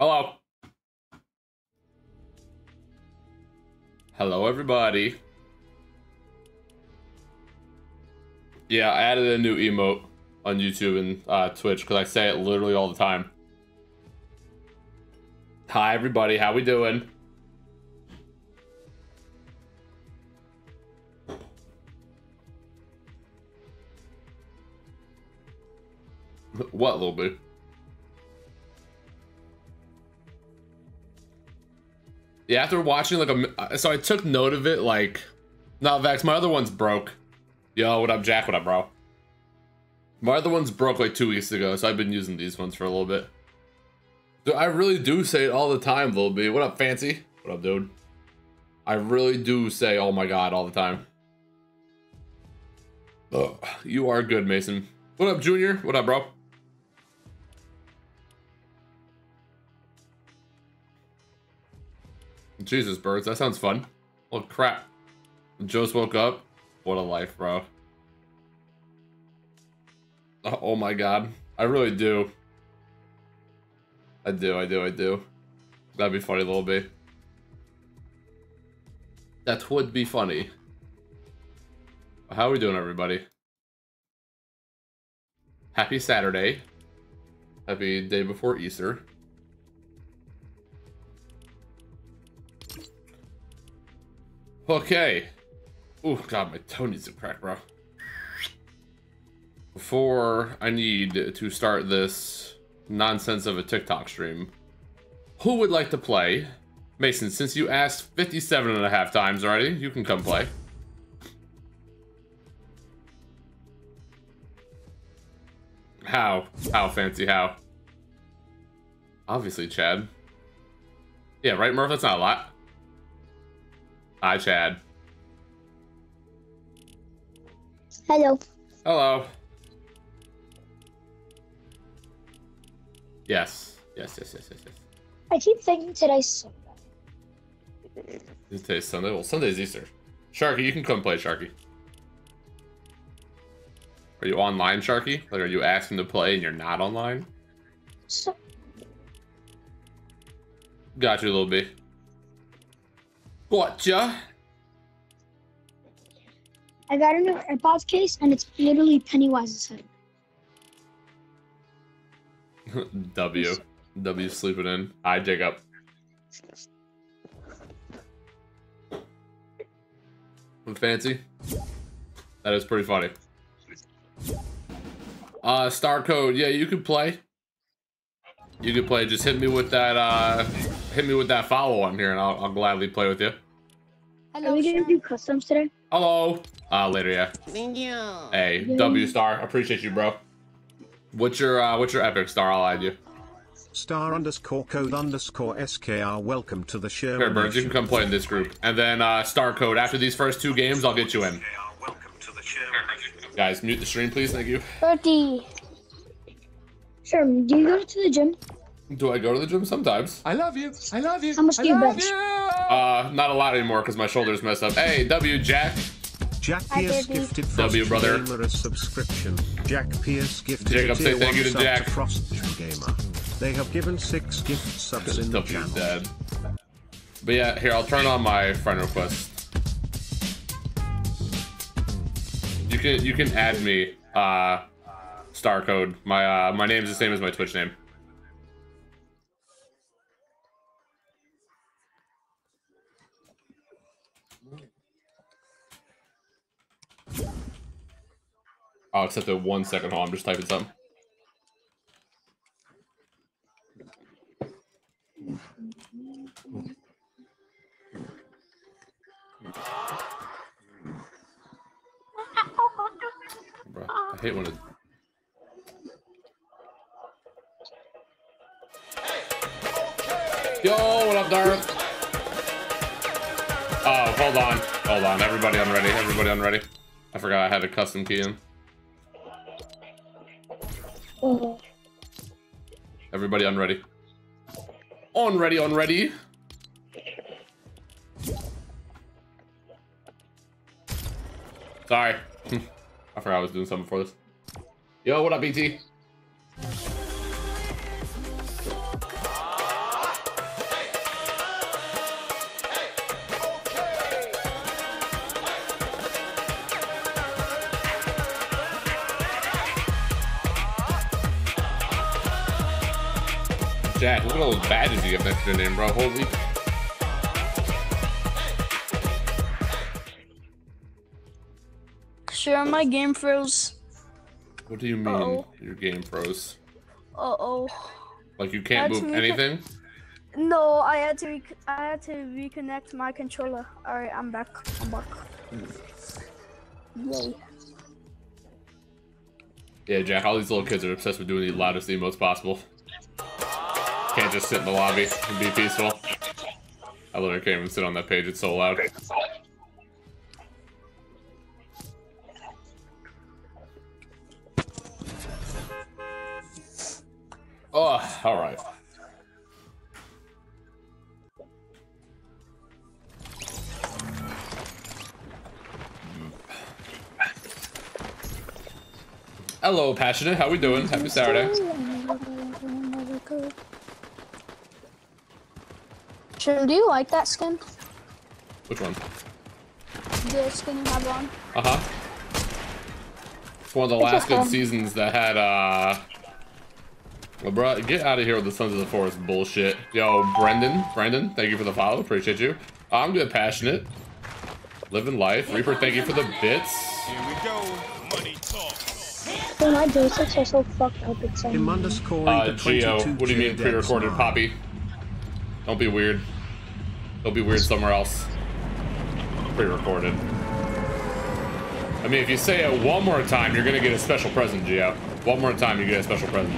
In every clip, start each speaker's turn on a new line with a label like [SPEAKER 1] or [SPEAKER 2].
[SPEAKER 1] Hello. Hello,
[SPEAKER 2] everybody. Yeah, I added a new emote on YouTube and uh, Twitch because I say it literally all the time. Hi, everybody. How we doing? what, little boo? Yeah, after watching like a, uh, so I took note of it. Like, not nah, Vex, my other one's broke. Yo, what up, Jack? What up, bro? My other ones broke like two weeks ago, so I've been using these ones for a little bit. Dude, I really do say it all the time, Lil B. What up, Fancy? What up, dude? I really do say, oh my god, all the time. Ugh, you are good, Mason. What up, Junior? What up, bro? Jesus, birds. That sounds fun. Oh, crap. Joe's woke up. What a life, bro. Oh, oh my god. I really do. I do, I do, I do. That'd be funny, little B. That would be funny. How are we doing, everybody? Happy Saturday. Happy day before Easter. Okay. Oh god, my toe needs a crack, bro. Before I need to start this nonsense of a TikTok stream, who would like to play? Mason, since you asked 57 and a half times already, you can come play. How? How, fancy how? Obviously, Chad. Yeah, right, Murph? That's not a lot. Hi, Chad. Hello. Hello. Yes. Yes, yes, yes, yes, yes.
[SPEAKER 3] I keep thinking today's Sunday.
[SPEAKER 2] Is today's Sunday? Well, Sunday's Easter. Sharky, you can come play, Sharky. Are you online, Sharky? Like, are you asking to play and you're not online? So Got you, little bit. Gotcha.
[SPEAKER 3] I got a new AirPods case, and it's literally Pennywise's head.
[SPEAKER 2] w. W sleeping in. Hi, Jacob. I'm fancy. That is pretty funny. Uh, star code. Yeah, you can play. You can play. Just hit me with that. Uh, hit me with that follow on here, and I'll, I'll gladly play with you.
[SPEAKER 3] Hello, Are we gonna do customs today?
[SPEAKER 2] Hello. Uh, later, yeah. Thank you. Hey, W Star, appreciate you, bro. What's your uh, what's your epic star? I'll add you.
[SPEAKER 4] Star underscore code underscore skr. Welcome to the show. Here, birds, you can come play in this
[SPEAKER 2] group, and then uh, star code. After these first two games, I'll get you in. Guys, mute the stream, please. Thank you.
[SPEAKER 3] Thirty. Sure. Do you go to the gym?
[SPEAKER 2] Do I go to the gym sometimes? I love you. I love you. How much do you bench? Uh, not a lot anymore because my shoulders messed up. Hey, W Jack.
[SPEAKER 4] Jack Pierce gifted W brother.
[SPEAKER 2] Gamer a subscription.
[SPEAKER 4] Jack Pierce gifted Jacob, say thank you to Jack. To Frost Gamer. They have given six gift subs in the channel.
[SPEAKER 2] Dead. But yeah, here I'll turn on my friend request. You can you can add me uh, star code. My uh, my is the same as my Twitch name. Oh, except the one second. Hold I'm just typing something.
[SPEAKER 5] I hate when it.
[SPEAKER 1] Yo, what up, Darth? Oh, hold on.
[SPEAKER 2] Hold on. Everybody unready. Everybody unready. I forgot I had a custom key in. Mm. Everybody on ready. On ready, on ready. Sorry. I forgot I was doing something for this. Yo, what up, BT? Jack. Look at all those badges you have mentioned in, bro. Holy.
[SPEAKER 3] Sure, my game froze.
[SPEAKER 2] What do you mean uh -oh. your game froze? Uh oh. Like you can't move anything?
[SPEAKER 3] No, I had to I had to reconnect my controller. All right, I'm back.
[SPEAKER 5] I'm back. Yay.
[SPEAKER 2] Yeah, Jack, all these little kids are obsessed with doing the loudest emotes possible. Can't just sit in the lobby and be peaceful. I literally can't even sit on that page, it's so loud. Oh, alright. Hello, Passionate. How we doing? Happy Saturday.
[SPEAKER 3] Trim, do you like that skin? Which one? The skin you have on.
[SPEAKER 2] Uh huh. It's one of the it's last good um, seasons that had uh. LeBron, get out of here with the Sons of the Forest bullshit. Yo, Brendan, Brendan, thank you for the follow. Appreciate you. I'm good, passionate. Living life. Reaper, thank you for the bits. Here we go. Money
[SPEAKER 4] talk. So my joysticks are so fucked up. It's um, so. Uh,
[SPEAKER 2] Geo, what do you mean pre-recorded, Poppy? Don't be weird. It'll be weird somewhere else. Pre-recorded. I mean, if you say it one more time, you're gonna get a special present, Geo. One more time, you get a special present.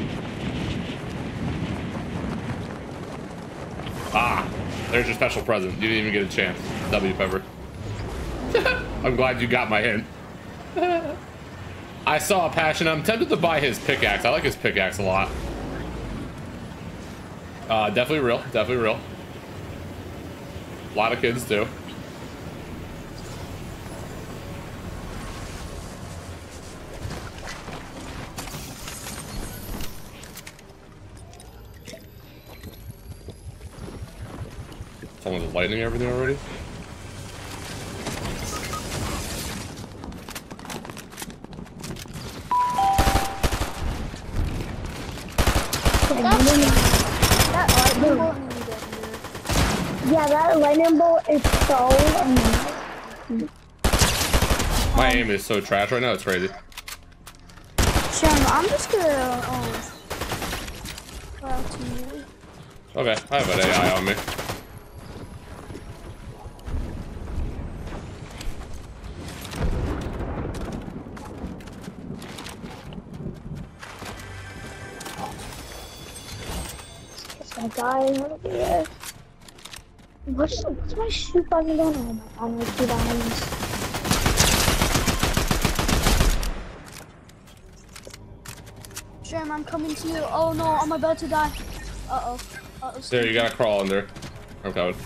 [SPEAKER 2] Ah, there's your special present. You didn't even get a chance. W Pepper. I'm glad you got my hint. I saw a passion. I'm tempted to buy his pickaxe. I like his pickaxe a lot. Uh, definitely real. Definitely real. A lot of kids do. Someone's lightning everything already?
[SPEAKER 5] That,
[SPEAKER 3] yeah, that lightning bolt is so amazing.
[SPEAKER 2] My aim is so trash right now, it's crazy.
[SPEAKER 3] Sure, I'm just gonna... Oh,
[SPEAKER 2] Okay, I have an AI on me.
[SPEAKER 3] I die What's, the, what's my shoe bugging on? Oh my god, oh my two diamonds. Shem, I'm coming to you. Oh no, I'm about to die.
[SPEAKER 5] Uh-oh. Uh
[SPEAKER 2] -oh, there, you gotta crawl under. I'm coming.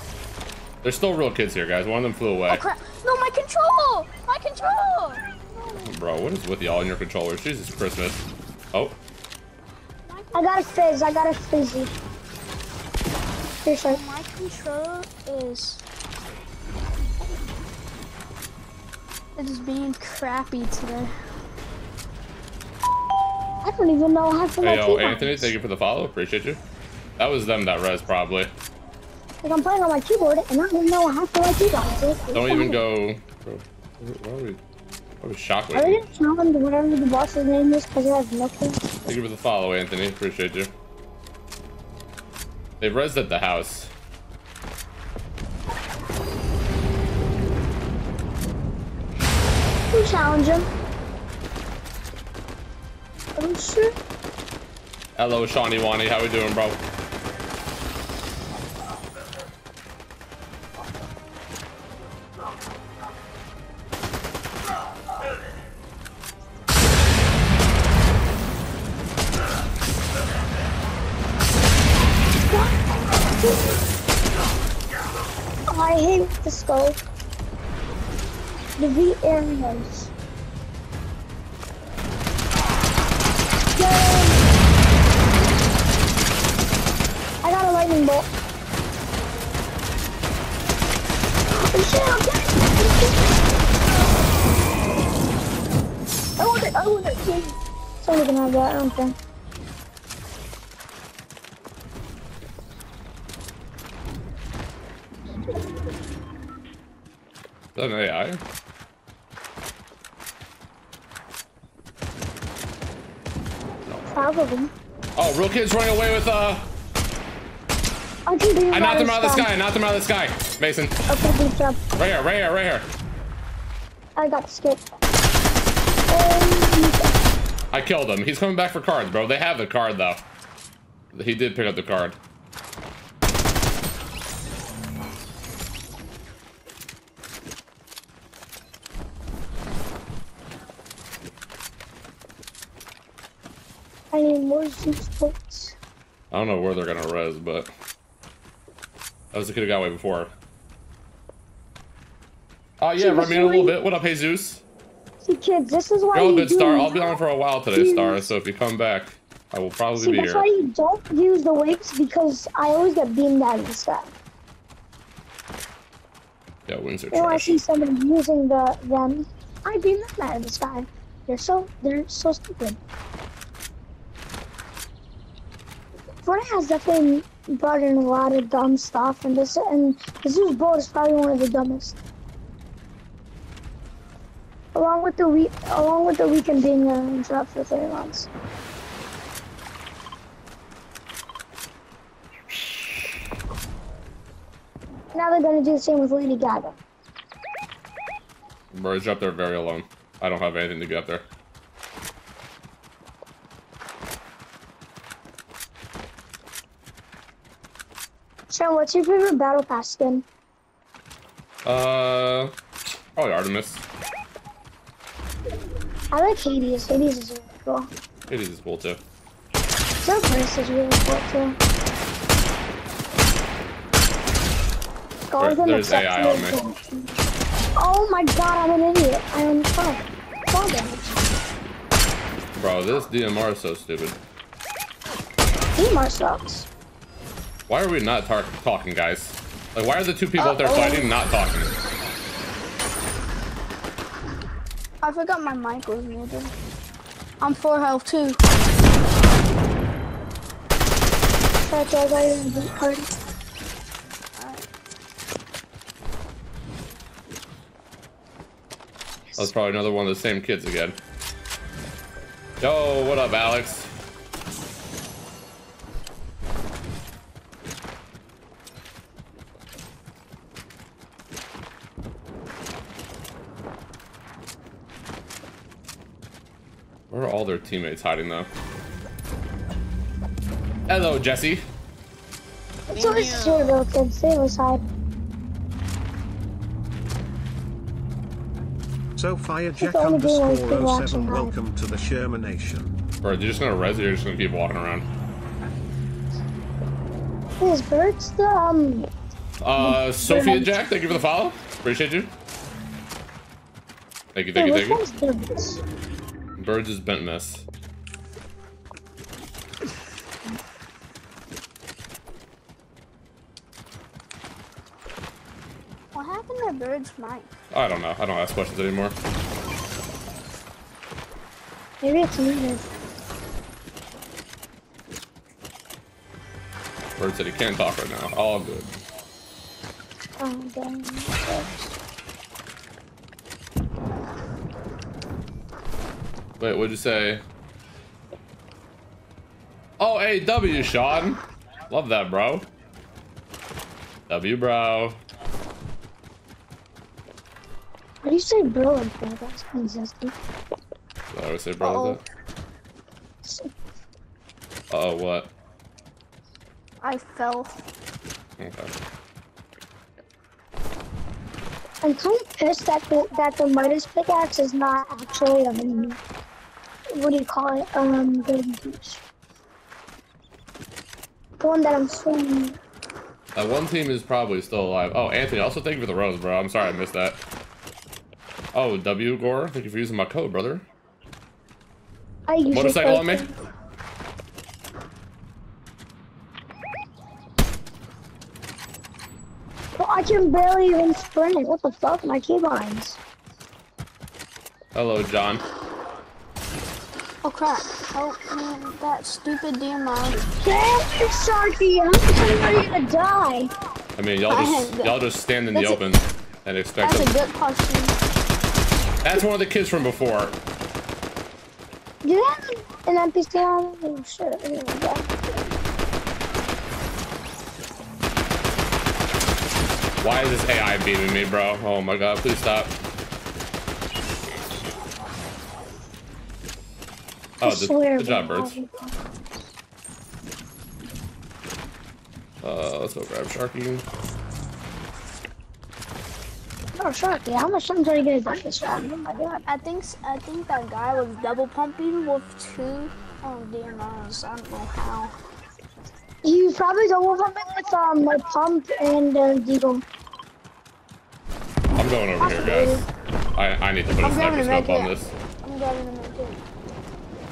[SPEAKER 2] There's still real kids here, guys. One of them flew away. Oh, crap.
[SPEAKER 3] No, my control! My control!
[SPEAKER 2] Bro, what is with y'all and your controllers? Jesus Christmas. Oh.
[SPEAKER 3] I got a fizz. I got a fizzy. My controller is... It is being crappy today. I don't even know how to hey, yo, Anthony,
[SPEAKER 2] thank you for the follow. Appreciate you. That was them that res, probably.
[SPEAKER 3] Like, I'm playing on my keyboard, and I don't even know how to like you guys. Don't fine. even
[SPEAKER 2] go... Bro, why are we... I was shocked. I
[SPEAKER 3] didn't whatever the boss's name is because I
[SPEAKER 5] have nothing.
[SPEAKER 2] Thank you for the follow, Anthony. Appreciate you. They rezzed the house.
[SPEAKER 3] We challenge him. Oh shit.
[SPEAKER 2] Hello, Shawnee Wani. How we doing, bro?
[SPEAKER 3] Let's go. The V
[SPEAKER 1] ambulance.
[SPEAKER 3] Yay! I got a lightning
[SPEAKER 5] bolt. Oh shit, I'm dead! I want it, I want it too.
[SPEAKER 3] Someone can have that, I don't care an AI? Probably.
[SPEAKER 2] Oh, real kid's running away with uh.
[SPEAKER 3] I, I knocked him out of the sky. I
[SPEAKER 2] knocked him out of the sky. Mason. Okay, good job. Right here, right here, right here.
[SPEAKER 3] I got skipped.
[SPEAKER 2] I killed him. He's coming back for cards, bro. They have the card though. He did pick up the card.
[SPEAKER 3] I need more juice plates.
[SPEAKER 2] I don't know where they're gonna res, but I was could have got away before. Oh uh, yeah, run me in a little bit. What up, Jesus?
[SPEAKER 3] See, kids, this is why. Go, good star. I'll be
[SPEAKER 2] on for a while today, star. So if you come back, I will probably See, be that's here. That's why
[SPEAKER 3] you don't use the wakes because I always get beamed of and stuff.
[SPEAKER 2] Yeah, winds are trash. I
[SPEAKER 3] see somebody using the them. I beam them out of the sky. They're so they're so stupid. Fortnite has definitely brought in a lot of dumb stuff, and this and this board is probably one of the dumbest. Along with the week, along with the Weeknd being uh, dropped for three months. Now they're gonna do the same with Lady Gaga.
[SPEAKER 2] Birds up there very alone. I don't have anything to get up there.
[SPEAKER 3] Sean, what's your favorite Battle Pass skin?
[SPEAKER 2] Uh, probably Artemis.
[SPEAKER 3] I like Hades. Hades is really
[SPEAKER 2] cool. Hades is cool too.
[SPEAKER 3] Cerberus is really cool too. Golden There's AI on
[SPEAKER 2] me.
[SPEAKER 3] Oh my god, I'm an idiot. I am fall, fall damage.
[SPEAKER 2] Bro, this DMR is so stupid.
[SPEAKER 3] DMR sucks.
[SPEAKER 2] Why are we not talking, guys? Like, why are the two people uh, out there oh. fighting not talking?
[SPEAKER 3] I forgot my mic was muted. I'm four health too. That's
[SPEAKER 2] probably another one of the same kids again. Yo, what up, Alex? Where are all their teammates hiding though? Hello, Jesse.
[SPEAKER 5] It's
[SPEAKER 3] always pseudo kids. They
[SPEAKER 4] So fire Jack underscore 07, welcome to the Shermanation.
[SPEAKER 2] Bro, they're just gonna res you, they're just gonna keep walking around.
[SPEAKER 4] Is birds,
[SPEAKER 6] the um.
[SPEAKER 2] Uh, Sophia Jack, thank you for the follow. Appreciate you. Thank you, thank hey, you,
[SPEAKER 5] thank you.
[SPEAKER 2] Birds is bent mess.
[SPEAKER 3] What happened to Bird's mic?
[SPEAKER 2] I don't know. I don't ask questions anymore.
[SPEAKER 3] Maybe
[SPEAKER 5] it's muted.
[SPEAKER 2] Bird said he can't talk right now. All good.
[SPEAKER 5] Oh, dang.
[SPEAKER 2] Wait, what'd you say? Oh, a w, Sean. Love that, bro. W, bro.
[SPEAKER 3] Why do you say bro like That's kind of zesty.
[SPEAKER 2] I always say bro Uh oh, what?
[SPEAKER 3] I fell. Okay. I'm kind of pissed that the, that the Midas pickaxe is not actually a mini what do you call it? Um, the, the one that I'm swimming.
[SPEAKER 2] That one team is probably still alive. Oh, Anthony, also thank you for the rose, bro. I'm sorry I missed that. Oh, W Gore, thank you for using my code, brother.
[SPEAKER 5] I Motorcycle
[SPEAKER 2] on me.
[SPEAKER 3] Well, I can barely even sprint. What the fuck? My keybinds.
[SPEAKER 2] Hello, John.
[SPEAKER 3] Oh crap. Oh, man, that stupid demo. Damn, it's sharky. I'm gonna die.
[SPEAKER 2] I mean, y'all just, y'all just stand in the a, open and expect That's them.
[SPEAKER 3] a good question.
[SPEAKER 2] That's one of the kids from before.
[SPEAKER 3] Do you have an empty on? Oh, sure.
[SPEAKER 2] Why is this AI beaming me, bro? Oh my god, please stop. Oh, the, the birds. Uh, let's go grab Sharky.
[SPEAKER 3] Oh, Sharky, how much time are you gonna dunk this round? Oh I think, I think that guy was double pumping with two. Oh, dear, no, I don't know how. You probably double pumping with, um, my pump and, uh, Deagle.
[SPEAKER 2] I'm going over here, guys. I, I need to put I'm a sniper scope on this. I'm grabbing a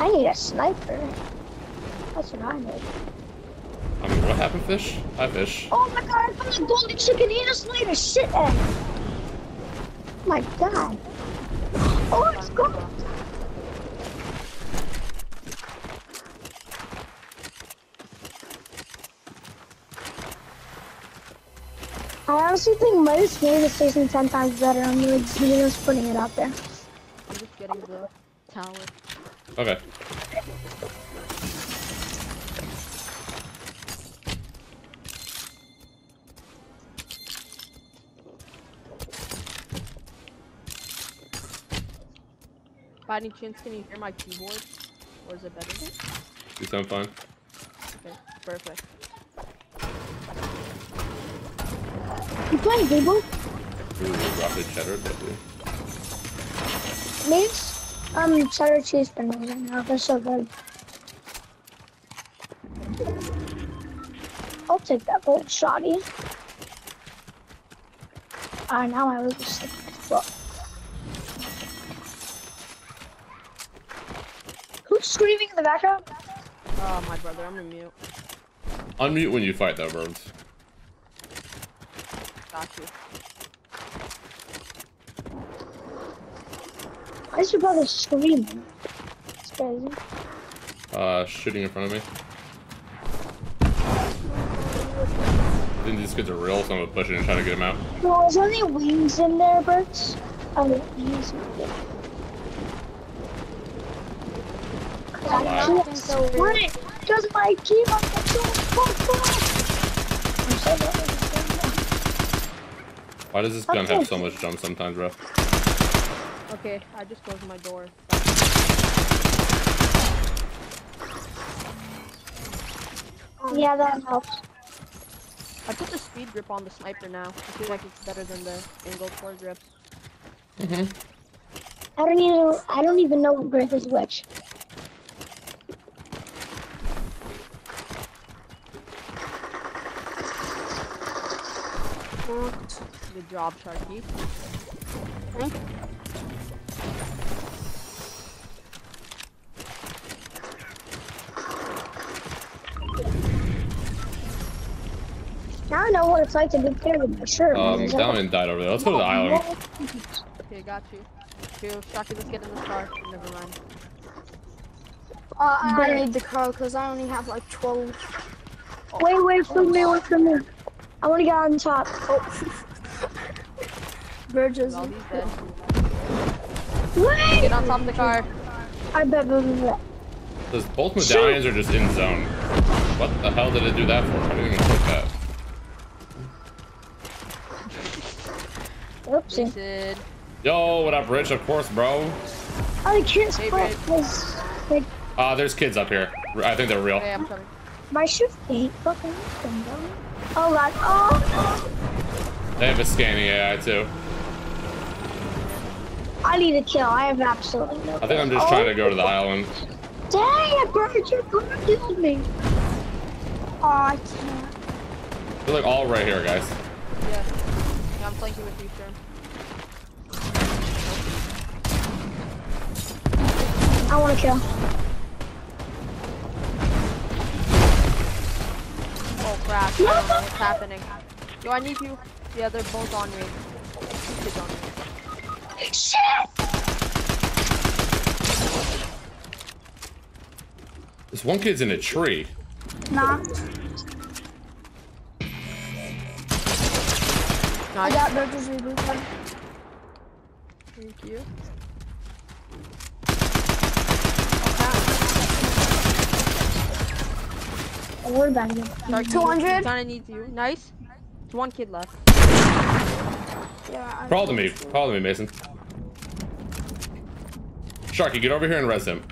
[SPEAKER 3] I need a sniper. That's what I need.
[SPEAKER 2] I mean, what happened, Fish? Hi, Fish.
[SPEAKER 3] Oh my god, I found a golden chicken. laid a Shit, egg. Oh my
[SPEAKER 5] god. Oh, it's gold.
[SPEAKER 3] I honestly think my made is season 10 times better. I'm really just putting it out there. I'm just getting the tower. Okay.
[SPEAKER 7] By any chance, can you hear my keyboard? Or is it better?
[SPEAKER 2] You sound fine. Okay, perfect.
[SPEAKER 3] You playing Google?
[SPEAKER 2] Ooh, rapid cheddar, definitely.
[SPEAKER 3] Mace? Um, cheddar cheese spindles right now. They're so good. I'll take that gold shoddy. Ah, uh, now I was just sick. who's screaming in the background?
[SPEAKER 7] Oh, my brother. I'm gonna mute.
[SPEAKER 2] Unmute when you fight that, Burns.
[SPEAKER 7] Got you.
[SPEAKER 3] Why is your brother screaming? It's crazy.
[SPEAKER 2] Uh, shooting in front of me. I think these kids are real, so I'm gonna push it and try to get them out.
[SPEAKER 3] Well, is there any wings in there, Berts? Oh, I wings. Sprint! not my
[SPEAKER 2] Why does this gun have so much jump sometimes, bro?
[SPEAKER 5] Okay, I just closed my door.
[SPEAKER 7] Yeah, that helps. I put the speed grip on the sniper now. I feel like it's better than the angle four grip.
[SPEAKER 3] Mhm. Mm I don't even I don't even know what grip is which.
[SPEAKER 7] Good job, Sharky. Thank you.
[SPEAKER 3] I know what it's like to be carried by sure. Um, that one didn't over there. Let's go to the
[SPEAKER 2] island.
[SPEAKER 7] Okay, got you. Two. Shocky, let's get in the car. Never mind.
[SPEAKER 3] Uh, I need the car because I only have like 12. Oh. Wait, wait for oh. me, wait for me. I want to get on top. Oh. Virgil's. Wait! Get on top of the car. I bet this is it.
[SPEAKER 2] Those both medallions Shoot. are just in zone. What the hell did it do that for? I didn't even click that.
[SPEAKER 3] Oopsie.
[SPEAKER 2] Yo, what up, Rich? Of course, bro.
[SPEAKER 3] I can't sprint because like.
[SPEAKER 2] Uh, there's kids up here. I think they're real.
[SPEAKER 3] Yeah, okay, My shoes ain't fucking open, Oh god. Oh, oh.
[SPEAKER 2] They have a scanning AI too.
[SPEAKER 3] I need a kill. I have absolutely no. I think I'm just oh.
[SPEAKER 2] trying to go to the oh. island.
[SPEAKER 3] Dang it, bro! You're gonna kill me. Oh, I can't.
[SPEAKER 2] They're like all right here, guys.
[SPEAKER 1] Yeah. yeah I'm flanking with you. I want to kill. Oh crap,
[SPEAKER 7] I don't know what's happening. Do I need you. Yeah, they're both on me. He's on
[SPEAKER 5] me. Shit!
[SPEAKER 2] This one kid's in a tree.
[SPEAKER 3] Nah. Nice. I got Burger's reboot. Thank you. We're worry 200? Kinda
[SPEAKER 7] needs you. Nice. There's one kid left.
[SPEAKER 2] Yeah, me. Follow me, Mason. Sharky, get over here and res him.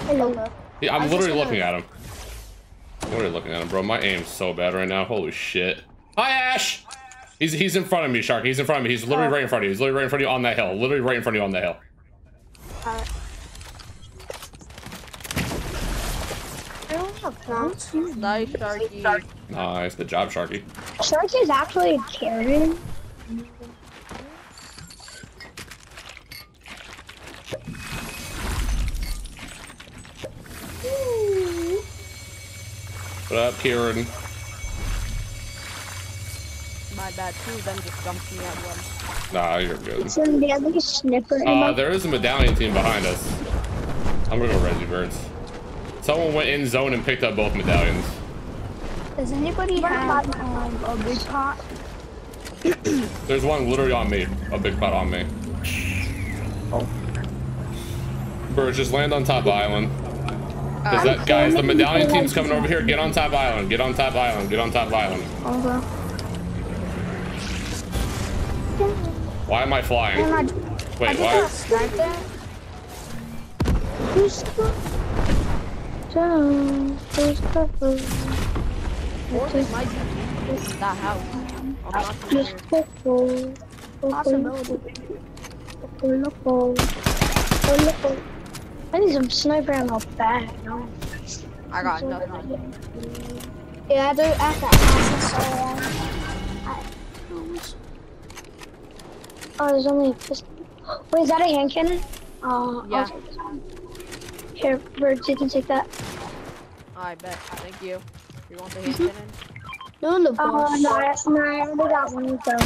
[SPEAKER 5] Hello. Yeah, I'm I literally looking at
[SPEAKER 2] him. I'm literally looking at him, bro. My aim's so bad right now. Holy shit. Hi, Ash! He's he's in front of me, Shark. He's in front of me. He's literally oh. right in front of you. He's literally right in front of you on that hill. Literally right in front of you on that
[SPEAKER 5] hill.
[SPEAKER 3] Nice, Sharky.
[SPEAKER 2] Nice, good job, Sharky.
[SPEAKER 3] Sharky is actually Karen.
[SPEAKER 2] What up, Kieran?
[SPEAKER 7] My bad, two of them just dumped me at once.
[SPEAKER 2] Nah, you're good. Somebody, I think a snipper. Uh, there is a medallion team behind us. I'm gonna go Reggie Burns. Someone went in zone and picked up both medallions.
[SPEAKER 3] Does anybody have um, a big pot?
[SPEAKER 2] There's one literally on me. A big pot on me. Oh. Bro, just land on top island.
[SPEAKER 3] that, um, guys, the medallion team's
[SPEAKER 2] coming over here. Get on top island. Get on top island. Get on top island.
[SPEAKER 3] Okay.
[SPEAKER 2] Why am I flying? Wait, I
[SPEAKER 3] why? Who's down. There's cover. that house. There's purple. Possibility. I need some sniper ammo bad.
[SPEAKER 5] No. I got nothing
[SPEAKER 3] Yeah, I do at that house. So, uh, Oh, there's only a pistol. Wait, is that a hand cannon? Oh, uh, yeah. Here, Verge, you can take that.
[SPEAKER 7] I bet. Thank you. You want the mm-hmm. hand mm
[SPEAKER 3] -hmm. No, the boss. Oh, no, no, uh, I only got one from.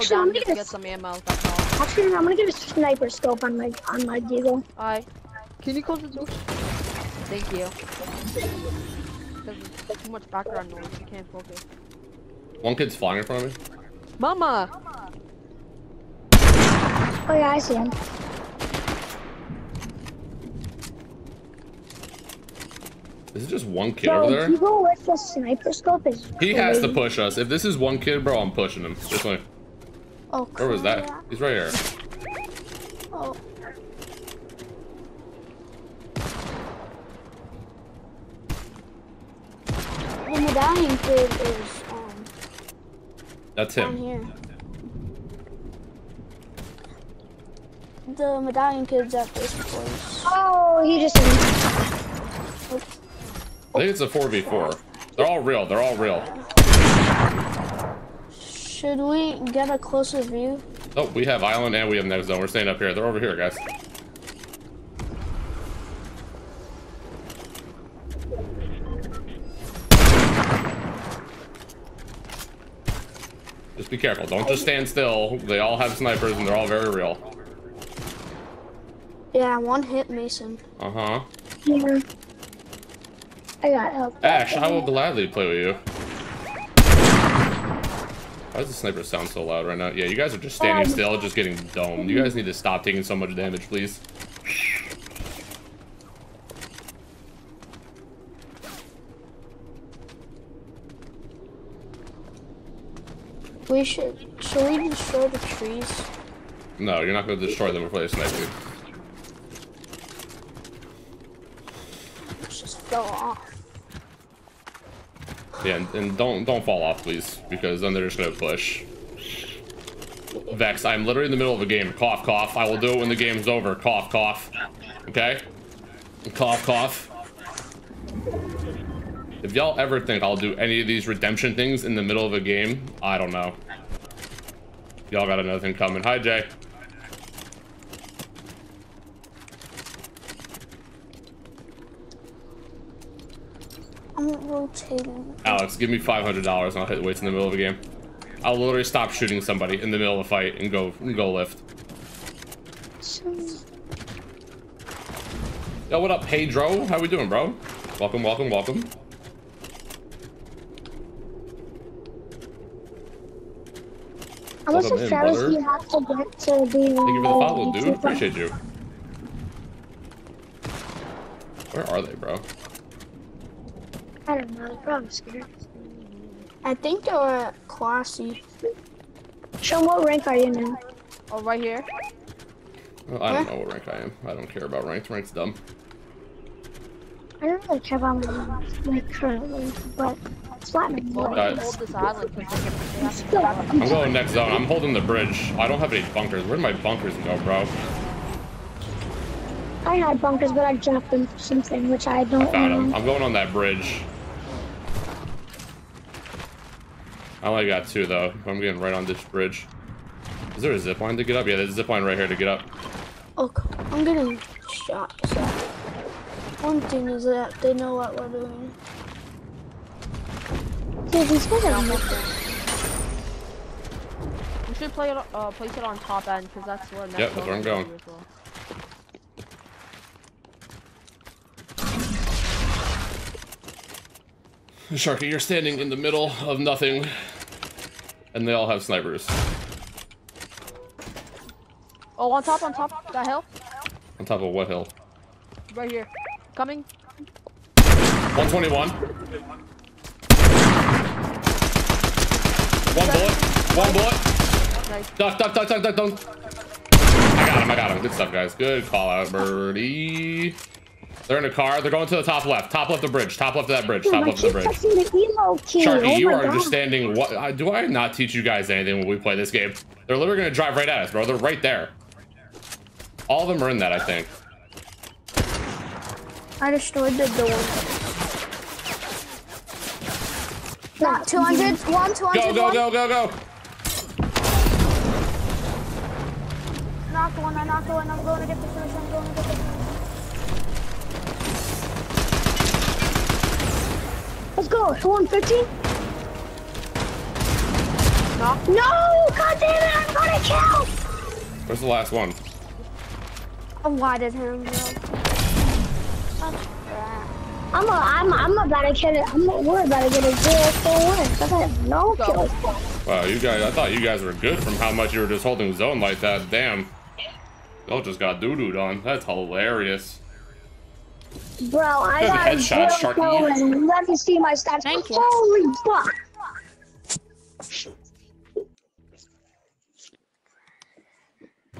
[SPEAKER 3] I'm gonna go Actually, down to get, get some ammo. That's all. Actually, I'm gonna get a sniper scope on my on my deagle. Alright. Can you close the door? Thank you. There's too much background noise. You can't focus.
[SPEAKER 2] One kid's flying in front of me.
[SPEAKER 3] Mama. Mama. Oh yeah, I see him.
[SPEAKER 2] Is it just one kid bro, over there?
[SPEAKER 3] go with the sniper scope is. Crazy. He has to push
[SPEAKER 2] us. If this is one kid, bro, I'm pushing him. This way.
[SPEAKER 3] Oh. Where was that? He's right here. Oh. The medallion kid is um. That's him. Here. The medallion kid's at this
[SPEAKER 2] place.
[SPEAKER 3] Oh, he just. Oops.
[SPEAKER 2] I think it's a 4v4. They're all real. They're all real.
[SPEAKER 3] Should we get a closer view?
[SPEAKER 2] Oh, we have island and we have next zone. We're staying up here. They're over here, guys. Just be careful. Don't just stand still. They all have snipers and they're all very real.
[SPEAKER 3] Yeah, one hit Mason.
[SPEAKER 2] Uh-huh.
[SPEAKER 1] Yeah. I got help.
[SPEAKER 2] Ash, I will gladly play with you. Why does the sniper sound so loud right now? Yeah, you guys are just standing um, still, just getting domed. You guys need to stop taking so much damage, please.
[SPEAKER 3] We should, should we destroy the trees?
[SPEAKER 2] No, you're not going to destroy them before they snipe you.
[SPEAKER 3] Just go off.
[SPEAKER 2] Yeah, and, and, don't don't fall off, please, because then they're just gonna push. Vex, I'm literally in the middle of a game. Cough, cough. I will do it when the game's over. Cough, cough. Okay? Cough, cough. If y'all ever think I'll do any of these redemption things in the middle of a game, I don't know. Y'all got another thing coming. Hi, Jay.
[SPEAKER 5] I'm rotating.
[SPEAKER 2] Alex, give me $500 and I'll hit weights in the middle of a game. I'll literally stop shooting somebody in the middle of a fight and go and go lift. Yo, what up, Pedro? How we doing, bro? Welcome, welcome, welcome. How much of Travis do you
[SPEAKER 3] have to get to the. Thank you for the follow, dude. Appreciate
[SPEAKER 2] you. Where are they, bro?
[SPEAKER 3] I don't know, they're probably scared. I think they were classy. Sean, what rank are you now? Oh, right here.
[SPEAKER 2] Well, I don't know what rank I am. I don't care about ranks. Rank's dumb.
[SPEAKER 3] I don't really care about my rank currently, but I'm going
[SPEAKER 2] next zone. I'm holding the bridge. I don't have any bunkers. Where did my bunkers go, bro?
[SPEAKER 3] I had bunkers, but I dropped them for something, which I don't. know.
[SPEAKER 2] I'm going on that bridge. I only got two though. I'm getting right on this bridge. Is there a zip line to get up? Yeah, there's a zip line right here to get up.
[SPEAKER 3] Oh, I'm getting shot. So one thing is that they know what we're doing. Yeah, these guys are nothing. We should play it, uh, place
[SPEAKER 7] it on top end because that's where. Yep, that's where I'm going.
[SPEAKER 2] Sharky, you're standing in the middle of nothing, and they all have snipers.
[SPEAKER 7] Oh, on top, on top, that hill.
[SPEAKER 2] On top of what hill?
[SPEAKER 7] Right here. Coming.
[SPEAKER 2] 121. One bullet. One bullet. Nice. Duck, duck, duck, duck, duck,
[SPEAKER 6] duck.
[SPEAKER 2] I got him, I got him. Good stuff, guys. Good call out, birdie. They're in a car. They're going to the top left. Top left of the bridge. Top left of that bridge. Top left of the bridge. The Sharky, oh you are understanding. What? Uh, do I not teach you guys anything when we play this game? They're literally gonna drive right at us, bro. They're right there. All of them are in that, I think.
[SPEAKER 3] I destroyed the door. Not 200. One, 200. Go, go, go, go, go. Knocked one. I knocked one. I'm going to get the finish. I'm going to get Let's go. 115. 150. No. No! God damn it! I'm gonna kill!
[SPEAKER 2] Where's the last one?
[SPEAKER 3] I lied at him. I'm a, I'm, i I'm about to get it. I'm not worried are about it get a zero four win. I have no go. kills.
[SPEAKER 2] Wow, you guys! I thought you guys were good from how much you were just holding zone like that. Damn, y'all just got doo dooed on. That's hilarious.
[SPEAKER 3] Bro, I got headshot, Let me see my stats. Thank Holy you.
[SPEAKER 5] fuck!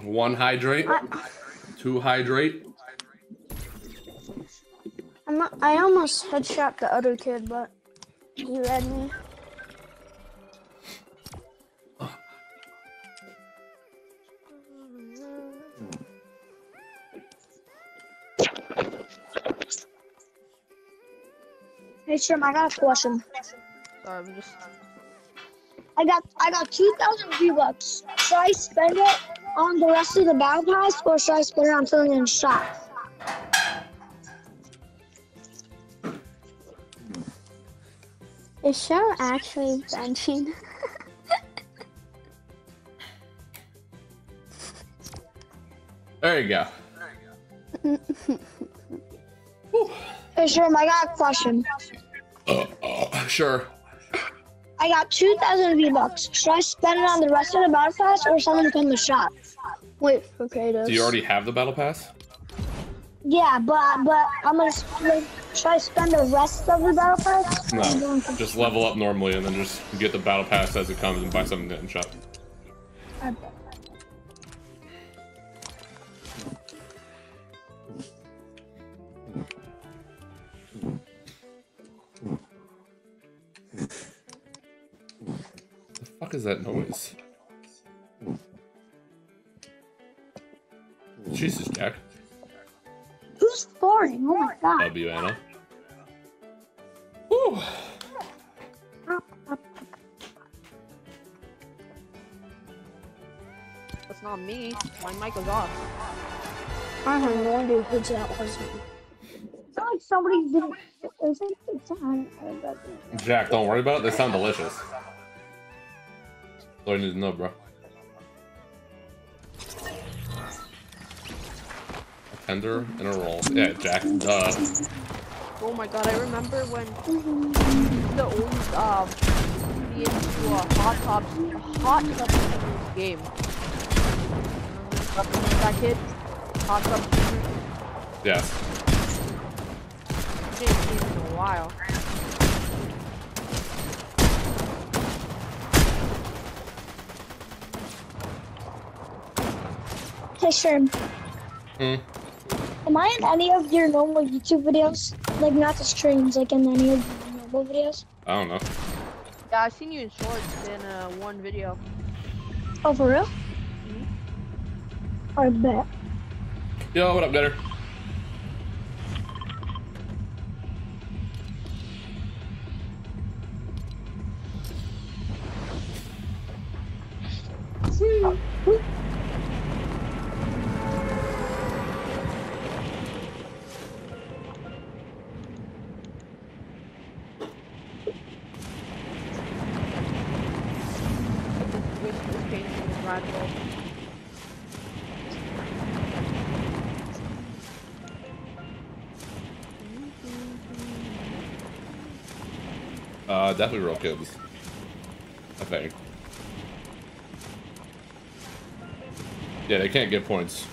[SPEAKER 2] One hydrate, two hydrate.
[SPEAKER 3] Not, i almost headshot the other kid, but he read me. Hey, Shrim, I got a question. Sorry, i just. I got I got 2,000 V bucks. Should I spend it on the rest of the battle pass, or should I spend it on filling in shots? shop? Is Cheryl actually benching?
[SPEAKER 2] there you go.
[SPEAKER 3] There you go. hey, Sherm! I got a question.
[SPEAKER 6] Uh, uh, sure.
[SPEAKER 3] I got 2,000 V-Bucks. Should I spend it on the rest of the Battle Pass or something from the shop? Wait for Kratos. Do you already
[SPEAKER 2] have the Battle Pass?
[SPEAKER 3] Yeah, but but I'm gonna like, try to spend the rest of the battle pass. No,
[SPEAKER 2] just level up normally and then just get the battle pass as it comes and buy something in I shop. fuck is that oh. noise? Jesus, Jack.
[SPEAKER 3] Who's farting?
[SPEAKER 5] Oh my god. Love you, Anna. Whew.
[SPEAKER 7] That's not me. My mic was off.
[SPEAKER 3] I have no idea who that was. It's not like somebody didn't. Isn't it
[SPEAKER 2] Jack, don't worry about it. They sound delicious all I need to know, bro. A tender and a roll. Yeah, Jack, duh.
[SPEAKER 7] Oh my god, I remember when the old, um, into a uh, hot tub, hot tub game.
[SPEAKER 1] That kid, hot tub. Yeah. Didn't see in a while.
[SPEAKER 3] Hey, Sherm. Hmm? Am I in any of your normal YouTube videos? Like, not the streams, like in any of your normal videos?
[SPEAKER 2] I don't know.
[SPEAKER 7] Yeah, I've seen you in shorts in uh, one video.
[SPEAKER 3] Oh, for real? Mm -hmm. I bet.
[SPEAKER 2] Yo, what up, Gutter? definitely roll cubes. I think. Yeah, they can't get points.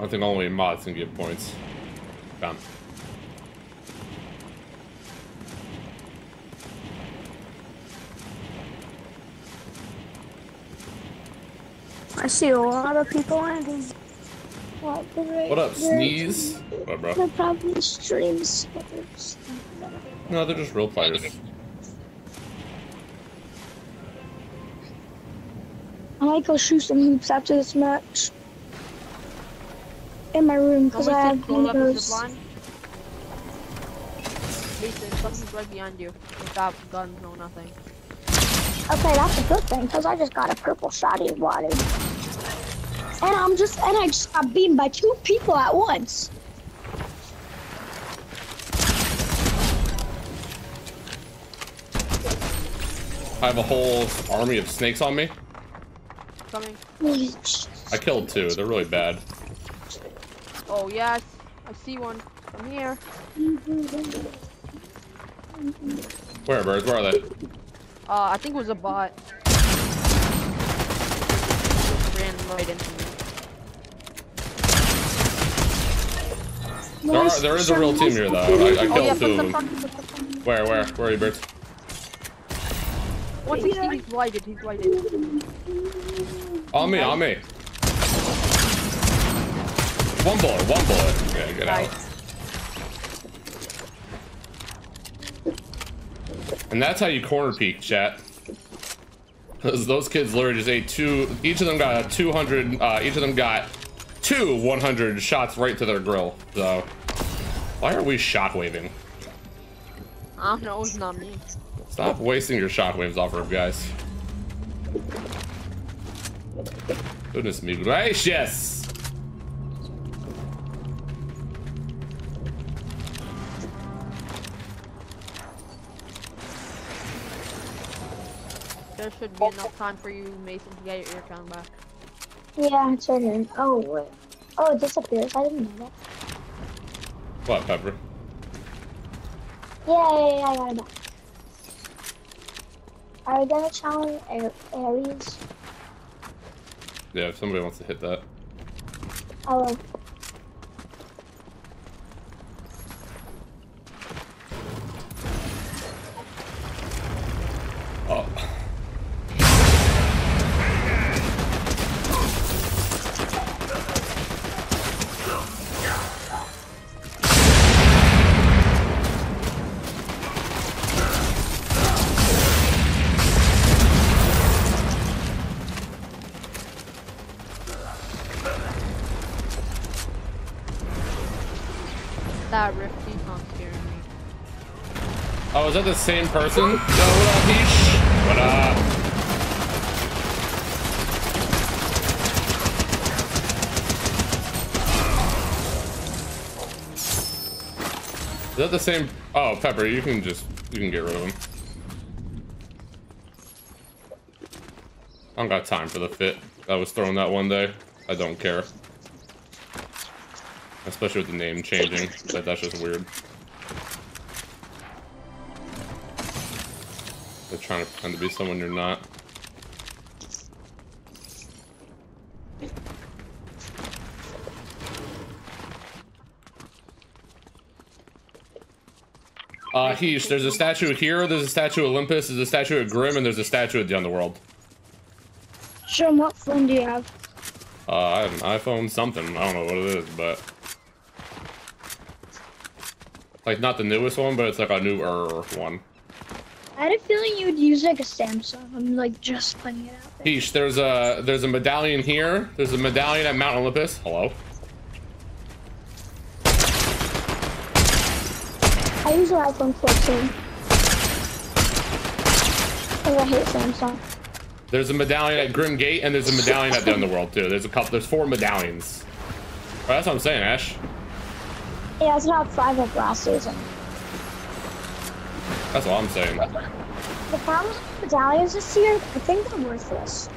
[SPEAKER 2] I think only mods can get points. Damn.
[SPEAKER 3] I see a lot of people landing. What, right what up, Sneeze? What up, bro? No problem, streams.
[SPEAKER 2] No, they're just real players.
[SPEAKER 3] Michael shoot some hoops after this match. In my room, because I have windows.
[SPEAKER 7] Mason, right behind you. Without guns no nothing.
[SPEAKER 3] Okay, that's a good thing, because I just got a purple shotty wanted. And I'm just, and I just got beaten by two people at once.
[SPEAKER 2] I have a whole army of snakes on me. Coming. I killed two. They're really bad.
[SPEAKER 7] Oh, yes. I see one. I'm here.
[SPEAKER 2] Where, birds? Where are they?
[SPEAKER 7] Uh, I think it was a bot. ran right into me.
[SPEAKER 2] There, are, there is a real team here, though. I, I oh, killed two of
[SPEAKER 5] them.
[SPEAKER 2] Where, where? Where are you, birds?
[SPEAKER 7] 160, he's lighted. he's lighted.
[SPEAKER 2] On me, on me. One bullet, one bullet. get out. And that's how you corner peek, chat. Those, those kids literally just ate two. Each of them got a 200. Uh, each of them got two 100 shots right to their grill. So, why are we shockwaving?
[SPEAKER 7] I don't know, it's not me.
[SPEAKER 2] Stop wasting your shockwaves off of guys. Goodness me gracious!
[SPEAKER 7] There should be enough time for you, Mason, to get your ear back.
[SPEAKER 3] Yeah, it's right here. Oh, wait. Oh, it disappears. I didn't know that. What, Pepper? Yay, I got it back. Are we gonna challenge Ares?
[SPEAKER 2] Yeah, if somebody wants to hit that.
[SPEAKER 5] Oh. Oh.
[SPEAKER 2] that the same person? what up, What up? Is that the same? Oh, Pepper, you can just, you can get rid of him. I don't got time for the fit. I was throwing that one day. I don't care. Especially with the name changing. that's just weird. They're trying to pretend to be someone you're not. Uh, Heesh, there's a statue here, there's a statue of Olympus, there's a statue of Grim, and there's a statue of the Underworld.
[SPEAKER 3] Sean, what phone do you have?
[SPEAKER 2] Uh, I have an iPhone something. I don't know what it is, but... Like, not the newest one, but it's like a newer one.
[SPEAKER 3] I had a feeling you would use like a Samsung. I'm like just putting it
[SPEAKER 2] out there. there's a there's a medallion here. There's a medallion at Mount Olympus. Hello.
[SPEAKER 3] I use an iPhone 14. Oh, I hate Samsung.
[SPEAKER 2] There's a medallion at Grim Gate, and there's a medallion at the World too. There's a couple. There's four medallions. that's what I'm saying, Ash.
[SPEAKER 3] Yeah, it's not five of last season.
[SPEAKER 2] That's all I'm saying. The
[SPEAKER 3] problem with medallions this year, I think they're worthless.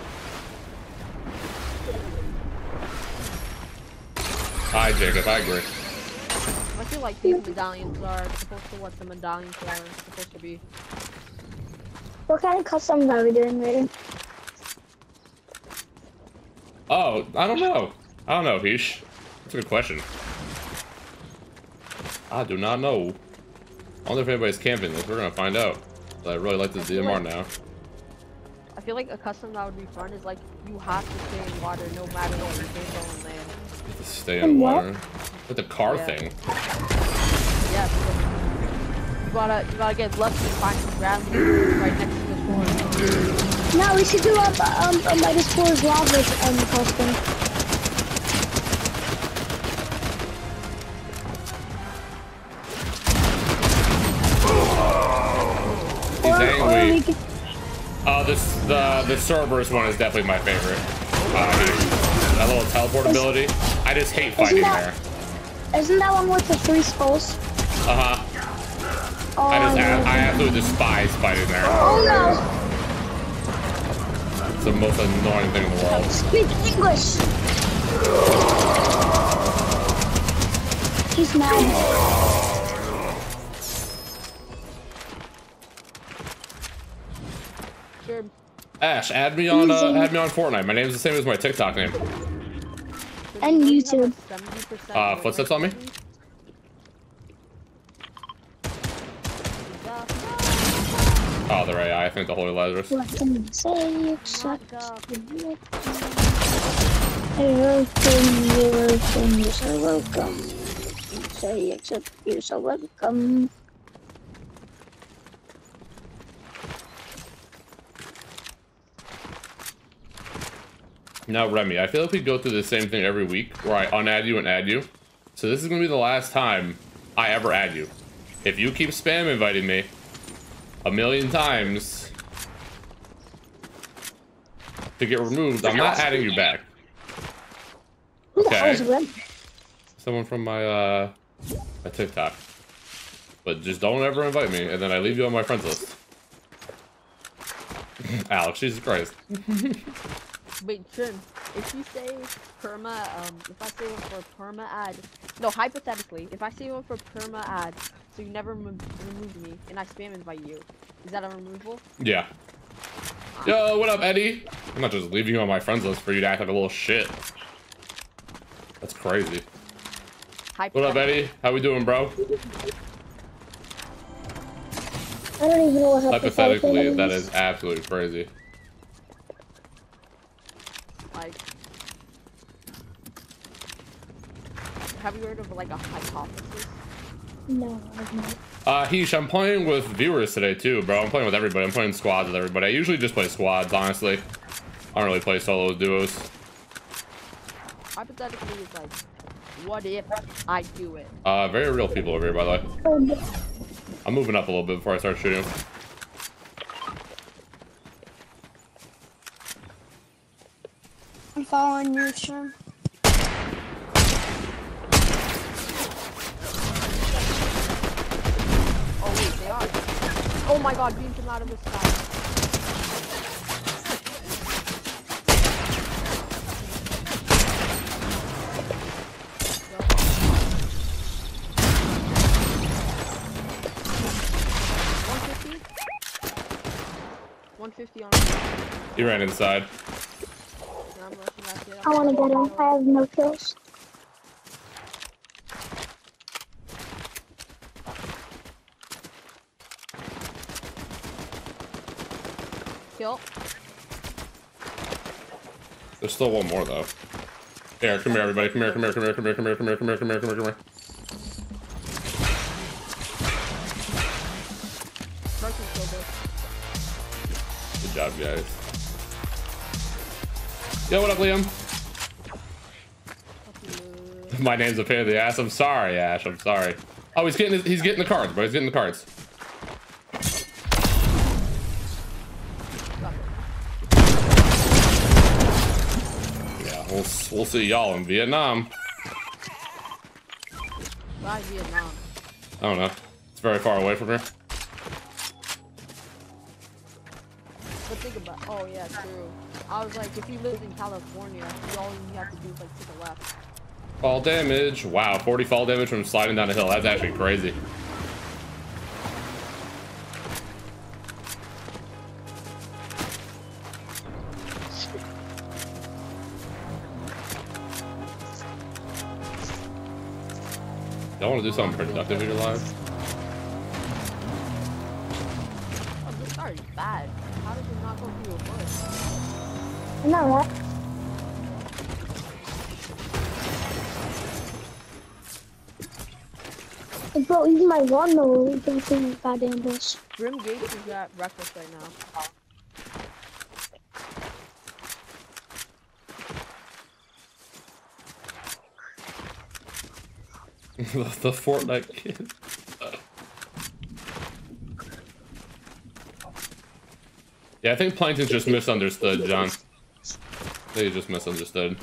[SPEAKER 2] Hi, Jacob, I agree.
[SPEAKER 3] I feel like these
[SPEAKER 7] medallions are supposed to what the medallions are supposed to be.
[SPEAKER 3] What kind of customs are we doing Raiden?
[SPEAKER 2] Oh, I don't know. I don't know, Heesh. That's a good question. I do not know wonder if anybody's camping this. We're gonna find out. But I really like this DMR like, now.
[SPEAKER 7] I feel like a custom that would be fun is like you have to stay in water no matter what. You can on land.
[SPEAKER 2] You have to stay in water. With the car yeah. thing.
[SPEAKER 3] Yeah. You gotta you gotta get lucky and find some gravity right next to the floor. No, we should do a, um a minus four lava um custom.
[SPEAKER 2] Uh, uh, this, the, the Cerberus one is definitely my favorite. Uh, that little teleport ability. I just hate fighting that,
[SPEAKER 3] there. Isn't that one with the three skulls? Uh-huh. Oh, I, just, I,
[SPEAKER 2] I absolutely despise fighting there. Oh, no. It's the most annoying thing in the world.
[SPEAKER 3] Speak English. He's mad.
[SPEAKER 5] Sure.
[SPEAKER 2] Ash, add me on uh, add me on Fortnite. My name's the same as my TikTok name.
[SPEAKER 3] And YouTube. Uh,
[SPEAKER 2] footsteps on me. Oh, they're AI. I think the Holy Lazarus. What
[SPEAKER 3] can say you're you're so welcome. Say except you're so welcome.
[SPEAKER 2] Now, Remy, I feel like we go through the same thing every week where I unadd you and add you. So this is going to be the last time I ever add you. If you keep spam inviting me a million times to get removed, I'm not adding you back.
[SPEAKER 7] Remy?
[SPEAKER 2] Someone from my, uh, my TikTok. But just don't ever invite me, and then I leave you on my friends list. Alex, Jesus Christ.
[SPEAKER 7] Wait, trim. If you say perma, um, if I say one for perma ad, no, hypothetically, if I say one for perma ad, so you never remo removed me, and I spam invite you, is that a removal?
[SPEAKER 2] Yeah. Ah. Yo, what up, Eddie? I'm not just leaving you on my friends list for you to act like a little shit. That's crazy. What up, Eddie? How we doing, bro?
[SPEAKER 3] I don't even know what
[SPEAKER 7] hypothetically. Hypothetically, that
[SPEAKER 2] is absolutely crazy
[SPEAKER 7] like... Have you heard of, like, a hypothesis?
[SPEAKER 5] No, I've
[SPEAKER 2] not. Uh, Heesh, I'm playing with viewers today, too, bro. I'm playing with everybody. I'm playing squads with everybody. I usually just play squads, honestly. I don't really play solo duos.
[SPEAKER 7] Hypothetically, it's like, what if I do it?
[SPEAKER 2] Uh, very real people over here, by the way. Um, I'm moving up a little bit before I start shooting.
[SPEAKER 3] I'm following you, Sherm. Oh wait, they are. Oh my god, beam came out of the sky.
[SPEAKER 5] One fifty. One fifty on.
[SPEAKER 2] He ran inside. I want to get
[SPEAKER 3] him. I have no kills.
[SPEAKER 7] Kill.
[SPEAKER 2] There's still one more though. Here, come here, everybody. Come here, come here, come here, come here, come here, come here, come here, come here, come here, come here. Good job, guys. Yo, what up, Liam? My name's a pain in the ass. I'm sorry, Ash. I'm sorry. Oh, he's getting his, he's getting the cards, bro. He's getting the cards. Yeah, we'll we'll see y'all in Vietnam.
[SPEAKER 7] Why Vietnam?
[SPEAKER 2] I don't know. It's very far away from here.
[SPEAKER 3] But think about oh yeah, true. I was like, if you live in California, all you have to
[SPEAKER 5] do is like take a left.
[SPEAKER 2] Fall damage. Wow, 40 fall damage from sliding down a hill. That's actually crazy. Y'all want to do something productive in your
[SPEAKER 1] life?
[SPEAKER 5] Oh, this car is bad.
[SPEAKER 3] How did it not go through your foot? No, what? Bro, he's my one though. Don't think goddamn bush.
[SPEAKER 7] Grim Gates is at reckless right now.
[SPEAKER 2] the Fortnite kid. yeah, I think Plankton just misunderstood, John. They just misunderstood.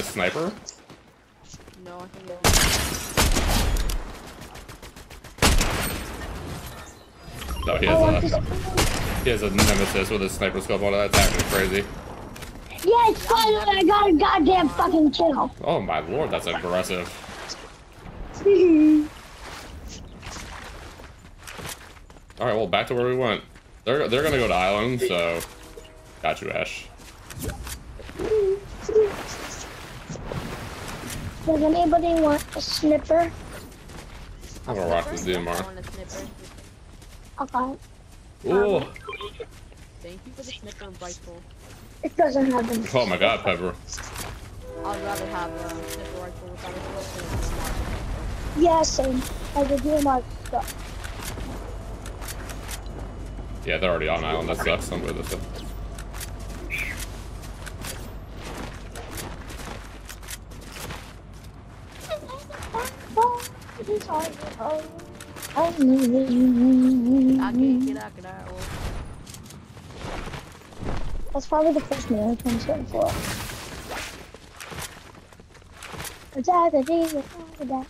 [SPEAKER 2] a sniper? No, I think it No, he oh, has, oh, a, just... he has a nemesis with a sniper scope on it. That's actually crazy.
[SPEAKER 5] Yes,
[SPEAKER 3] finally I got a goddamn fucking kill.
[SPEAKER 2] Oh my lord, that's aggressive. Alright, well, back to where we went. They're, they're gonna go to island, so... Got you, Ash.
[SPEAKER 3] Does anybody want a snipper?
[SPEAKER 2] I'm gonna rock with
[SPEAKER 5] DMR. Okay.
[SPEAKER 2] Ooh. Um,
[SPEAKER 3] thank you for the snipper rifle. It doesn't have
[SPEAKER 2] them. Oh my god, Pepper. I'd rather have uh, a snipper rifle without a weapon. Yeah, same.
[SPEAKER 3] I would do my stuff.
[SPEAKER 2] Yeah, they're already on island. That sucks. I'm with it.
[SPEAKER 3] That's probably the first man I'm searching for.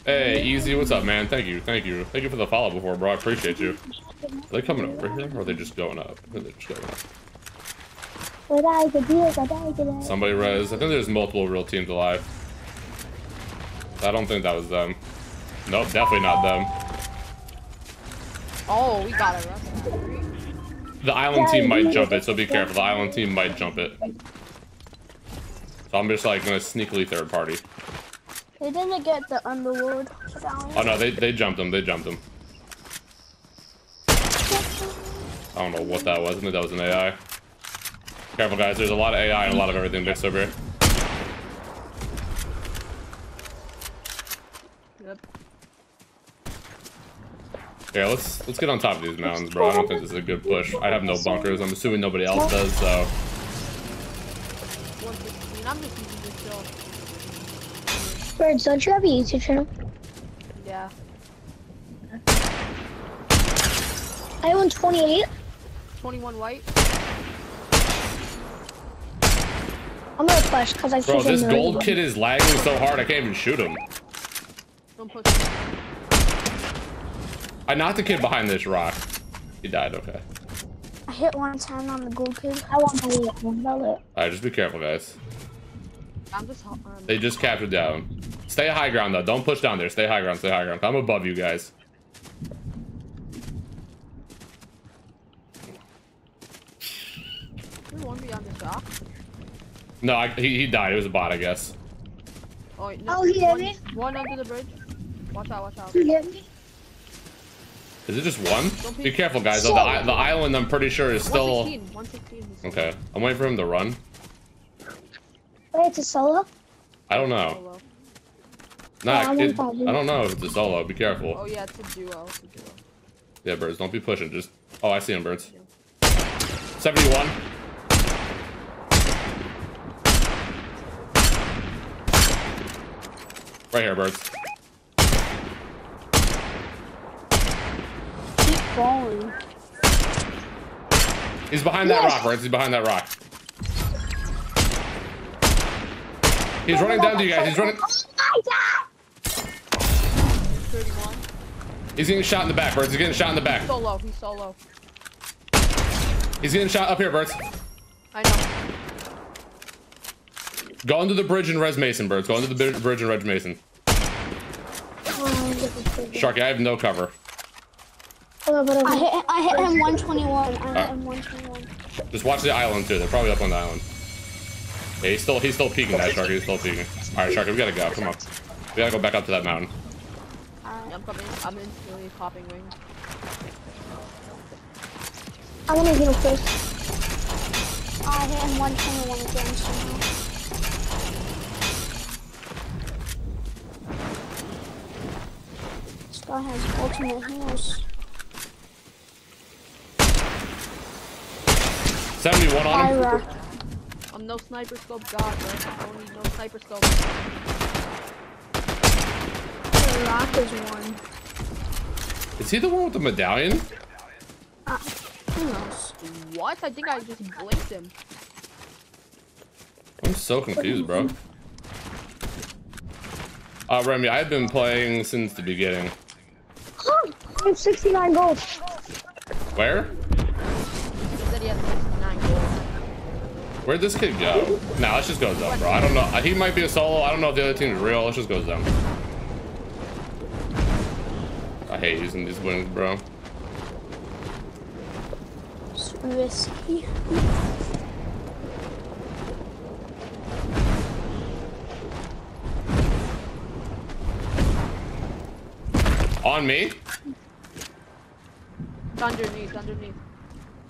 [SPEAKER 2] Hey, Easy, what's up, man? Thank you, thank you. Thank you for the follow before, bro. I appreciate you. Are they coming over here, or are they just going up? they just going up? Somebody res. I think there's multiple real teams alive. I don't think that was them. Nope, definitely not them.
[SPEAKER 3] Oh, we got it.
[SPEAKER 2] The island team might jump it, so be careful. The island team might jump it. So I'm just like gonna sneakily third party.
[SPEAKER 3] They didn't get the underworld
[SPEAKER 2] Oh no, they they jumped them. They jumped them. I don't know what that was. I think that was an AI. Careful guys, there's a lot of AI and a lot of everything mixed over here. Yeah, let's let's get on top of these mountains, bro. I don't think this is a good push. I have no bunkers. I'm assuming nobody else does, so.
[SPEAKER 3] Birds, don't you have a YouTube channel? Yeah. I own 28. 21 white. I'm gonna push because I. Bro, this gold kid is
[SPEAKER 2] lagging so hard I can't even shoot him.
[SPEAKER 3] Don't push.
[SPEAKER 2] I uh, knocked the kid behind this rock. He died, okay.
[SPEAKER 3] I hit one time on the gold kid. I want bullet, one bullet.
[SPEAKER 2] Alright, just be careful, guys. I'm just um, They just captured down. Stay high ground, though. Don't push down there. Stay high ground, stay high ground. I'm above you guys.
[SPEAKER 7] one beyond this
[SPEAKER 2] No, I, he, he died. It was a bot, I guess.
[SPEAKER 7] Oh, no, oh he one, me. One under the bridge.
[SPEAKER 3] Watch out, watch out. He hit me.
[SPEAKER 2] Is it just one? Be careful, guys. The, the, island, I'm pretty sure, is still... Okay. I'm waiting for him to run.
[SPEAKER 3] Wait, it's a solo?
[SPEAKER 2] I don't know. Nah, yeah, it, I don't know if it's a solo. Be careful. Oh,
[SPEAKER 3] yeah, it's a duo. It's a duo.
[SPEAKER 2] Yeah, birds, don't be pushing. Just... Oh, I see him, birds. 71. Right here, birds. falling. He's behind that yes. rock, right? He's behind that rock. He's running down to you guys. He's running.
[SPEAKER 5] Oh my god!
[SPEAKER 2] 31. He's getting shot in the back, Birds. He's getting shot in the back. He's
[SPEAKER 3] so low. He's so low.
[SPEAKER 2] He's getting shot up here, Birds. I know. Go under the bridge and res Mason, Birds. Go under the bridge and res Mason. Oh, Sharky, I have no cover.
[SPEAKER 3] Hello, I hit, I hit him 121. I right. hit ah. him 121.
[SPEAKER 2] Just watch the island too. They're probably up on the island. Yeah, he's still he's still peeking that shark. He's still peeking. All right, shark, we gotta go. Come on, we gotta go back up to that mountain.
[SPEAKER 3] I'm coming. I'm instantly popping wings. I'm gonna get him first. I hit him 121 again This guy has ultimate heals.
[SPEAKER 2] 71 on him.
[SPEAKER 7] I I'm no sniper scope god, I don't need no sniper scope.
[SPEAKER 3] The is one.
[SPEAKER 2] Is he the one with the medallion?
[SPEAKER 3] Uh, who knows? What? I think I just blinked him.
[SPEAKER 2] I'm so confused, bro. Uh, Remy, I've been playing since the beginning.
[SPEAKER 3] I am 69 gold.
[SPEAKER 2] Where?
[SPEAKER 7] already at
[SPEAKER 2] Where'd this kid go? Nah, let's just go zone, bro. I don't know. He might be a solo. I don't know if the other team is real. Let's just go down. I hate using these wings, bro.
[SPEAKER 3] It's risky.
[SPEAKER 2] On me?
[SPEAKER 7] Underneath, underneath.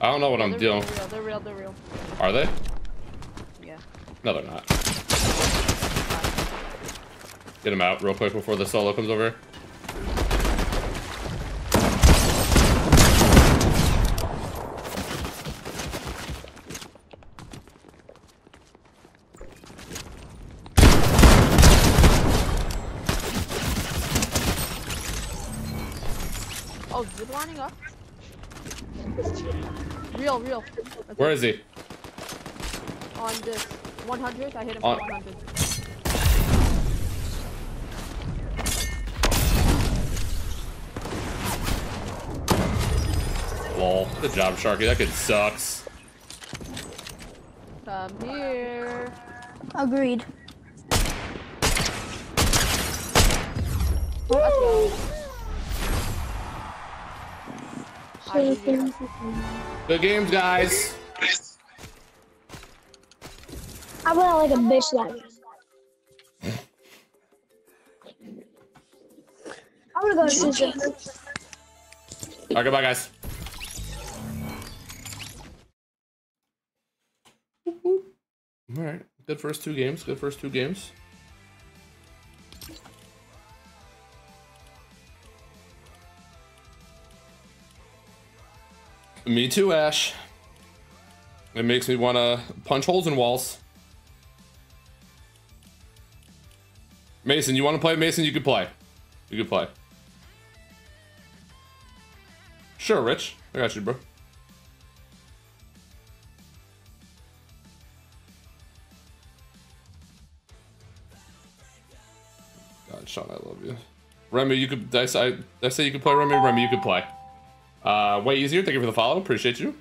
[SPEAKER 2] I don't know what no, I'm dealing. Real,
[SPEAKER 7] they're real. They're real. Are they? Yeah.
[SPEAKER 2] No, they're not. Get him out real quick before the solo comes over.
[SPEAKER 7] Real, real. That's Where it. is he? On this 100, I hit
[SPEAKER 2] him on 100. Lol. Good job, Sharky. That kid sucks.
[SPEAKER 1] Come here.
[SPEAKER 3] Agreed. Woo!
[SPEAKER 5] Good
[SPEAKER 2] games, guys. I went out like a
[SPEAKER 3] bitch that
[SPEAKER 5] I'm gonna go to Sushi.
[SPEAKER 2] Alright, goodbye, guys. Alright, good first two games. Good first two games. Me too, Ash. It makes me want to punch holes in walls. Mason, you want to play? Mason, you could play. You could play. Sure, Rich. I got you, bro. God, Sean, I love you. Remy, you could. I, I, I say you could play Remy. Remy, you could play. Uh, way easier. Thank you for the follow. Appreciate you.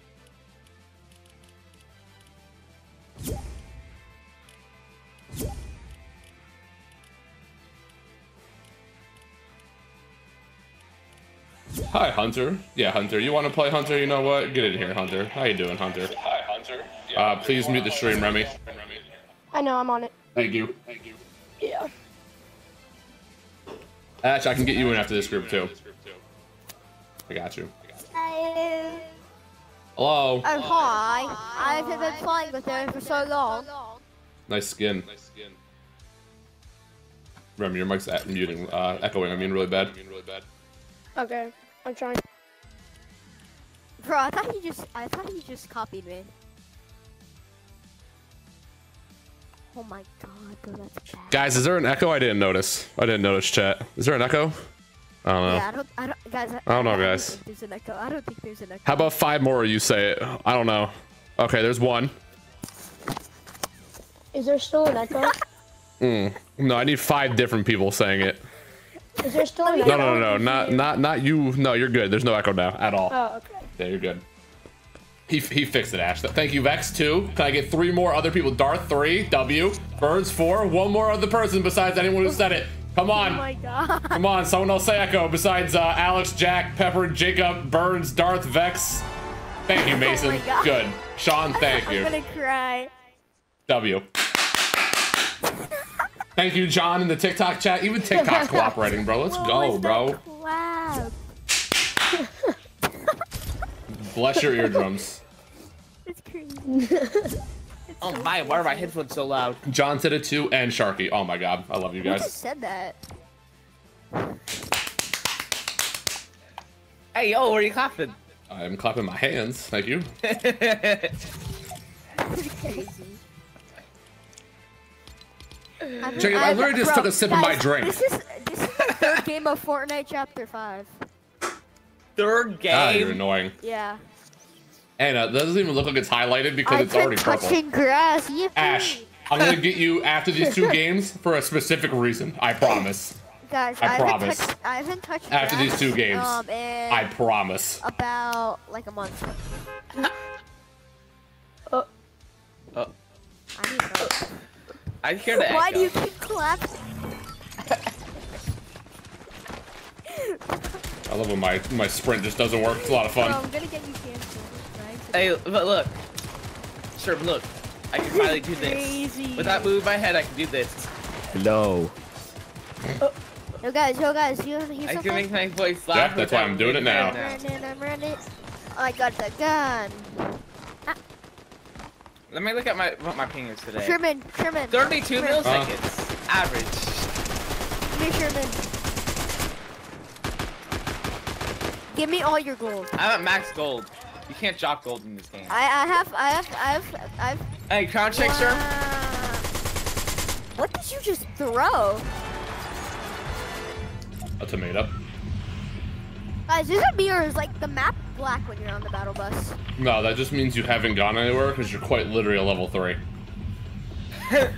[SPEAKER 2] Hi, Hunter. Yeah, Hunter. You want to play Hunter? You know what? Get in here, Hunter. How you doing, Hunter? Hi, Hunter. Yeah, uh, please mute the stream, Remy. I know. I'm on it. Thank you. Thank you. Yeah. Ash, I can get you in after this group too. I got you. Hello. Oh,
[SPEAKER 3] hi. I haven't been playing with them for so long.
[SPEAKER 2] Nice skin. Remy, your mic's at muting, uh, echoing, I mean, really bad.
[SPEAKER 3] Okay, I'm trying. Bro, I thought you just, I thought you just copied me. Oh
[SPEAKER 5] my god, bro,
[SPEAKER 2] Guys, is there an echo? I didn't notice. I didn't notice chat. Is there an echo? I don't know. Yeah, I
[SPEAKER 5] don't, I don't, guys,
[SPEAKER 2] I, I don't know, guys. Don't
[SPEAKER 5] there's an echo. I don't think there's an echo.
[SPEAKER 2] How about five more? You say it. I don't know. Okay, there's one.
[SPEAKER 3] Is there still
[SPEAKER 5] an echo?
[SPEAKER 2] Mm. No, I need five different people saying it.
[SPEAKER 5] Is there still an echo? No, no, no, no, not,
[SPEAKER 2] not, not you. No, you're good. There's no echo now at all. Oh, okay. Yeah, you're good. He, he fixed it, Ash. Thank you, Vex. Two. Can I get three more other people? Darth three. W. Burns four. One more other person besides anyone who said it. Come on. Oh my
[SPEAKER 5] god. Come on,
[SPEAKER 2] someone else say Echo besides uh, Alex, Jack, Pepper, Jacob, Burns, Darth, Vex.
[SPEAKER 3] Thank you, oh Mason. Oh Good.
[SPEAKER 2] Sean, thank you. I'm gonna cry. W. thank you, John, in the TikTok chat. Even TikTok's cooperating, bro. Let's go,
[SPEAKER 5] bro. Clap? Bless your
[SPEAKER 2] eardrums.
[SPEAKER 6] It's crazy. Oh my, why are my headphones so loud?
[SPEAKER 2] John said it too, and Sharky. Oh my god, I love you guys. Who
[SPEAKER 6] said that? Hey, yo, where are you clapping?
[SPEAKER 2] I am clapping my hands. Thank you. I've,
[SPEAKER 6] Jacob, i I literally just bro, took a sip guys, of my drink. This is, this is the third game of
[SPEAKER 3] Fortnite Chapter 5.
[SPEAKER 6] Third game? Ah, you're annoying.
[SPEAKER 3] Yeah.
[SPEAKER 2] Anna, that doesn't even look like it's highlighted because I it's already purple. Touching
[SPEAKER 3] grass. Yippee.
[SPEAKER 2] Ash, I'm gonna get you after these two games for a specific reason. I promise.
[SPEAKER 3] Guys, I, I promise. Touched, I haven't touched after grass, these two games. Um, I
[SPEAKER 2] promise.
[SPEAKER 3] About like a month. uh, uh,
[SPEAKER 6] uh. I hear that. Why do you keep
[SPEAKER 3] collapsing?
[SPEAKER 2] I love when my my sprint just doesn't work. It's a lot of fun.
[SPEAKER 3] Oh,
[SPEAKER 6] Hey, but look. sir. look. I can finally do this. With that move moving my head, I can do this.
[SPEAKER 4] Hello.
[SPEAKER 3] Oh. Yo guys, yo guys, you want to hear I can make
[SPEAKER 6] my voice loud. Yep, that's why I'm doing it now. I'm running,
[SPEAKER 3] I'm running. Oh, I got the gun.
[SPEAKER 5] Ah.
[SPEAKER 6] Let me look at my what my ping is today. Sherman, Sherman. 32 Sherman. milliseconds. Uh. Average.
[SPEAKER 5] Give me
[SPEAKER 3] Sherman. Give me all your gold.
[SPEAKER 6] I'm at max gold can't drop gold in this game. I,
[SPEAKER 3] I have, I have, I have, I've.
[SPEAKER 6] Hey, crown check, sir.
[SPEAKER 3] What did you just throw? A tomato. Guys, this beer is like the map black when you're on the battle bus.
[SPEAKER 2] No, that just means you haven't gone anywhere because you're quite literally a level three. and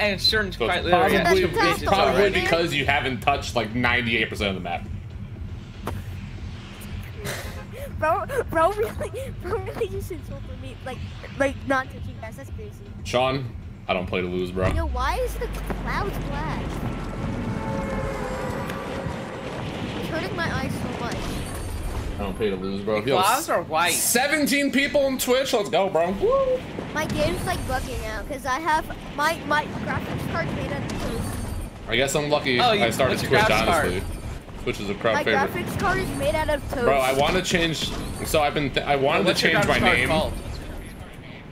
[SPEAKER 2] it's so quite literally. Probably, it's probably because you haven't touched like 98% of the map
[SPEAKER 3] bro, bro, really, bro, really just insulted me, like, like not touching
[SPEAKER 6] guys. That's crazy.
[SPEAKER 2] Sean, I don't play to lose, bro. Yo,
[SPEAKER 5] why is the clouds black? It's hurting my eyes so much.
[SPEAKER 2] I don't play to lose, bro. The Yo, clouds are white. 17 people on Twitch. Let's go, bro. Woo.
[SPEAKER 3] My game's like bugging out because I have my my graphics card made out of
[SPEAKER 2] I guess I'm lucky. Oh, I started Twitch honestly. Card? which is a crowd my favorite. My
[SPEAKER 3] graphics card is made out of toast. Bro, I want to
[SPEAKER 2] change. So I've been. I wanted to change my name called?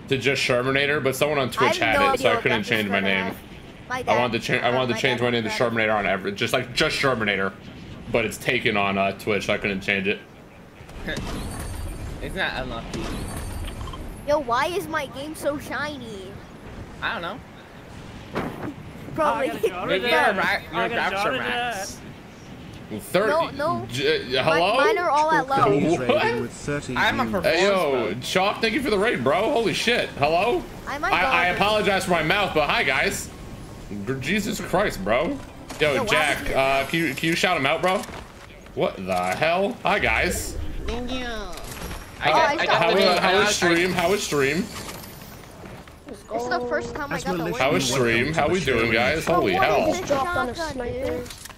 [SPEAKER 2] to just Shermanator, but someone on Twitch had no it, so I couldn't change my name. My I wanted to change. I wanted to change my name to Shermanator on average, just like just Shermanator, but it's taken on uh, Twitch, so I couldn't change
[SPEAKER 6] it's not unlucky.
[SPEAKER 3] Yo, why is my game so shiny?
[SPEAKER 6] I don't know. Probably. Maybe you graphics are a
[SPEAKER 2] Thirty. No, no. J uh, hello. Mine, are all at low. What? I'm a Hey yo, Chalk, thank you for the raid, bro. Holy shit. Hello. I might. I, I apologize for my mouth, but hi guys. Jesus Christ, bro. Yo, yo Jack, uh, can you can you shout him out, bro? What the hell? Hi guys. Thank you. I got, oh, I got how, was, how stream?
[SPEAKER 3] This is the first time I got the win.
[SPEAKER 1] How stream?
[SPEAKER 2] How we doing, guys? Holy hell.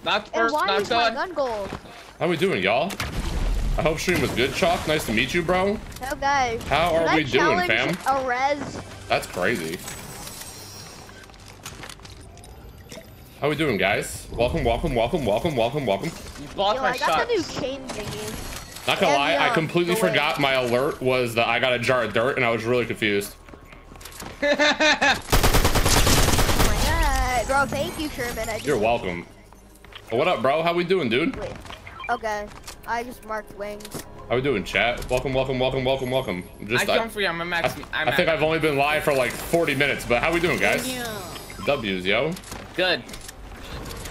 [SPEAKER 2] Not
[SPEAKER 3] first, and why not is done. my gun gold?
[SPEAKER 2] How we doing, y'all? I hope stream was good, Chalk. Nice to meet you, bro. Okay. How are Can we doing, fam?
[SPEAKER 3] A res.
[SPEAKER 2] That's crazy. How we doing, guys? Welcome, welcome, welcome, welcome, welcome, welcome.
[SPEAKER 3] You blocked Yo, my I got the new chain thingy.
[SPEAKER 2] Not gonna lie, I completely forgot my alert was that I got a jar of dirt, and I was really confused. oh
[SPEAKER 3] my god, bro! Thank you, Sherman. I You're
[SPEAKER 2] welcome. What up, bro? How we doing, dude? Wait.
[SPEAKER 6] Okay. I just marked wings.
[SPEAKER 2] How we doing, chat? Welcome, welcome, welcome, welcome, welcome. Just, I, I uh, for
[SPEAKER 6] you. I'm a max. I, I think
[SPEAKER 2] I've only been live for like 40 minutes, but how we doing, guys? W's, yo. Good.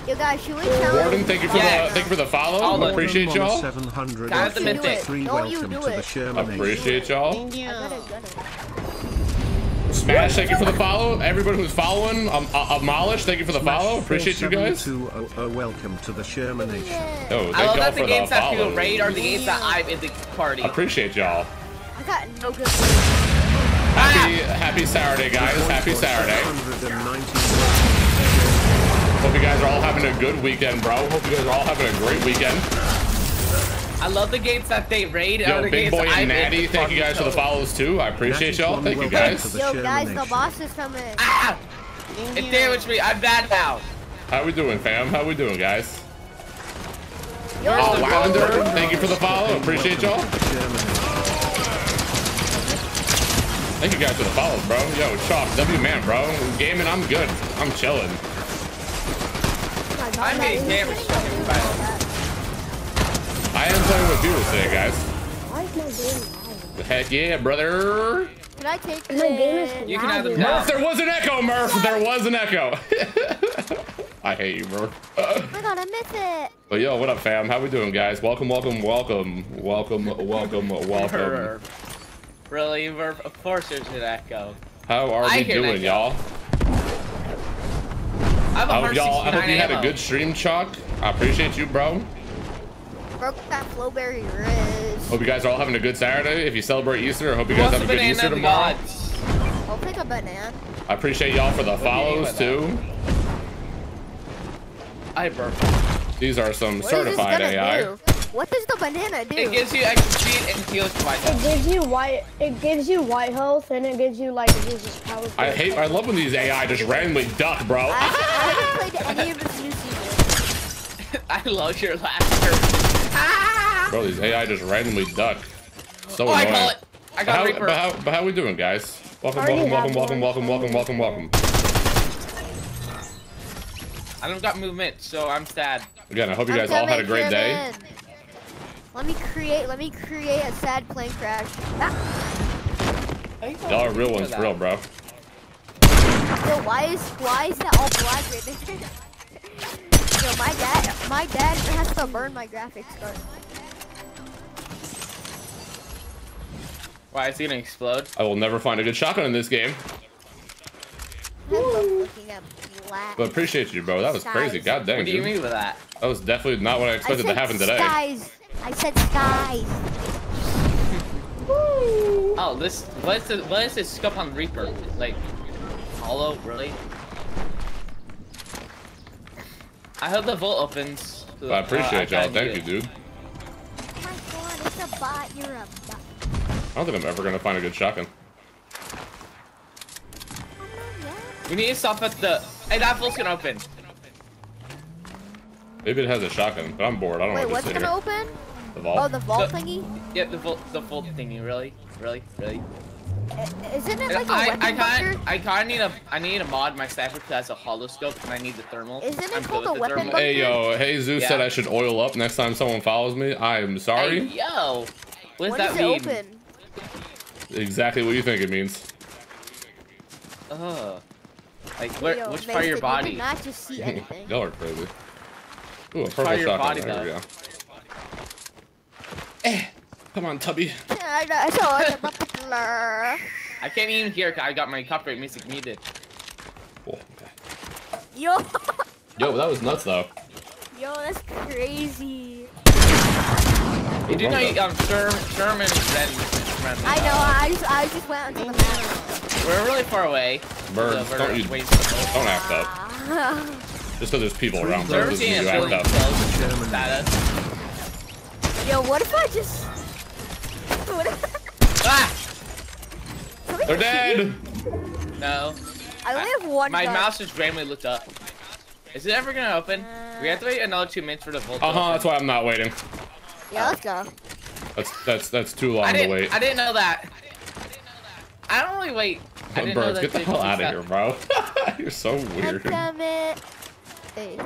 [SPEAKER 6] Yo, guys, should we challenge? Warden,
[SPEAKER 2] thank you for yeah. the thank you for the follow. All Appreciate y'all. Appreciate y'all. Smash, thank you for the follow. Everybody who's following, um, uh, Amolish, uh, thank you for the Smash follow. Appreciate you guys.
[SPEAKER 4] Uh, uh, welcome to the Shermanation.
[SPEAKER 2] Oh, I love that the games the that people raid are the games that
[SPEAKER 6] I'm in the party.
[SPEAKER 2] Appreciate y'all.
[SPEAKER 6] I got no good. Happy,
[SPEAKER 2] ah! happy Saturday, guys. Happy Saturday. Hope you guys are all having a good weekend, bro. Hope you guys are all having a great weekend.
[SPEAKER 6] I love the games that they raid. Yo, Big Boy and Natty, thank you guys for the follows
[SPEAKER 2] too. I appreciate y'all. Thank you guys. Yo, guys, the
[SPEAKER 6] boss is coming. Ah! It damaged me. I'm bad now.
[SPEAKER 2] How we doing, fam? How we doing, guys?
[SPEAKER 6] Yo, oh, thank you for the follow. Appreciate y'all.
[SPEAKER 2] Thank you guys for the follows, bro. Yo, Chop, W man, bro. Gaming, I'm good. I'm chilling.
[SPEAKER 3] I'm getting damaged
[SPEAKER 2] I am playing with viewers today, guys.
[SPEAKER 3] Why is
[SPEAKER 2] my game Heck yeah, brother.
[SPEAKER 3] Can I take my game You can have the
[SPEAKER 2] Murph, there was an echo, Murph. There was an echo. I hate you, bro. We're gonna miss it. But yo, what up, fam? How we doing, guys? Welcome, welcome, welcome, welcome, welcome, welcome.
[SPEAKER 6] Really, Verb? Of course there's an echo.
[SPEAKER 2] How are we doing, y'all? I
[SPEAKER 6] hope y'all. I hope you had a good
[SPEAKER 2] stream, Chuck. I appreciate you, bro
[SPEAKER 3] broke that flowberry wrist.
[SPEAKER 2] Hope you guys are all having a good Saturday. If you celebrate Easter, I hope you guys have a good Easter tomorrow.
[SPEAKER 6] I'll pick a banana.
[SPEAKER 2] I appreciate y'all for the what follows too. I burped. These are some what certified AI. Do?
[SPEAKER 6] What does the banana do? It gives you extra speed and heals twice. It gives you
[SPEAKER 3] white. It gives you white health and it gives you like it gives you power.
[SPEAKER 2] I hate. I love when these AI just randomly duck, bro. I, I haven't played any of this
[SPEAKER 6] new season. I love your laughter. Bro, these
[SPEAKER 2] AI just randomly duck. So oh, annoying. I call it. I got but how, Reaper. But how, but how we doing, guys? Welcome, welcome, welcome, welcome, welcome, welcome, welcome, welcome,
[SPEAKER 6] I don't got movement, so I'm sad.
[SPEAKER 2] Again, I hope you guys all had a great day.
[SPEAKER 3] Let me create. Let me create a sad plane crash. Ah. Y'all are real ones, real, bro. Yo, why is why is that all black right there? Yo, my dad, my dad has to burn my graphics card.
[SPEAKER 6] Why is he gonna explode?
[SPEAKER 2] I will never find a good shotgun in this game.
[SPEAKER 6] But
[SPEAKER 2] appreciate you, bro. That was crazy. God dang, What do you mean by that? That was definitely not what I expected I to happen today.
[SPEAKER 6] Skies. I said skies. oh, this. What is this? What is this scope on Reaper? Like, hollow? Really? I hope the vault opens. I appreciate uh, y'all. Thank you,
[SPEAKER 2] dude. Oh
[SPEAKER 3] my god, it's a bot. You're a
[SPEAKER 2] I don't think I'm ever gonna find a good shotgun.
[SPEAKER 6] We need to stop at the... Hey, that vault's gonna open.
[SPEAKER 2] Maybe it has a shotgun, but I'm
[SPEAKER 6] bored. I don't Wait, want to sit here. what's gonna open? The vault. Oh, the vault the, thingy? Yeah, the vault, the vault thingy. Really, really, really. isn't it like I, a weapon I kinda, I kinda need a, I need a mod my sniper that has a holoscope and I need the thermal. Isn't it I'm called a weapon bunker? Hey yo, hey Zeus yeah. said
[SPEAKER 2] I should oil up next time someone follows me. I'm sorry. Hey,
[SPEAKER 6] yo, what, what does that mean? It open?
[SPEAKER 2] Exactly what you think it means.
[SPEAKER 6] Uh, like where, Yo, which part of your body? not just see
[SPEAKER 2] anything. Y'all are crazy. Ooh, a purple shotgun. There we go. Eh, come on, Tubby.
[SPEAKER 3] I
[SPEAKER 6] can't even hear. I got my copyright music muted. Oh,
[SPEAKER 3] okay. Yo.
[SPEAKER 2] Yo, that was nuts though.
[SPEAKER 3] Yo, that's crazy.
[SPEAKER 6] You do know, um, Sher Sherman is I know, I just, I just went onto the map. We're really far away. Birds, so don't you, don't
[SPEAKER 2] act up.
[SPEAKER 7] just
[SPEAKER 2] because there's people around there doesn't mean you act up.
[SPEAKER 3] Yo, what if I just... What if... Ah!
[SPEAKER 6] They're dead! No. I only have
[SPEAKER 3] one My mouse
[SPEAKER 6] just randomly looked up. Is it ever gonna open? Uh, we have to wait another two minutes for the vault. Uh huh. That's
[SPEAKER 2] why I'm not waiting. Yeah, let's go. That's that's that's too long to wait. I didn't
[SPEAKER 6] know that. I, not I, didn't know that. don't really wait. get the hell out of
[SPEAKER 2] here, bro. you're so weird.
[SPEAKER 6] it. Hey.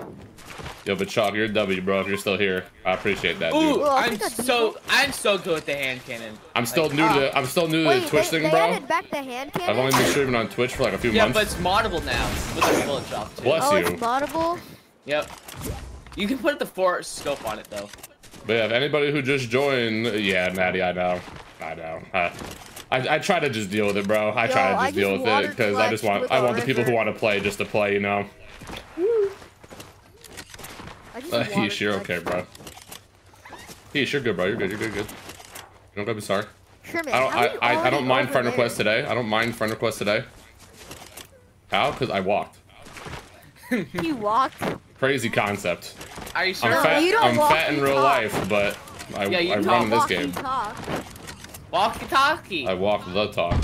[SPEAKER 2] Yo, but Chalk, you're W, bro. If you're still here, I appreciate that. Ooh, dude.
[SPEAKER 6] I'm so I'm so good with the hand cannon. I'm still like, new uh, to the ah. I'm still new wait, to the Twitch they, thing, they bro. Added back the hand
[SPEAKER 2] cannon? I've only been streaming on Twitch for like a few yeah, months. Yeah, but
[SPEAKER 6] it's moddable now. With the bullet drop too. Bless oh, you. it's moddable. Yep. You can put the force scope on it though.
[SPEAKER 2] But yeah, anybody who just joined, yeah, Natty, I know, I know. I, I, I try to just deal with it, bro. I Yo, try to just, just deal with it because I just want I want the people who want to play just to play, you know. Uh, Heesh, you're okay, bro. Heesh, you're good, bro. You're good. You're good. Good. You don't gotta be sorry. Sherman, I don't. I, I, I, don't mind friend requests today. I don't mind friend requests today. How? Because I walked.
[SPEAKER 6] you walked.
[SPEAKER 2] Crazy concept.
[SPEAKER 6] Are you sure? I'm fat, I'm fat in
[SPEAKER 2] real talk. life, but I, yeah, I run this game.
[SPEAKER 6] Walkie talkie. I
[SPEAKER 2] walk the talk.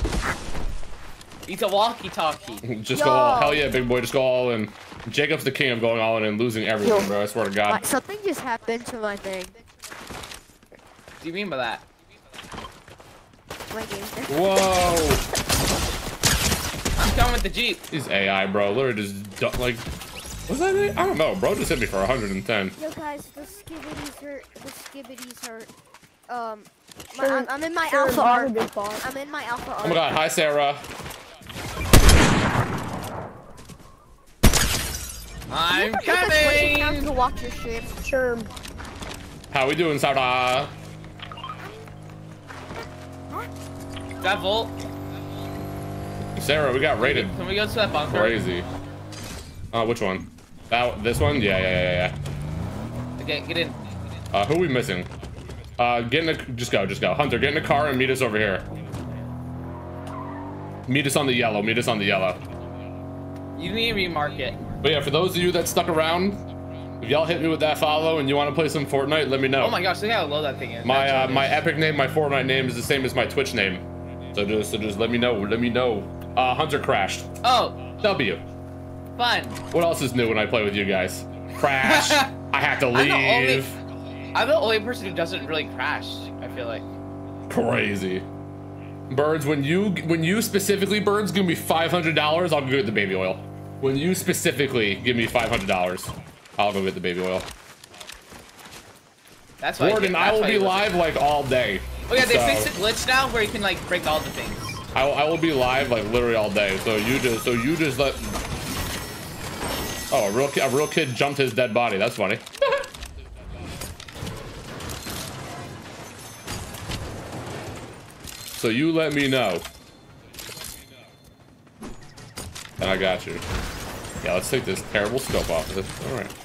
[SPEAKER 6] It's a walkie talkie. just Yo. go all, hell yeah,
[SPEAKER 2] big boy, just go all in. Jacob's the king of going all in and losing everything, Yo. bro. I swear to God.
[SPEAKER 6] Something just happened to my thing. What do you mean by that?
[SPEAKER 5] game.
[SPEAKER 2] Whoa! I'm coming with the Jeep. He's AI, bro. Literally just like was that it? I don't know. Bro just hit me for 110.
[SPEAKER 5] Yo, guys, the
[SPEAKER 3] skibbities hurt. The skibbities hurt. Um, my, I'm, I'm, in my sure, alpha art. I'm in my alpha art. Oh my god,
[SPEAKER 2] hi, Sarah.
[SPEAKER 6] I'm coming!
[SPEAKER 3] To watch your stream. Sure.
[SPEAKER 2] How we doing, Sarah? Devil. Sarah, we got raided. Can we go to that bunker? Crazy. Uh, which one? That this one? Yeah, yeah, yeah, yeah. Okay, get in. Uh, who are we missing? Uh, get in the just go, just go. Hunter, get in the car and meet us over here. Meet us on the yellow. Meet us on the yellow.
[SPEAKER 6] You need to remark it.
[SPEAKER 2] But yeah, for those of you that stuck around, if y'all hit me with that follow and you want to play some Fortnite, let me know. Oh my
[SPEAKER 6] gosh, look how low that thing is. My uh, my
[SPEAKER 2] epic name, my Fortnite name is the same as my Twitch name. So just so just let me know. Let me know. Uh, Hunter crashed. Oh. W. Fun. What else is new when I play with you guys? Crash. I have to leave. I'm the, only,
[SPEAKER 6] I'm the only person who doesn't really crash. I feel like.
[SPEAKER 2] Crazy. Birds, when you when you specifically birds give me five hundred dollars, I'll go get the baby oil. When you specifically give me five hundred dollars, I'll go get the baby oil.
[SPEAKER 6] That's why. Warden, I, I, will be live
[SPEAKER 2] like all day. Oh yeah, they so. fixed the
[SPEAKER 6] glitch now where you can like break all the things.
[SPEAKER 2] I, I will be live like literally all day. So you just so you just let Oh, a real, kid, a real kid jumped his dead body. That's funny. so you let me know. And I got you. Yeah, let's take this terrible scope off of it. All right.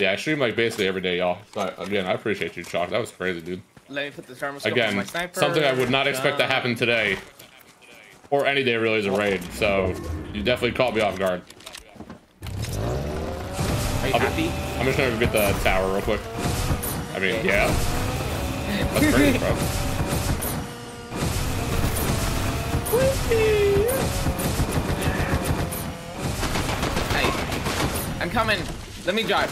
[SPEAKER 2] Yeah, I stream like basically every day, y'all. So again, I appreciate you, Chalk. That was crazy, dude. Let me put the my sniper. again, Something I would not expect to happen today. Or any day really is a raid, so you definitely caught me off guard. Are you I'll happy? Be, I'm just gonna get the tower real quick. I mean, yeah. That's great, bro.
[SPEAKER 6] Hey, I'm coming. Let me drive.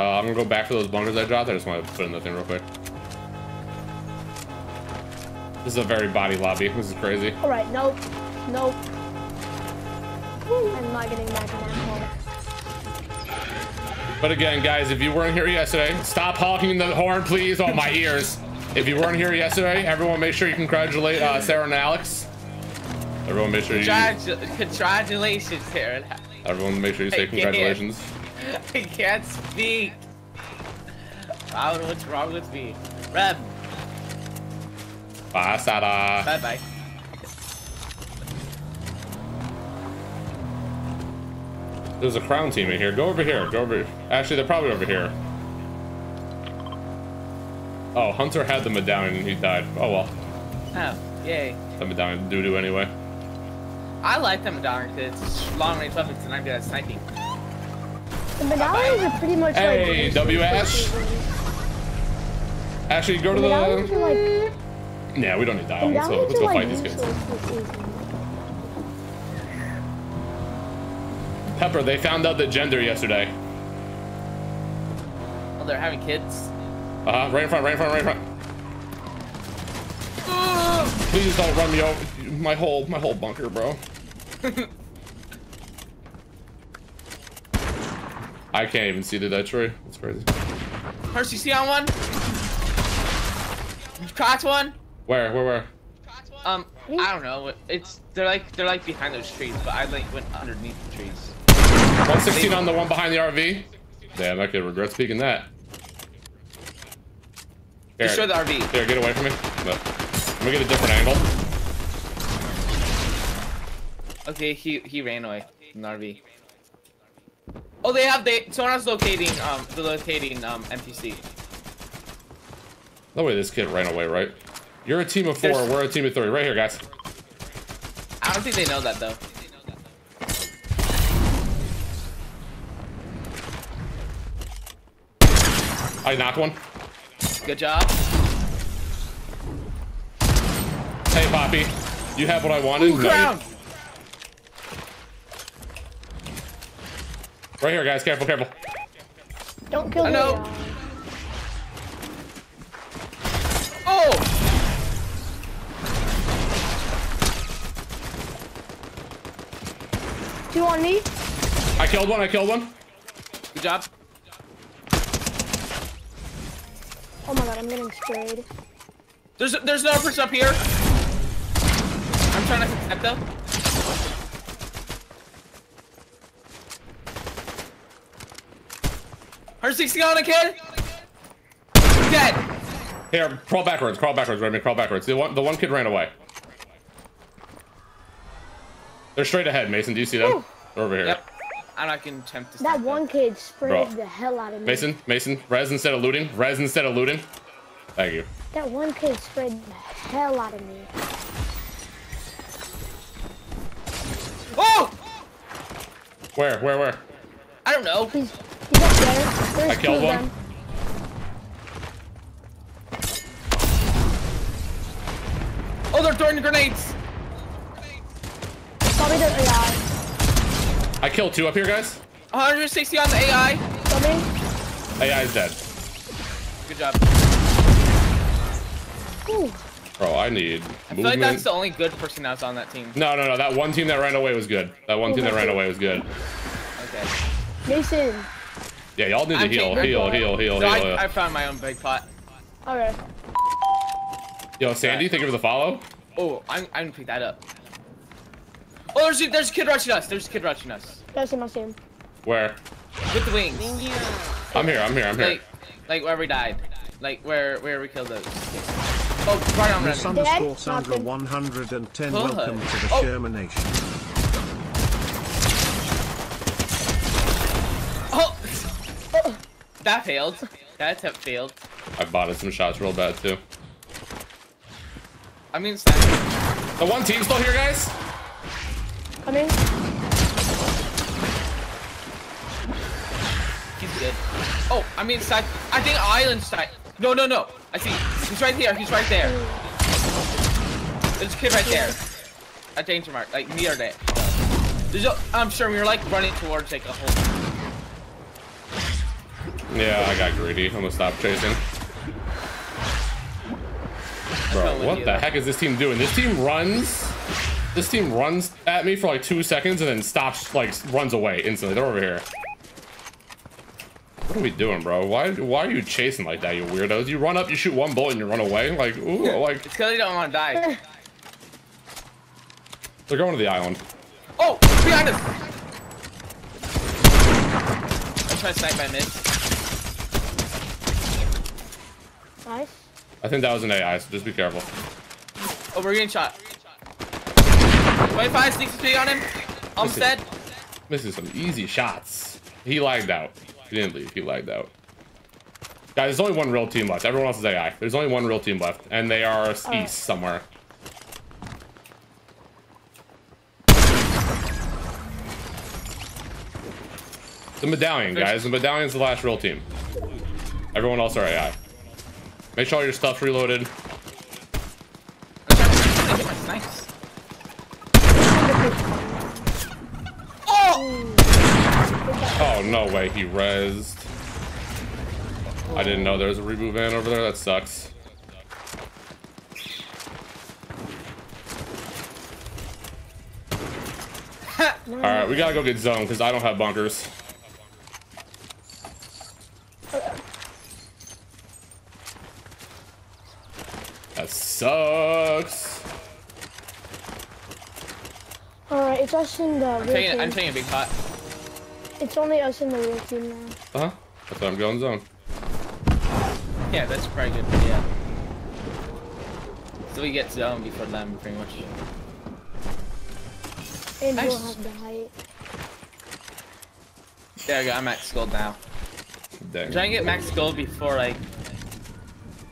[SPEAKER 2] Uh, I'm gonna go back for those bunkers I dropped. I just want to put in the thing real quick. This is a very body lobby. This is crazy.
[SPEAKER 3] All right, nope, nope. I'm not getting back in that hole.
[SPEAKER 2] But again, guys, if you weren't here yesterday, stop honking the horn, please. On my ears. If you weren't here yesterday, everyone make sure you congratulate uh, Sarah and Alex. Everyone make sure you...
[SPEAKER 6] congratulations, Sarah and Alex.
[SPEAKER 2] Everyone make sure you say congratulations.
[SPEAKER 6] I can't speak. I don't know what's wrong with me. Rem.
[SPEAKER 2] Bye, Sada. Bye bye. There's a crown team in here. Go over here. Go over here. Actually, they're probably over here. Oh, Hunter had the medallion and he died. Oh, well.
[SPEAKER 6] Oh, yay.
[SPEAKER 2] The medallion doo-doo anyway.
[SPEAKER 6] I like the medallion because it's long range weapons and I'm good at sniping
[SPEAKER 2] medallions are pretty much hey, like... Hey, W. Ash. Ashley, go to the... Like, yeah, we don't need that one, so let's go like fight these
[SPEAKER 6] guys.
[SPEAKER 2] Pepper, they found out the gender yesterday.
[SPEAKER 6] Oh, they're having kids?
[SPEAKER 2] Uh-huh, right in front, right in front, right in
[SPEAKER 6] front.
[SPEAKER 2] Please don't run me over. My whole, my whole bunker, bro. I can't even see the dead tree. That's crazy.
[SPEAKER 6] Percy, see on one? You caught one? Where? Where? Where? Um, I don't know. It's they're like they're like behind those trees, but I like went underneath the trees. 116
[SPEAKER 2] on the one behind the RV. Damn, I could regret speaking that. Here, Destroy the RV. Here, get away from me. No. I'm gonna get a different angle.
[SPEAKER 6] Okay, he he ran away from the RV. Oh, they have they was locating um the locating um NPC.
[SPEAKER 2] No way this kid ran away, right? You're a team of four, There's... we're a team of three. Right here, guys.
[SPEAKER 6] I don't think they know that though.
[SPEAKER 2] I knocked one. Good job. Hey, Poppy. You have what I wanted? Ooh, no, Right here, guys. Careful, careful.
[SPEAKER 6] Don't kill me. I know. Oh!
[SPEAKER 3] Two on me.
[SPEAKER 2] I killed one. I killed one. Good job.
[SPEAKER 3] Oh my god, I'm getting sprayed.
[SPEAKER 6] There's there's snipers up here. I'm trying to accept them. 160 on a kid. Dead.
[SPEAKER 2] Here, crawl backwards. Crawl backwards, Remy. Crawl backwards. The one, the one kid ran away. They're straight ahead, Mason. Do you see them? They're over here. Yep. I'm not gonna attempt
[SPEAKER 3] to. That one them. kid sprayed the hell out of me. Mason,
[SPEAKER 2] Mason, res instead of looting. Res instead of looting. Thank you.
[SPEAKER 3] That one kid sprayed the hell out of me.
[SPEAKER 6] Oh!
[SPEAKER 2] Where? Where? Where?
[SPEAKER 6] I don't know. He's He's up there. There's I killed one. Oh, they're throwing grenades. Probably their AI.
[SPEAKER 2] I killed two up here, guys.
[SPEAKER 6] 160 on the AI. Coming. AI is dead. Good job. Ooh.
[SPEAKER 2] Bro, I need. Movement. I feel like that's the
[SPEAKER 6] only good person that's on that team.
[SPEAKER 2] No, no, no. That one team that ran away was good. That one oh, team that ran away was good.
[SPEAKER 6] Okay. Mason.
[SPEAKER 2] Yeah, y'all need to heal, heal, heal, heal, so heal, I, I
[SPEAKER 6] found my own big pot. Okay. Yo, Sandy, think thank you for the follow. Oh, I'm, I'm gonna pick that up. Oh, there's a, there's a kid rushing us. There's a kid rushing us.
[SPEAKER 3] That's him, I see him.
[SPEAKER 4] Where? With the wings. I'm here, I'm here, I'm here. Like,
[SPEAKER 6] like where we died. Like where where we killed those. Oh, right on, right underscore
[SPEAKER 4] Sandra 110, welcome to the oh. Sherman Nation.
[SPEAKER 6] That failed. That attempt failed. I
[SPEAKER 2] bought some shots real bad too.
[SPEAKER 6] I mean, the one team still here, guys. I mean, he's good. Oh, I mean, side. I think island side. No, no, no. I see. He's right here. He's right there. There's a kid right there. A danger mark, like near that. There's a, I'm sure we were like running towards like a hole.
[SPEAKER 2] Yeah, I got greedy. I'm gonna stop chasing. Bro, what the heck is this team doing? This team runs. This team runs at me for like two seconds and then stops, like runs away instantly. They're over here. What are we doing, bro? Why why are you chasing like that, you weirdos? You run up, you shoot one bullet, and you run away. Like, ooh, like. It's because you don't want to die. They're going to the island.
[SPEAKER 6] Oh, behind us! I trying to snipe my mid.
[SPEAKER 2] I think that was an AI, so just be careful.
[SPEAKER 6] Oh, we're getting shot. 25 sneaks speed on him.
[SPEAKER 2] Almost dead. Missing some easy shots. He lagged out. He didn't leave. He lagged out. Guys, there's only one real team left. Everyone else is AI. There's only one real team left, and they are east right. somewhere. The medallion, guys. The medallion's the last real team. Everyone else are AI. Make sure all your stuff's reloaded. Oh! no way, he rezzed. I didn't know there was a reboot van over there. That sucks.
[SPEAKER 5] Alright, we
[SPEAKER 2] gotta go get zone because I don't have bunkers. That sucks.
[SPEAKER 3] Alright, it's us in the uh, I'm taking, I'm taking, a big pot. It's only us in the real team now.
[SPEAKER 2] Uh-huh.
[SPEAKER 6] That's why I'm going zone. Yeah, that's probably good, yeah. So we get zone before them, pretty much.
[SPEAKER 3] And we'll have the height.
[SPEAKER 6] There we go, I'm max gold now. Dang. Try and get max gold before, like,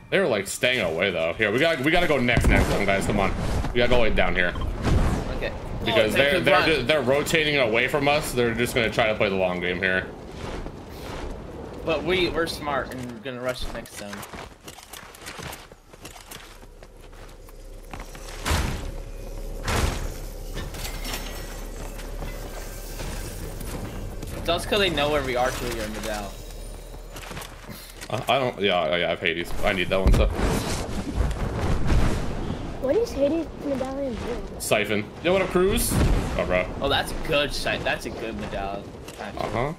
[SPEAKER 2] they were like staying away though. Here, we got we gotta go next next one, guys. Come on, we gotta go way down here.
[SPEAKER 6] Okay. Because oh, they're they're just,
[SPEAKER 2] they're rotating away from us. They're just gonna try to play the long game here.
[SPEAKER 6] But we we're smart and we're gonna rush next zone. That's because they know where we are, Julia and doubt.
[SPEAKER 2] I don't. Yeah, I have Hades. I need that one stuff.
[SPEAKER 6] What is Hades medallion do? Siphon. You want to cruise? Oh, bro. Oh, that's good. That's a good medallion. Uh
[SPEAKER 2] huh.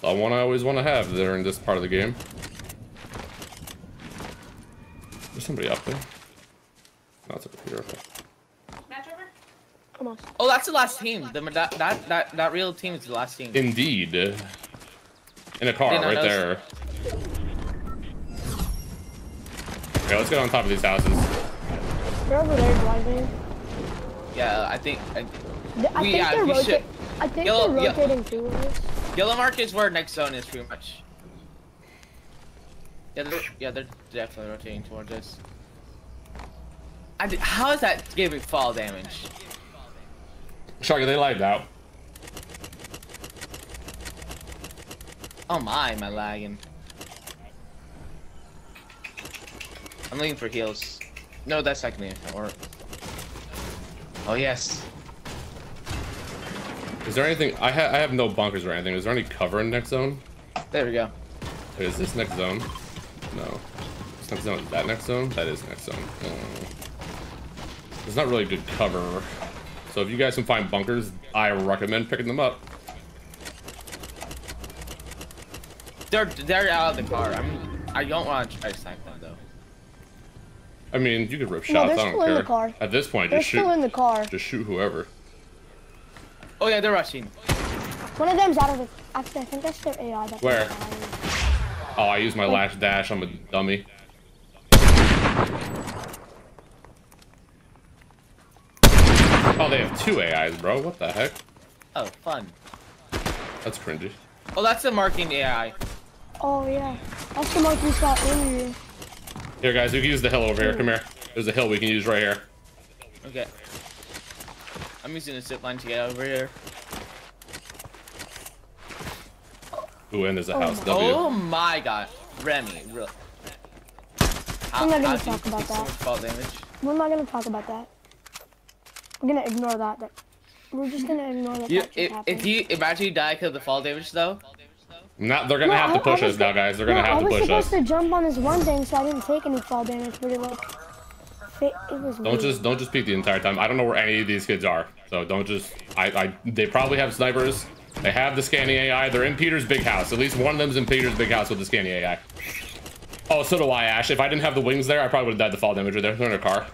[SPEAKER 2] The one I always want to have there in this part of the game. There's somebody up there. That's no, a computer.
[SPEAKER 6] Come on. Oh, that's the last team. The that that that that real team is the last team.
[SPEAKER 2] Indeed. In a car right there. Yeah, let's get on top of these houses.
[SPEAKER 7] They're over there driving.
[SPEAKER 6] Yeah, I think. I, I
[SPEAKER 7] we, think yeah, they're we should. I think yellow, they're rotating yellow,
[SPEAKER 6] two Yellow mark is where next zone is, pretty much. Yeah, they're, yeah, they're definitely rotating towards us. I did, how is that giving fall damage? Shocker, they lagged out. Oh my, my lagging. I'm looking for heals. No, that's not gonna work.
[SPEAKER 2] Oh yes. Is there anything? I, I have no bunkers or anything. Is there any cover in next zone? There we go. Wait, is this next zone? No. This next zone. That next zone. That is next zone. Uh, it's not really good cover. So if you guys can find bunkers, I recommend picking them up.
[SPEAKER 6] They're they're out of the car. I'm. I don't want to try snipe.
[SPEAKER 2] I mean, you could rip shots. No, I don't care. In the car. At this point, they're just shoot. They're still in the car. Just shoot whoever.
[SPEAKER 6] Oh yeah, they're rushing.
[SPEAKER 3] One of them's out of it. I think that's their AI. That's
[SPEAKER 2] Where? Oh, I used my last dash. I'm a dummy.
[SPEAKER 6] Oh, they have two AIs, bro. What the heck? Oh, fun. That's cringy. Oh, that's the marking AI.
[SPEAKER 3] Oh, yeah. That's the marking shot earlier.
[SPEAKER 2] Here, guys, we can use the hill over here. Come here. There's a hill we can use right here.
[SPEAKER 6] Okay. I'm using the zip line to get over here. Ooh, and there's a oh house. My. W. Oh my god. Remy, really.
[SPEAKER 3] How, I'm not gonna talk about that. damage. We're not gonna talk about that. We're gonna ignore that. We're just gonna ignore that. You, if, if
[SPEAKER 6] you imagine you die because of the fall damage, though,
[SPEAKER 2] not, they're gonna no, have to push us now, guys. They're gonna no, have to push us. I was
[SPEAKER 3] supposed to jump on this one thing, so I didn't
[SPEAKER 1] take any fall damage, but it like, it was. Don't weird. just
[SPEAKER 2] don't just peek the entire time. I don't know where any of these kids are, so don't just. I, I they probably have snipers. They have the scanning AI. They're in Peter's big house. At least one of them's in Peter's big house with the scanning AI. Oh, so do I, Ash. If I didn't have the wings there, I probably would have died to fall damage right there. They're in a car.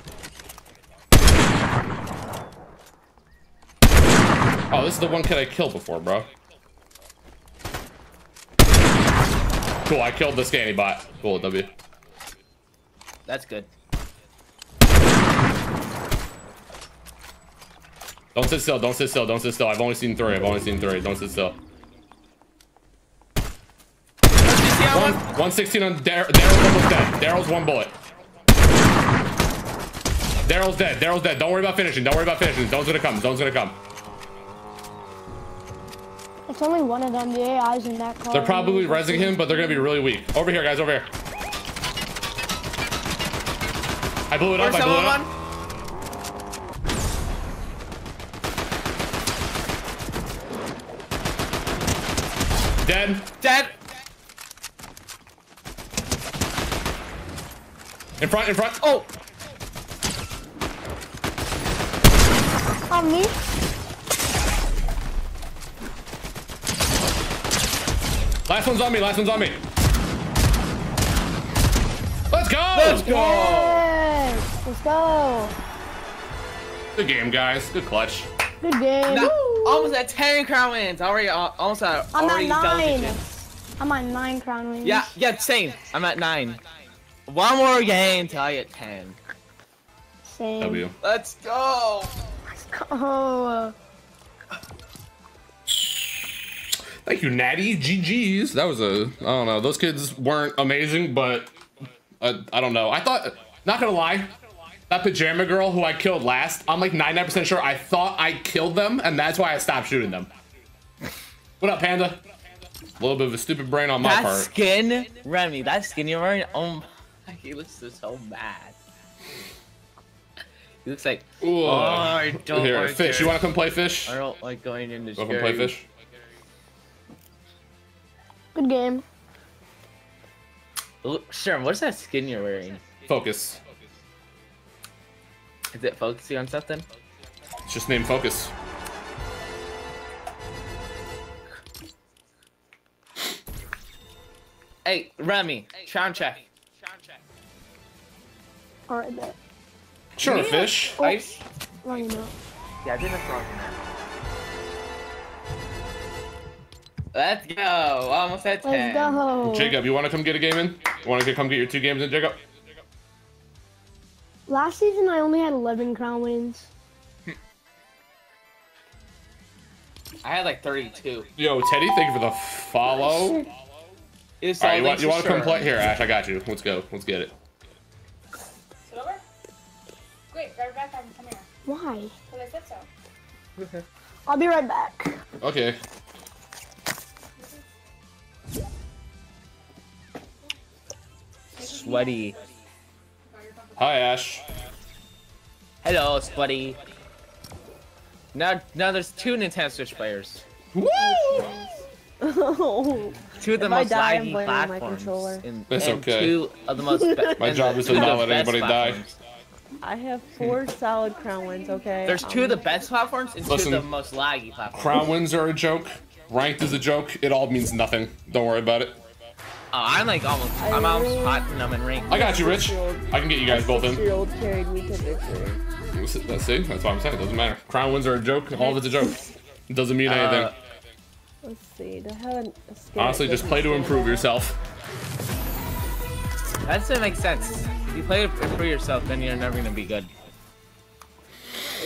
[SPEAKER 2] Oh, this is the one kid I killed before, bro. Cool, I killed the scanny bot. Cool, W. That's good. Don't sit still, don't sit still, don't sit still. I've only seen three, I've only seen three. Don't sit still. 116 on Daryl. Daryl's almost dead. Daryl's one bullet. Daryl's dead, Daryl's dead. Don't worry about finishing, don't worry about finishing. Zone's gonna come, zone's gonna come.
[SPEAKER 3] It's only one of them. The AI's in that car. They're probably resing
[SPEAKER 2] him, but they're gonna be really weak. Over here, guys. Over here. I blew it up. I blew
[SPEAKER 5] it
[SPEAKER 6] up. Dead. Dead.
[SPEAKER 2] In front, in front. Oh. On me. Last one's on me. Last one's on me. Let's
[SPEAKER 6] go. Let's go. Yes. Let's go.
[SPEAKER 2] Good game, guys.
[SPEAKER 6] Good clutch. Good game. almost at 10 crown wins. Already, uh, almost at, I'm already at nine.
[SPEAKER 3] I'm at nine crown wins. Yeah,
[SPEAKER 6] yeah, same. I'm at nine. One more game till I get 10. Same. W. Let's go. Let's go. Thank you,
[SPEAKER 2] Natty. GG's. That was a, I don't know. Those kids weren't amazing, but uh, I don't know. I thought, not gonna lie, that pajama girl who I killed last, I'm like 99% sure I thought I killed them, and that's why I stopped shooting them. What up, Panda?
[SPEAKER 6] A little bit of a stupid brain on my that part. That skin, Remy, that skin you're wearing, oh my, he looks so bad. He looks like, Ooh. oh, I don't Here, like fish, it. you want to come play fish? I don't like going into Go come play fish? Good game. Sherm, what is that skin you're wearing? Focus. Is it focusing on something?
[SPEAKER 2] It's just named Focus.
[SPEAKER 6] Hey, Remy, hey, sound check. Alright, bet. Sure, fish. Oh. I... Yeah,
[SPEAKER 5] I
[SPEAKER 6] did this wrong. Let's go. Almost at 10. Let's go. Jacob,
[SPEAKER 2] you want to come get a game in? You want to come get your two games in, Jacob?
[SPEAKER 3] Last season, I only had 11 crown wins.
[SPEAKER 6] I had like 32.
[SPEAKER 2] Yo, Teddy, thank you for the follow.
[SPEAKER 6] It's all right, you want, to come play here, Ash?
[SPEAKER 2] I got you. Let's go. Let's get it.
[SPEAKER 3] Why? Because I said so. I'll be right back.
[SPEAKER 6] Okay.
[SPEAKER 4] sweaty.
[SPEAKER 6] Hi, Ash. Hello, sweaty. Now, now there's two Nintendo Switch players. Woo! two of the if most die, laggy platforms. In, That's okay. Two of the most. My job is to not let anybody die. I have four solid crown wins, okay? There's two um, of the um, best platforms and listen, two of the most laggy platforms. Crown
[SPEAKER 2] wins are a joke. Ranked is a joke. It all means nothing. Don't worry about it.
[SPEAKER 6] Oh, I'm like almost, I'm almost hot, and rank. I got you, Rich.
[SPEAKER 2] I can get you guys both in.
[SPEAKER 6] Shield carried me to
[SPEAKER 2] victory. see, that's what I'm saying. It doesn't matter. Crown wins are a joke. All of it's a joke. It doesn't mean uh,
[SPEAKER 5] anything. let's see. I have
[SPEAKER 2] Honestly, just play to improve yourself.
[SPEAKER 6] That doesn't make sense. If you play to improve yourself, then you're never gonna be good.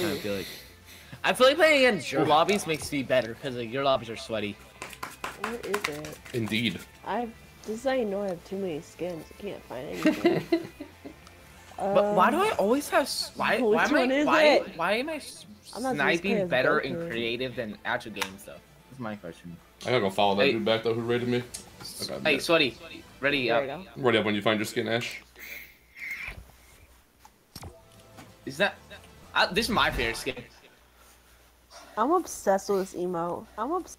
[SPEAKER 6] I feel like. I feel like playing against your lobbies makes me better because like, your lobbies are sweaty.
[SPEAKER 5] What
[SPEAKER 7] is it? Indeed. I've this is how you know I have too many skins. I can't find anything.
[SPEAKER 6] uh, but why do I um, always have? Why? Which why am I? Why, it? why am I sniping better in creative, than actual games though? That's my question. I gotta go follow that hey. dude back
[SPEAKER 2] though who raided me. Okay, hey, sweaty, ready there up. Uh, ready up when you find your skin, Ash.
[SPEAKER 6] Is that? I, uh, this is my favorite skin.
[SPEAKER 7] I'm obsessed with this emo. I'm obsessed.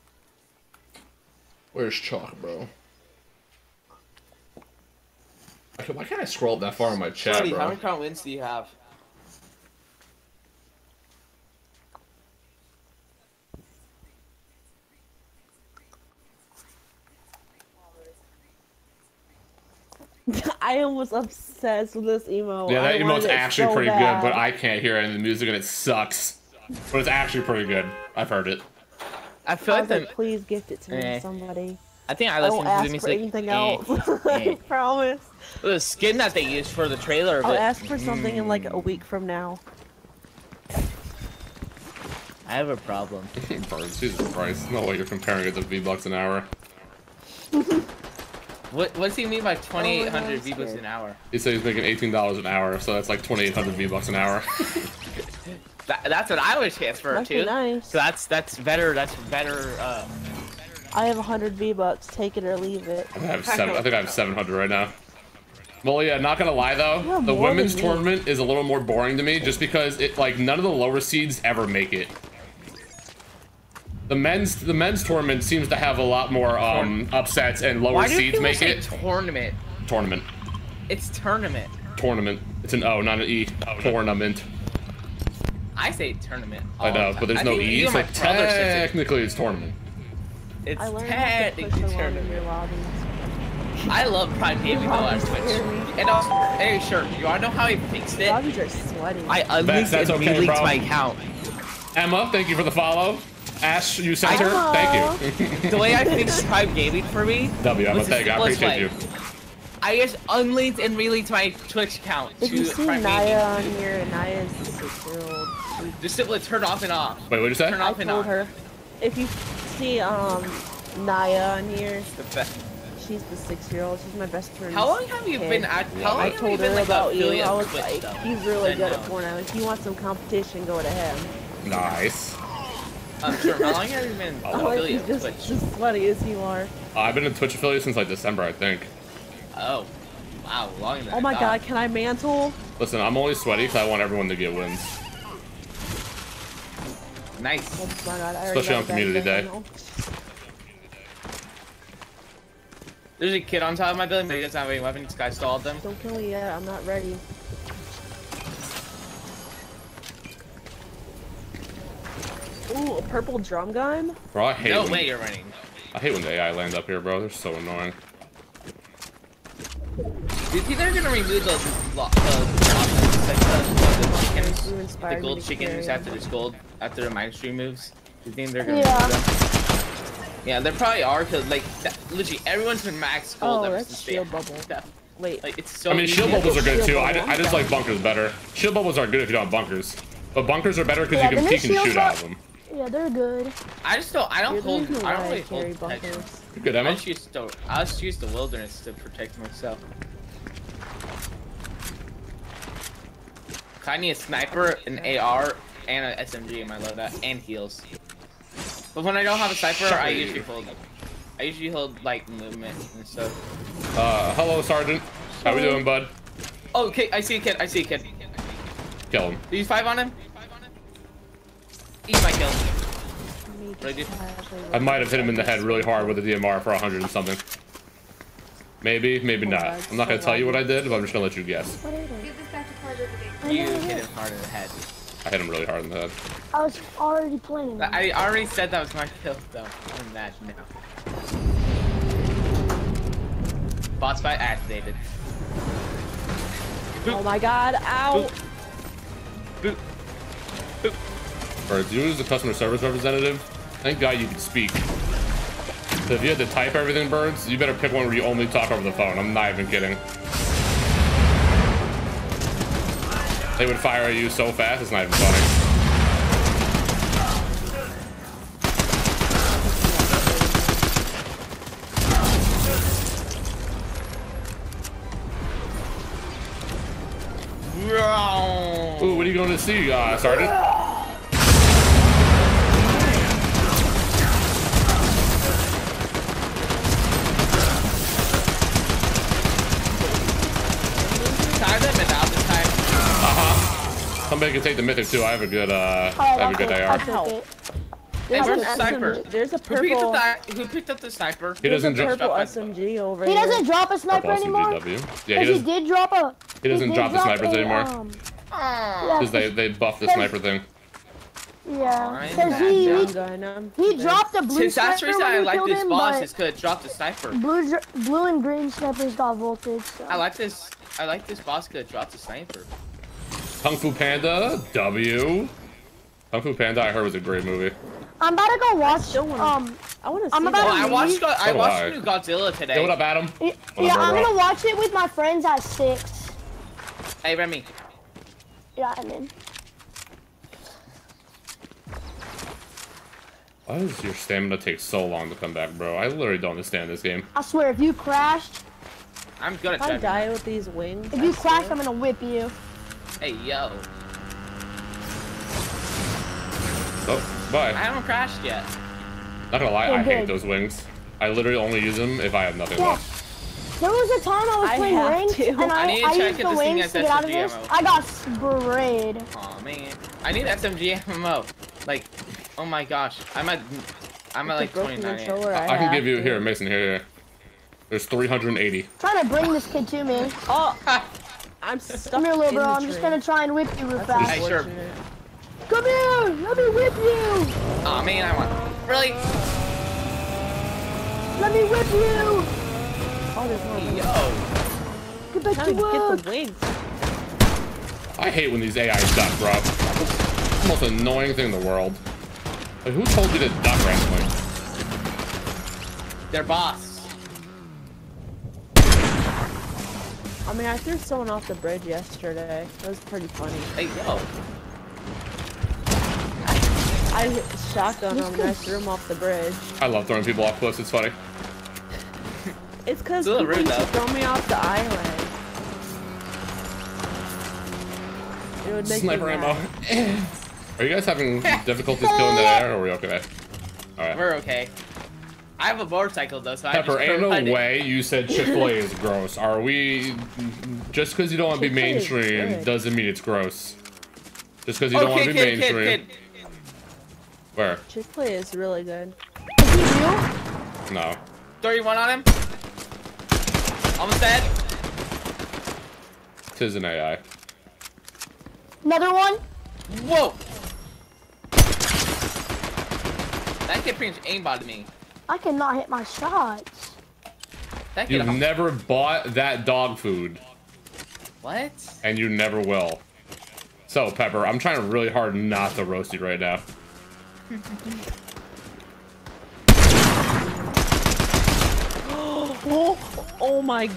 [SPEAKER 2] Where's Chalk, bro? Okay, why can't I scroll up that far on my chat, bro? How many
[SPEAKER 6] count wins do you have?
[SPEAKER 7] I was obsessed with this emo. Yeah, that emo is actually so pretty bad. good, but I
[SPEAKER 2] can't hear it in the music and it sucks.
[SPEAKER 6] But it's actually pretty good. I've heard it. I feel I like, the...
[SPEAKER 7] please gift it to me, eh. somebody.
[SPEAKER 6] I think I listened I to the music. anything eh. else. Eh. I promise. The skin that they used for the trailer. I'll ask
[SPEAKER 7] for something mm. in like a week from now.
[SPEAKER 2] I have a problem. Birds, Jesus Christ. No way you're comparing it to V-Bucks an hour.
[SPEAKER 6] what What does he mean by 2,800 oh V-Bucks an hour?
[SPEAKER 2] He said he's making $18 an hour, so that's like 2,800 V-Bucks an hour.
[SPEAKER 6] that, that's what I would transfer Must to. nice. So that's, that's better, that's better, uh...
[SPEAKER 7] I have 100 V-Bucks, take it or leave it. I, have seven, I think
[SPEAKER 6] I have
[SPEAKER 2] 700 right now.
[SPEAKER 6] Well, yeah, not gonna
[SPEAKER 2] lie though, the women's tournament is a little more boring to me just because it like none of the lower seeds ever make it. The men's the men's tournament seems to have a lot more um, upsets and lower Why seeds make it.
[SPEAKER 6] Tournament. Tournament. It's tournament.
[SPEAKER 2] Tournament. It's an O, not an E. Oh, tournament.
[SPEAKER 6] I say tournament. I know, but there's no E. Like technically, it's tournament. It's technically tournament. I love Prime Gaming though on Twitch. And also, uh, hey, sure, Do you wanna know how he fixed it? Bobby, are sweating. I unlinked that's, and okay, my account.
[SPEAKER 2] Emma, thank you for the follow. Ash, you sent her. Thank you. the way I fixed Prime
[SPEAKER 6] Gaming for me. W, Emma, thank you. I appreciate way. you. I just unlinked and relinked my Twitch account. If you see Prime Naya gaming. on here, Naya is just year old Just simply turn off and off. Wait, what did you say? Turn off I and told on. her.
[SPEAKER 7] If you see um Naya on here, She's the six-year-old. She's my best friend. How long have you kid. been at? How long I have told you her like about you. I was like, though, he's really good at porno. If you want some competition, go to him.
[SPEAKER 2] Nice.
[SPEAKER 6] I'm um, sure. How long have you been an oh, like, just, Twitch? Just funny as you are.
[SPEAKER 2] Uh, I've been a Twitch affiliate since like December, I think.
[SPEAKER 6] Oh, wow, long. Oh my god, can I mantle?
[SPEAKER 2] Listen, I'm only sweaty because I want everyone to get wins.
[SPEAKER 6] Nice. Oh my god, I Especially on Community Day. Handle. There's a kid on top of my building, but he doesn't have any weapon. This guy stalled them. Don't kill me yet. I'm not ready.
[SPEAKER 7] Ooh, a purple drum gun?
[SPEAKER 2] Bro, I hate No when, way you're running. I hate when the AI land up here, bro. They're so annoying.
[SPEAKER 6] Do you think they're gonna remove the, the, the, chickens? The gold chickens after this gold, after the mine stream moves? Do you think they're gonna yeah. Yeah, there probably are because like that, literally everyone's been max gold. Oh, that's shield bubble. That, Wait, like, it's so. I mean, easy. shield bubbles are good too. I, I just like
[SPEAKER 2] bunkers better. Shield bubbles are good if you don't have bunkers, but bunkers are better because yeah, you can peek and shoot out of them.
[SPEAKER 6] Yeah, they're good. I just don't. I don't You're hold. I don't really carry hold bunkers. good, Emma. I just, use the, I just use the wilderness to protect myself. I need a sniper, an AR, and an SMG in my loadout, and heals. But when I don't have a siphon, I usually hold. I usually hold like movement and stuff.
[SPEAKER 2] Uh, hello, sergeant. How we doing, bud?
[SPEAKER 6] Oh, okay, I see a kid. I see a kid. Kill him. you five on him. Eat my kill. I,
[SPEAKER 2] I might have hit him in the head really hard with a DMR for 100 and something. Maybe, maybe oh, not. God. I'm not gonna tell you what I did, but I'm just gonna let you guess.
[SPEAKER 6] You hit him hard in the head.
[SPEAKER 2] I hit him really hard in the head.
[SPEAKER 6] I
[SPEAKER 3] was already playing.
[SPEAKER 6] I already said that was my kill, though. I'm mad now. Boss fight activated.
[SPEAKER 1] Boop. Oh my god, ow! Boop.
[SPEAKER 2] Boop. Boop. Or, you use the customer service representative? Thank god you can speak. So if you had to type everything, Birds, you better pick one where you only talk over the phone. I'm not even kidding. They would fire at you so fast, it's not even funny. Ooh, what are you going to see, uh, Sergeant? Somebody can take the mythic too. I have a good uh, oh, I have a good it. AR.
[SPEAKER 5] There's Where's an sniper? SMG. There's a purple. Who picked up,
[SPEAKER 6] the, who picked up the sniper? He doesn't drop a SMG over He doesn't drop a
[SPEAKER 2] sniper anymore. Yeah, he, does, he
[SPEAKER 6] did drop a.
[SPEAKER 2] He doesn't drop the snipers a, anymore. Um,
[SPEAKER 5] because
[SPEAKER 3] they they buffed the sniper
[SPEAKER 2] thing.
[SPEAKER 5] Yeah,
[SPEAKER 6] because he,
[SPEAKER 7] he,
[SPEAKER 6] he dropped a blue Since sniper that's the reason I like this him, boss is because it dropped the sniper.
[SPEAKER 3] Blue, blue and green snipers got voltage. So. I
[SPEAKER 6] like this. I like this boss because it dropped the sniper.
[SPEAKER 2] Kung Fu Panda, W. Kung Fu Panda, I heard was a great movie.
[SPEAKER 6] I'm about to go watch. I wanna, um, I want to. I'm about to. watch. I watched. Go, I so watched new Godzilla today. Hey, what up, Adam? yeah, yeah I'm gonna
[SPEAKER 3] watch it with my friends at six.
[SPEAKER 6] Hey, Remy. Yeah, I'm in.
[SPEAKER 2] Why does your stamina take so long to come back, bro? I literally don't understand this game. I swear, if you crashed,
[SPEAKER 6] I'm gonna. die
[SPEAKER 2] with these wings. If I you crash,
[SPEAKER 6] I'm gonna whip you. Hey, yo.
[SPEAKER 2] Oh, bye. I haven't
[SPEAKER 6] crashed yet.
[SPEAKER 2] Not gonna lie, I hate those wings. I literally only use them if I have nothing yeah. left.
[SPEAKER 6] There was a time I was I playing wings, to. and I, I, need to I used the
[SPEAKER 2] wings to get out of this.
[SPEAKER 6] I
[SPEAKER 3] got sprayed.
[SPEAKER 6] oh, man. I need SMG ammo. Like, oh my gosh. I'm at, I'm at like 29. I, I can give
[SPEAKER 2] you, here, Mason, here, here. There's 380.
[SPEAKER 3] trying to bring this kid to me. Oh. I'm stuck. Come here, little bro. I'm just gonna try and whip you real fast. Hey, sure. Come here! Let me
[SPEAKER 6] whip you! Aw, oh, man, I want. Really? Let me whip you! Oh, Yo! Get back to work! Get the wings.
[SPEAKER 2] I hate when these AIs duck, bro. It's the most annoying thing in the world. Like, who told you to duck wrestling? Their boss.
[SPEAKER 7] I mean, I threw someone off the bridge yesterday. It was pretty funny. Hey, yo. I shotgun him and I threw him off the bridge.
[SPEAKER 2] I love throwing people off cliffs. It's funny. it's because people rude, used to throw me off the island.
[SPEAKER 6] It would make Sniper ammo.
[SPEAKER 2] are you guys having difficulties killing that air, or are we okay? All right.
[SPEAKER 6] We're okay. I have a motorcycle though, so Pepper, I just ain't no way
[SPEAKER 2] you said Chick Fil A is gross. Are we? Just because you don't want to be mainstream doesn't mean it's gross. Just because you oh, don't want to be kid, mainstream. Kid, kid, Where?
[SPEAKER 6] Chick Fil A is really good. Is he
[SPEAKER 2] real? No.
[SPEAKER 6] Thirty-one on him. Almost dead. Tis an AI. Another one. Whoa. That kid pretty much aimbotted me.
[SPEAKER 3] I cannot hit my shots.
[SPEAKER 6] That You've um,
[SPEAKER 2] never bought that dog food. What? And you never will. So, Pepper, I'm trying really hard not to roast you right now.
[SPEAKER 6] oh, oh my.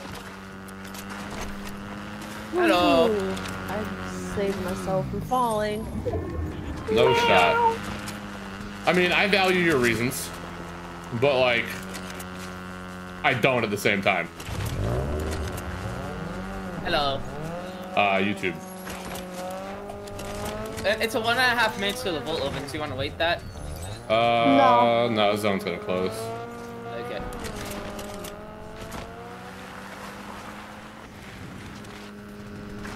[SPEAKER 6] Hello.
[SPEAKER 7] I saved myself from falling.
[SPEAKER 2] No, no shot. I mean, I value your reasons but like, I don't at the same time. Hello. Uh, YouTube.
[SPEAKER 6] Uh, it's a one and a half minutes to the vault open. Do you want to wait that?
[SPEAKER 2] Uh, no. No, zone's gonna close.
[SPEAKER 6] Okay.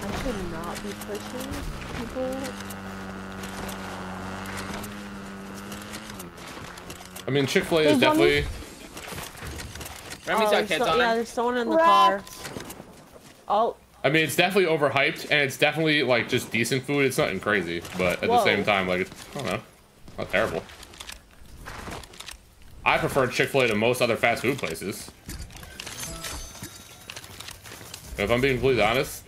[SPEAKER 5] I should not be pushing people
[SPEAKER 2] I mean, Chick Fil A there's is definitely.
[SPEAKER 6] Remy's oh, got kids so, on yeah, there's someone in the car. Oh.
[SPEAKER 2] I mean, it's definitely overhyped, and it's definitely like just decent food. It's nothing crazy, but at Whoa. the same time, like it's, I don't know, not terrible. I prefer Chick Fil A to most other fast food places. And if I'm being completely honest,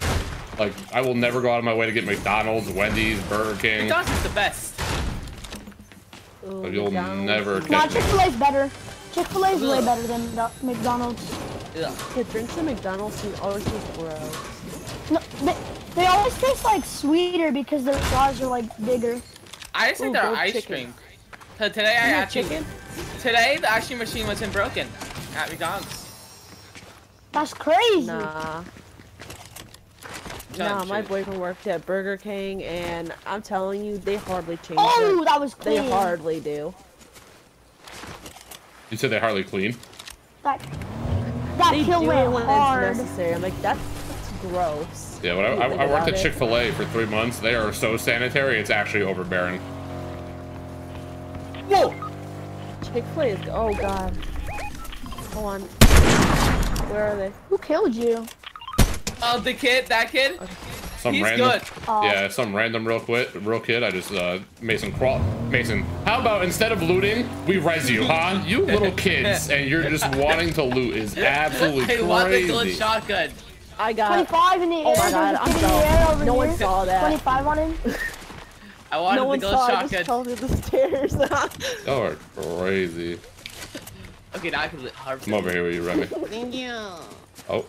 [SPEAKER 2] like I will never go out of my way to get McDonald's, Wendy's, Burger King. McDonald's is the best. Ooh, but you'll McDonald's. never catch nah, Chick-fil-A's
[SPEAKER 6] better. Chick-fil-A's way better than
[SPEAKER 3] McDonald's. Yeah. The drinks at McDonald's you always taste gross. No, they, they always taste like sweeter because their fries are like bigger.
[SPEAKER 6] I just think they're ice chicken. cream. So today I had chicken? today the ice cream machine wasn't broken at McDonald's. That's crazy. Nah.
[SPEAKER 7] Nah, my boyfriend worked at Burger King, and I'm telling you, they hardly change. Oh, it. that was clean. They hardly do.
[SPEAKER 2] You said they hardly clean.
[SPEAKER 7] That that they kill do it when hard. it's necessary. I'm like, that's, that's gross. Yeah, but I, I, I worked at Chick
[SPEAKER 2] Fil A for three months. They are so sanitary; it's actually overbearing.
[SPEAKER 7] Whoa! Chick Fil A is. Oh God. Hold on. Where are they? Who killed you?
[SPEAKER 6] Oh, the kid, that kid?
[SPEAKER 2] Some He's random, good. Yeah, some random real quick, real kid. I just, uh, Mason crawl. Mason, how about instead of looting, we res you, huh? You little kids, and you're just wanting to loot is absolutely crazy. I want the glitch
[SPEAKER 6] shotgun. I got 25 in the air. Oh my god,
[SPEAKER 7] I'm so. No one saw that. 25 on him. I wanted no the one glitch saw, shotgun. I just fell through the
[SPEAKER 6] stairs.
[SPEAKER 2] Y'all are crazy.
[SPEAKER 6] Okay, now I can harvest. Come over here with you, Remy. Thank you.
[SPEAKER 2] Oh.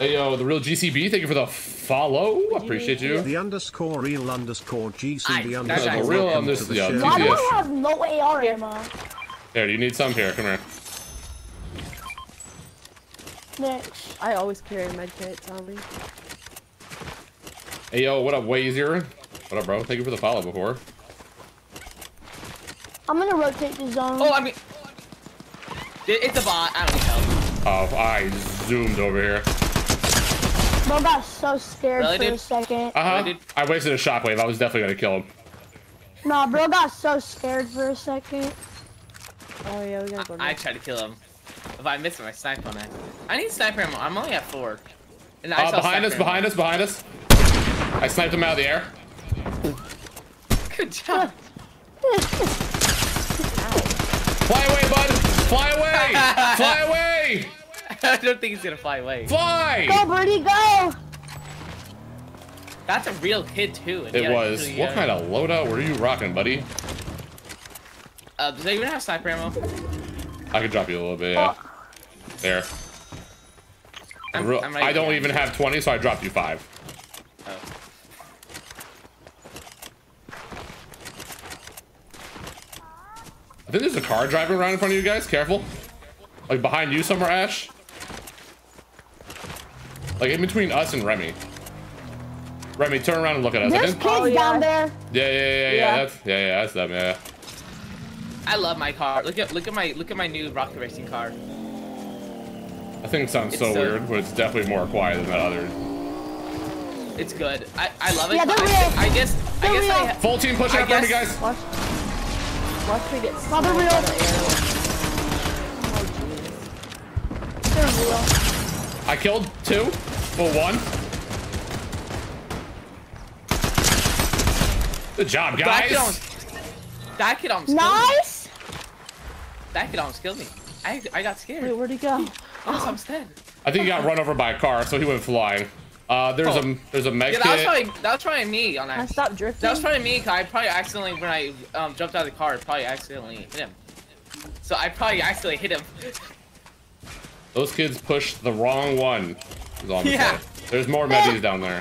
[SPEAKER 2] Hey, yo, the real GCB, thank you for the follow. Appreciate you. The underscore real underscore GCB underscore. Yeah, the real underscore. Yeah, Why do I
[SPEAKER 3] have no AR ammo?
[SPEAKER 2] There, you need some here. Come here.
[SPEAKER 7] Next. I always carry my kit, Tommy.
[SPEAKER 2] Hey, yo, what up, Wazier? What up, bro? Thank you for the follow before.
[SPEAKER 3] I'm gonna rotate the zone. Oh, I mean,
[SPEAKER 6] it's a bot. I don't
[SPEAKER 2] know. Oh, I zoomed over here.
[SPEAKER 6] Bro got so scared really, for a second. Uh-huh.
[SPEAKER 2] I wasted a shockwave. I was definitely gonna kill him.
[SPEAKER 3] Nah, bro got so scared for a second.
[SPEAKER 6] Oh yeah, we gotta go. I, I tried to kill him. If I miss him, I snipe on it. I need sniper ammo. I'm only at four. And I uh, behind us, ammo. behind
[SPEAKER 2] us, behind us. I sniped him out of the air. Good job.
[SPEAKER 6] Fly away, bud. Fly away. Fly away. I don't think he's gonna fly away. Fly! Go, Birdie, go! That's a real hit too. It was. what uh, kind
[SPEAKER 2] of loadout were you rocking, buddy?
[SPEAKER 6] Uh, does that even have sniper ammo?
[SPEAKER 2] I could drop you a little bit, yeah. Oh. There. I'm, I'm I do not even have 20, so I dropped you five. Oh. I think there's a car driving around in front of you guys. Careful. Like behind you somewhere, Ash. Like in between us and Remy. Remy, turn around and look at us. There's kids oh, yeah. down there. Yeah, yeah, yeah, yeah. Yeah, that's, yeah, yeah, that's them. Yeah.
[SPEAKER 6] I love my car. Look at look at my look at my new rocket racing car.
[SPEAKER 2] I think it sounds so, so uh, weird, but it's definitely more quiet than the other.
[SPEAKER 6] It's good. I, I love it. Yeah, they're real. I, I guess I guess real. I full team push I up guess, me, guys. Watch, watch me get. Oh, they're real. oh, they're real.
[SPEAKER 2] I killed two. for one. Good job, guys. That kid almost,
[SPEAKER 6] that kid almost nice. That kid almost killed me. I, I got scared. Wait, where'd he go? I was dead.
[SPEAKER 2] I think he got run over by a car, so he went flying. Uh, there's oh. a there's a mech. yeah, that was probably
[SPEAKER 6] that was probably me on that. I stopped drifting. That was probably me. I probably accidentally when I um, jumped out of the car, probably accidentally hit him. So I probably accidentally hit him.
[SPEAKER 2] Those kids pushed the wrong one. yeah. There's more medis eh. down there.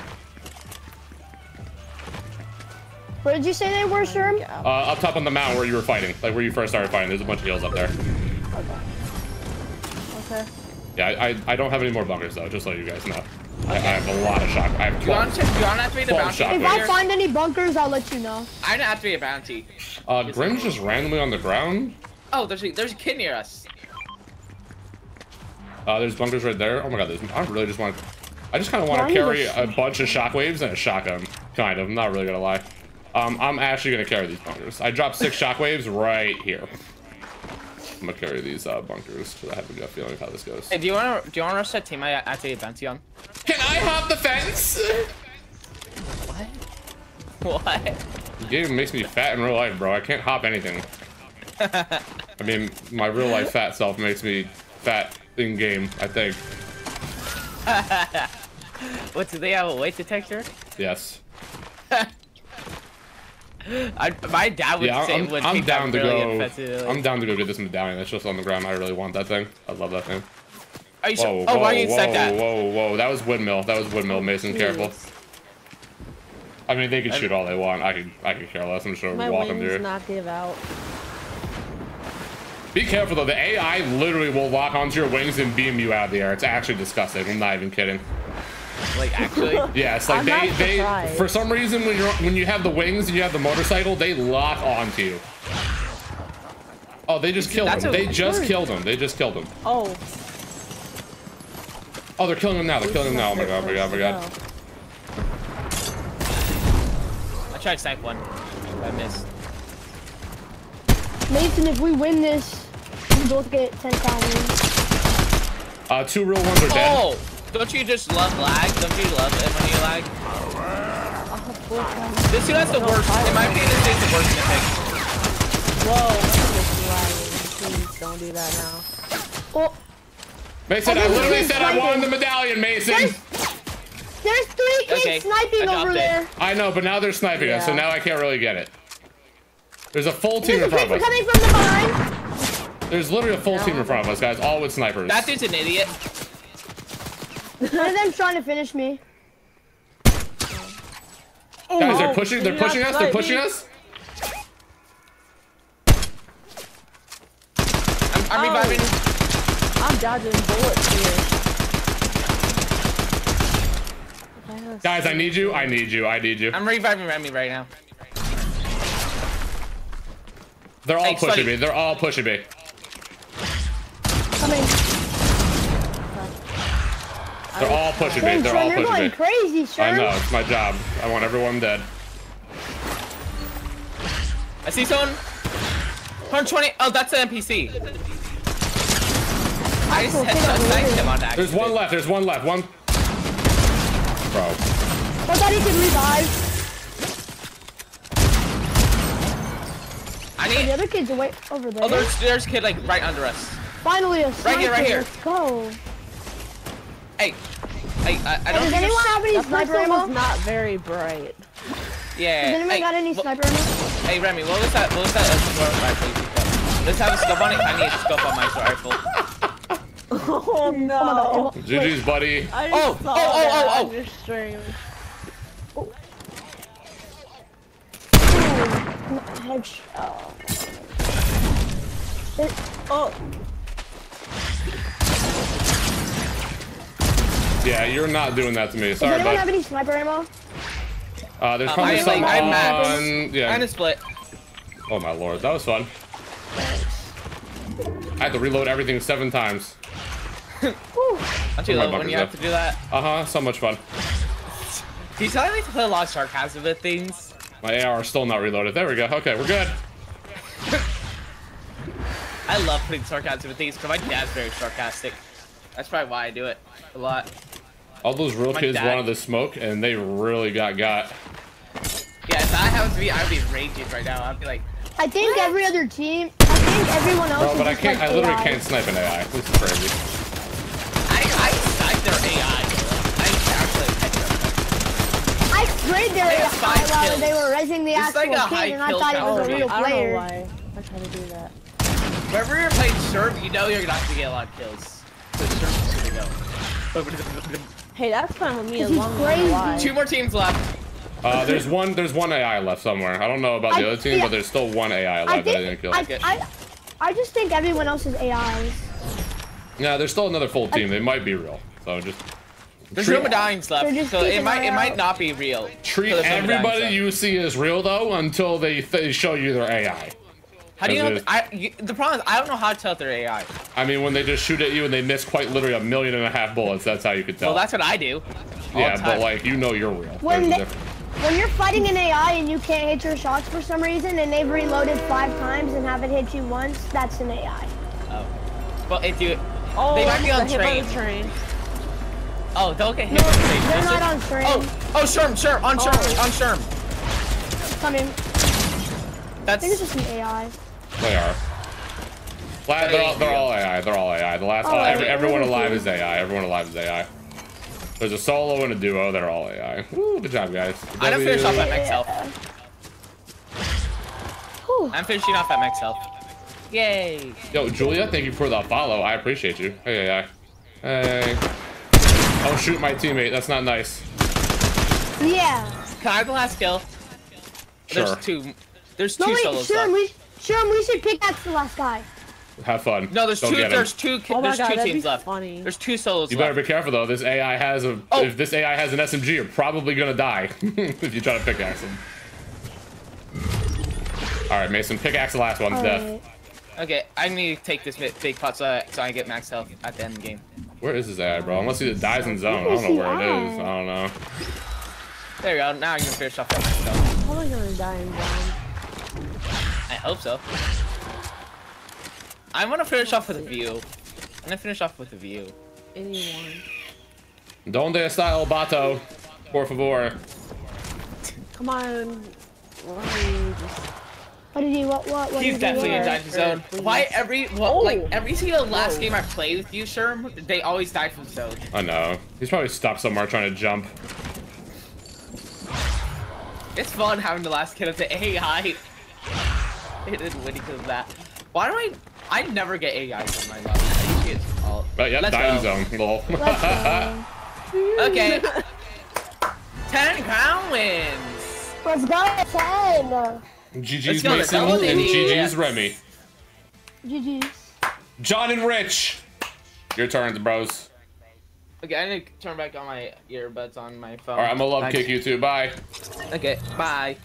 [SPEAKER 3] Where did you say they were, Sherm?
[SPEAKER 5] Uh,
[SPEAKER 2] up top on the mountain where you were fighting, like where you first started fighting. There's a bunch of hills up there.
[SPEAKER 5] Okay. Okay.
[SPEAKER 2] Yeah, I, I, I don't have any more bunkers though, just so you guys know. Okay. I, I, have a lot of shock. I have 12, you want to, you want to activate the bounty? If I find
[SPEAKER 6] any bunkers, I'll let you know. I'm gonna activate a bounty.
[SPEAKER 2] Uh, Grim's just randomly on the ground.
[SPEAKER 6] Oh, there's a, there's a kid near us.
[SPEAKER 2] Uh, there's bunkers right there. Oh my god, I really just want. I just kind of want to carry a bunch of shockwaves and a shotgun. Kind of. I'm not really gonna lie. Um, I'm actually gonna carry these bunkers. I dropped six shockwaves right here. I'm gonna carry these uh, bunkers because I have a gut feeling of how this goes.
[SPEAKER 6] Hey, do you wanna do you wanna rush that team I at the fence, Can I hop the fence? What? What?
[SPEAKER 2] The game makes me fat in real life, bro. I can't hop anything. I mean, my real life fat self makes me fat in game, I think.
[SPEAKER 6] what, do they have a weight detector? Yes. I, my dad would yeah, say I'm, would I'm down to really go. I'm
[SPEAKER 2] down to go get this medallion. That's just on the ground. I really want that thing. I love that thing.
[SPEAKER 6] Are you whoa, sure? Oh, whoa, why you whoa, that?
[SPEAKER 2] Whoa, whoa, that was windmill. That was windmill. Mason, careful. I mean, they can shoot all they want. I can, I can care less. I'm just sure gonna walk them through. My wings knock it out. Be careful though, the AI literally will lock onto your wings and beam you out of the air. It's actually disgusting. I'm not even kidding. Like actually? yes, like I'm they they for some reason when you're when you have the wings and you have the motorcycle, they lock onto you. Oh, they just killed them. him. They just killed him. They just killed him. Oh. Oh, they're killing him now. They're killing him now. Oh my god, oh my god, oh my god.
[SPEAKER 6] I tried to snipe one. I missed.
[SPEAKER 3] Mason, if we win this, we both get 10,000.
[SPEAKER 6] Uh, two real ones are dead. Oh! Don't you just love lag? Don't you love it when you lag? this team has the worst. In my opinion, this is the worst
[SPEAKER 1] epic. Whoa, Please don't do that now.
[SPEAKER 2] Oh. Mason, I, literally said sniping. I won the medallion, Mason. There's,
[SPEAKER 3] there's three kids okay, sniping over there.
[SPEAKER 2] I know, but now they're sniping yeah. us, so now I can't really get it. There's a full team in front of us. coming from the behind. There's literally a full no. team in front of us, guys,
[SPEAKER 6] all with snipers. That dude's an idiot.
[SPEAKER 3] One of them's trying to finish me.
[SPEAKER 6] Oh, guys, they're oh. pushing. They're pushing us. They're pushing us.
[SPEAKER 2] I'm, I'm oh. reviving.
[SPEAKER 1] I'm dodging bullets here.
[SPEAKER 2] Guys, I need you. I need you. I need you. I'm reviving Remy right now. They're all pushing me. They're all pushing me. Coming. They're all pushing me. They're all pushing going me. Crazy, I know. It's my job. I want everyone dead.
[SPEAKER 6] I see someone. 120. Oh, that's an NPC. I just him
[SPEAKER 2] on accident. There's one left. There's one left. One.
[SPEAKER 6] Bro.
[SPEAKER 3] Somebody can revive. I need. Oh, the other kid's away over oh, there. Oh, there's,
[SPEAKER 6] there's kid like right under us. Finally, a sniper. Right here, right here. Let's
[SPEAKER 3] go. Hey,
[SPEAKER 6] hey, I, I don't. Does anyone have
[SPEAKER 3] any sniper
[SPEAKER 7] ammo? Not very bright. Yeah. Does anyone hey, got any sniper ammo?
[SPEAKER 6] Hey Remy, what was that? What was that rifle? Let's have a scope on it. I need a scope on my rifle.
[SPEAKER 2] oh, oh no. GG's buddy. I oh, oh, oh, oh, oh.
[SPEAKER 5] Not Oh. It, oh.
[SPEAKER 2] Yeah, you're not doing that to me. Sorry, Does anyone bud. have
[SPEAKER 6] any sniper ammo?
[SPEAKER 2] Uh, there's uh, probably i some like, on... I'm yeah. I'm a split. Oh my lord, that was fun. I had to reload everything seven times. do
[SPEAKER 5] not you love when you have to do that?
[SPEAKER 2] Uh-huh, so much fun.
[SPEAKER 6] Do you tell me like to play a lot of sarcasm with things? My AR is still not reloaded. There we go. Okay, we're good. I love putting sarcasm in things because my dad's very sarcastic. That's probably why I do it a lot.
[SPEAKER 2] All those real my kids dad. wanted to smoke, and they really got got.
[SPEAKER 6] Yeah, if that happens to me, I would be raging right now. I'd
[SPEAKER 2] be like.
[SPEAKER 3] I think what? every other team. I think everyone else. No, but I can't. Like I literally AI. can't
[SPEAKER 2] snipe an AI. This
[SPEAKER 6] is crazy.
[SPEAKER 3] afraid they were high while kills. they were raising the it's actual like kid, and I thought it was
[SPEAKER 6] a real I player. I don't
[SPEAKER 3] know why. I try to do that.
[SPEAKER 6] Whenever you're playing Serb, you know you're not gonna get a lot of kills. So is gonna go.
[SPEAKER 7] hey, that's fine with me as long as Two
[SPEAKER 6] more teams left.
[SPEAKER 2] Uh, there's one. There's one AI left somewhere. I don't know about the I, other team, yeah. but there's still one AI left I think, that I didn't
[SPEAKER 3] kill. I, I, I just think everyone else is AIs.
[SPEAKER 2] Yeah, there's still another full team. They might be real. So just there's treat, Roma dying left, so it might it might
[SPEAKER 6] not be real. Treat everybody
[SPEAKER 2] you see as real though until they, they show you their AI. How do you know? I,
[SPEAKER 6] you, the problem is I don't know how to tell their AI.
[SPEAKER 2] I mean, when they just shoot at you and they miss quite literally a million and a half bullets, that's how you could tell. Well,
[SPEAKER 6] that's what I do. Yeah, but like
[SPEAKER 2] you know you're real. When, they,
[SPEAKER 3] when you're fighting an AI and you can't hit your shots for some reason, and they've reloaded five times and haven't hit you once, that's an AI. Oh,
[SPEAKER 6] well, if you, oh, they might be on train. train. Oh, don't get hit. No, they're not on frame. Oh, oh, Sherm, Sherm, on Sherm, oh. on Sherm. Coming. That's. I think it's just an AI.
[SPEAKER 2] They are. They're, they're, all, they're all, AI. They're all AI. The last oh, every, everyone alive is AI. Everyone alive is AI. There's a solo and a duo. They're all AI. Woo, good job, guys. W I'm gonna finish off at max
[SPEAKER 6] health. I'm finishing off at max health. Yay!
[SPEAKER 2] Yo, Julia, thank you for the follow. I appreciate you. Hey, AI. Hey. Oh shoot my teammate, that's not nice.
[SPEAKER 6] Yeah. Can I have the last kill? Sure. There's two. There's two no, wait, solos Sherm, left. We, Sherm, we should pickaxe the last guy.
[SPEAKER 2] Have fun. No, there's Don't two. There's
[SPEAKER 6] two. Oh there's God, two teams left. Funny. There's two solos. You better left.
[SPEAKER 2] be careful though. This AI has a. Oh. If this AI has an SMG, you're probably gonna die if you try to pickaxe him. All right, Mason, pickaxe the last one's All death. Right.
[SPEAKER 6] Okay, I need to take this big pot so I, so I get max health at the end of the game.
[SPEAKER 2] Where is this at, bro? Unless he just dies in zone. I don't know where it is. I don't know.
[SPEAKER 6] There we go. Now I gonna finish off that max health. Probably gonna die in zone. I hope so. I'm gonna finish off with a view. I'm gonna finish off with a view.
[SPEAKER 7] Anyone.
[SPEAKER 6] Donde está style bato?
[SPEAKER 2] Por favor.
[SPEAKER 3] Come on. Why
[SPEAKER 6] did he? What? What? what He's definitely in danger zone. Please. Why every well, oh. like every single last oh. game I play with you, Sherm, they always die from zone.
[SPEAKER 2] I know. He's probably stopped somewhere trying to jump.
[SPEAKER 6] It's fun having the last kid of the AI. It is winning because of that. Why do I? I never get AI from my life. I
[SPEAKER 2] But yeah, diamond zone. Lol.
[SPEAKER 6] okay. ten crown wins. Let's go ten.
[SPEAKER 2] GG's Mason oh, and GG's Remy. GG's. John and Rich. Your turns, bros.
[SPEAKER 6] Okay, I need to turn back on my earbuds on my phone. Alright, I'm gonna love Thanks. kick
[SPEAKER 2] you too. Bye.
[SPEAKER 6] Okay, bye.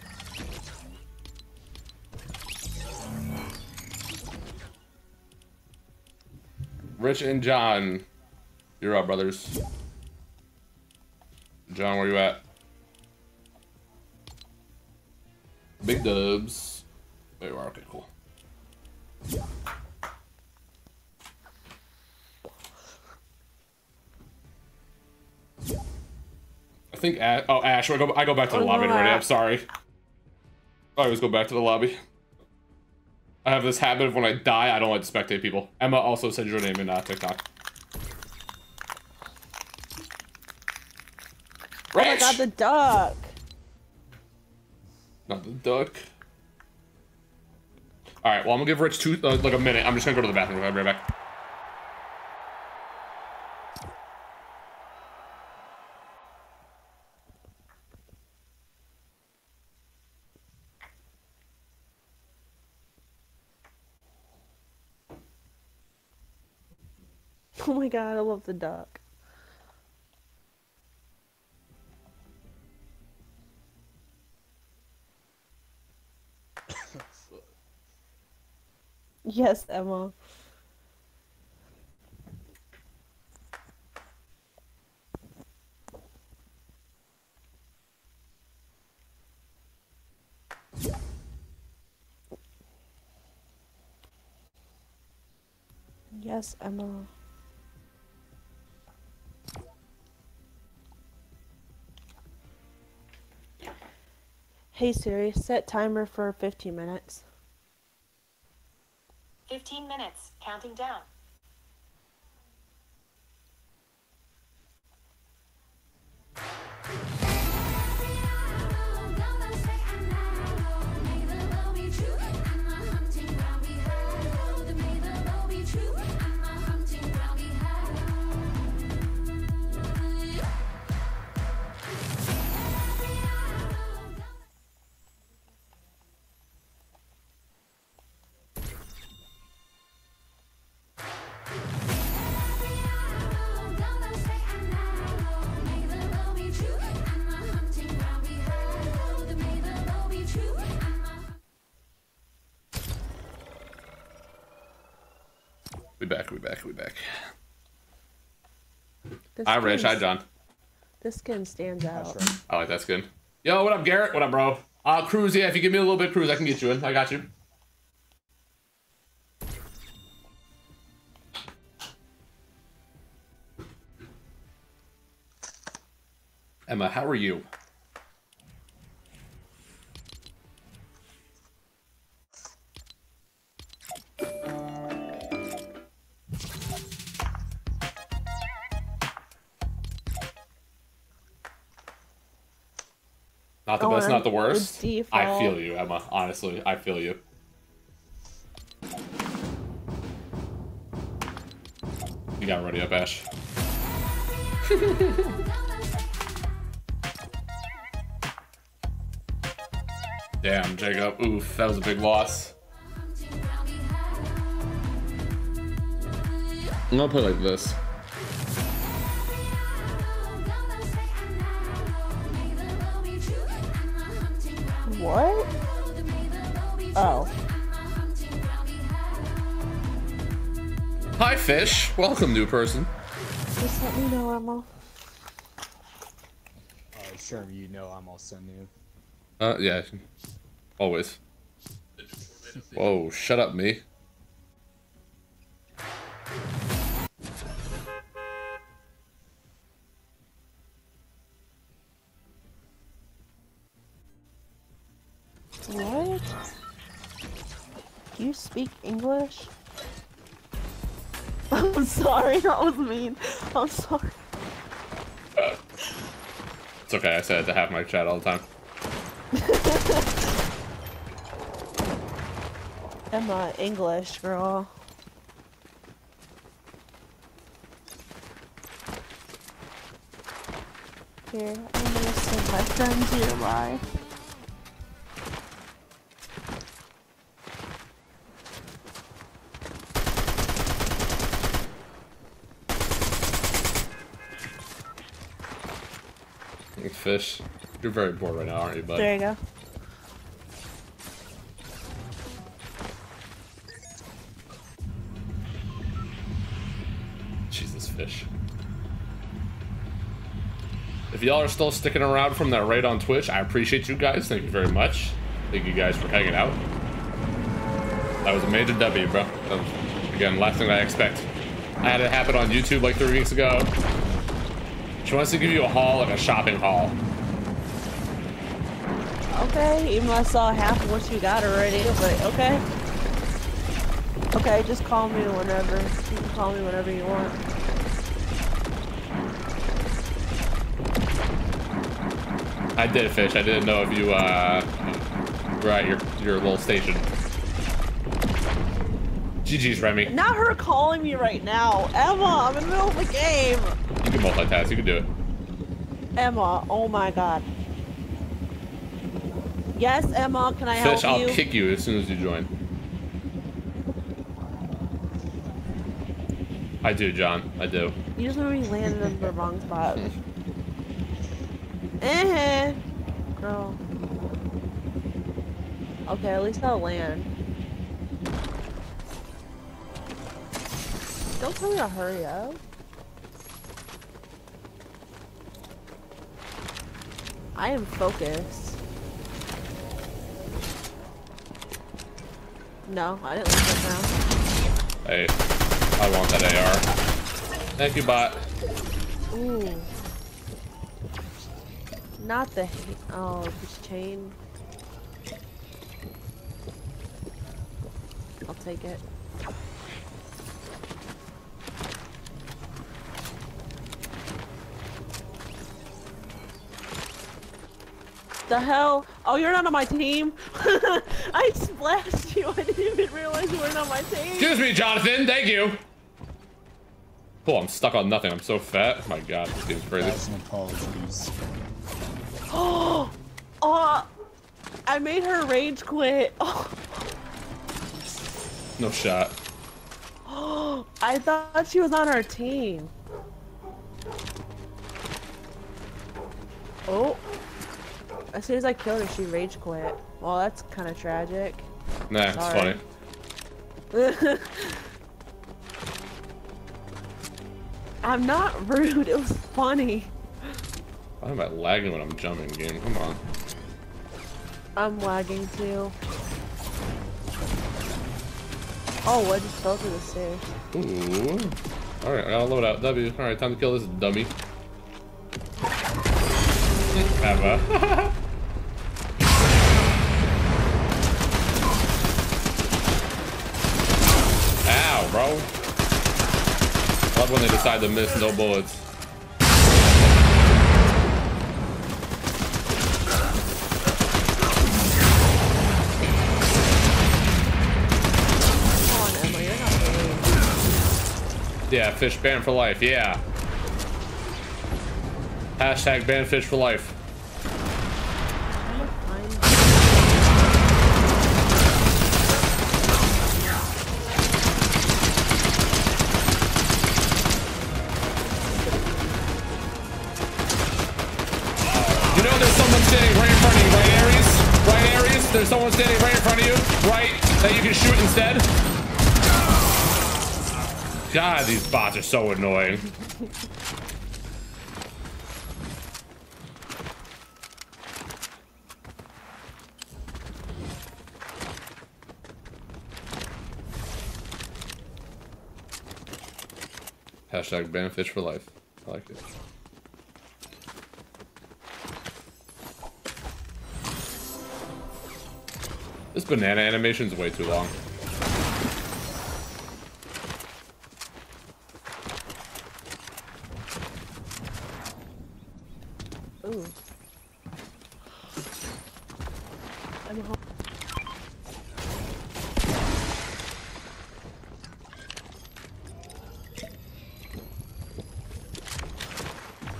[SPEAKER 2] Rich and John. You're up, brothers. John, where you at? Big dubs. There you are. Okay, cool. I think. Ash, oh, Ash. I go. I go back to the oh, lobby already. I'm sorry. I always go back to the lobby. I have this habit of when I die, I don't like to spectate people. Emma also said your name in uh, TikTok.
[SPEAKER 5] Rich! Oh my
[SPEAKER 7] god, the duck!
[SPEAKER 2] Not the duck. All right, well, I'm gonna give Rich two, uh, like a minute. I'm just gonna go to the bathroom. I'll be right back.
[SPEAKER 7] Oh my god, I love the duck. Yes, Emma. Yes, Emma. Hey Siri, set timer for 15 minutes.
[SPEAKER 4] 15 minutes, counting down.
[SPEAKER 2] We back, we back, we back. hi, Rich. Hi, John.
[SPEAKER 7] This skin stands out. Right.
[SPEAKER 2] I like that skin. Yo, what up, Garrett? What up, bro? Uh, Cruz, yeah, if you give me a little bit of Cruz, I can get you in. I got you. Emma, how are you? Not the best, not the worst. I feel you, Emma. Honestly, I feel you. You got ready up, Ash. Damn, Jacob. Oof, that was a big loss. I'm gonna put it like this. What? Oh. Hi, fish. Welcome, new person.
[SPEAKER 7] Just let me know I'm all.
[SPEAKER 2] Uh, sure, you know I'm also new. Uh, yeah. Always. Whoa, shut up, me.
[SPEAKER 7] English? I'm sorry, that was mean. I'm sorry.
[SPEAKER 2] it's okay, I said to have my chat all the time.
[SPEAKER 7] Emma, English, girl.
[SPEAKER 5] Here, I'm gonna send my to your life.
[SPEAKER 2] fish. You're very bored right now, aren't you, bud? There you go. Jesus, fish. If y'all are still sticking around from that raid on Twitch, I appreciate you guys. Thank you very much. Thank you guys for hanging out. That was a major W, bro. Was, again, last thing I expect. I had it happen on YouTube like three weeks ago. She wants to give you a haul, like a shopping haul.
[SPEAKER 7] Okay, even though I saw half of what you got already, but okay. Okay, just call me whenever. You can call me whenever you
[SPEAKER 5] want.
[SPEAKER 2] I did fish. I didn't know if you uh, were at your, your little station. GG's, Remy.
[SPEAKER 7] Not her calling me right now. Emma, I'm in the middle of the game
[SPEAKER 2] multitask. You can do it.
[SPEAKER 7] Emma, oh my god. Yes, Emma, can I Fish, help you? Fish, I'll kick
[SPEAKER 2] you as soon as you join. I do, John. I do.
[SPEAKER 7] You just already landed in the wrong spot. eh, girl. Okay, at least I'll land. Don't tell me to hurry up. I am focused. No, I didn't like that
[SPEAKER 2] now. Hey, I want that AR. Thank you, bot.
[SPEAKER 7] Ooh. Not the oh, this chain. I'll take it. the hell? Oh, you're not on my team? I splashed you. I didn't even realize you weren't on my team. Excuse
[SPEAKER 2] me, Jonathan. Thank you. Oh, I'm stuck on nothing. I'm so fat. Oh my god, this game's crazy.
[SPEAKER 6] Oh, oh, I made her rage quit. Oh. No shot. Oh, I thought she was on our team. Oh.
[SPEAKER 7] As soon as I killed her, she rage quit. Well, that's kind of tragic.
[SPEAKER 2] Nah, Sorry.
[SPEAKER 7] it's funny. I'm not rude, it was funny.
[SPEAKER 2] Why am I lagging when I'm jumping, game? Come on.
[SPEAKER 7] I'm lagging too. Oh, I just fell through the stairs.
[SPEAKER 2] Ooh. Alright, I I'll load out. W. Alright, time to kill this dummy.
[SPEAKER 5] Have
[SPEAKER 2] love when they decide to miss no bullets. Yeah, fish ban for life. Yeah. Hashtag ban fish for life. There's someone standing right in front of you, right, that you can shoot instead. God, these bots are so annoying. Hashtag banfish for life. I like it. This banana animation's way too long.
[SPEAKER 5] I'm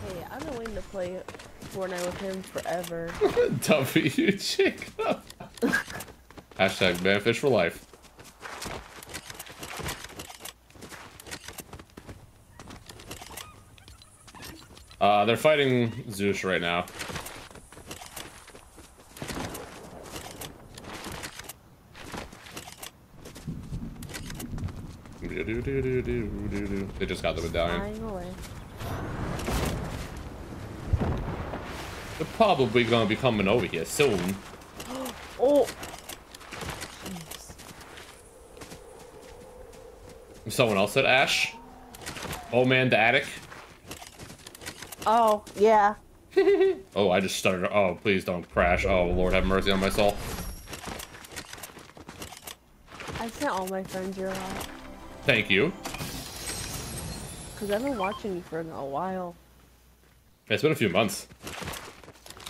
[SPEAKER 7] Hey, I've been waiting to play Fortnite with him
[SPEAKER 6] forever.
[SPEAKER 2] W, you chick Hashtag benefits for life. Uh, they're fighting Zeus right now. They just got the medallion. They're probably gonna be coming over here soon.
[SPEAKER 5] oh!
[SPEAKER 2] Someone else said Ash. Oh man, the attic.
[SPEAKER 7] Oh, yeah.
[SPEAKER 2] oh, I just started. Oh, please don't crash. Oh, Lord have mercy on my soul.
[SPEAKER 3] I sent all my friends your rock. Uh,
[SPEAKER 2] Thank you.
[SPEAKER 7] Because I've been watching you for a while.
[SPEAKER 2] It's been a few months.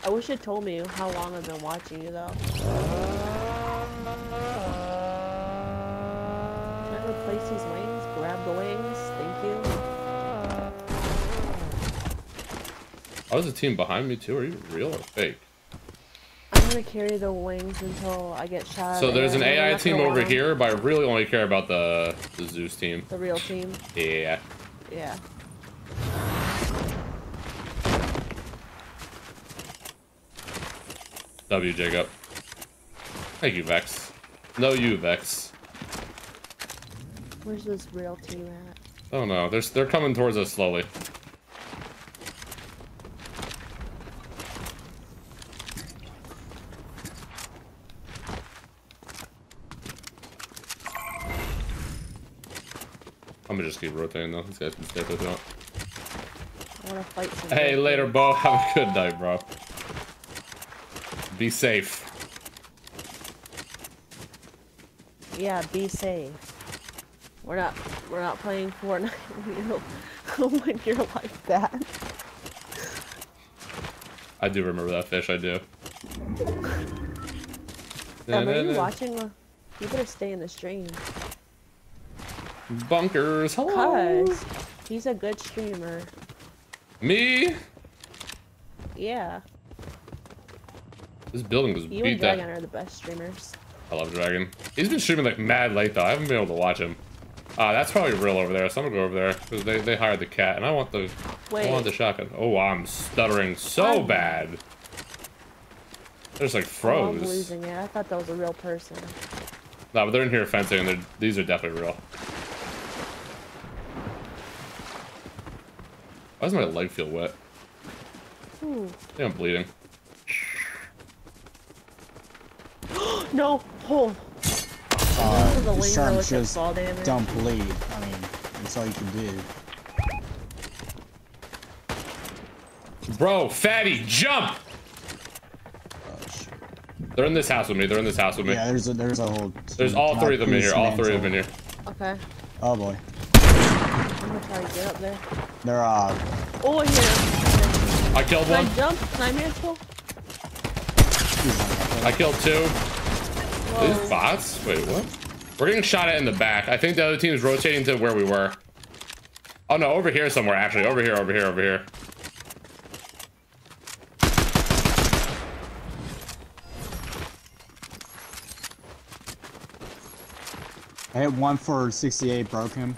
[SPEAKER 7] I wish it told me how long I've been watching you, though. Can I replace these
[SPEAKER 2] Oh, there's a team behind me too. Are you real or fake?
[SPEAKER 7] I'm gonna carry the wings until I get shot. So there's an AI team over
[SPEAKER 2] here, but I really only care about the, the Zeus team. The real team? Yeah. Yeah. W, Jacob. Thank you, Vex. No, you, Vex.
[SPEAKER 7] Where's this real team at?
[SPEAKER 2] Oh no, they're, they're coming towards us slowly. I'm gonna just keep rotating though. These guys, these guys are not. I
[SPEAKER 6] wanna fight some. Hey, later,
[SPEAKER 2] Bo. Have a good night, bro. Be safe.
[SPEAKER 7] Yeah, be safe. We're not we're not playing Fortnite when you when you're like that.
[SPEAKER 2] I do remember that fish, I do. are you watching?
[SPEAKER 7] You better stay in the stream.
[SPEAKER 2] Bunkers. Hello. Cause
[SPEAKER 7] he's a good streamer. Me? Yeah.
[SPEAKER 2] This building was you beat and Dragon
[SPEAKER 7] that. are the best streamers.
[SPEAKER 2] I love Dragon. He's been streaming like mad late though. I haven't been able to watch him. Ah, uh, that's probably real over there, so I'm gonna go over there because they, they hired the cat, and I want the Wait. I want the shotgun. Oh, I'm stuttering so I'm... bad. I just like froze. Oh, I'm losing
[SPEAKER 7] it. I thought that was a real person.
[SPEAKER 2] No, nah, but they're in here fencing, and these are definitely real. Why does my leg feel wet? Ooh. Yeah, I'm bleeding.
[SPEAKER 6] no! Hold!
[SPEAKER 2] Uh,
[SPEAKER 4] the just don't bleed. I mean, that's all you can do.
[SPEAKER 2] Bro, fatty, jump! Oh, they're in this house with me. They're in this house with me. Yeah,
[SPEAKER 6] there's a, there's a whole.
[SPEAKER 2] There's all three of them in here. All three of them in here. Okay. Oh boy
[SPEAKER 5] gonna try to get up there. They're uh. Oh, I killed Can one. I jump? Can I mantle?
[SPEAKER 2] I killed two. Whoa. These bots? Wait, what? We're getting shot at in the back. I think the other team is rotating to where we were. Oh no, over here somewhere actually. Over here, over here, over here.
[SPEAKER 4] I hit one for 68, broke him.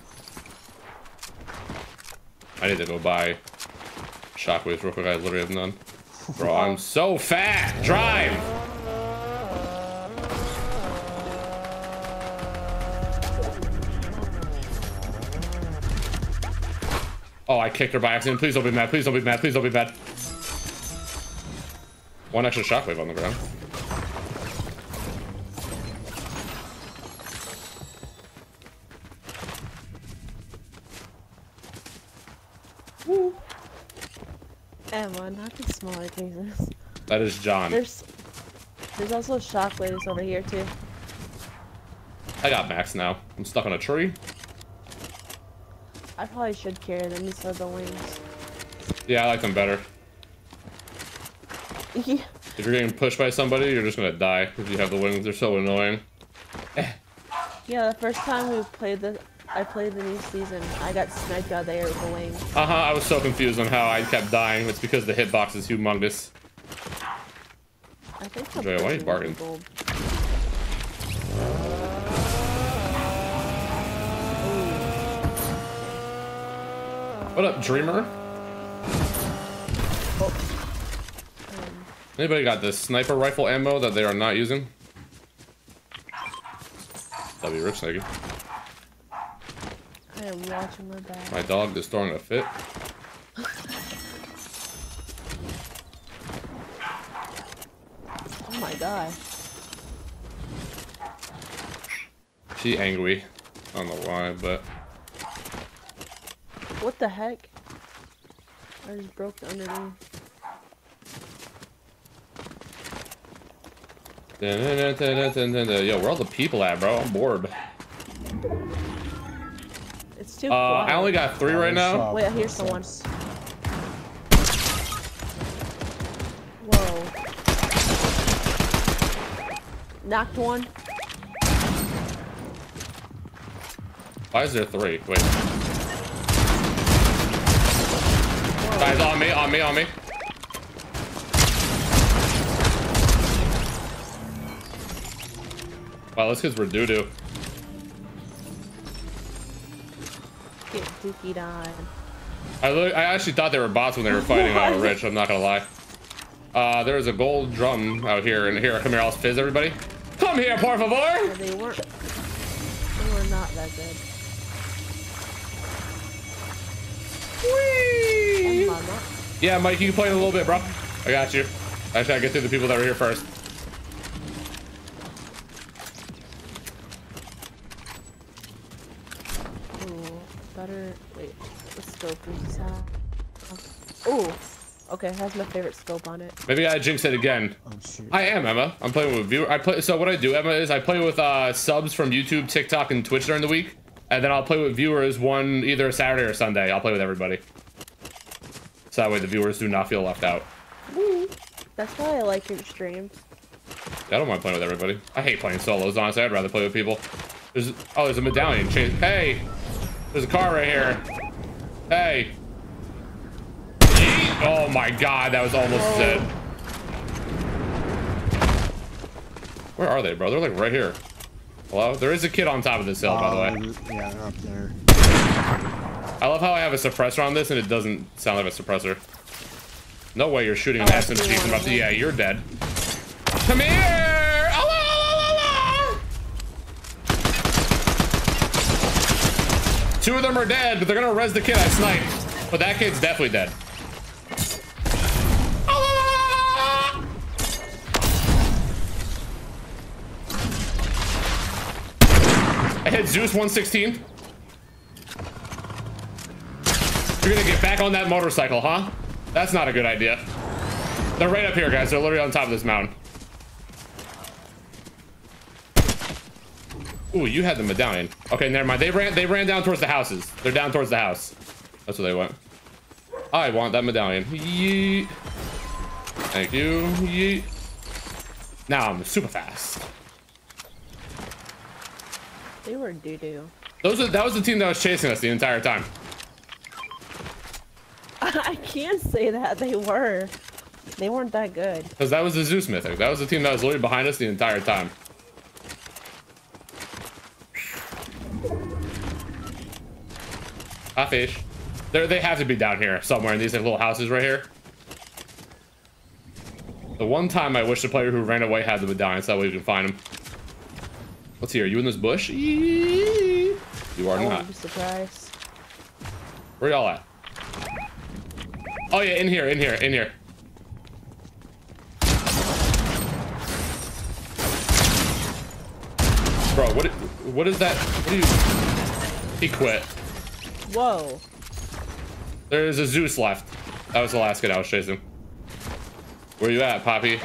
[SPEAKER 2] I need to go buy shockwaves real quick. I literally have none. Bro, I'm so fat. Drive. Oh, I kicked her by accident. Please don't be mad. Please don't be mad. Please don't be mad. One extra shockwave on the ground.
[SPEAKER 7] Emma, not the smaller Jesus.
[SPEAKER 2] That is John. There's,
[SPEAKER 7] there's also shockwaves over here too.
[SPEAKER 2] I got Max now. I'm stuck on a tree.
[SPEAKER 7] I probably should carry them instead of the wings.
[SPEAKER 2] Yeah, I like them better. If you're getting pushed by somebody, you're just gonna die if you have the wings. They're so annoying.
[SPEAKER 7] yeah, the first time we played this. I played the new season. I got sniped out there
[SPEAKER 5] with the wing.
[SPEAKER 2] Uh-huh, I was so confused on how I kept dying. It's because the hitbox is humongous.
[SPEAKER 5] I think the why are
[SPEAKER 2] you barking? Gold. What up, dreamer? Oh. Anybody got the sniper rifle ammo that they are not using? That'd be rich, thank you.
[SPEAKER 5] I my back. My
[SPEAKER 2] dog is throwing a fit.
[SPEAKER 5] oh my god.
[SPEAKER 2] She angry. I don't know why, but...
[SPEAKER 7] What the heck? I just broke the underneath.
[SPEAKER 2] Yo, where all the people at, bro? I'm bored
[SPEAKER 7] too uh, I only got three right now. Uh, Wait, I hear someone. Whoa. Knocked one.
[SPEAKER 2] Why is there three? Wait. Whoa. Guys, on me, on me, on me. Wow, this kid's were doo-doo.
[SPEAKER 7] get dookied on.
[SPEAKER 2] I, I actually thought they were bots when they were fighting Rich, I'm not gonna lie. Uh, there is a gold drum out here, and here, come here, I'll fizz everybody. Come here, por favor! Yeah, they were
[SPEAKER 5] they were not that good. Whee!
[SPEAKER 2] Yeah, Mike, you can play in a little bit, bro. I got you. I gotta get through the people that were here first.
[SPEAKER 7] powder. Wait, what
[SPEAKER 5] scope is Oh, okay, has my favorite scope on it.
[SPEAKER 2] Maybe I jinxed it again. Oh, I am Emma. I'm playing with viewer. I play. So what I do, Emma, is I play with uh, subs from YouTube, TikTok, and Twitch during the week, and then I'll play with viewers one either Saturday or Sunday. I'll play with everybody. So that way the viewers do not feel left out.
[SPEAKER 7] That's why I like your streams.
[SPEAKER 2] I don't mind playing with everybody. I hate playing solos, honestly. I'd rather play with people. There's, oh, there's a medallion. Change. Hey, there's a car right here. Hey. Oh my god, that was almost oh. Where are they, bro? They're like right here. Hello? There is a kid on top of this hill, um, by the way. Um,
[SPEAKER 6] yeah, they're up there.
[SPEAKER 2] I love how I have a suppressor on this and it doesn't sound like a suppressor. No way you're shooting oh, an oh, SMG Yeah, you're dead. Come here! Two of them are dead, but they're gonna res the kid I sniped. But that kid's definitely dead. I hit Zeus 116. You're gonna get back on that motorcycle, huh? That's not a good idea. They're right up here, guys. They're literally on top of this mountain. Ooh, you had the medallion. Okay, never mind. They ran they ran down towards the houses. They're down towards the house. That's where they went. I want that medallion. Yeet. Thank you. Yeet. Now I'm super fast.
[SPEAKER 7] They were doo-doo.
[SPEAKER 2] Those are, that was the team that was chasing us the entire time.
[SPEAKER 7] I can't say that they were. They weren't that good.
[SPEAKER 2] Because that was the Zeus mythic. That was the team that was literally behind us the entire time. I fish. They're, they have to be down here somewhere in these like, little houses right here. The one time I wish the player who ran away had the medallion so that way we can find him. Let's see, are you in this bush? You are not.
[SPEAKER 3] Be surprised.
[SPEAKER 2] Where y'all at? Oh yeah, in here, in here, in here. Bro, what what is that? What do you He quit. Whoa. There's a Zeus left. That was the last guy I was chasing. Where you at, Poppy?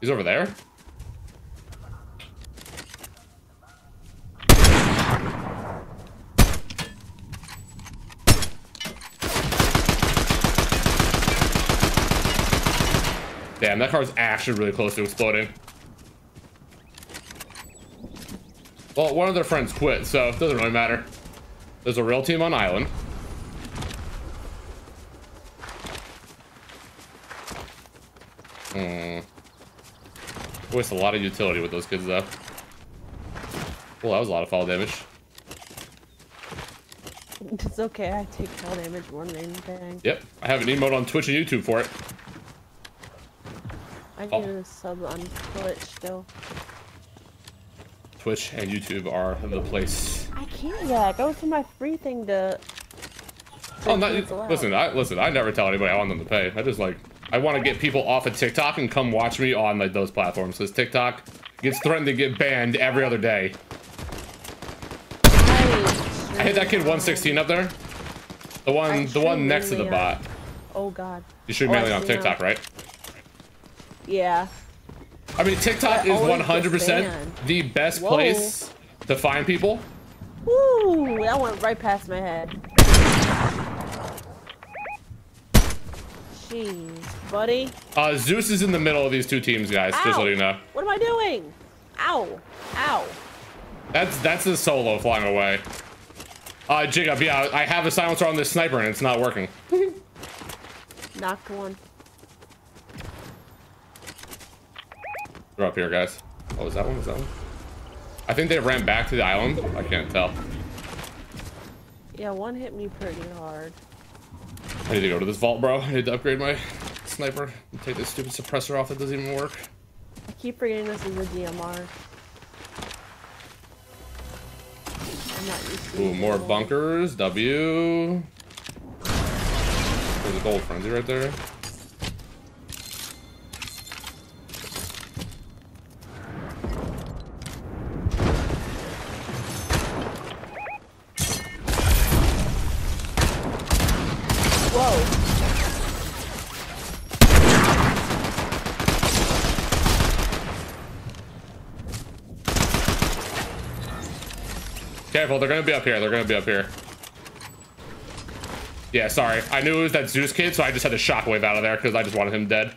[SPEAKER 2] He's over there? Damn, that car's actually really close to exploding. Well, one of their friends quit, so it doesn't really matter. There's a real team on island. Hmm. Waste a lot of utility with those kids though. Well, that was a lot of fall damage.
[SPEAKER 5] It's
[SPEAKER 7] okay, I take fall damage more than anything. Yep,
[SPEAKER 2] I have an emote on Twitch and YouTube for it.
[SPEAKER 7] I can oh. a sub on Twitch still.
[SPEAKER 2] Twitch and YouTube are the place.
[SPEAKER 7] I can't do that. Go to my free thing to.
[SPEAKER 2] to oh, not, listen, I listen. I never tell anybody I want them to pay. I just like I want to get people off of TikTok and come watch me on like those platforms. Because TikTok gets threatened to get banned every other day. I hit that kid 116 up there. The one, the one next to the bot.
[SPEAKER 5] Oh God.
[SPEAKER 7] You shoot oh, mainly on TikTok, right? Yeah.
[SPEAKER 2] I mean, TikTok is 100% the best Whoa. place to find people.
[SPEAKER 7] Ooh, That went right past my head. Jeez, buddy.
[SPEAKER 2] Uh, Zeus is in the middle of these two teams, guys. Ow. Just letting you know.
[SPEAKER 7] What am I doing? Ow! Ow!
[SPEAKER 2] That's that's the solo flying away. Uh, Jig up, yeah, I have a silencer on this sniper and it's not working.
[SPEAKER 7] Knocked one.
[SPEAKER 2] They're up here, guys. Oh, is that one? Is that one? I think they ran back to the island. I can't tell.
[SPEAKER 5] Yeah, one hit me
[SPEAKER 7] pretty hard.
[SPEAKER 2] I need to go to this vault, bro. I need to upgrade my sniper and take this stupid suppressor off that doesn't even work.
[SPEAKER 7] I keep forgetting this is a DMR.
[SPEAKER 2] Ooh, more bunkers. W. There's a gold frenzy right there. careful. They're going to be up here. They're going to be up here. Yeah, sorry. I knew it was that Zeus kid, so I just had to shockwave out of there because I just wanted him dead.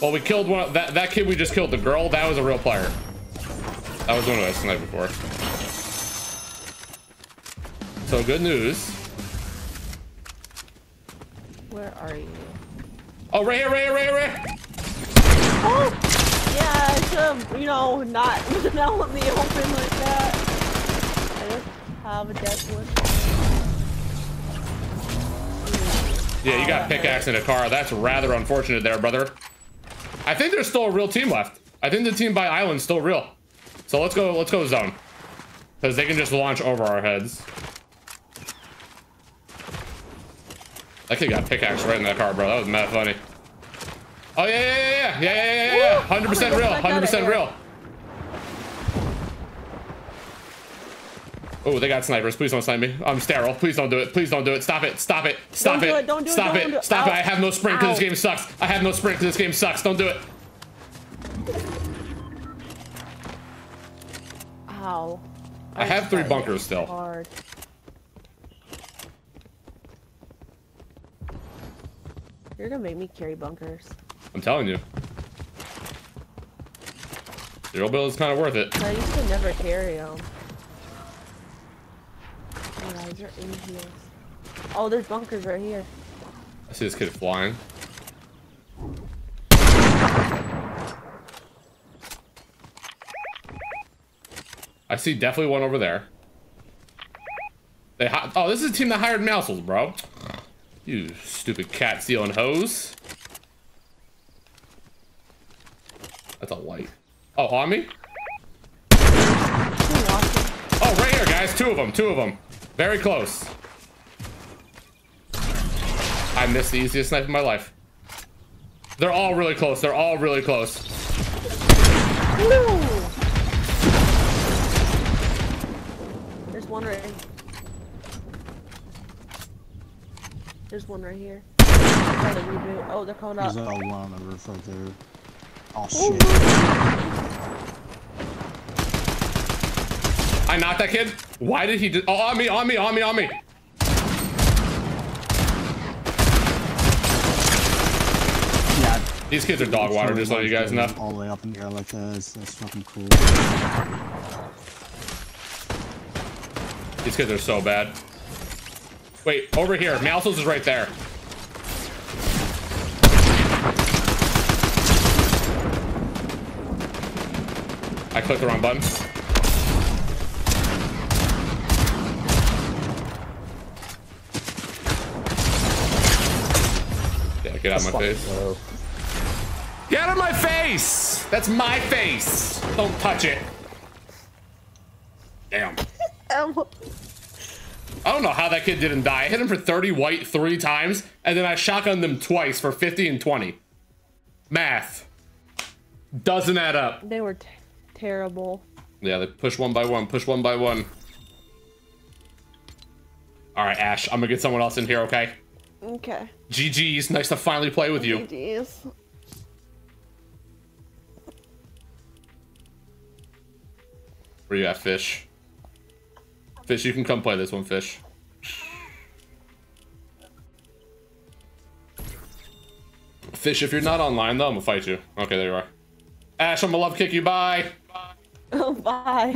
[SPEAKER 2] Well, we killed one. Of, that, that kid we just killed, the girl, that was a real player. That was one of us the night before. So good news. Where are you? Oh, right here, right here, right here, right here. Oh! yeah,
[SPEAKER 7] it's um, you know, not not let me open like that. I just have a death one.
[SPEAKER 2] Yeah, you got oh, pickaxe in a car. That's rather unfortunate there, brother. I think there's still a real team left. I think the team by island's still real. So let's go, let's go zone. Because they can just launch over our heads. That kid got pickaxe right in that car, bro. That was mad funny. Oh yeah, yeah, yeah, yeah, yeah, yeah, yeah, Hundred percent real. Hundred percent real. Oh, they got snipers. Please don't snipe me. I'm sterile. Please don't do it. Please don't do it. Stop it. Stop it. Stop don't it. Do it. Don't do Stop it. Don't Do it. Stop it. I have no sprint because this game sucks. I have no sprint because this game sucks. Don't do it. Ow. I, I have three bunkers still.
[SPEAKER 7] Hard. You're gonna make me carry bunkers.
[SPEAKER 2] I'm telling you. Zero build is kind of worth it.
[SPEAKER 7] I used to never carry them. guys are idiots. Oh, there's bunkers right here.
[SPEAKER 2] I see this kid flying. I see definitely one over there. They oh, this is a team that hired Meowscles, bro. You stupid cat stealing hose. That's a light. Oh, on me? Oh, right here, guys. Two of them. Two of them. Very close. I missed the easiest knife of my life. They're all really close. They're all really close. Woo!
[SPEAKER 7] There's one right. There's one right here. Oh, they're coming up. There's
[SPEAKER 4] a one on roof right there. Oh shit.
[SPEAKER 2] I knocked that kid. Why did he do? Oh, on me, on me, on me, on me. Yeah. These kids are dog water. Just let you guys know.
[SPEAKER 4] All the way up in the air like this. Uh, that's fucking cool.
[SPEAKER 2] These kids are so bad. Wait, over here. Meowscles is right there. I clicked the wrong button. Yeah, get out of my face. Get out of my face! That's my face! Don't touch it.
[SPEAKER 4] Damn. I don't
[SPEAKER 2] know how that kid didn't die. I hit him for 30 white three times, and then I shotgunned them twice for 50 and 20. Math. Doesn't add up.
[SPEAKER 7] They were terrible.
[SPEAKER 2] Yeah, they push one by one, push one by one. All right, Ash, I'm gonna get someone else in here, okay? Okay. GG's, nice to finally play with you.
[SPEAKER 7] GG's.
[SPEAKER 2] Where you at, Fish? Fish, you can come play this one, Fish. Fish, if you're not online, though, I'm gonna fight you. Okay, there you are. Ash, I'm gonna love kick you. Bye! Oh, bye.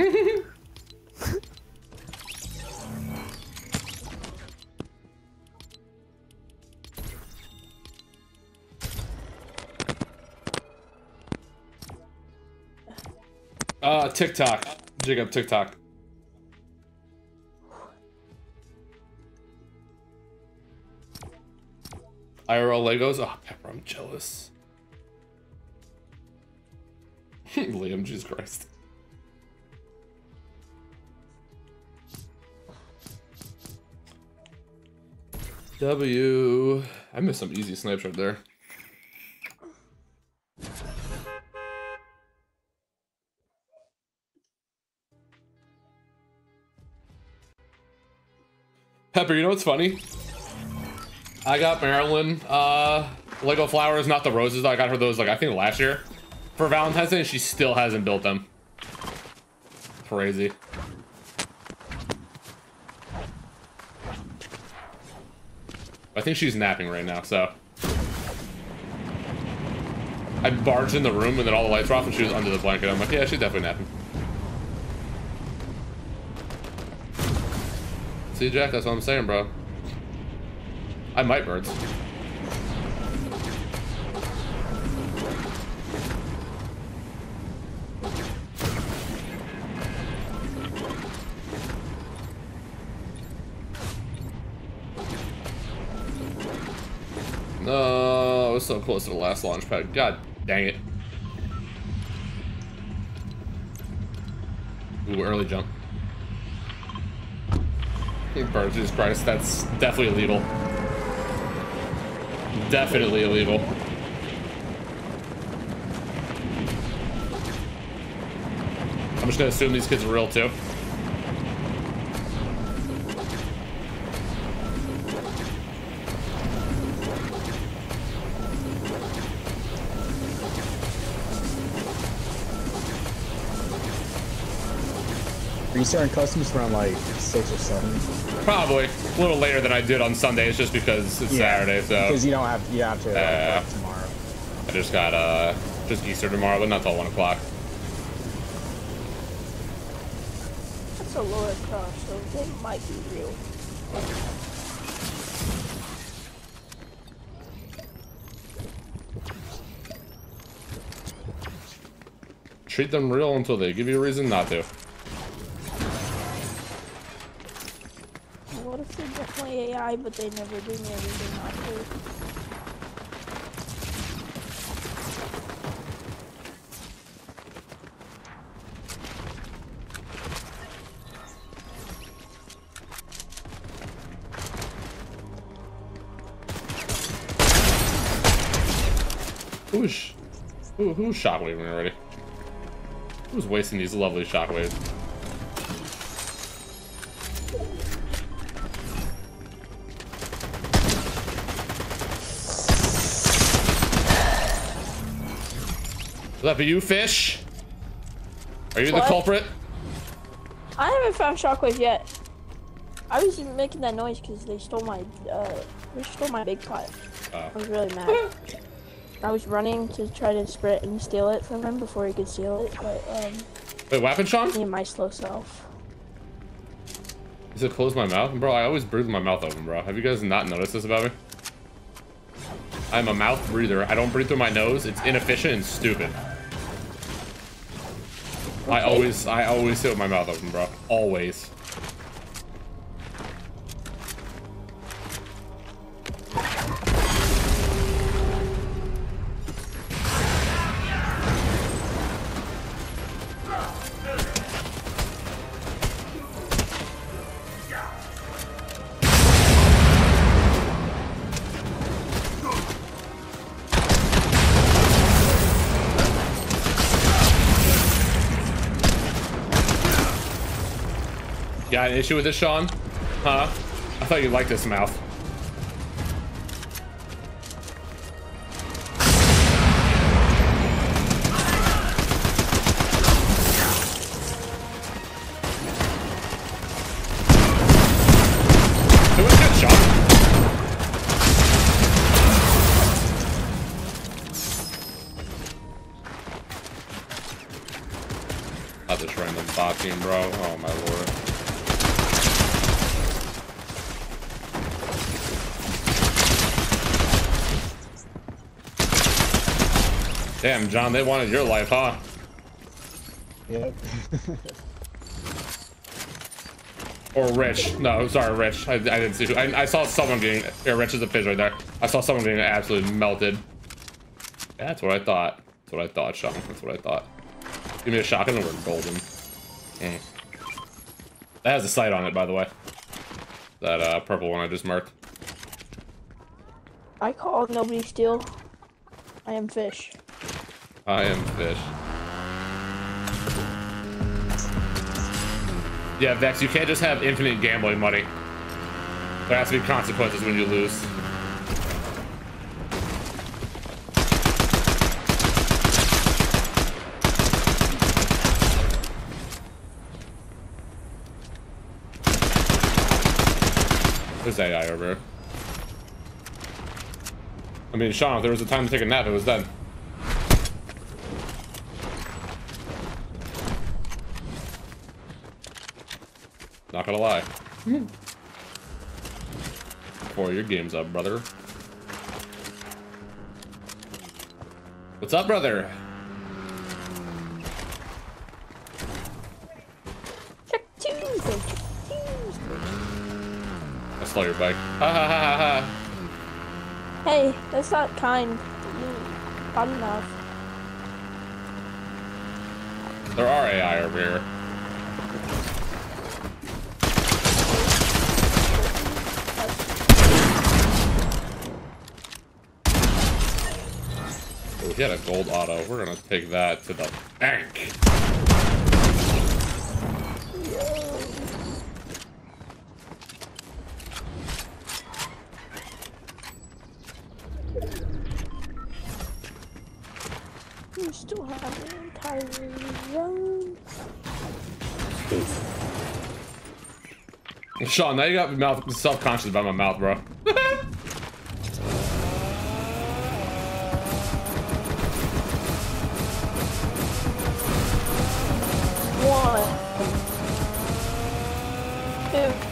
[SPEAKER 2] uh, TikTok. Jig up TikTok. IRL Legos. Oh, Pepper, I'm jealous. Liam, Jesus Christ. W. I missed some easy snipes right there. Pepper, you know what's funny? I got Marilyn uh, Lego flowers, not the roses. I got her those, like, I think last year for Valentine's Day, and she still hasn't built them. Crazy. I think she's napping right now, so. I barged in the room and then all the lights were off and she was under the blanket. I'm like, yeah, she's definitely napping. See, Jack, that's what I'm saying, bro. I might birds. so close to the last launch pad. God dang it. Ooh, early jump. Jesus Christ, that's definitely illegal. Definitely illegal. I'm just gonna assume these kids are real too.
[SPEAKER 4] you starting customs around like six or seven?
[SPEAKER 2] Probably a little later than I did on Sunday. It's just because it's yeah, Saturday, so because you
[SPEAKER 6] don't have you have to uh,
[SPEAKER 2] tomorrow. I just got uh just Easter tomorrow, but not till one o'clock.
[SPEAKER 7] That's a lower cost, so they might be real.
[SPEAKER 2] Treat them real until they give you a reason not to.
[SPEAKER 7] AI, but they never do me anything not
[SPEAKER 2] Who is, who, who's shockwaving already? Who's wasting these lovely shockwaves? Is that for you, fish? Are you what? the culprit?
[SPEAKER 7] I haven't found Shockwave yet. I was making that noise because they stole my, uh, they stole my big pot. Oh. I was really mad. I was running to try to sprint and steal it from him before he could steal it, but, um...
[SPEAKER 2] Wait, what happened, Sean? Me
[SPEAKER 7] and my slow self.
[SPEAKER 2] Is it close my mouth? Bro, I always breathe my mouth open, bro. Have you guys not noticed this about me? I'm a mouth breather. I don't breathe through my nose. It's inefficient and stupid. I always, I always sit with my mouth open, bro. Always. got an issue with this, Sean? Huh? I thought you liked this mouth. bot team, bro. Oh my lord. Damn, John, they wanted your life, huh? Yep. or Rich. No, sorry, Rich. I, I didn't see. Who. I, I saw someone getting. Here, Rich is a fish right there. I saw someone getting absolutely melted. Yeah, that's what I thought. That's what I thought, Sean. That's what I thought. Give me a shotgun and we're golden. That has a sight on it, by the way. That uh, purple one I just marked.
[SPEAKER 7] I called nobody steal. I am fish.
[SPEAKER 2] I am fish. Yeah, Vex, you can't just have infinite gambling money. There has to be consequences when you lose. There's AI over. I mean, Sean, if there was a time to take a nap, it was then. Not gonna lie. Mm. your game's up, brother. What's up, brother?
[SPEAKER 5] I
[SPEAKER 2] stole your bike. Ha ha ha ha ha.
[SPEAKER 7] Hey, that's not kind. Bad enough.
[SPEAKER 2] There are AI over here. He had a gold auto. We're gonna take that to the bank.
[SPEAKER 5] You still have an entire room.
[SPEAKER 2] Sean, now you got me mouth self-conscious about my mouth, bro.
[SPEAKER 7] on. two.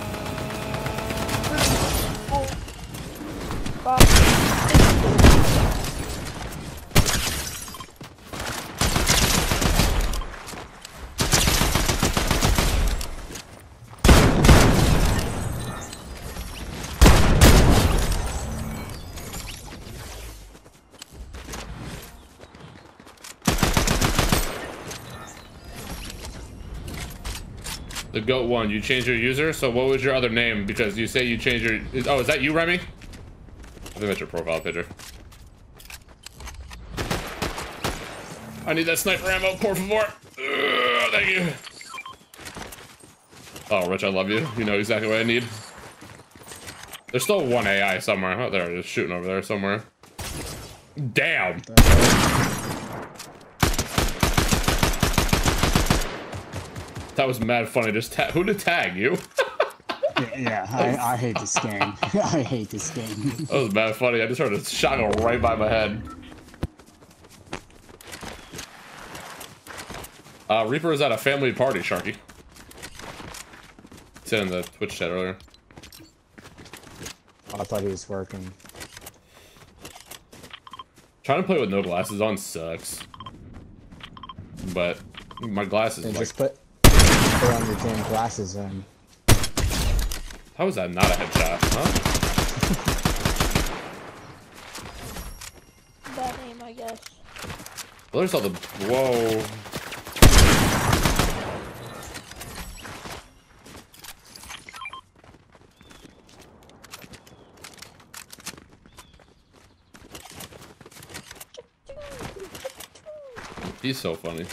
[SPEAKER 2] The goat one. You changed your user. So what was your other name? Because you say you changed your. Is, oh, is that you, Remy? I think that's your profile picture. I need that sniper ammo, for favor. Ugh, thank you. Oh, Rich, I love you. You know exactly what I need. There's still one AI somewhere. Oh, they're just shooting over there somewhere. Damn. That was mad funny. Just ta- who to tag you?
[SPEAKER 3] yeah, I, I, hate this game. I hate this
[SPEAKER 2] game. that was mad funny. I just heard a shot go right by my head. Uh, Reaper is at a family party, Sharky. It's in the Twitch chat earlier.
[SPEAKER 4] Oh, I thought he was working.
[SPEAKER 2] Trying to play with no glasses on sucks. But my glasses.
[SPEAKER 1] like... just put
[SPEAKER 6] put on your damn glasses um.
[SPEAKER 2] that not a headshot, huh?
[SPEAKER 7] Bad aim, I guess.
[SPEAKER 2] Well, there's all the... Whoa. He's so funny.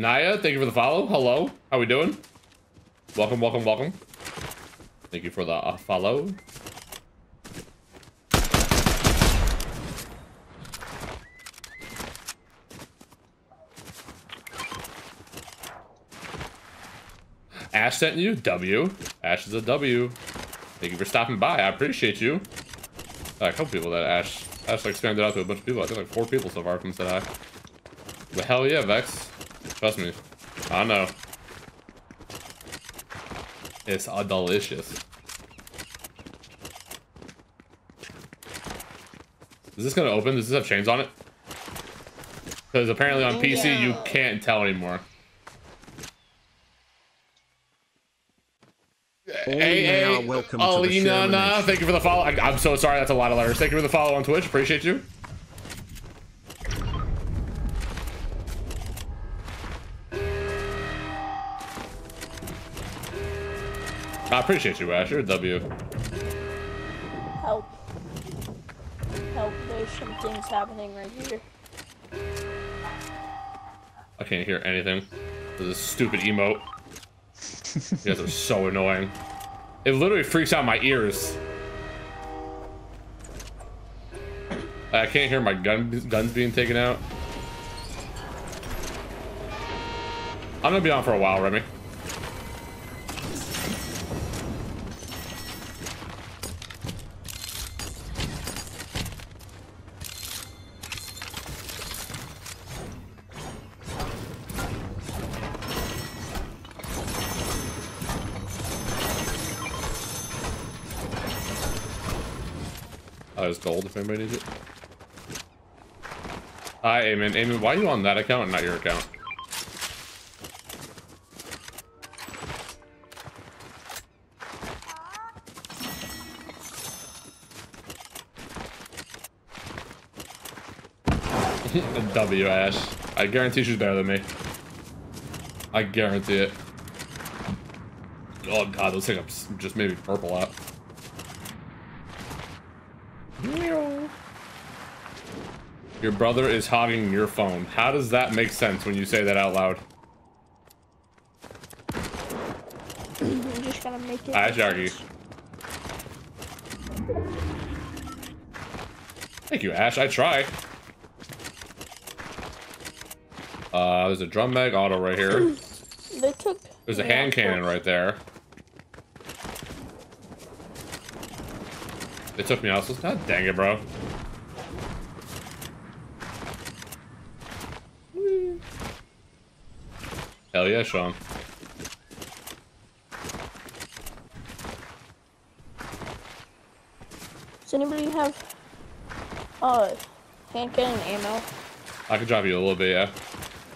[SPEAKER 2] Naya, thank you for the follow. Hello, how we doing? Welcome, welcome, welcome. Thank you for the uh, follow. Ash sent you? W. Ash is a W. Thank you for stopping by. I appreciate you. I uh, a couple people that Ash Ash like expanded out to a bunch of people. I think like four people so far from said hi. But hell yeah, Vex. Trust me. I know. It's delicious. Is this gonna open? Does this have chains on it? Because apparently on oh, PC yeah. you can't tell anymore. Hey, hey, Alina, thank you for the follow. I, am so sorry, that's a lot of letters. Thank you for the follow on Twitch. Appreciate you. appreciate you, Asher. W.
[SPEAKER 7] Help. Help, there's some things happening right here.
[SPEAKER 2] I can't hear anything. This stupid emote. you guys are so annoying. It literally freaks out my ears. I can't hear my gun guns being taken out. I'm gonna be on for a while, Remy. Anybody needs it? Hi, Amen. Amen, why are you on that account and not your account? w ash. I guarantee she's better than me. I guarantee it. Oh god, those hiccups just made me purple out. Your brother is hogging your phone. How does that make sense when you say that out loud?
[SPEAKER 3] I'm just gonna make it. Hi,
[SPEAKER 2] Thank you, Ash. I try. Uh, there's a drum mag auto right here.
[SPEAKER 5] They took. There's a hand cannon
[SPEAKER 2] right there. They took me out. So, God dang it, bro. Hell yeah, Sean.
[SPEAKER 7] Does anybody have uh hand cannon ammo?
[SPEAKER 2] I can drop you a little bit, yeah.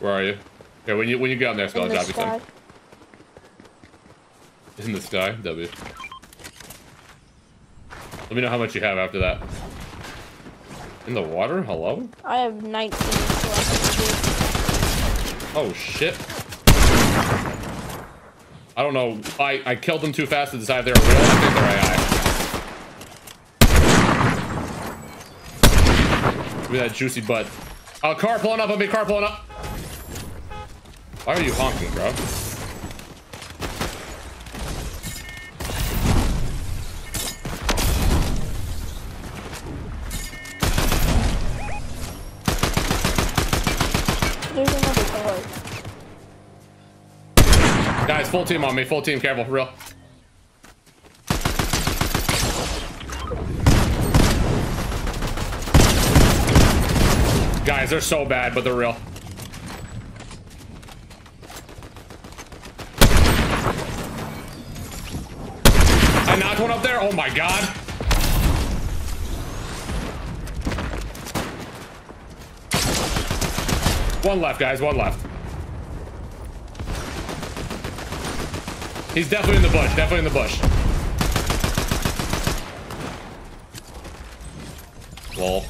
[SPEAKER 2] Where are you? Yeah, when you when you get on there, I'll drop you some. In the sky, W. Let me know how much you have after that. In the water? Hello?
[SPEAKER 7] I have 19.
[SPEAKER 2] oh shit. I don't know. I, I killed them too fast to decide if they were real. I think they're AI. Give me that juicy butt. A uh, car pulling up on me. Car pulling up. Why are you honking, bro? full team on me. Full team. Careful. Real. Guys, they're so bad, but they're real. I knocked one up there. Oh my god. One left, guys. One left. He's definitely in the bush. Definitely in the bush. Well,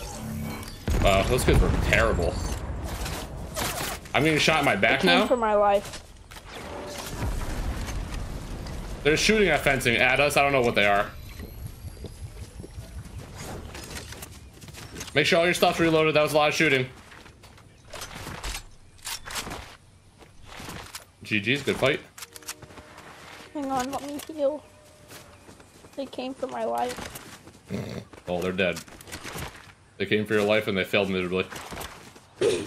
[SPEAKER 2] uh, those guys were terrible. I'm getting shot in my back now. for
[SPEAKER 5] my
[SPEAKER 7] life.
[SPEAKER 2] They're shooting at fencing at us. I don't know what they are. Make sure all your stuff's reloaded. That was a lot of shooting. GG's, good fight
[SPEAKER 7] on, let me heal. They came for my life.
[SPEAKER 2] Oh, they're dead. They came for your life and they failed miserably.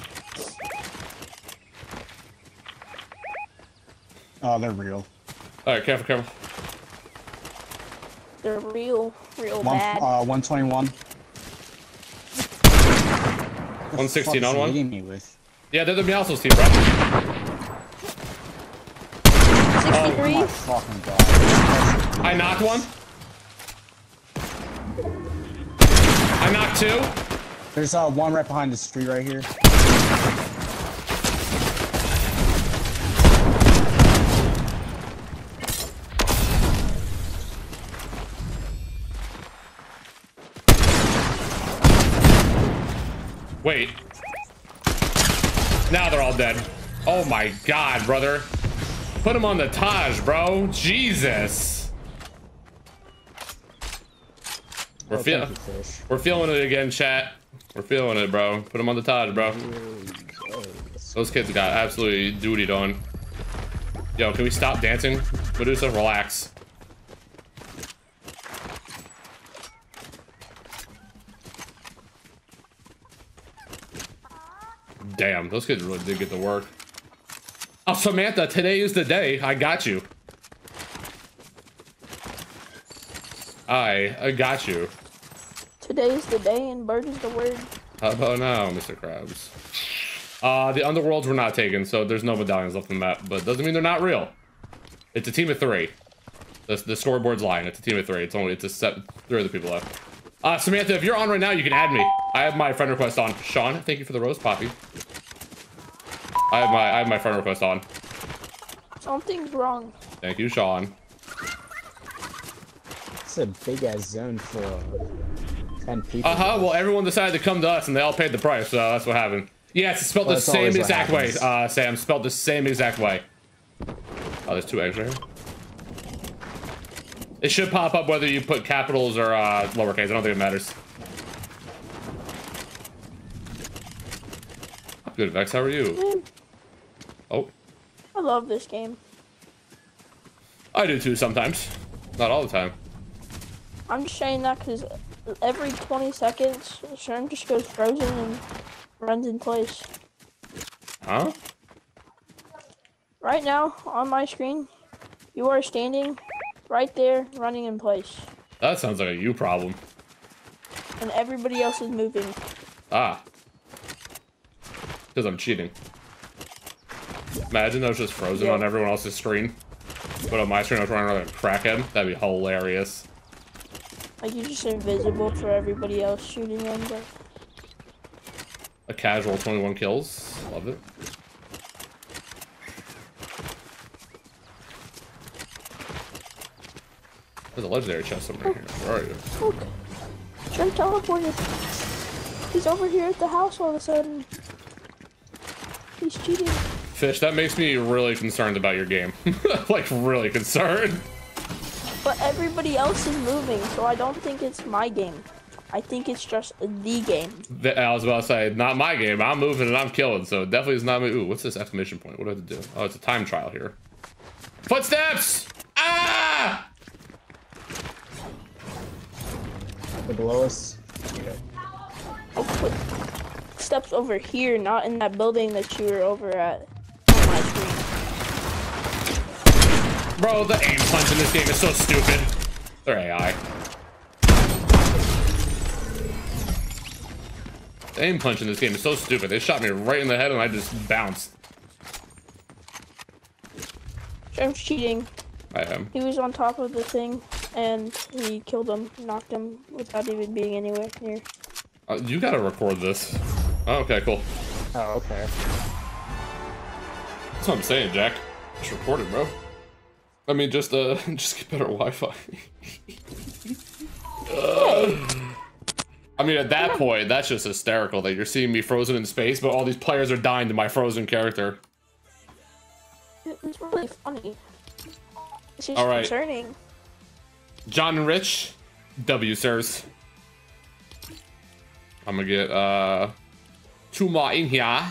[SPEAKER 4] Oh, they're real.
[SPEAKER 2] Alright, careful, careful.
[SPEAKER 7] They're real, real one, bad. Uh,
[SPEAKER 4] 121.
[SPEAKER 2] 116 on one? Me with? Yeah, they're the Meowsles team, bro three. Oh I knocked one.
[SPEAKER 6] I knocked two. There's uh, one right behind the tree right here.
[SPEAKER 2] Wait. Now they're all dead. Oh my god, brother. Put him on the Taj, bro. Jesus. We're, oh, feel we're feeling it again, chat. We're feeling it, bro. Put him on the Taj, bro. Those kids got absolutely dutied on. Yo, can we stop dancing? Medusa, relax. Damn, those kids really did get to work. Oh, Samantha, today is the day. I got you. I, I got you.
[SPEAKER 7] Today is the day and bird is the word.
[SPEAKER 2] How about now, Mr. Krabs? Uh, the underworlds were not taken, so there's no medallions left in that, but doesn't mean they're not real. It's a team of three. The, the scoreboard's lying. It's a team of three. It's only it's a set three other people left. Uh, Samantha, if you're on right now, you can add me. I have my friend request on. Sean, thank you for the rose poppy. I have my I have my friend request on.
[SPEAKER 7] Something's wrong.
[SPEAKER 2] Thank you, Sean.
[SPEAKER 6] It's a big ass zone for ten people. Uh huh.
[SPEAKER 2] Well, everyone decided to come to us, and they all paid the price, so that's what happened.
[SPEAKER 6] Yeah, it's spelled well, the same exact way, uh,
[SPEAKER 2] Sam. Spelled the same exact way. Oh, there's two eggs right here. It should pop up whether you put capitals or uh, lowercase. I don't think it matters. Good, Vex. How are you? Mm.
[SPEAKER 7] I love this game.
[SPEAKER 2] I do too sometimes. Not all the time.
[SPEAKER 7] I'm just saying that because every 20 seconds, Sharon just goes frozen and runs in place. Huh? Right now, on my screen, you are standing right there, running in place.
[SPEAKER 2] That sounds like a you problem.
[SPEAKER 7] And everybody else is moving.
[SPEAKER 2] Ah. Because I'm cheating. Imagine those just frozen on everyone else's screen. But on my screen, I was running around like a crackhead. That'd be hilarious.
[SPEAKER 7] Like you're just invisible for everybody else shooting him?
[SPEAKER 2] A casual 21 kills. Love it. There's a legendary chest somewhere oh. here. Where are you?
[SPEAKER 7] Look. Jim teleported. He's over here at the house all of a sudden. He's
[SPEAKER 3] cheating.
[SPEAKER 2] Fish, that makes me really concerned about your game. like, really concerned.
[SPEAKER 7] But everybody else is moving, so I don't think it's my game. I think it's just the game.
[SPEAKER 2] The, I was about to say, not my game. I'm moving and I'm killing, so definitely it's not me. Ooh, what's this exclamation point? What do I have to do? Oh, it's a time trial here. Footsteps! Ah!
[SPEAKER 4] They're below us. Yeah.
[SPEAKER 7] Oh, footsteps over here, not in that building that you were over at.
[SPEAKER 2] Bro, the aim punch in this game is so stupid. They're AI. The aim punch in this game is so stupid. They shot me right in the head and I just bounced.
[SPEAKER 7] I'm cheating. I am. He was on top of the thing and he killed him, knocked him without even being anywhere near.
[SPEAKER 2] Uh, you gotta record this. Oh, okay, cool. Oh, okay. That's what I'm saying, Jack. Just report it, bro. I mean, just uh, just get better Wi-Fi. uh, I mean, at that point, that's just hysterical that you're seeing me frozen in space, but all these players are dying to my frozen character.
[SPEAKER 7] It's really funny. She's all right. concerning.
[SPEAKER 2] John and Rich, W sirs. I'm gonna get uh, two more in here.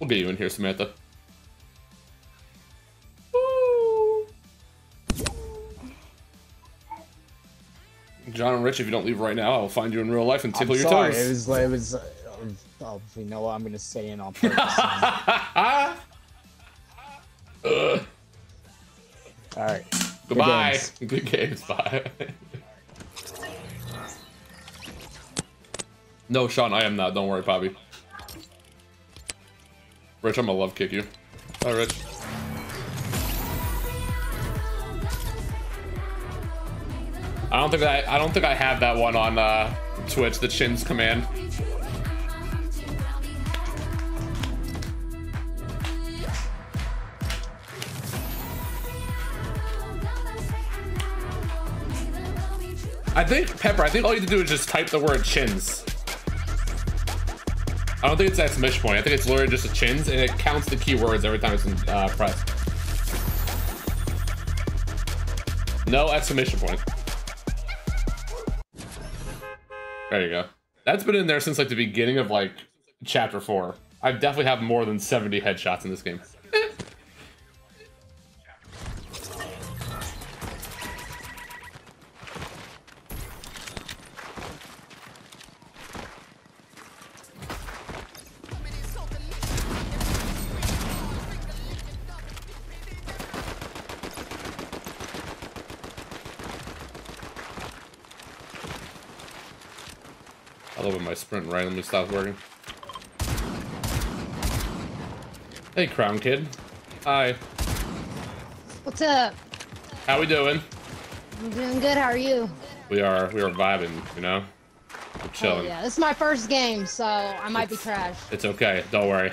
[SPEAKER 2] We'll get you in here, Samantha. John and Rich, if you don't leave right now, I'll find you in real life and tickle I'm your sorry. toes. It was,
[SPEAKER 6] it was, uh, oh, you know what? I'm gonna say in on purpose. uh.
[SPEAKER 2] All right. Goodbye. Good games. Good games. Bye. no, Sean, I am not. Don't worry, Poppy. Rich, I'm gonna love kick you. Hi, Rich. I don't think I I don't think I have that one on uh, Twitch, the chins command. I think Pepper, I think all you have to do is just type the word chins. I don't think it's exclamation point. I think it's literally just a chins, and it counts the keywords every time it's in, uh, pressed. No exclamation point. There you go. That's been in there since like the beginning of like chapter four. I definitely have more than 70 headshots in this game. randomly stops working. Hey, Crown Kid. Hi. What's up? How we doing?
[SPEAKER 3] I'm doing good. How are you?
[SPEAKER 2] We are. We are vibing. You know. We're chilling. Hell
[SPEAKER 3] yeah, this is my first game, so I might it's, be trash.
[SPEAKER 2] It's okay. Don't worry.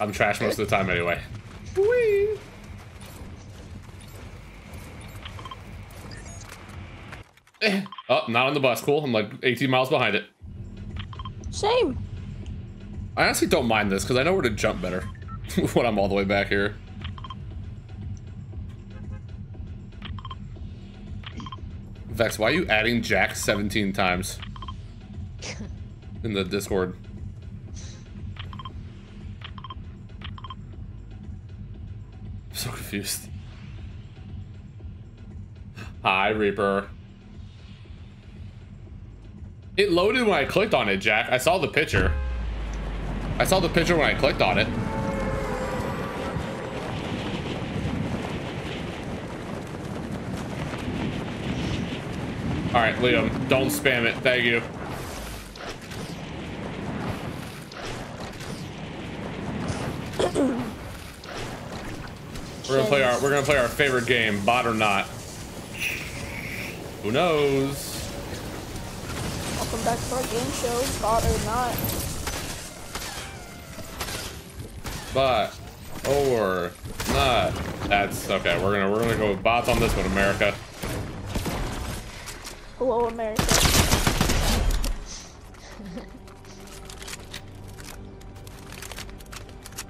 [SPEAKER 2] I'm trash most of the time anyway.
[SPEAKER 5] Whee!
[SPEAKER 2] oh, not on the bus. Cool. I'm like 18 miles behind it. Same. I honestly don't mind this because I know where to jump better when I'm all the way back here. Vex, why are you adding Jack 17 times in the Discord? I'm so confused. Hi, Reaper. It loaded when I clicked on it, Jack. I saw the picture. I saw the picture when I clicked on it. All right, Liam, don't spam it. Thank you. we're gonna play our we're gonna play our favorite game, bot or not. Who knows?
[SPEAKER 7] Welcome back to our game show, God or not.
[SPEAKER 2] But or not. That's okay. We're gonna we're gonna go with bots on this one, America.
[SPEAKER 7] Hello, America.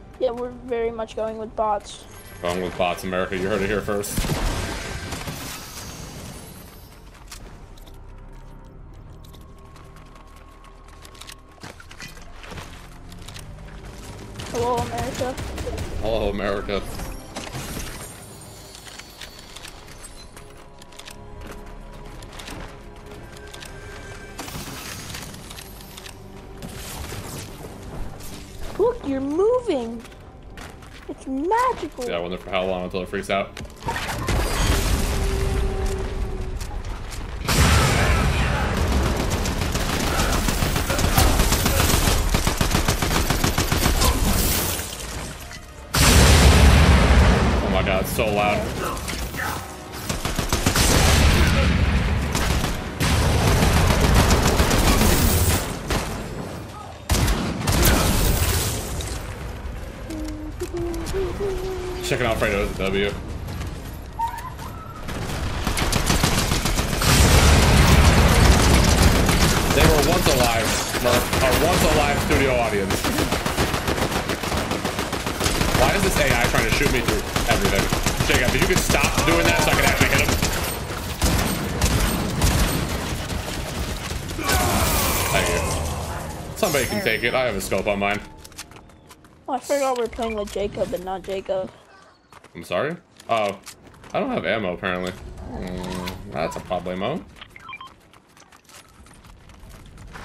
[SPEAKER 7] yeah, we're very much going with bots.
[SPEAKER 2] Going with bots, America. You heard it here first. Hello, America. Hello,
[SPEAKER 1] America. Look,
[SPEAKER 7] you're moving. It's magical. Yeah, I
[SPEAKER 2] wonder for how long until it freaks out. Alfredo knows the W. They were once alive, Murph, our once alive studio audience. Why is this AI trying to shoot me through everything? Jacob, if you could stop doing that so I can actually hit him. Thank you. Somebody can take it. I have a scope on mine.
[SPEAKER 7] Oh, I forgot we're playing with Jacob and not Jacob.
[SPEAKER 2] I'm sorry? Oh, I don't have ammo apparently. Mm, that's a problemo.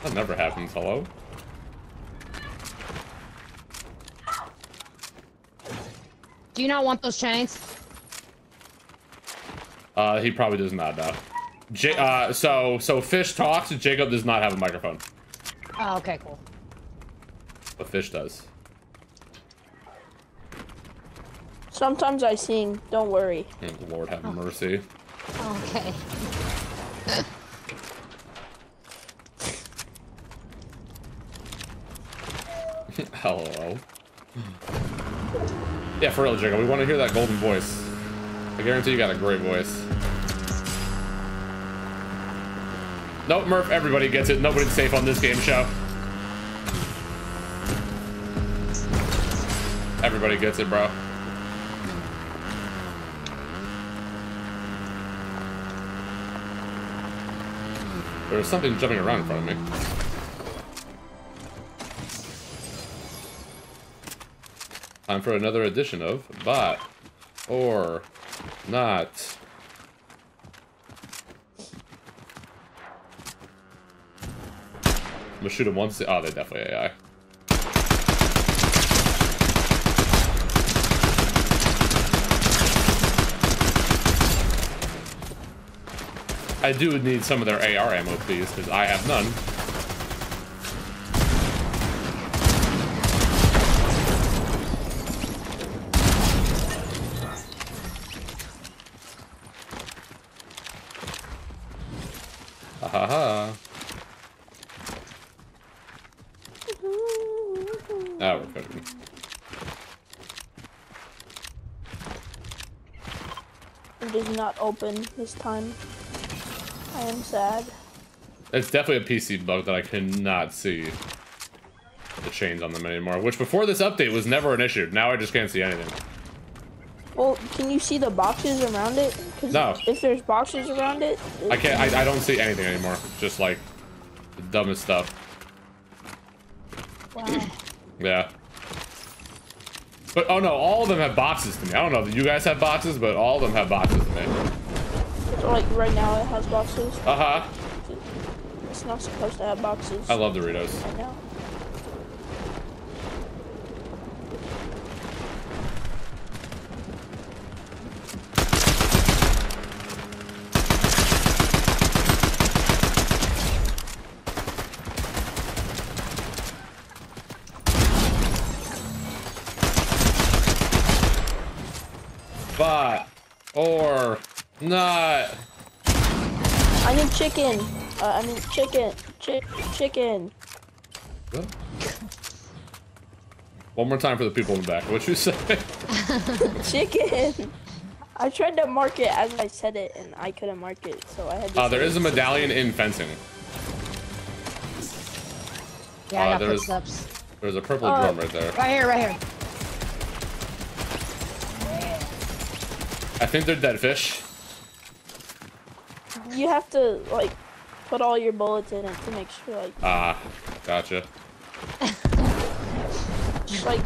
[SPEAKER 2] That never happens, hello?
[SPEAKER 3] Do you not want those chains?
[SPEAKER 2] Uh, he probably does not know. J uh, so, so Fish talks, Jacob does not have a microphone.
[SPEAKER 3] Oh, okay, cool.
[SPEAKER 2] But Fish does.
[SPEAKER 7] Sometimes I sing, don't worry.
[SPEAKER 2] Lord have oh. mercy. Okay. Hello. Yeah, for real, Jacob, we want to hear that golden voice. I guarantee you got a great voice. Nope, Murph, everybody gets it. Nobody's safe on this game show. Everybody gets it, bro. There was something jumping around in front of me. Time for another edition of Bot or Not. I'm gonna shoot him once. Oh, ah, they're definitely AI. I do need some of their AR ammo, please, because I have none. Ah,
[SPEAKER 7] open this time. I am sad.
[SPEAKER 2] It's definitely a PC bug that I cannot see the chains on them anymore, which before this update was never an issue. Now I just can't see anything.
[SPEAKER 7] Well, can you see the boxes around it? No. If there's boxes around it, I can't. I, I
[SPEAKER 2] don't see anything anymore. Just like the dumbest stuff. Wow. yeah. But oh no, all of them have boxes to me. I don't know if you guys have boxes, but all of them have boxes to me
[SPEAKER 7] like right now it has boxes.
[SPEAKER 2] Uh huh. It's
[SPEAKER 7] not supposed to have boxes. I love Doritos. Right now. I mean chicken. chicken. What?
[SPEAKER 2] One more time for the people in the back. What you say?
[SPEAKER 7] chicken. I tried to mark it as I said it, and I couldn't mark it, so I had. To uh, there is a medallion in fencing. Yeah, uh, there's,
[SPEAKER 2] There's a purple uh, drum right there. Right here, right here. I think they're dead fish.
[SPEAKER 7] You have to like put all your bullets in it to make sure like
[SPEAKER 2] Ah, gotcha.
[SPEAKER 7] like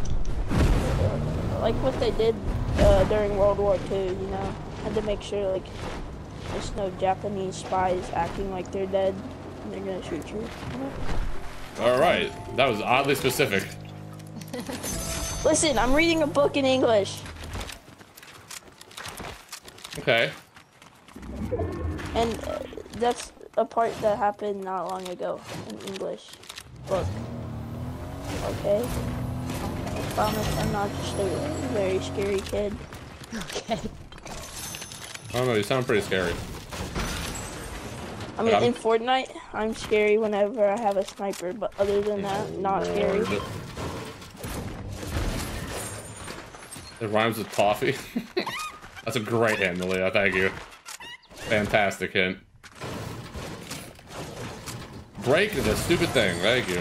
[SPEAKER 7] like what they did uh, during World War II, you know. Had to make sure like there's no Japanese spies acting like they're dead and they're gonna shoot you.
[SPEAKER 2] Alright. That was oddly specific.
[SPEAKER 7] Listen, I'm reading a book in English. Okay. And uh, that's a part that happened not long ago in English book. Okay? I promise I'm not just a very scary kid. Okay.
[SPEAKER 2] I don't know, you sound pretty scary. I mean, in
[SPEAKER 7] Fortnite, I'm scary whenever I have a sniper, but other than that, not mm, scary.
[SPEAKER 2] It rhymes with toffee. That's a great hint, Leah. Thank you. Fantastic hint break the stupid thing. Thank you.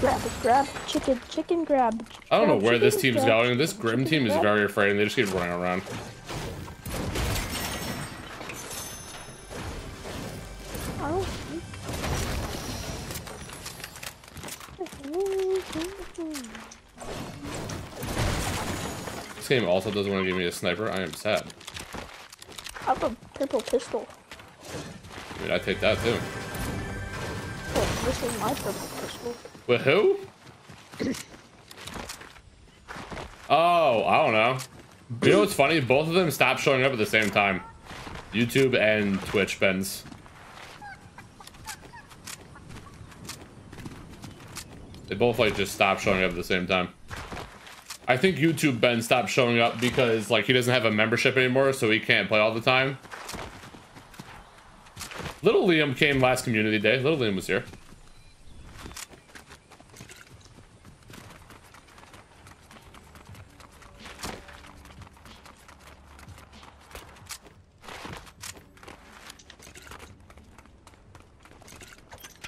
[SPEAKER 7] Grab, grab, chicken,
[SPEAKER 3] chicken, grab.
[SPEAKER 7] I don't know where this team's grab, going.
[SPEAKER 2] This Grim chicken, team is grab. very afraid and they just keep running around. Oh. This game also doesn't want to give me a sniper. I am sad.
[SPEAKER 7] I have a purple pistol.
[SPEAKER 2] Dude, I take that too.
[SPEAKER 7] This is my purple crystal.
[SPEAKER 2] With who? oh, I don't know. You know what's funny? Both of them stopped showing up at the same time. YouTube and Twitch bends. They both like just stopped showing up at the same time. I think YouTube Ben stopped showing up because like he doesn't have a membership anymore, so he can't play all the time. Little Liam came last community day. Little Liam was here.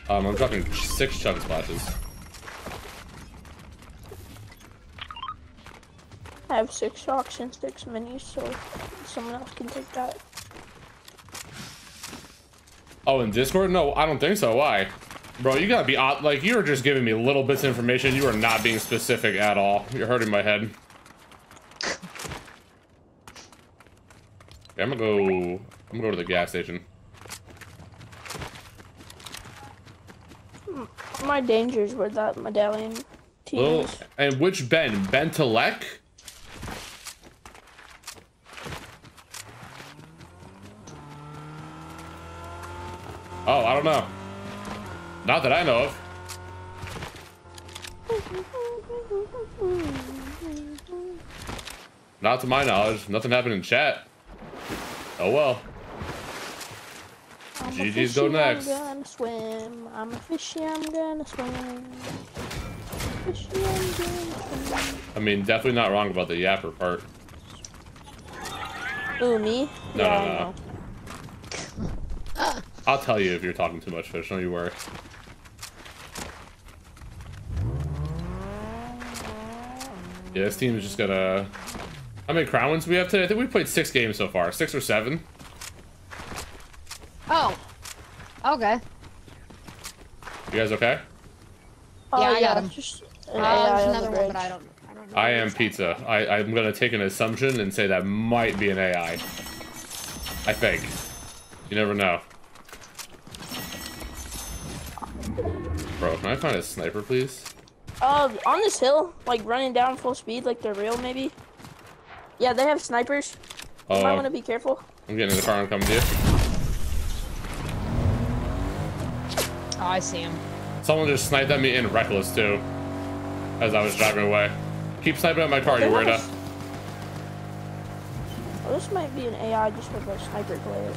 [SPEAKER 2] Um, I'm talking six chug splashes.
[SPEAKER 7] I have six shocks and six minis, so someone else can take that.
[SPEAKER 2] Oh, in Discord? No, I don't think so. Why? Bro, you gotta be like you are just giving me little bits of information. You are not being specific at all. You're hurting my head. I'm gonna go. I'm gonna go to the gas station.
[SPEAKER 7] My dangers were that medallion.
[SPEAKER 2] and which Ben? Ben Telek? Oh, I don't know. Not that I know of. Not to my knowledge. Nothing happened in chat. Oh well. I'm GG's go next. I'm
[SPEAKER 7] gonna swim. I'm a fishy, I'm gonna swim. I'm gonna
[SPEAKER 2] swim. I mean, definitely not wrong about the yapper part. Ooh, me? No, yeah,
[SPEAKER 7] no, no.
[SPEAKER 2] I'll tell you if you're talking too much, Fish. Don't you worry. Yeah, this team is just gonna... How many crown wins we have today? I think we played six games so far. Six or seven.
[SPEAKER 1] Oh. Okay. You guys okay? Oh, yeah, I yeah. Uh,
[SPEAKER 5] there's another one, but I don't,
[SPEAKER 2] I am pizza. I, I'm gonna take an assumption and say that might be an AI. I think. You never know. Bro, can I find a sniper, please?
[SPEAKER 7] Uh, on this hill, like running down full speed, like they're real, maybe. Yeah, they have snipers. Uh, I want to be careful.
[SPEAKER 2] I'm getting in the car. I'm coming to you. Oh, I see him. Someone just sniped at me in reckless too, as I was driving away. Keep sniping at my car, you weirdo.
[SPEAKER 3] Oh,
[SPEAKER 7] this might be an AI just with a sniper glare.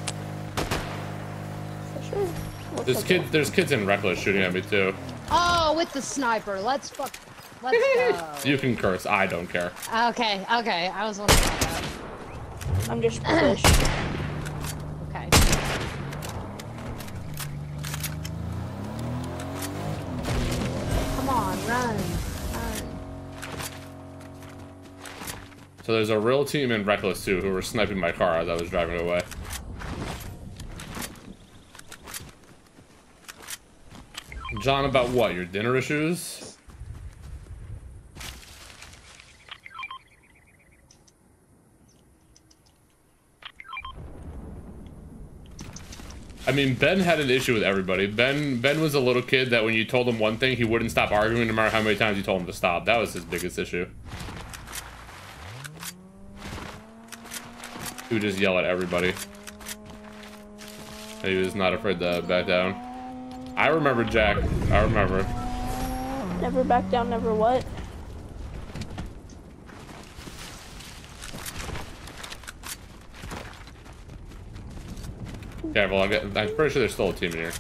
[SPEAKER 7] For sure.
[SPEAKER 2] There's There's kids in reckless shooting at me too.
[SPEAKER 3] Oh, with the sniper. Let's fuck. Let's
[SPEAKER 2] go. you can curse. I don't care.
[SPEAKER 3] Okay. Okay. I was wondering. I'm just okay.
[SPEAKER 5] Come on, run.
[SPEAKER 2] So there's a real team in Reckless too who were sniping my car as I was driving away. John about what? Your dinner issues? I mean, Ben had an issue with everybody. Ben Ben was a little kid that when you told him one thing, he wouldn't stop arguing no matter how many times you told him to stop. That was his biggest issue. He would just yell at everybody. He was not afraid to back down. I remember, Jack. I remember.
[SPEAKER 7] Never back down, never what?
[SPEAKER 2] Careful, I am pretty sure there's still a team in here.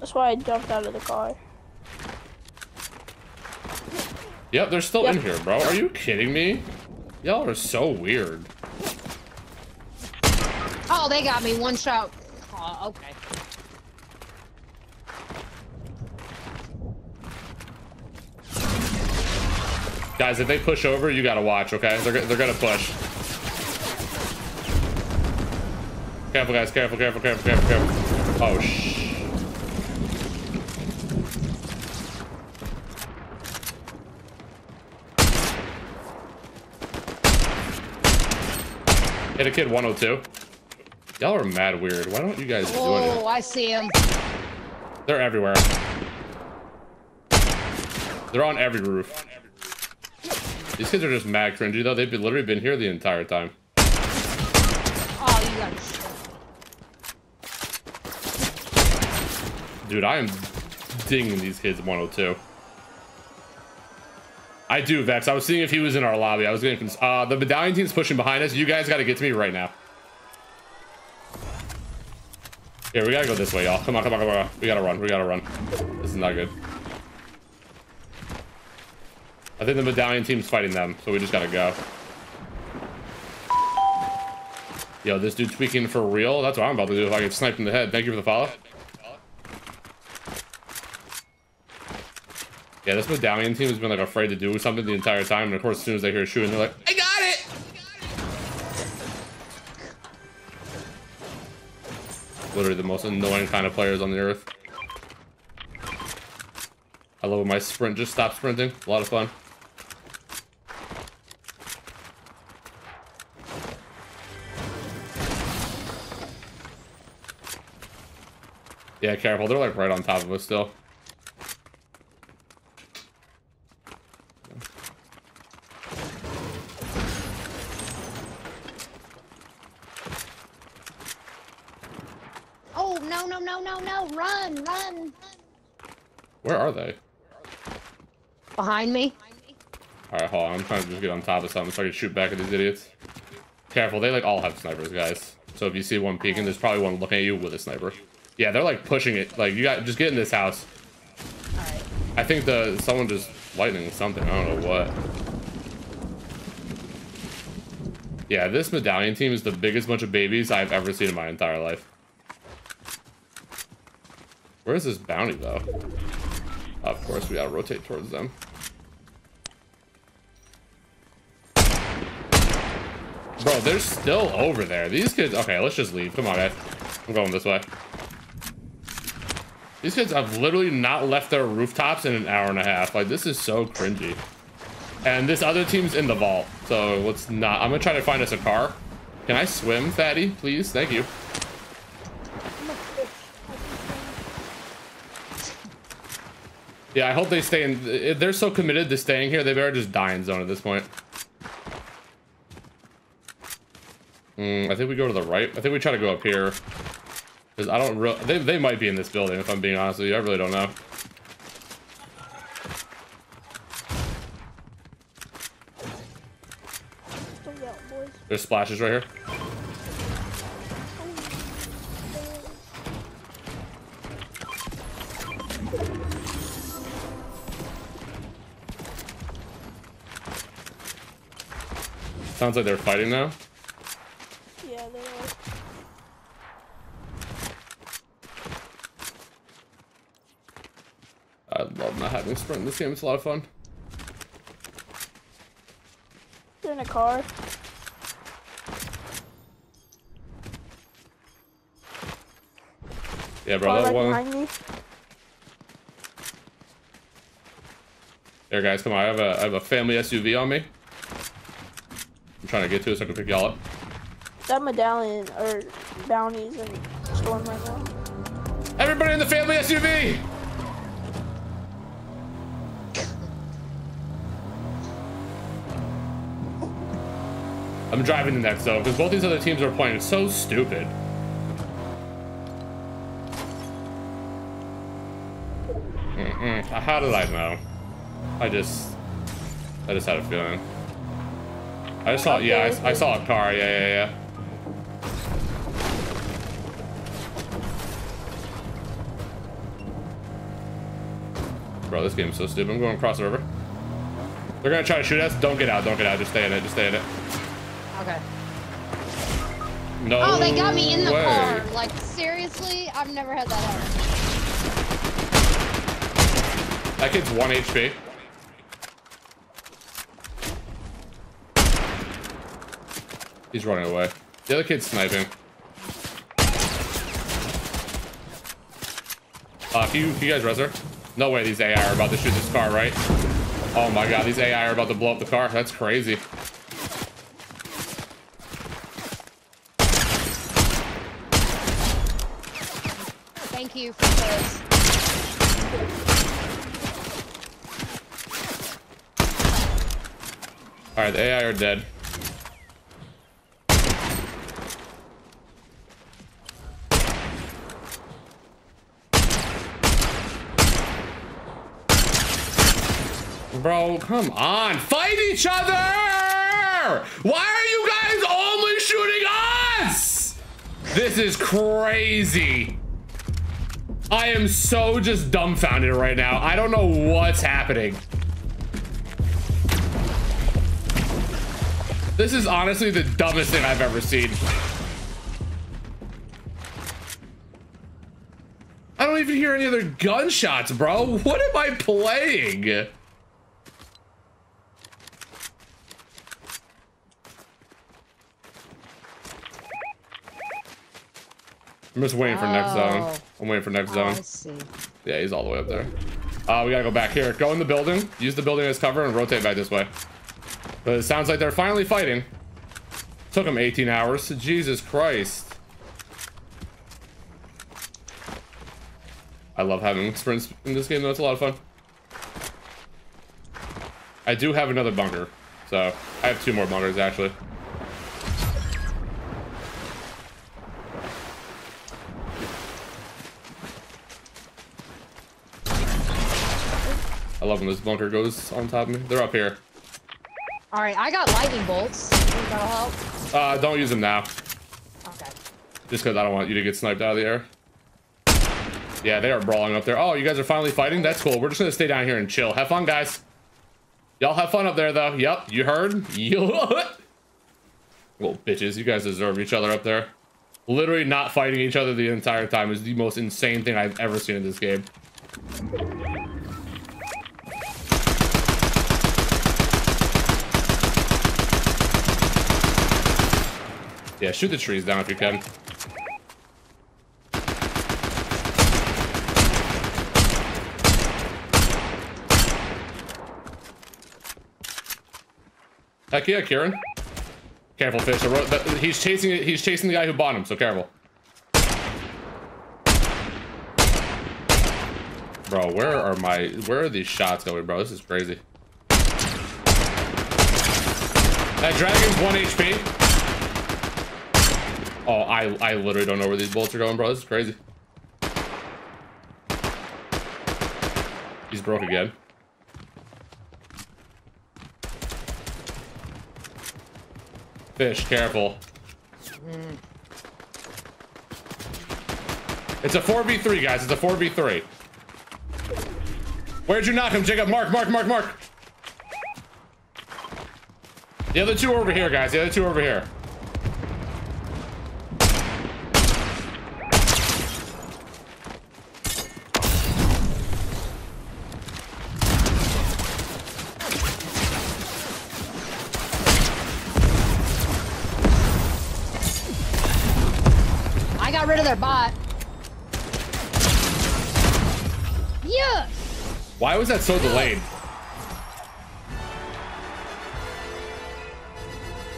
[SPEAKER 7] That's why I jumped out of the car.
[SPEAKER 2] Yep, they're still yep. in here, bro. Are you kidding me? Y'all are so weird.
[SPEAKER 3] Oh, they got me. One shot. Oh, okay.
[SPEAKER 2] Guys, if they push over, you gotta watch, okay? They're, they're gonna push. Careful, guys. Careful, careful, careful, careful, careful. Oh, shh. Hit a kid 102. Y'all are mad weird. Why don't you guys do it? Oh, I see him. They're everywhere. They're on every roof. These kids are just mad cringy though. They've been, literally been here the entire time. Oh, you got Dude, I am dinging these kids 102. I do, Vex. I was seeing if he was in our lobby. I was getting uh, the medallion team's pushing behind us. You guys got to get to me right now. Here, we gotta go this way, y'all. Come on, come on, come on. We gotta run. We gotta run. This is not good. I think the medallion team's fighting them, so we just gotta go. Yo, this dude tweaking for real? That's what I'm about to do if I get sniped in the head. Thank you for the follow. Yeah, this medallion team has been like afraid to do something the entire time, and of course, as soon as they hear shooting, they're like, I got it! Literally the most annoying kind of players on the earth. I love when my sprint just stops sprinting. A lot of fun. Yeah, careful. They're like right on top of us still.
[SPEAKER 3] Oh, no, no, no, no, no. Run, run.
[SPEAKER 2] Where are they? Behind me. Alright, hold on. I'm trying to just get on top of something so I can shoot back at these idiots. Careful. They like all have snipers, guys. So if you see one peeking, there's probably one looking at you with a sniper. Yeah, they're like pushing it. Like you got just get in this house. I think the someone just lightning something. I don't know what. Yeah, this medallion team is the biggest bunch of babies I've ever seen in my entire life. Where is this bounty though? Of course, we gotta rotate towards them. Bro, they're still over there. These kids. Okay, let's just leave. Come on, guys. I'm going this way. These kids have literally not left their rooftops in an hour and a half. Like, this is so cringy. And this other team's in the vault. So let's not. I'm going to try to find us a car. Can I swim, Fatty? Please? Thank you. Yeah, I hope they stay in. They're so committed to staying here, they better just die in zone at this point. Mm, I think we go to the right. I think we try to go up here. Because I don't really... They, they might be in this building, if I'm being honest with you. I really don't know. There's splashes right here. Sounds like they're fighting now. I love not having sprint in this game. It's a lot of fun.
[SPEAKER 7] They're in a car.
[SPEAKER 2] Yeah, bro, car that right one. Here, guys, come on. I have a I have a family SUV on me. I'm trying to get to it so I can pick y'all up.
[SPEAKER 7] That medallion or bounties and storm right now.
[SPEAKER 2] Everybody in the family SUV. I'm driving the next zone because both these other teams are playing so stupid. Uh, how did I know? I just, I just had a feeling. I just saw, okay, yeah, I, I, saw a car. Yeah, yeah, yeah. Bro, this game's so stupid. I'm going across the river. They're gonna try to shoot us. Don't get out. Don't get out. Just stay in it. Just stay in it. Okay. No. Oh, they got me in the way. car.
[SPEAKER 3] Like, seriously? I've never had that ever.
[SPEAKER 2] That kid's 1 HP. He's running away. The other kid's sniping. Uh, if you, if you guys res her. No way these AI are about to shoot this car, right? Oh my god, these AI are about to blow up the car. That's crazy.
[SPEAKER 3] you for this.
[SPEAKER 2] Alright, the AI are dead. Bro, come on. Fight each other! Why are you guys only shooting us? This is crazy. I am so just dumbfounded right now. I don't know what's happening. This is honestly the dumbest thing I've ever seen. I don't even hear any other gunshots, bro. What am I playing? I'm just waiting for oh. next zone. I'm waiting for next oh, zone. Oh, I see. Yeah, he's all the way up there. Uh, we gotta go back here. Go in the building. Use the building as cover and rotate back this way. But it sounds like they're finally fighting. Took them 18 hours. Jesus Christ. I love having sprints in this game. That's a lot of fun. I do have another bunker. So, I have two more bunkers, actually. love when this bunker goes on top of me. They're up here.
[SPEAKER 3] All right, I got lightning bolts. help.
[SPEAKER 2] Uh, don't use them now. Okay. Just because I don't want you to get sniped out of the air. Yeah, they are brawling up there. Oh, you guys are finally fighting? That's cool. We're just going to stay down here and chill. Have fun, guys. Y'all have fun up there, though. Yep, you heard? Little bitches. You guys deserve each other up there. Literally not fighting each other the entire time is the most insane thing I've ever seen in this game. Yeah, shoot the trees down if you can. Heck yeah, Kieran. Careful, fish. He's chasing. He's chasing the guy who bought him. So careful. Bro, where are my? Where are these shots going, bro? This is crazy. That dragon's one HP. Oh, I, I literally don't know where these bullets are going, bro. This is crazy. He's broke again. Fish, careful. It's a 4v3, guys. It's a 4v3. Where'd you knock him, Jacob? Mark, mark, mark, mark. The other two over here, guys. The other two over here. so delayed.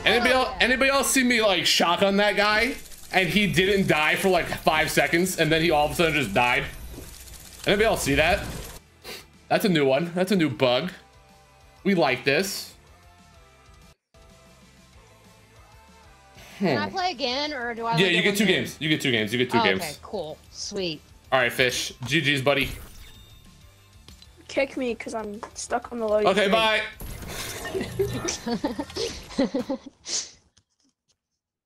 [SPEAKER 2] Anybody else, anybody else see me like on that guy and he didn't die for like five seconds and then he all of a sudden just died? Anybody else see that? That's a new one. That's a new bug. We like this. Can I hmm.
[SPEAKER 3] play again or do I?
[SPEAKER 7] Yeah, you get two game? games.
[SPEAKER 2] You get two games. You get two oh, games. Okay,
[SPEAKER 3] cool. Sweet.
[SPEAKER 2] All right, fish. GG's, buddy
[SPEAKER 7] kick me because I'm stuck on the loading. Okay, bye.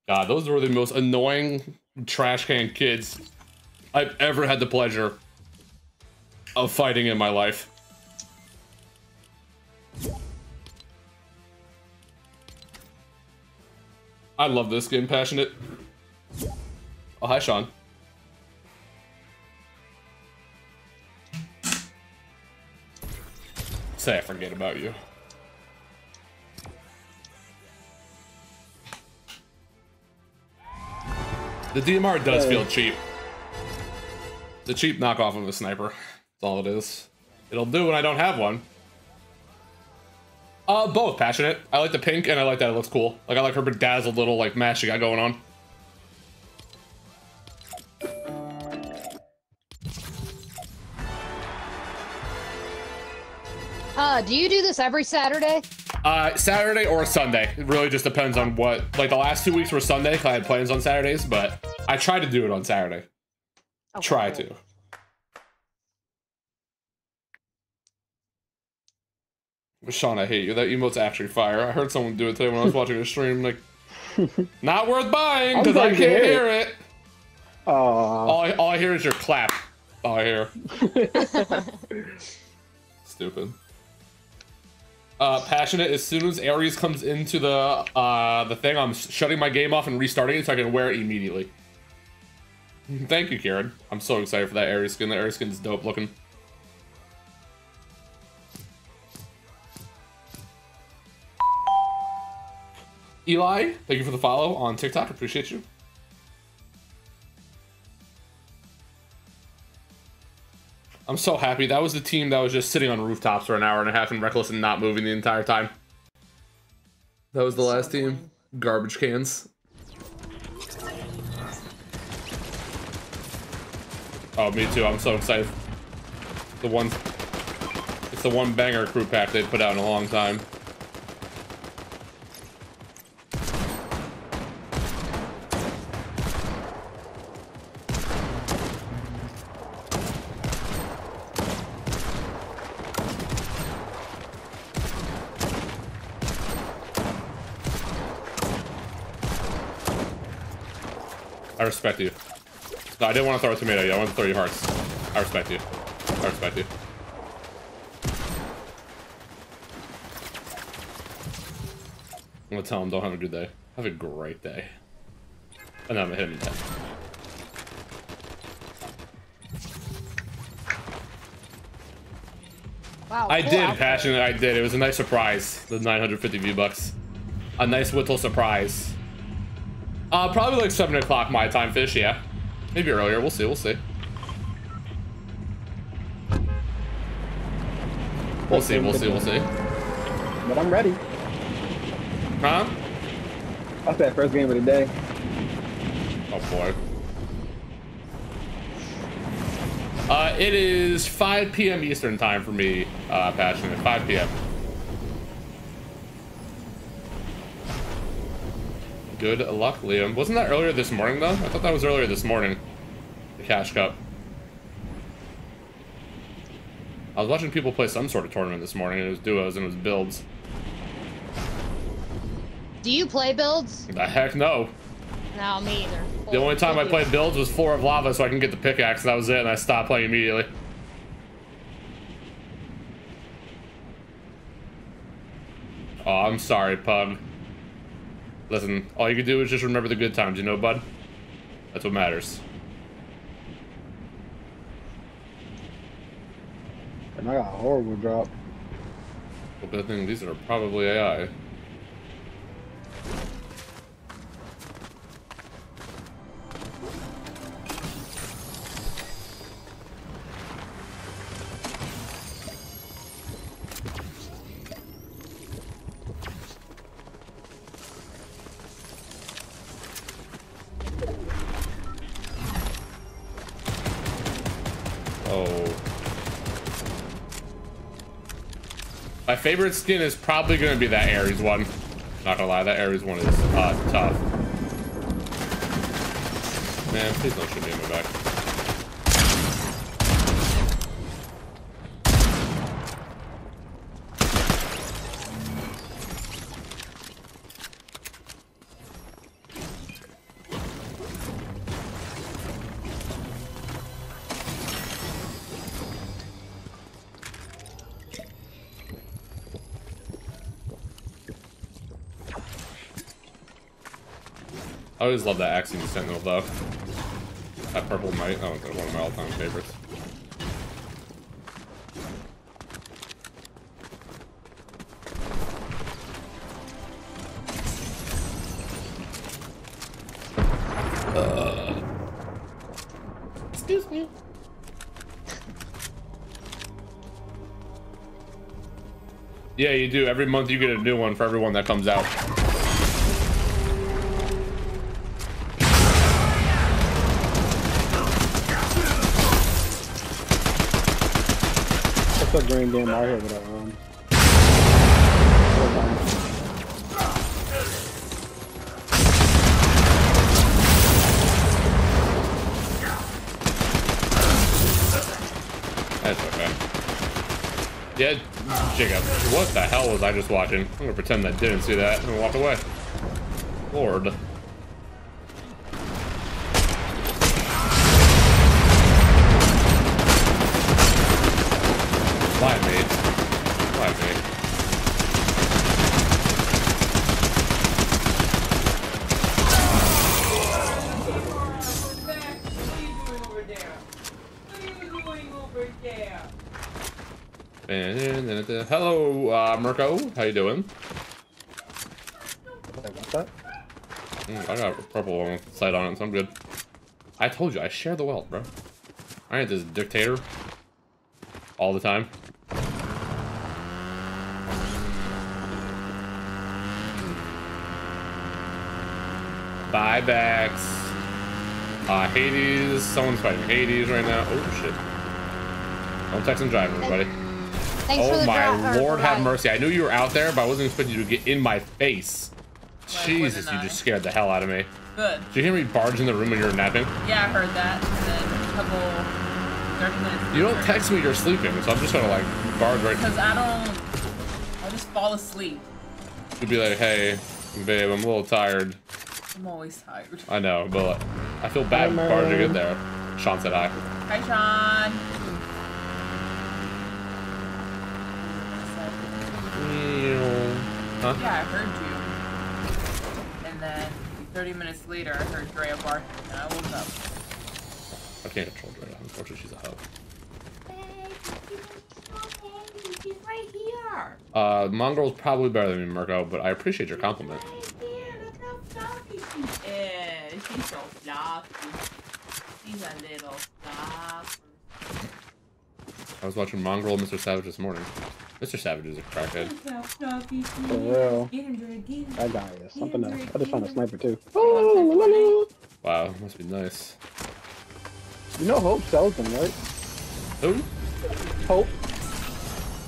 [SPEAKER 2] God, those were the most annoying trash can kids I've ever had the pleasure of fighting in my life. I love this game, passionate. Oh, hi, Sean. say I forget about you. The DMR does feel cheap. It's a cheap knockoff of a sniper. That's all it is. It'll do when I don't have one. Uh, both passionate. I like the pink and I like that it looks cool. Like I like her bedazzled little like mash she got going on.
[SPEAKER 3] Uh, do you do this every Saturday?
[SPEAKER 2] Uh, Saturday or Sunday. It really just depends on what. Like the last two weeks were Sunday because I had plans on Saturdays, but I try to do it on Saturday. Okay, try to. Sean, I hate you. That emote's actually fire. I heard someone do it today when I was watching a stream. Like, not worth buying because I can't hear
[SPEAKER 4] it. Oh. All
[SPEAKER 2] I, all I hear is your clap. All I hear. Stupid uh, passionate. As soon as Ares comes into the uh, the thing, I'm shutting my game off and restarting it so I can wear it immediately. Thank you, Karen. I'm so excited for that Ares skin. The Ares skin is dope looking. Eli, thank you for the follow on TikTok. Appreciate you. I'm so happy. That was the team that was just sitting on rooftops for an hour and a half and reckless and not moving the entire time. That was the last team. Garbage cans. Oh, me too. I'm so excited. The one... It's the one banger crew pack they put out in a long time. I respect you. No, I didn't want to throw a tomato. Yeah, I want to throw you hearts. I respect you. I respect you. I'm gonna tell him don't have a good day. Have a great day. And I'm gonna hit him in the head.
[SPEAKER 5] Wow, I did, passionate.
[SPEAKER 2] I did. It was a nice surprise. The 950 V bucks. A nice whittle surprise. Uh, probably like 7 o'clock my time fish, yeah. Maybe earlier, we'll see, we'll see. We'll see, we'll see, we'll see.
[SPEAKER 4] But I'm ready. Huh? That's that first game of the day. Oh boy.
[SPEAKER 2] Uh, it is 5 p.m. Eastern time for me, uh, Passionate. 5 p.m. Good luck, Liam. Wasn't that earlier this morning, though? I thought that was earlier this morning. The Cash Cup. I was watching people play some sort of tournament this morning, and it was duos and it was builds.
[SPEAKER 3] Do you play builds?
[SPEAKER 2] The heck no.
[SPEAKER 3] No, me either.
[SPEAKER 2] Full the only time I played builds was Floor of Lava so I can get the pickaxe, and that was it, and I stopped playing immediately. Oh, I'm sorry, Pug. Listen, all you can do is just remember the good times, you know, bud? That's what matters.
[SPEAKER 4] And I got a horrible drop.
[SPEAKER 2] Well, good thing these are probably AI. favorite skin is probably going to be that Ares one. Not gonna lie, that Ares one is uh, tough. Man, please don't shoot me in my back. I always love that Axiom Sentinel, though. That Purple Knight, oh, that's one of my all-time favorites. Uh. Excuse me. yeah, you do. Every month you get a new one for everyone that comes out.
[SPEAKER 4] damn out here without one.
[SPEAKER 2] Dead? Jacob, what the hell was I just watching? I'm gonna pretend that didn't see that and walk away. Lord. Mirko. How you doing? I got that. Mm, I got a purple one with sight on it, so I'm good. I told you, I share the wealth, bro. I ain't this dictator. All the time. Buybacks. Uh, Hades. Someone's fighting Hades right now. Oh, shit. Don't text and drive, everybody.
[SPEAKER 6] Thanks oh my lord, have
[SPEAKER 2] mercy. I knew you were out there, but I wasn't expecting you to get in my face. Jesus, you just scared the hell out of me. Good. Did you hear me barge in the room when you were napping?
[SPEAKER 6] Yeah, I heard that. And then a couple, 30 minutes. You don't
[SPEAKER 2] text me you're sleeping, so I'm just gonna like barge right. Because
[SPEAKER 6] I don't. I just fall asleep.
[SPEAKER 2] You'd be like, hey, babe, I'm a little tired.
[SPEAKER 6] I'm always tired.
[SPEAKER 2] I know, but I feel bad barging in there. Sean said hi.
[SPEAKER 6] Hi, Sean. Huh? Yeah, I heard you. And then 30 minutes later, I heard Drea barking, and I woke up.
[SPEAKER 2] I can't control Drea. Unfortunately, she's a hoe. right here. Uh, Mongraal's probably better than me, Mirko, but I appreciate your compliment. right here.
[SPEAKER 6] Look how she is. She's so floppy. She's a little floppy.
[SPEAKER 2] I was watching Mongraal Mr. Savage this morning. Mr. Savage is a crackhead.
[SPEAKER 6] For
[SPEAKER 5] real.
[SPEAKER 4] I got you. Something else. I just found a sniper too.
[SPEAKER 5] Oh,
[SPEAKER 4] wow, must be nice. You know Hope sells them, right? Who? Hope.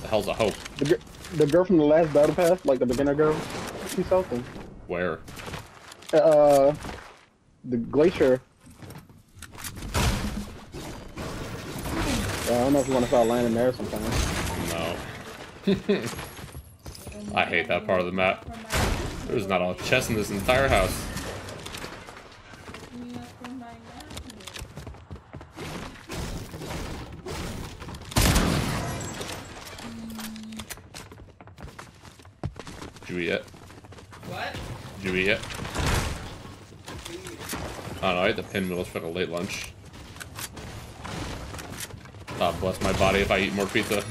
[SPEAKER 4] The hell's a Hope? The, the girl from the last battle pass, like the beginner girl, she sells them. Where? Uh, the glacier Yeah, I don't know if you want to start landing there sometimes. No. I
[SPEAKER 2] hate that part of the map. There's not a chest in this entire house. Juliet. What? Juliet. you oh, I don't know, I the pinwheels for the late lunch. God ah, bless my body if I eat more pizza.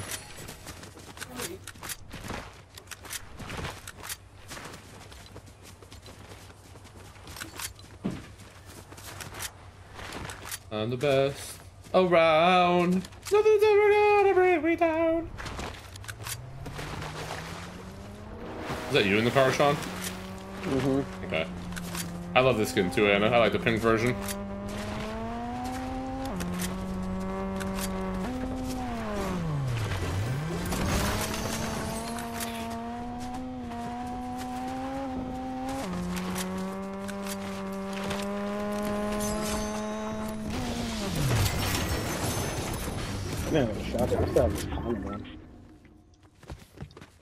[SPEAKER 2] I'm the best around.
[SPEAKER 4] Nothing's ever gonna bring me down.
[SPEAKER 2] Is that you in the car, Sean?
[SPEAKER 4] Mm-hmm. Okay.
[SPEAKER 2] I love this skin too, Anna. I like the pink version.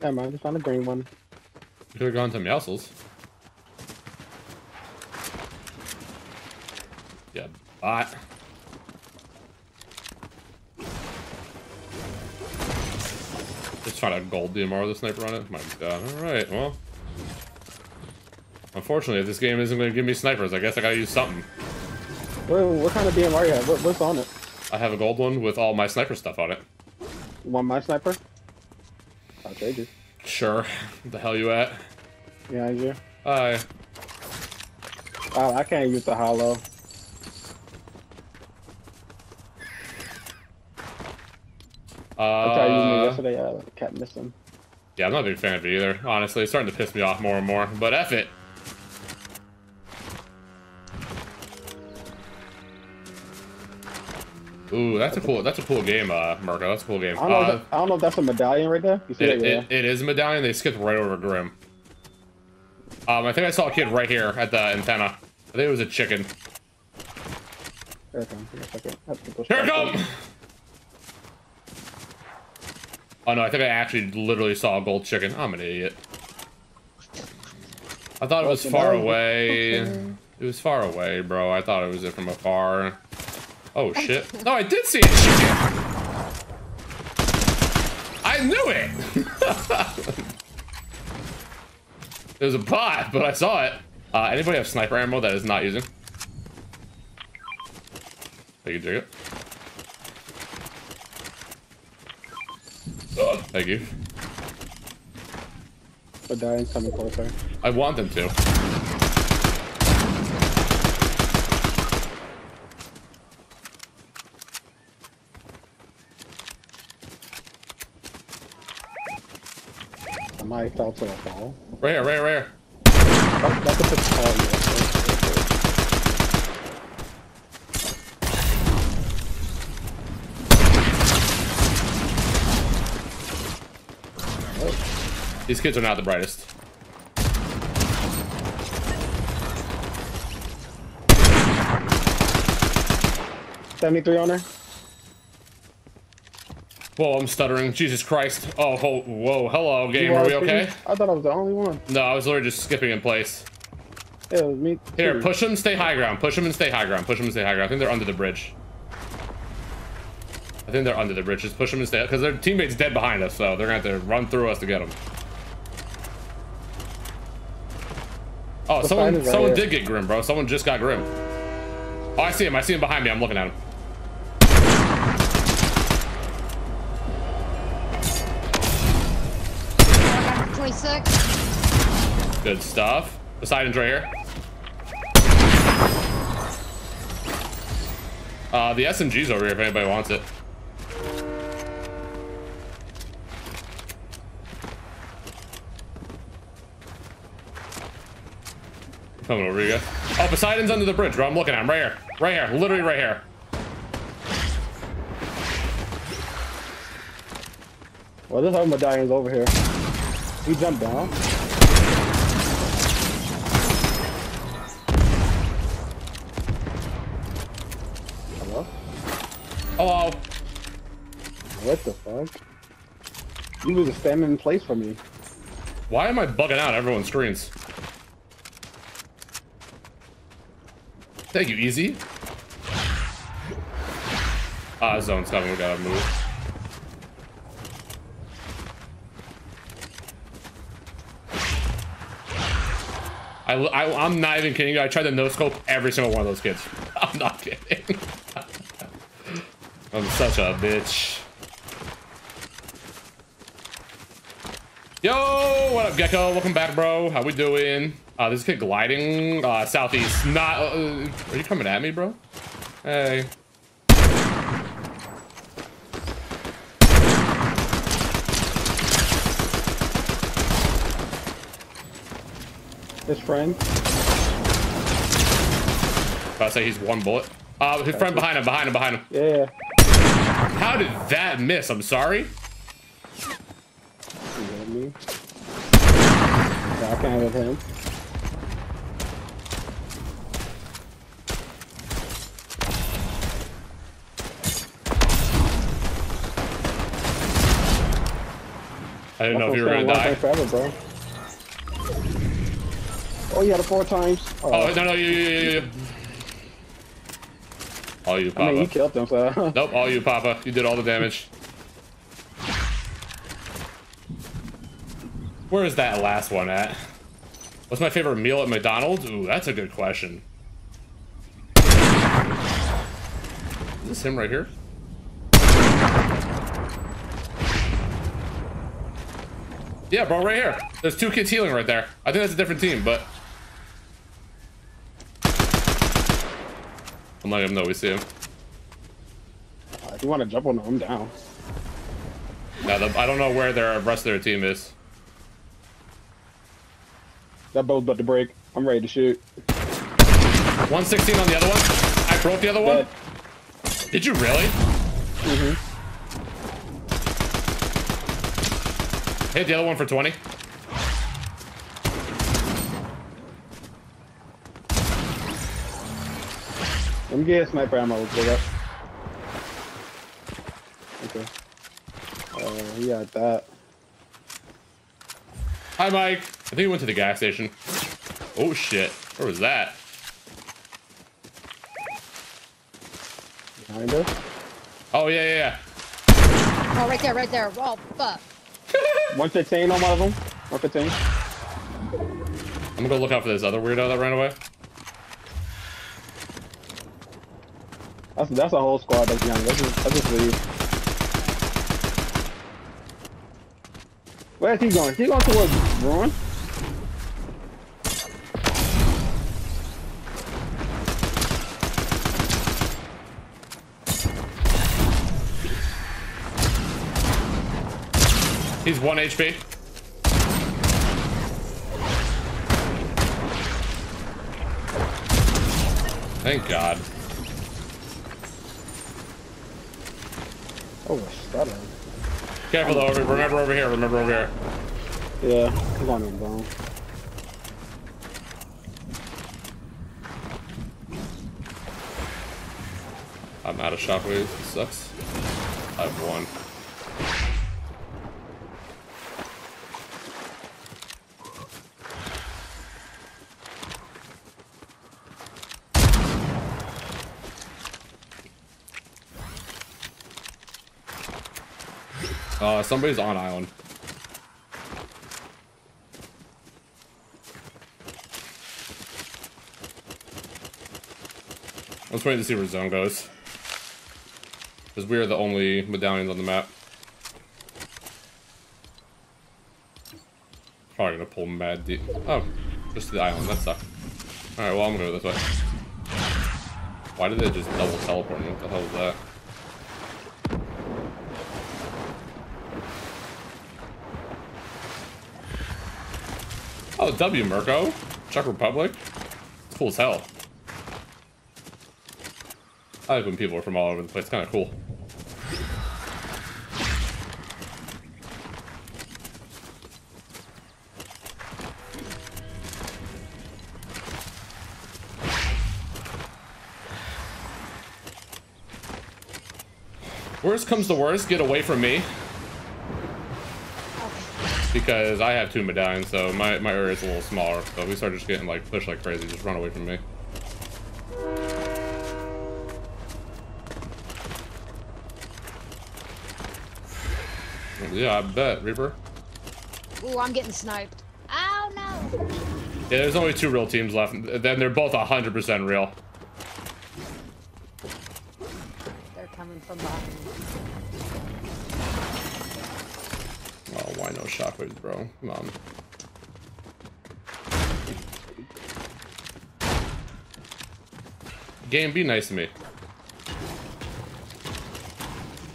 [SPEAKER 4] Never mind, just found a green one. You
[SPEAKER 2] could have gone to Meowscles'. Yeah, bot. Just try to gold DMR with the sniper on it. My god. Alright, well. Unfortunately, this game isn't going to give me snipers. I guess I gotta use something.
[SPEAKER 4] What, what kind of DMR you have? What, what's on it?
[SPEAKER 2] I have a gold one with all my sniper stuff on it.
[SPEAKER 4] One my sniper?
[SPEAKER 2] I'll trade you. Sure. the hell you at? Yeah, you. Hi. Oh, I can't use the hollow. Uh, I tried using it uh,
[SPEAKER 4] yesterday. I kept missing.
[SPEAKER 2] Yeah, I'm not a big fan of it either. Honestly, it's starting to piss me off more and more. But F it. Ooh, that's a cool. That's a cool game, uh, Mirko. That's a cool game. I don't, know, uh,
[SPEAKER 4] I don't know if that's a medallion right there. It, it,
[SPEAKER 2] it is a medallion. They skipped right over Grim. Um, I think I saw a kid right here at the antenna. I think it was a chicken.
[SPEAKER 4] Here Here it comes.
[SPEAKER 2] Oh no, I think I actually literally saw a gold chicken. I'm an idiot. I thought it was far away. It was far away, bro. I thought it was it from afar. Oh shit. No, oh, I did see it. I knew it! There's a pot, but I saw it. Uh, anybody have sniper ammo that is not using? Thank you, Jacob. Oh, thank you.
[SPEAKER 4] they dying coming closer.
[SPEAKER 2] I want them to.
[SPEAKER 4] kicked out to the wall.
[SPEAKER 2] Right here, right here, right here. That, that's a call. These kids are not the brightest.
[SPEAKER 4] Seventy-three on her.
[SPEAKER 2] Whoa, I'm stuttering. Jesus Christ. Oh, ho whoa. Hello, game. Are we okay? I thought I was the only one. No, I was literally just skipping in place. Yeah, it was me. Too. Here, push them, stay high ground. Push them and stay high ground. Push them and stay high ground. I think they're under the bridge. I think they're under the bridge. Just push them and stay because their teammate's dead behind us, so they're gonna have to run through us to get them. Oh, the someone, someone right did get grim, bro. Someone just got grim. Oh, I see him. I see him behind me. I'm looking at him. Good stuff. Poseidon's right here. Uh, the SMG's over here if anybody wants it. Coming over here. Oh, Poseidon's under the bridge, bro. I'm looking at him right here. Right here. Literally right here.
[SPEAKER 4] Well, this Armadion's over here. He jumped down. Hello. Oh. What the fuck? You was a standing in place for me.
[SPEAKER 2] Why am I bugging out everyone's screens? Thank you, Easy. Ah, uh, zone's coming. We gotta move. I, I, am not even kidding you. I tried to no scope every single one of those kids. I'm not kidding. I'm such a bitch. Yo, what up, Gecko? Welcome back, bro. How we doing? Uh, this kid gliding uh, southeast. Not. Uh, are you coming at me, bro? Hey. His friend. I say he's one bullet. Uh, his That's friend behind him, behind him, behind him.
[SPEAKER 4] yeah. How did
[SPEAKER 2] that miss? I'm sorry. Back
[SPEAKER 4] out of him. I didn't know if you were gonna die. Forever, bro. Oh, you had it four times. Oh, oh no, no, you, you, you, you.
[SPEAKER 2] All you, Papa. I mean, you killed them, so. nope, all you, Papa. You did all the damage. Where is that last one at? What's my favorite meal at McDonald's? Ooh, that's a good question. Is this him right here? Yeah, bro, right here. There's two kids healing right there. I think that's a different team, but i am not him know we see him.
[SPEAKER 4] Uh, if you want to jump on him, I'm down.
[SPEAKER 2] Now the, I don't know where their rest of their team is.
[SPEAKER 4] That boat's about to break. I'm ready to shoot.
[SPEAKER 2] 116 on the other one. I broke the other Dead. one. Did you really? Mm-hmm. Hit the other one for 20.
[SPEAKER 4] MG sniper ammo up. Okay. Oh, he got that. Hi, Mike.
[SPEAKER 2] I think he went to the gas station. Oh, shit. Where was that? Behind us? Oh, yeah, yeah, yeah.
[SPEAKER 1] Oh, right there, right there. Oh, fuck.
[SPEAKER 2] 115 on one of them. 115. I'm gonna go look out for this other weirdo that ran away.
[SPEAKER 4] That's that's a whole squad that's behind That's just, that's just leave. Where is he going? He's going towards ruin.
[SPEAKER 2] He's one HP. Thank God.
[SPEAKER 4] Oh, shut up. Careful though, remember over here, remember over here. Yeah, come on in,
[SPEAKER 2] I'm out of shot, it sucks. I've won. somebody's on island. I'm just waiting to see where zone goes. Because we are the only medallions on the map. Probably gonna pull mad deep. Oh, just to the island, that sucks. Alright, well I'm gonna go this way. Why did they just double teleport me? What the hell was that? Oh, W, Mirko. Czech Republic. It's cool as hell. I like when people are from all over the place. Kind of cool. Worst comes to worst, get away from me because I have two medallions, so my, my area is a little smaller. But we started just getting like pushed like crazy. Just run away from me. Yeah, I bet, Reaper.
[SPEAKER 3] Ooh, I'm getting sniped. Oh, no!
[SPEAKER 2] Yeah, there's only two real teams left. Then they're both 100% real. bro. Come on. Game, be nice to me.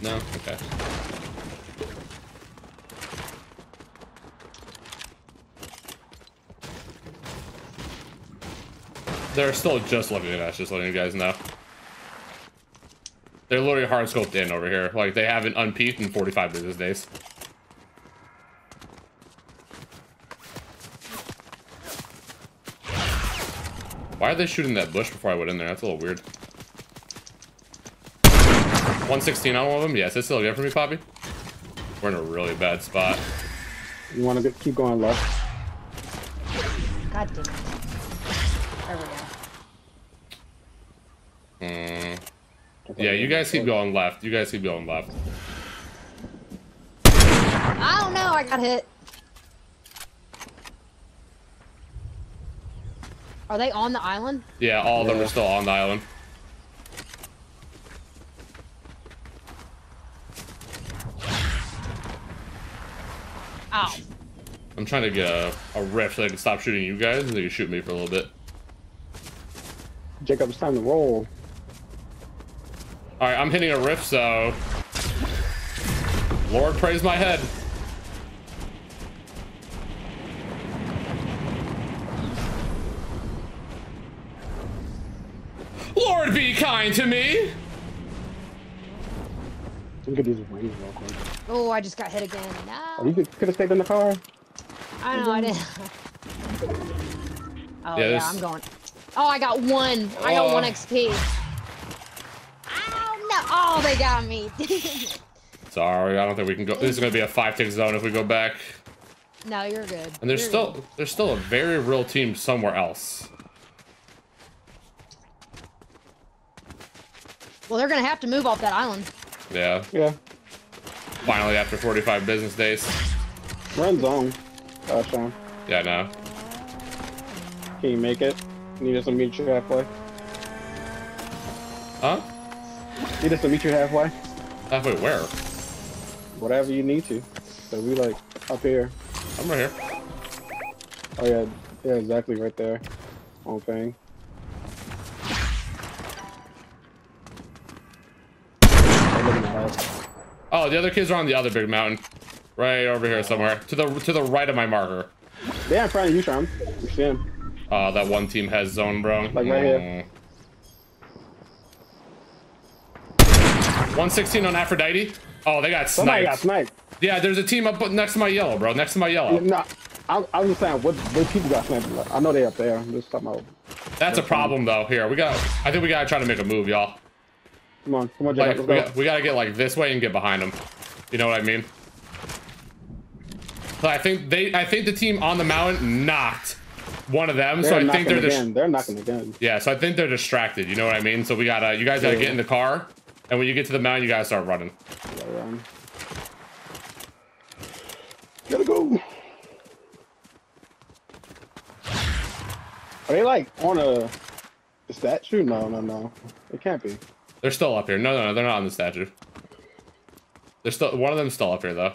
[SPEAKER 2] No? Okay. They're still just at us, just letting you guys know. They're literally hard scoped in over here. Like, they haven't unpeaked in 45 business days. Why are they shooting that bush before I went in there? That's a little weird. 116 on one of them? Yes, it's still good for me, Poppy. We're in a really bad spot. You want to keep going left?
[SPEAKER 3] God damn it. There
[SPEAKER 2] we go. Mm. Yeah, you guys keep going left. You guys keep going left.
[SPEAKER 3] I don't know. I got hit. Are they on the island?
[SPEAKER 2] Yeah, all yeah. of them are still on the island. Ow. I'm trying to get a, a rift so I can stop shooting you guys and they can shoot me for a little bit.
[SPEAKER 4] Jacob, it's time to roll.
[SPEAKER 2] Alright, I'm hitting a rift, so... Lord praise my head. lying to me.
[SPEAKER 4] Look at these real quick.
[SPEAKER 3] Oh, I just got hit again. No.
[SPEAKER 4] Oh, you could, could have stayed in the car.
[SPEAKER 3] I know, I didn't. oh, yeah, yeah I'm going. Oh, I got one. I got one oh. XP. Oh, no. Oh, they got me.
[SPEAKER 2] Sorry, I don't think we can go. This is going to be a five-tick zone if we go back.
[SPEAKER 3] No, you're good. And there's you're still good.
[SPEAKER 2] there's still a very real team somewhere else.
[SPEAKER 3] Well, they're gonna have to move off that island.
[SPEAKER 2] Yeah. Yeah. Finally, after 45 business days.
[SPEAKER 4] runs on. Uh, yeah, no. Can you make it? Need us to meet you halfway. Huh? Need us to meet you halfway. Halfway where? Whatever you need to. So we like up here. I'm right here. Oh yeah, yeah, exactly right there. On thing.
[SPEAKER 2] Oh, the other kids are on the other big mountain. Right over here somewhere. To the to the right of my marker.
[SPEAKER 4] Yeah, I'm trying you, Sean.
[SPEAKER 2] You see him. Oh, that one team has zone, bro. Like right mm. here. 116 on Aphrodite. Oh, they got sniped. Somebody got sniped. Yeah, there's a team up next to my yellow, bro. Next to my yellow. No,
[SPEAKER 4] I, I just saying, what, what people got sniped? I know they up there. just
[SPEAKER 2] That's a problem, though. Here, we got. I think we gotta try to make a move, y'all.
[SPEAKER 4] Come on, come on, Jack. Like, we, go. got,
[SPEAKER 2] we gotta get like this way and get behind them. You know what I mean? I think they, I think the team on the mountain knocked one of them. They're so I think they're again.
[SPEAKER 4] they're knocking the gun.
[SPEAKER 2] Yeah, so I think they're distracted. You know what I mean? So we gotta, you guys gotta yeah. get in the car, and when you get to the mountain, you gotta start running. Gotta, run.
[SPEAKER 4] gotta go. Are they like on a statue? No, no, no. It can't be.
[SPEAKER 2] They're still up here. No, no, no, they're not on the statue. They're still one of them's still up here though.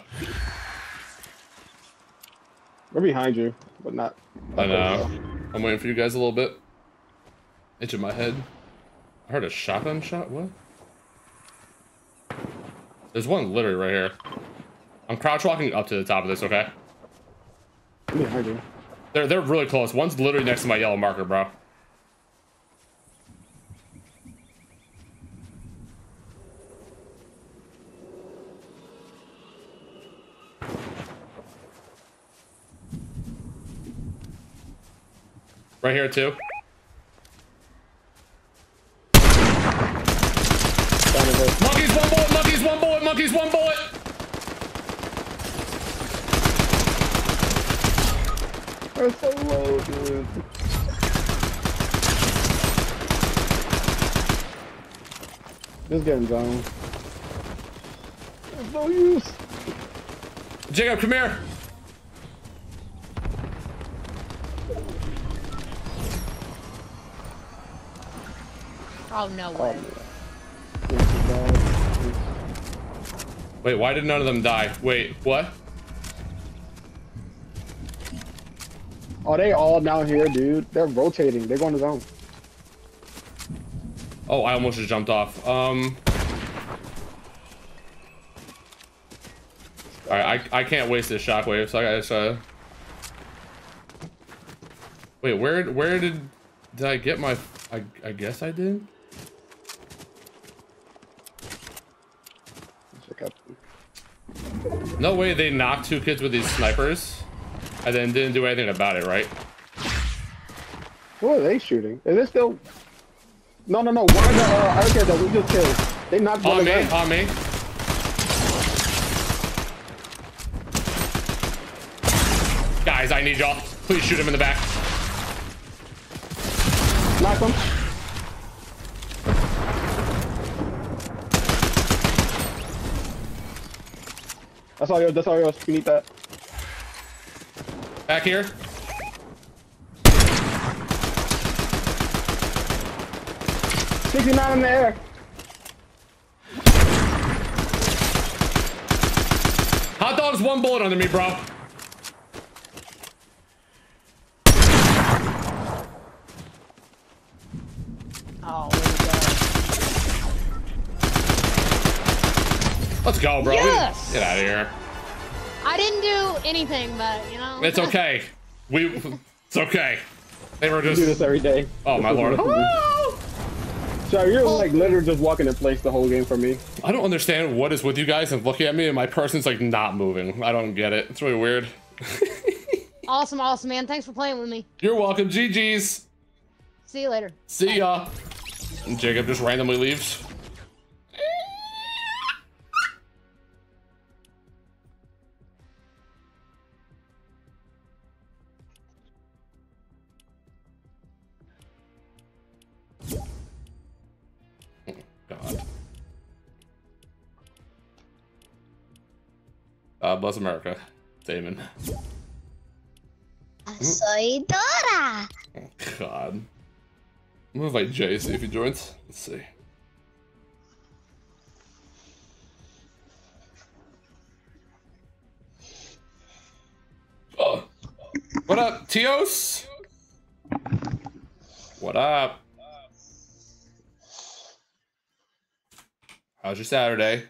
[SPEAKER 4] We're behind you, but not. I know.
[SPEAKER 2] I'm waiting for you guys a little bit. Itching my head. I heard a shotgun shot. What? There's one literally right here. I'm crouch walking up to the top of this. Okay. behind you. They're they're really close. One's literally next to my yellow marker, bro. Right here, too. Monkey's one bullet, monkey's one bullet, monkey's one bullet!
[SPEAKER 4] they are so low, dude. This game's down.
[SPEAKER 5] There's no
[SPEAKER 2] use. Jacob, come here. Oh, no way. Wait, why did none of them die? Wait, what?
[SPEAKER 4] Are they all down here, dude. They're rotating. They're going to zone.
[SPEAKER 2] Oh, I almost just jumped off. Um. All right, I I can't waste this shockwave, so I gotta try. Uh, wait, where where did did I get my? I I guess I did. No way they knocked two kids with these snipers and then didn't do anything about it, right?
[SPEAKER 4] What are they shooting? Is it still... No, no, no. One of the uh, arcade that we just killed. They knocked on one me, again.
[SPEAKER 2] On me, on me. Guys, I need y'all. Please shoot him in the back. Knock him.
[SPEAKER 4] That's all yours. That's all yours. You need that. Back here. Sixty-nine in the air.
[SPEAKER 2] Hot dog's one bullet under me, bro. Oh. Let's go, bro. Yes! Get out of here.
[SPEAKER 3] I didn't do anything, but you know. It's
[SPEAKER 2] okay. We. It's okay. They were just. We do this every
[SPEAKER 4] day. Oh my lord. So you're like literally just walking in place the whole game for me.
[SPEAKER 2] I don't understand what is with you guys and looking at me and my person's like not moving. I don't get it. It's really weird.
[SPEAKER 3] awesome, awesome, man. Thanks for playing with me.
[SPEAKER 2] You're welcome. GG's. See you later. See Bye. ya. And Jacob just randomly leaves. Uh, bless America, Damon.
[SPEAKER 3] Soy Dora.
[SPEAKER 2] Oh, God. I'm gonna invite Jay, see if he joins. Let's see. Oh. What up, Tios? What up? How's your Saturday?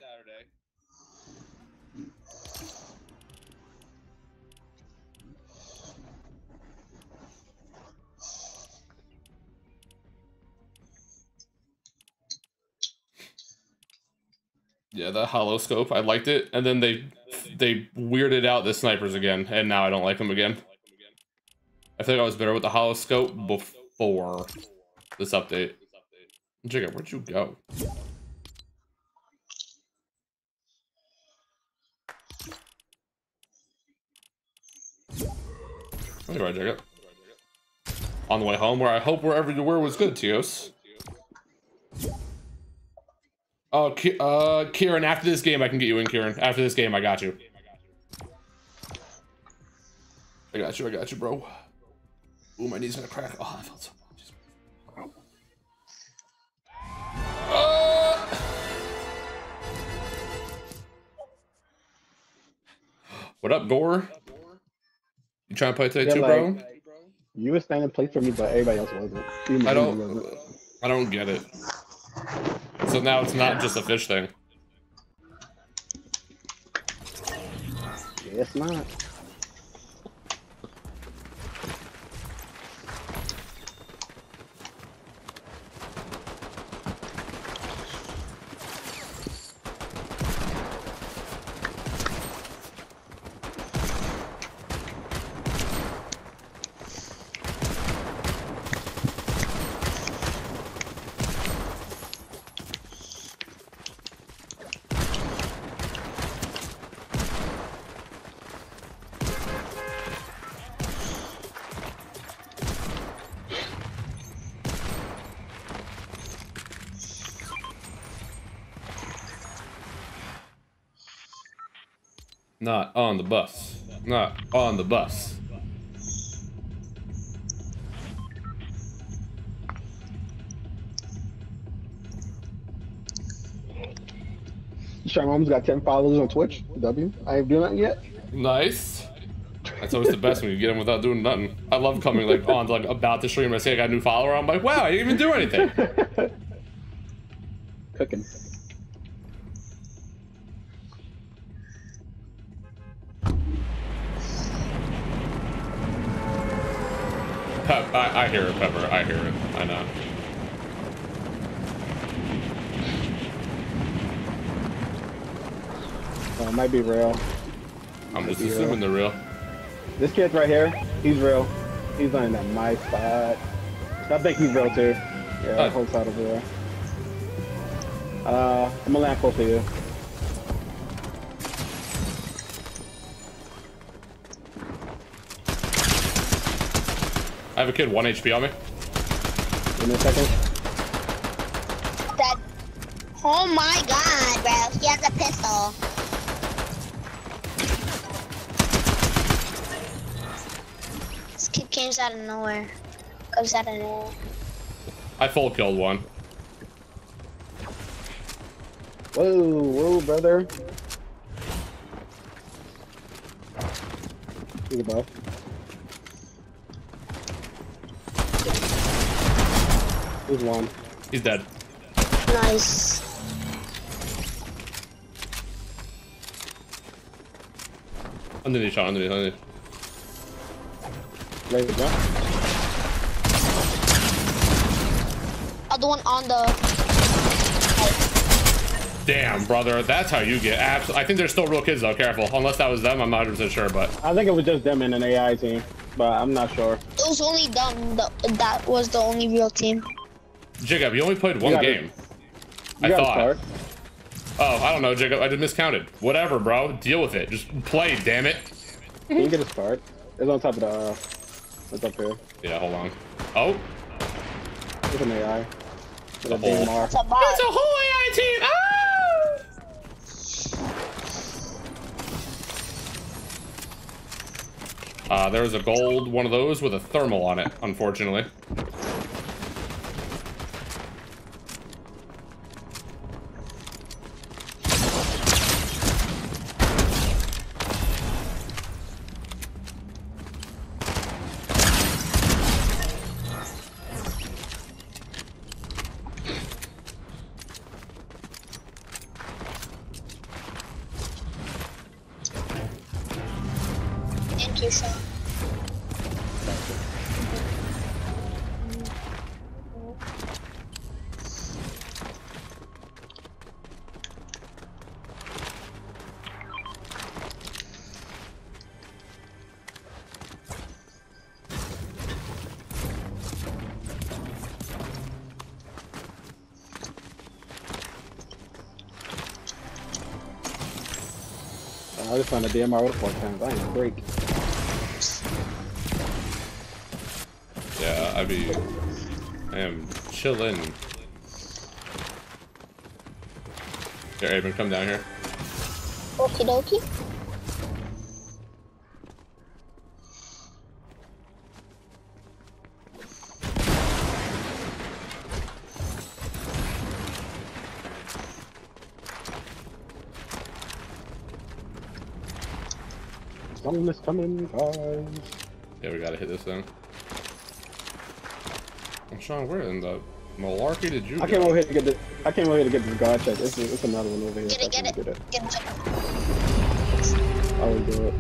[SPEAKER 2] Yeah, the hollow scope, I liked it, and then they they weirded out the snipers again, and now I don't like them again. I think I was better with the hollow scope before this update. Jacob, where'd you go? Anyway, Jacob. On the way home, where I hope wherever you were was good, Tios. Oh, uh, Kieran, after this game, I can get you in, Kieran. After this game, I got you. I got you, I got you, bro.
[SPEAKER 6] Ooh, my knee's gonna crack. Oh, I felt so bad. Uh.
[SPEAKER 2] What up, Gore? You trying to play today yeah, too, like, bro?
[SPEAKER 4] You were standing place for me, but everybody else wasn't. I don't. Wasn't.
[SPEAKER 2] I don't get it. So now it's not just a fish thing.
[SPEAKER 4] It's not.
[SPEAKER 2] bus. Not on the bus.
[SPEAKER 4] Sharmom's got 10 followers on Twitch. W. I ain't doing that yet.
[SPEAKER 2] Nice. That's always the best when you get them without doing nothing. I love coming like on like about to stream. I say I got a new follower. I'm like, wow, I didn't even do anything.
[SPEAKER 4] Cooking.
[SPEAKER 2] hear it, Pepper. I hear it. I know.
[SPEAKER 4] Oh, uh, it might be real. I'm might just assuming real. they're real. This kid's right here, he's real. He's laying at my spot. I think he's real too. Yeah, oh. whole side of real. Uh, I'm gonna land close to you.
[SPEAKER 2] have a kid, one HP on me. Give me a second.
[SPEAKER 3] That, oh my god, bro. He has a pistol. This kid came out of nowhere. Comes out of nowhere.
[SPEAKER 2] I full killed one.
[SPEAKER 4] Whoa, whoa, brother. Here you go. He's one. He's dead.
[SPEAKER 5] Nice.
[SPEAKER 2] Underneath shot, underneath, underneath. Wait, what?
[SPEAKER 3] Other one on the...
[SPEAKER 2] Damn, brother, that's how you get abs. I think there's still real kids though, careful. Unless that was them, I'm not 100 sure, but...
[SPEAKER 4] I think it was just them and an AI team, but I'm not
[SPEAKER 2] sure. It
[SPEAKER 3] was only them, that was the only real team.
[SPEAKER 2] Jacob, you only played one you game. I thought. Oh, I don't know, Jacob. I just miscounted. Whatever, bro. Deal with it. Just play, damn it.
[SPEAKER 4] Can you get a start? It's on top of the. Uh, it's up here. Yeah, hold on. Oh. It's an AI. It's a, a whole. DMR. It's
[SPEAKER 2] a,
[SPEAKER 6] it's a whole AI team.
[SPEAKER 2] Ah! Uh, there was a gold one of those with a thermal on it, unfortunately.
[SPEAKER 4] damn I would have fucked times. I ain't break.
[SPEAKER 2] Yeah, I be. I am chilling. Here, Abram, come down here.
[SPEAKER 3] Okie dokie.
[SPEAKER 4] coming, guys.
[SPEAKER 2] Yeah, we gotta hit this thing. I'm Sean, where in the malarkey did you I came over
[SPEAKER 4] here to get this. I came over here to get this guard check. It's, it's another one over here. Get it, get it. Get it. Get it. I will do it.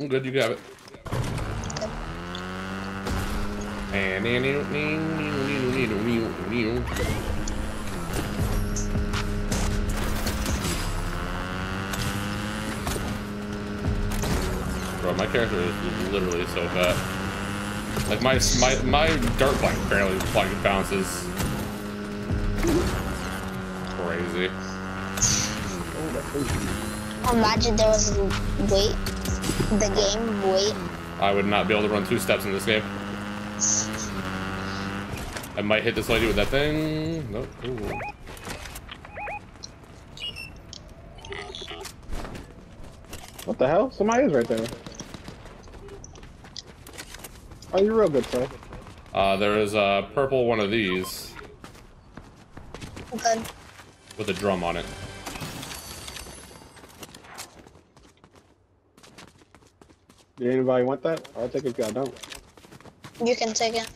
[SPEAKER 2] I'm good, you got it. Bro, my character is literally so fat. Like my my my dirt bike barely like bounces. Crazy.
[SPEAKER 3] Imagine there was weight the Game Boy.
[SPEAKER 2] I would not be able to run two steps in this game. I might hit this lady with that thing. Nope. Ooh.
[SPEAKER 4] What the hell? Somebody is right there. Oh, you're real good, sir.
[SPEAKER 2] Uh, there is a purple one of these. Okay. With a drum on it.
[SPEAKER 4] Did anybody want that? I'll take it if I don't.
[SPEAKER 3] You can take it.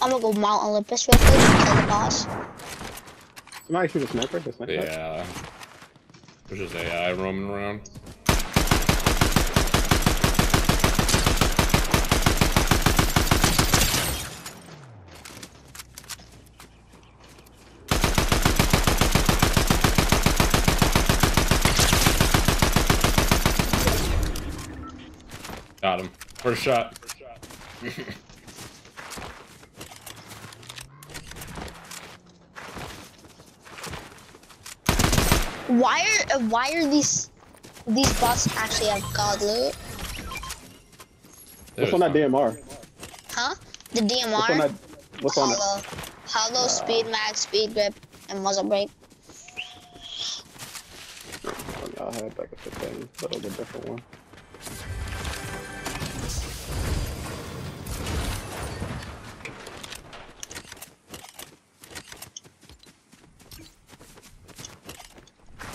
[SPEAKER 3] I'm gonna go Mount Olympus real quick and kill the
[SPEAKER 2] boss.
[SPEAKER 4] Somebody shoot a sniper? The sniper? Yeah. There's just
[SPEAKER 2] AI roaming around. Got him. First shot. First
[SPEAKER 5] shot.
[SPEAKER 3] why are uh, why are these these bots actually have god loot?
[SPEAKER 4] What's on that DMR?
[SPEAKER 3] Huh? The DMR? What's on that? What's hollow. Uh. speed mag, speed grip, and muzzle break.
[SPEAKER 4] I had like a different one.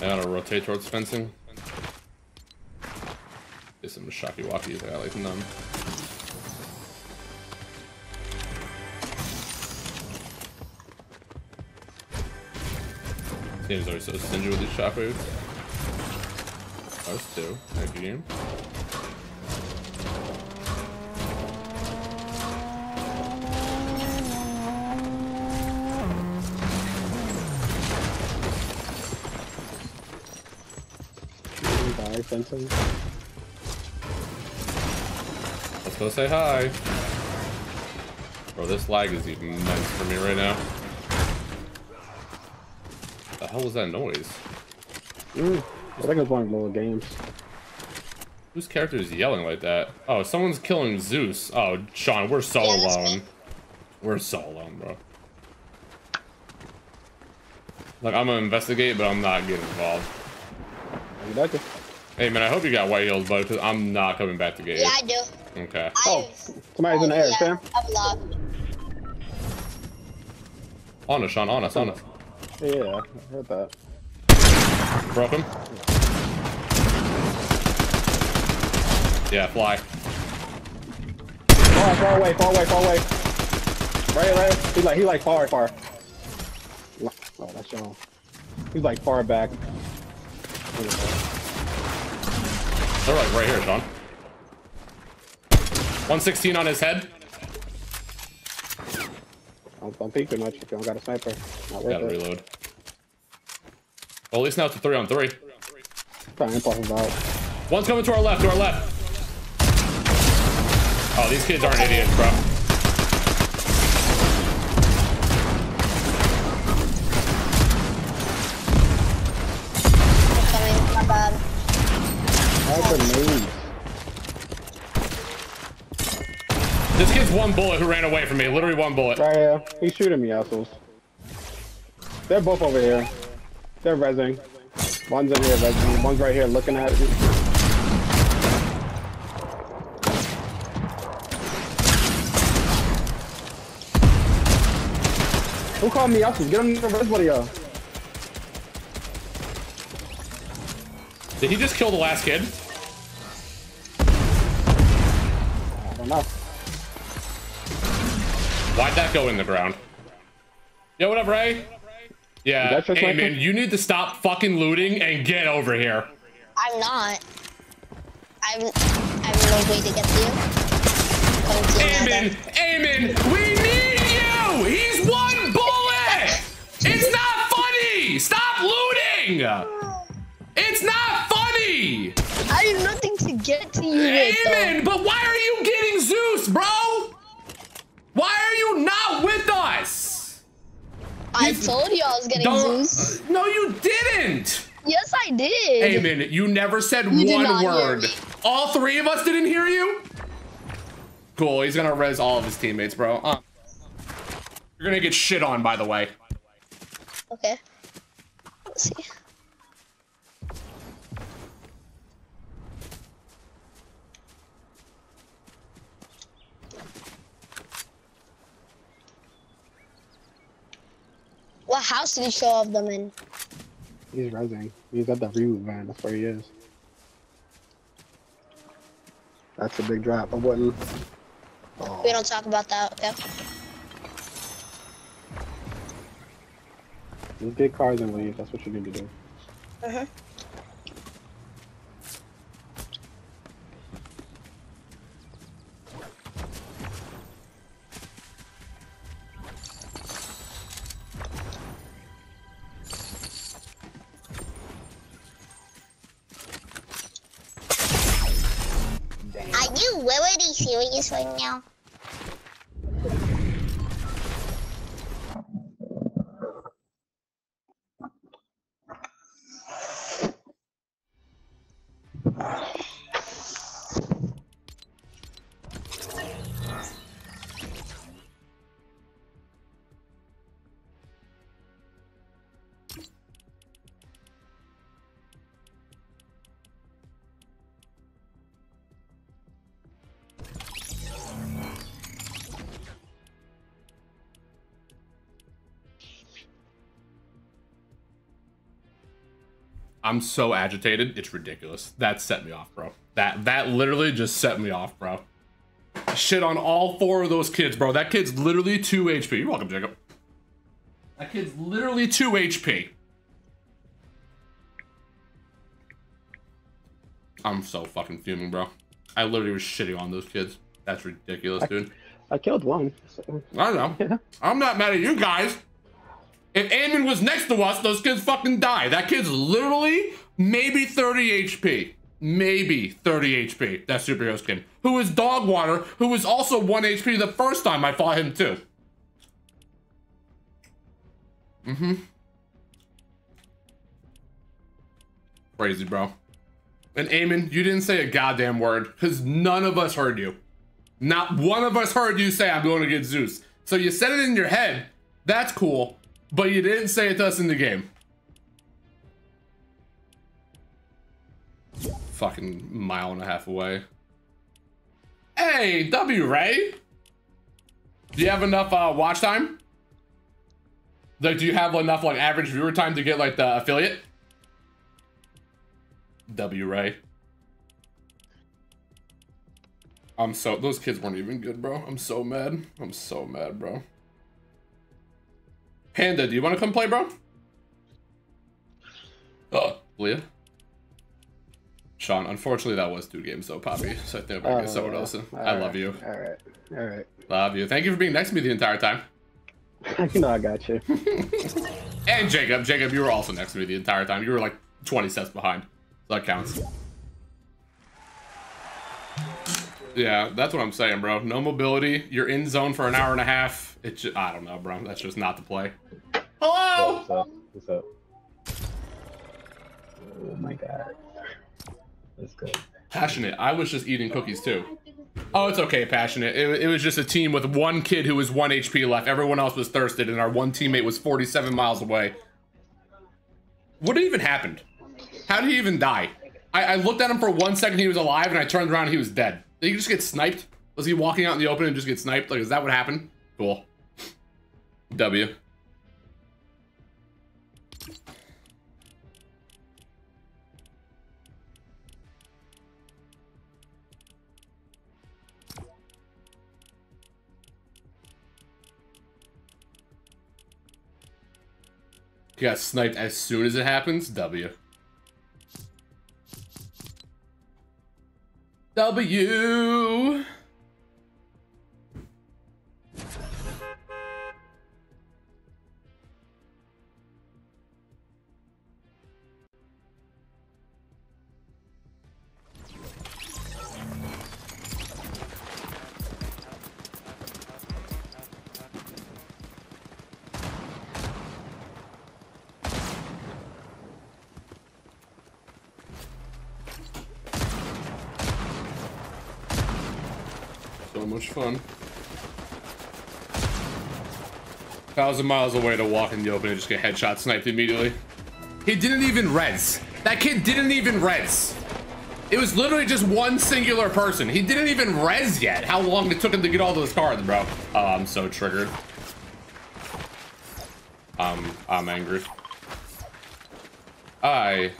[SPEAKER 2] I gotta rotate towards fencing. Get some shocky walkies, I got like none. is already so stingy with these shockwaves. That was two. Thank you, game. fencing. Let's go say hi. Bro, this lag is even nice for me right now. the hell was that noise?
[SPEAKER 4] Mm, I think i one of the little games.
[SPEAKER 2] Whose character is yelling like that? Oh, someone's killing Zeus. Oh, Sean, we're so yeah, alone. We're so alone, bro. Like, I'm gonna investigate, but I'm not getting involved. You like Hey man, I hope you got white heels, bud, because I'm not coming back to game. Yeah, I do. Okay. I,
[SPEAKER 1] oh,
[SPEAKER 4] somebody's in the air, yeah,
[SPEAKER 1] I'm
[SPEAKER 2] On us, Sean, on us, on us.
[SPEAKER 4] Yeah, I heard that.
[SPEAKER 2] Broke him. Yeah, fly. Far,
[SPEAKER 4] oh, far away, far away, far away. Right, right. He's like, he like far, far. Oh, that's Sean. He's like far back.
[SPEAKER 2] They're like right here, Sean. 116 on his head.
[SPEAKER 4] Don't, don't peek too much if you don't got a sniper. Not worth Gotta it.
[SPEAKER 2] reload. Well, at least now it's a three on three. Trying to One's coming to our left, to our left. Oh, these kids aren't idiots, bro. one bullet who ran away from me. Literally one bullet. Right
[SPEAKER 4] here. He's shooting me, assholes. They're both over here. They're rezzing. One's in here rezzing. One's right here looking at me. Who called me assholes? Get him to res buddy. y'all.
[SPEAKER 2] Did he just kill the last kid? Why'd that go in the ground? Yo, what up, Ray? Yeah, hey, man, you need to stop fucking looting and get over here.
[SPEAKER 3] I'm not. I'm, I'm no way to get to you.
[SPEAKER 1] Amen,
[SPEAKER 2] Amen, we need you! He's one bullet! it's not funny! Stop
[SPEAKER 6] looting! It's not
[SPEAKER 2] funny!
[SPEAKER 6] I have nothing to get to you Amen, but why are you getting
[SPEAKER 2] Zeus, bro? Why are you not with us? I you told you I was getting Zeus. Uh, no, you didn't. Yes, I did. Amen. You never said you one word. All three of us didn't hear you? Cool. He's going to res all of his teammates, bro. Uh, you're going to get shit on, by the way. Okay. Let's see.
[SPEAKER 3] What house did he show off them in?
[SPEAKER 4] He's rising. He's got the reboot van. That's where he is. That's a big drop. I wouldn't.
[SPEAKER 3] Oh. We don't talk about that.
[SPEAKER 4] Yep. get cars and leave. That's what you need to do.
[SPEAKER 5] Uh huh.
[SPEAKER 7] Where are really serious
[SPEAKER 1] right now?
[SPEAKER 2] I'm so agitated. It's ridiculous. That set me off, bro. That that literally just set me off, bro. Shit on all four of those kids, bro. That kid's literally 2 HP. You're welcome, Jacob. That kid's literally 2 HP. I'm so fucking fuming, bro. I literally was shitting on those kids. That's ridiculous, dude.
[SPEAKER 4] I, killed one. So.
[SPEAKER 2] I know. I'm not mad at you guys. If Amon was next to us, those kids fucking die. That kid's literally maybe 30 HP. Maybe 30 HP, that superhero skin. Who is Dog Water, who was also 1 HP the first time I fought him too. Mm-hmm. Crazy, bro. And Amon, you didn't say a goddamn word, because none of us heard you. Not one of us heard you say, I'm going to get Zeus. So you said it in your head. That's cool but you didn't say it to us in the game. Fucking mile and a half away. Hey, W Ray. Do you have enough uh, watch time? Like, do you have enough like average viewer time to get like the affiliate? W Ray. I'm so those kids weren't even good, bro. I'm so mad. I'm so mad, bro. Panda, do you want to come play, bro? Oh, Leah. Sean, unfortunately, that was two games though, Poppy. So oh, I think we gonna get someone else. All I right. love you. All
[SPEAKER 4] right, all right.
[SPEAKER 2] Love you. Thank you for being next to me the entire time.
[SPEAKER 4] you know I got you.
[SPEAKER 2] and Jacob, Jacob, you were also next to me the entire time. You were like 20 steps behind. So that counts. Yeah, that's what I'm saying, bro. No mobility. You're in zone for an hour and a half. It's just, I don't know, bro. That's just not the play. Hello. What's up? What's up? Oh my god. Let's go. Passionate. I was just eating cookies too. Oh, it's okay, passionate. It, it, was just a team with one kid who was one HP left. Everyone else was thirsted, and our one teammate was 47 miles away. What even happened? How did he even die? I, I looked at him for one second, he was alive, and I turned around, he was dead. Did he just get sniped? Was he walking out in the open and just get sniped? Like, is that what happened? Cool. W. You got sniped as soon as it happens? W. W! much fun. Thousand miles away to walk in the open and just get headshot sniped immediately. He didn't even res. That kid didn't even res. It was literally just one singular person. He didn't even res yet. How long it took him to get all those cards, bro. Oh, I'm so triggered. Um, I'm angry. I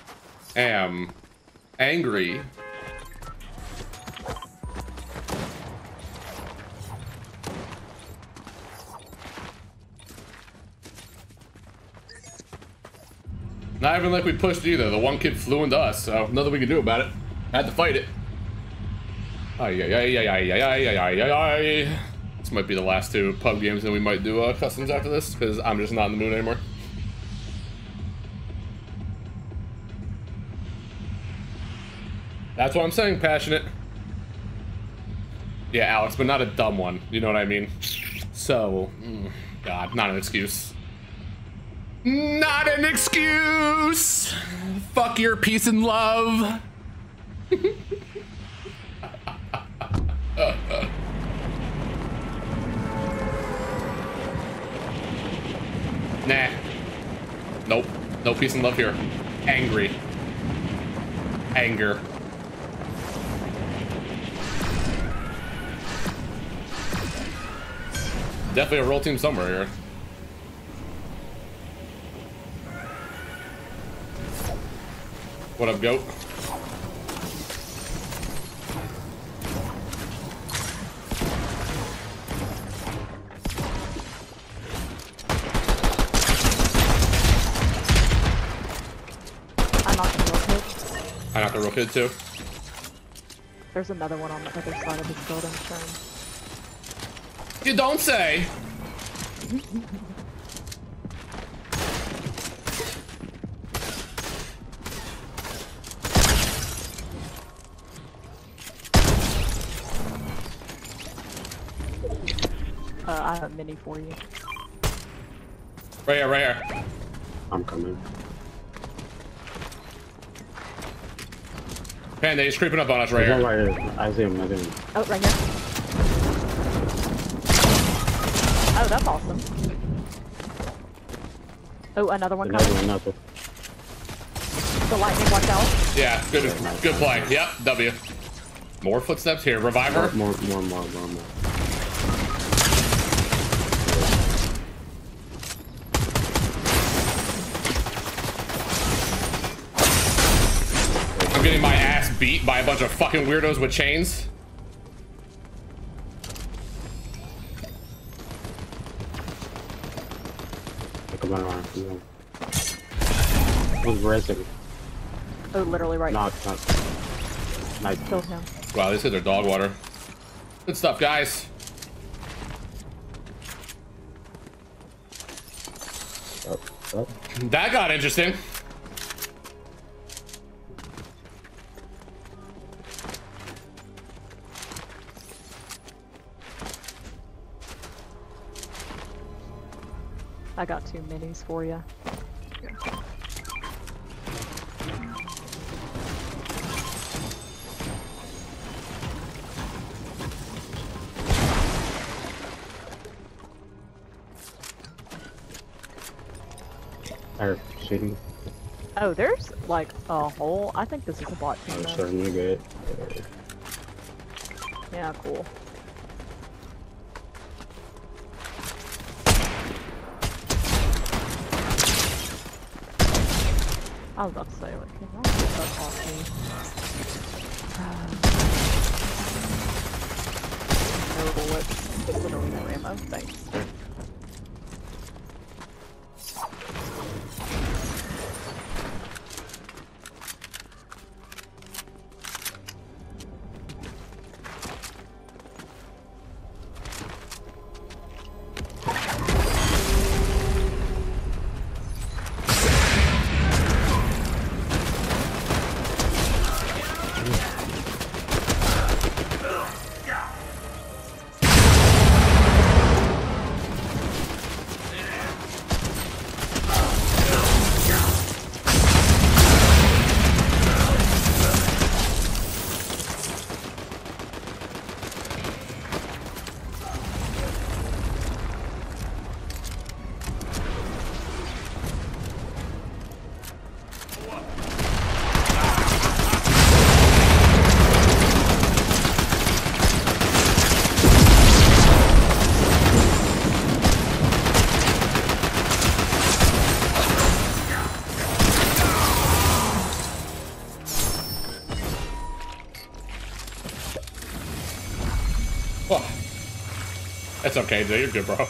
[SPEAKER 2] am angry. Not even like we pushed either. The one kid flew into us, so nothing we could do about it. Had to fight it. Ay, ay, ay, ay, ay, ay, ay, ay, ay, ay. This might be the last two pub games, and we might do uh, customs after this, because I'm just not in the mood anymore. That's what I'm saying, passionate. Yeah, Alex, but not a dumb one. You know what I mean? So, mm, God, not an excuse. Not an excuse! Fuck your peace and love. nah. Nope. No peace and love here. Angry. Anger. Definitely a roll team somewhere here. What up, goat? I knocked a real kid too.
[SPEAKER 1] There's another one on the other side of this
[SPEAKER 6] building, You don't say!
[SPEAKER 5] Uh, I have a mini for you.
[SPEAKER 2] Right here, right
[SPEAKER 6] here.
[SPEAKER 4] I'm coming.
[SPEAKER 2] Panda, he's creeping up on
[SPEAKER 4] us right here. right here. I see him, I see him.
[SPEAKER 6] Oh, right here.
[SPEAKER 1] Oh, that's awesome. Oh, another one another, coming. Another. The lightning, watch out.
[SPEAKER 4] Yeah,
[SPEAKER 2] good, good play. Yep, W. More footsteps here. Reviver. More, more, more, more, more. I'm getting my ass beat by a bunch of fucking weirdos with chains.
[SPEAKER 4] Come on, Come on. Who's resing? Oh, literally right. Not,
[SPEAKER 2] not. Killed him. Wow, these guys are dog water. Good stuff, guys. Oh, oh. That got interesting.
[SPEAKER 1] I got two minis for you.
[SPEAKER 4] are
[SPEAKER 6] Oh, there's like a hole. I think this is
[SPEAKER 7] a bot I'm starting to get. Yeah, cool.
[SPEAKER 5] I was about to say, like, can I get that off
[SPEAKER 7] me? terrible whip. Literally no ammo. Thanks.
[SPEAKER 2] That's okay, dude. You're good, bro.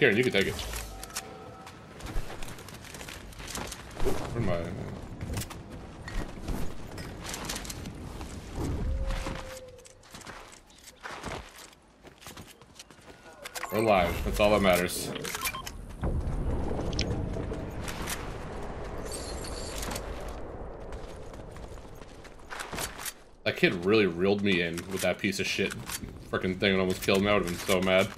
[SPEAKER 2] Here, you can take it. Where am I? We're alive. That's all that matters. kid really reeled me in with that piece of shit freaking thing and almost killed me. I would've been so mad.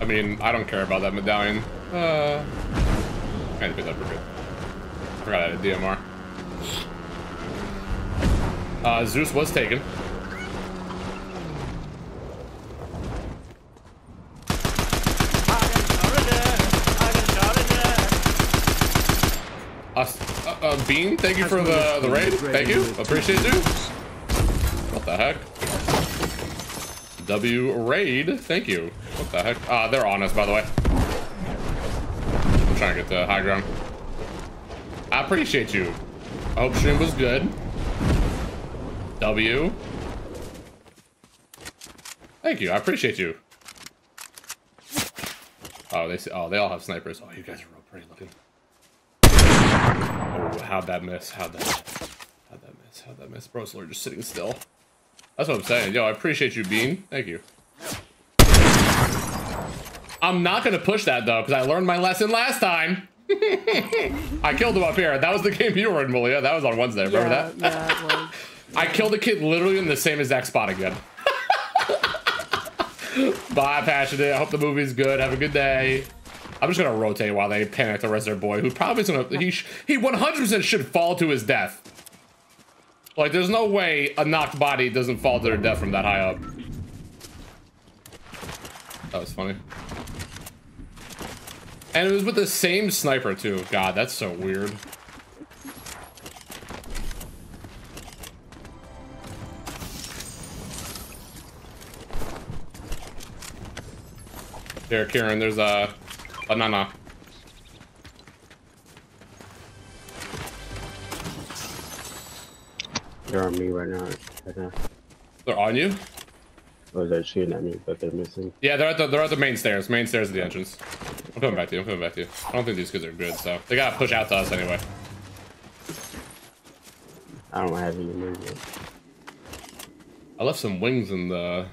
[SPEAKER 2] I mean, I don't care about that medallion.
[SPEAKER 5] Uh, I
[SPEAKER 2] had to pick that for good. Forgot I had a DMR. Uh, Zeus was taken. Bean, thank you for the, the raid. Thank you. Appreciate you. What the heck? W raid, thank you. What the heck? Ah, uh, they're on us, by the way. I'm trying to get the high ground. I appreciate you. I hope stream was good. W. Thank you. I appreciate you. Oh, they oh they all have snipers. Oh, you guys are real pretty looking how'd that miss? How'd that How'd that miss? How'd that miss? Brosler just sitting still. That's what I'm saying. Yo, I appreciate you, Bean. Thank you. I'm not going to push that, though, because I learned my lesson last time. I killed him up here. That was the game you were in, Malia. That was on Wednesday. Remember yeah, that?
[SPEAKER 5] Yeah, well,
[SPEAKER 2] yeah. I killed a kid literally in the same exact spot again. Bye, Passionate. I hope the movie's good. Have a good day. I'm just gonna rotate while they panic the rest of their boy, who probably is gonna he he 100% should fall to his death. Like, there's no way a knocked body doesn't fall to their death from that high up. That was funny. And it was with the same sniper too. God, that's so weird. Here, Karen, there's a Banana. They're on me right now. Right now. They're on you?
[SPEAKER 4] Or oh, they're shooting at me, but they're missing.
[SPEAKER 2] Yeah, they're at the they're at the main stairs. Main stairs at the entrance. I'm coming back to you. I'm coming back to you. I don't think these kids are good, so they gotta push out to us anyway. I don't have any movement. I left some wings in the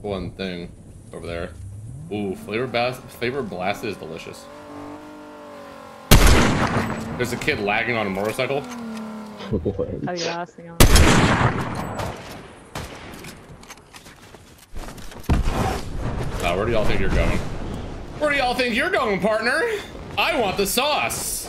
[SPEAKER 2] one thing over there. Ooh, flavor blast, flavor blast is delicious. There's a kid lagging on a motorcycle.
[SPEAKER 5] What? Oh yeah,
[SPEAKER 2] Uh, where do y'all think you're going? Where do y'all think you're going, partner? I want the sauce.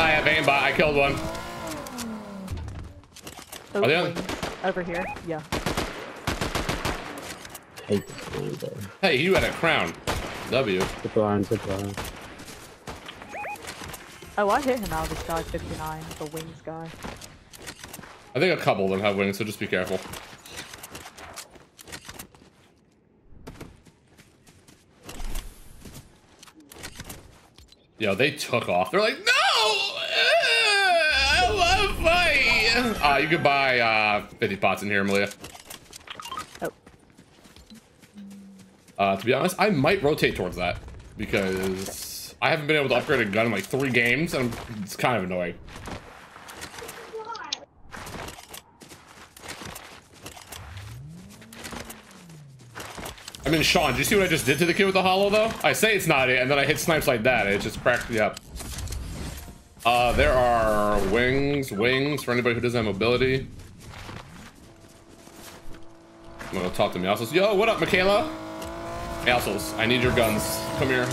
[SPEAKER 2] I have aimbot. I killed one.
[SPEAKER 5] Oh, Are they on? Over here. Yeah. I
[SPEAKER 2] Hey, you had a crown. W. Zip line, zip line.
[SPEAKER 1] Oh, I hit him out of the sky 59, the wings guy.
[SPEAKER 2] I think a couple of them have wings, so just be careful. Yo, they took off. They're like, no!
[SPEAKER 5] Oh, uh, I love
[SPEAKER 2] my. Uh. uh, you could buy uh, 50 pots in here, Malia. Oh. Uh, to be honest, I might rotate towards that because I haven't been able to upgrade a gun in like three games, and it's kind of annoying. I mean, Sean, did you see what I just did to the kid with the hollow, though? I say it's not it, and then I hit snipes like that, and it just cracked me up. Uh, there are wings, wings for anybody who doesn't have mobility. I'm gonna talk to Meowscles. Yo, what up, Michaela? Meowscles, I need your guns. Come here.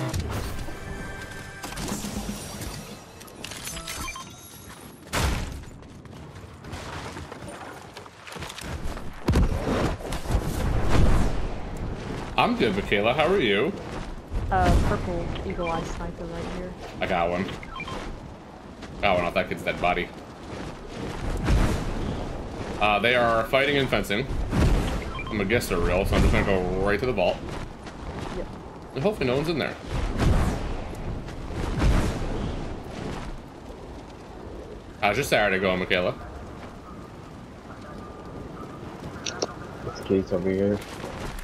[SPEAKER 2] I'm good, Michaela. How are you?
[SPEAKER 1] Uh, purple eagle eye sniper right here.
[SPEAKER 2] I got one. Oh, not that kid's dead body. Uh, they are fighting and fencing. I'm gonna guess they're real, so I'm just gonna go right to the vault. Yep. And hopefully no one's in there. How's your Saturday going, Michaela?
[SPEAKER 4] This gate's over here.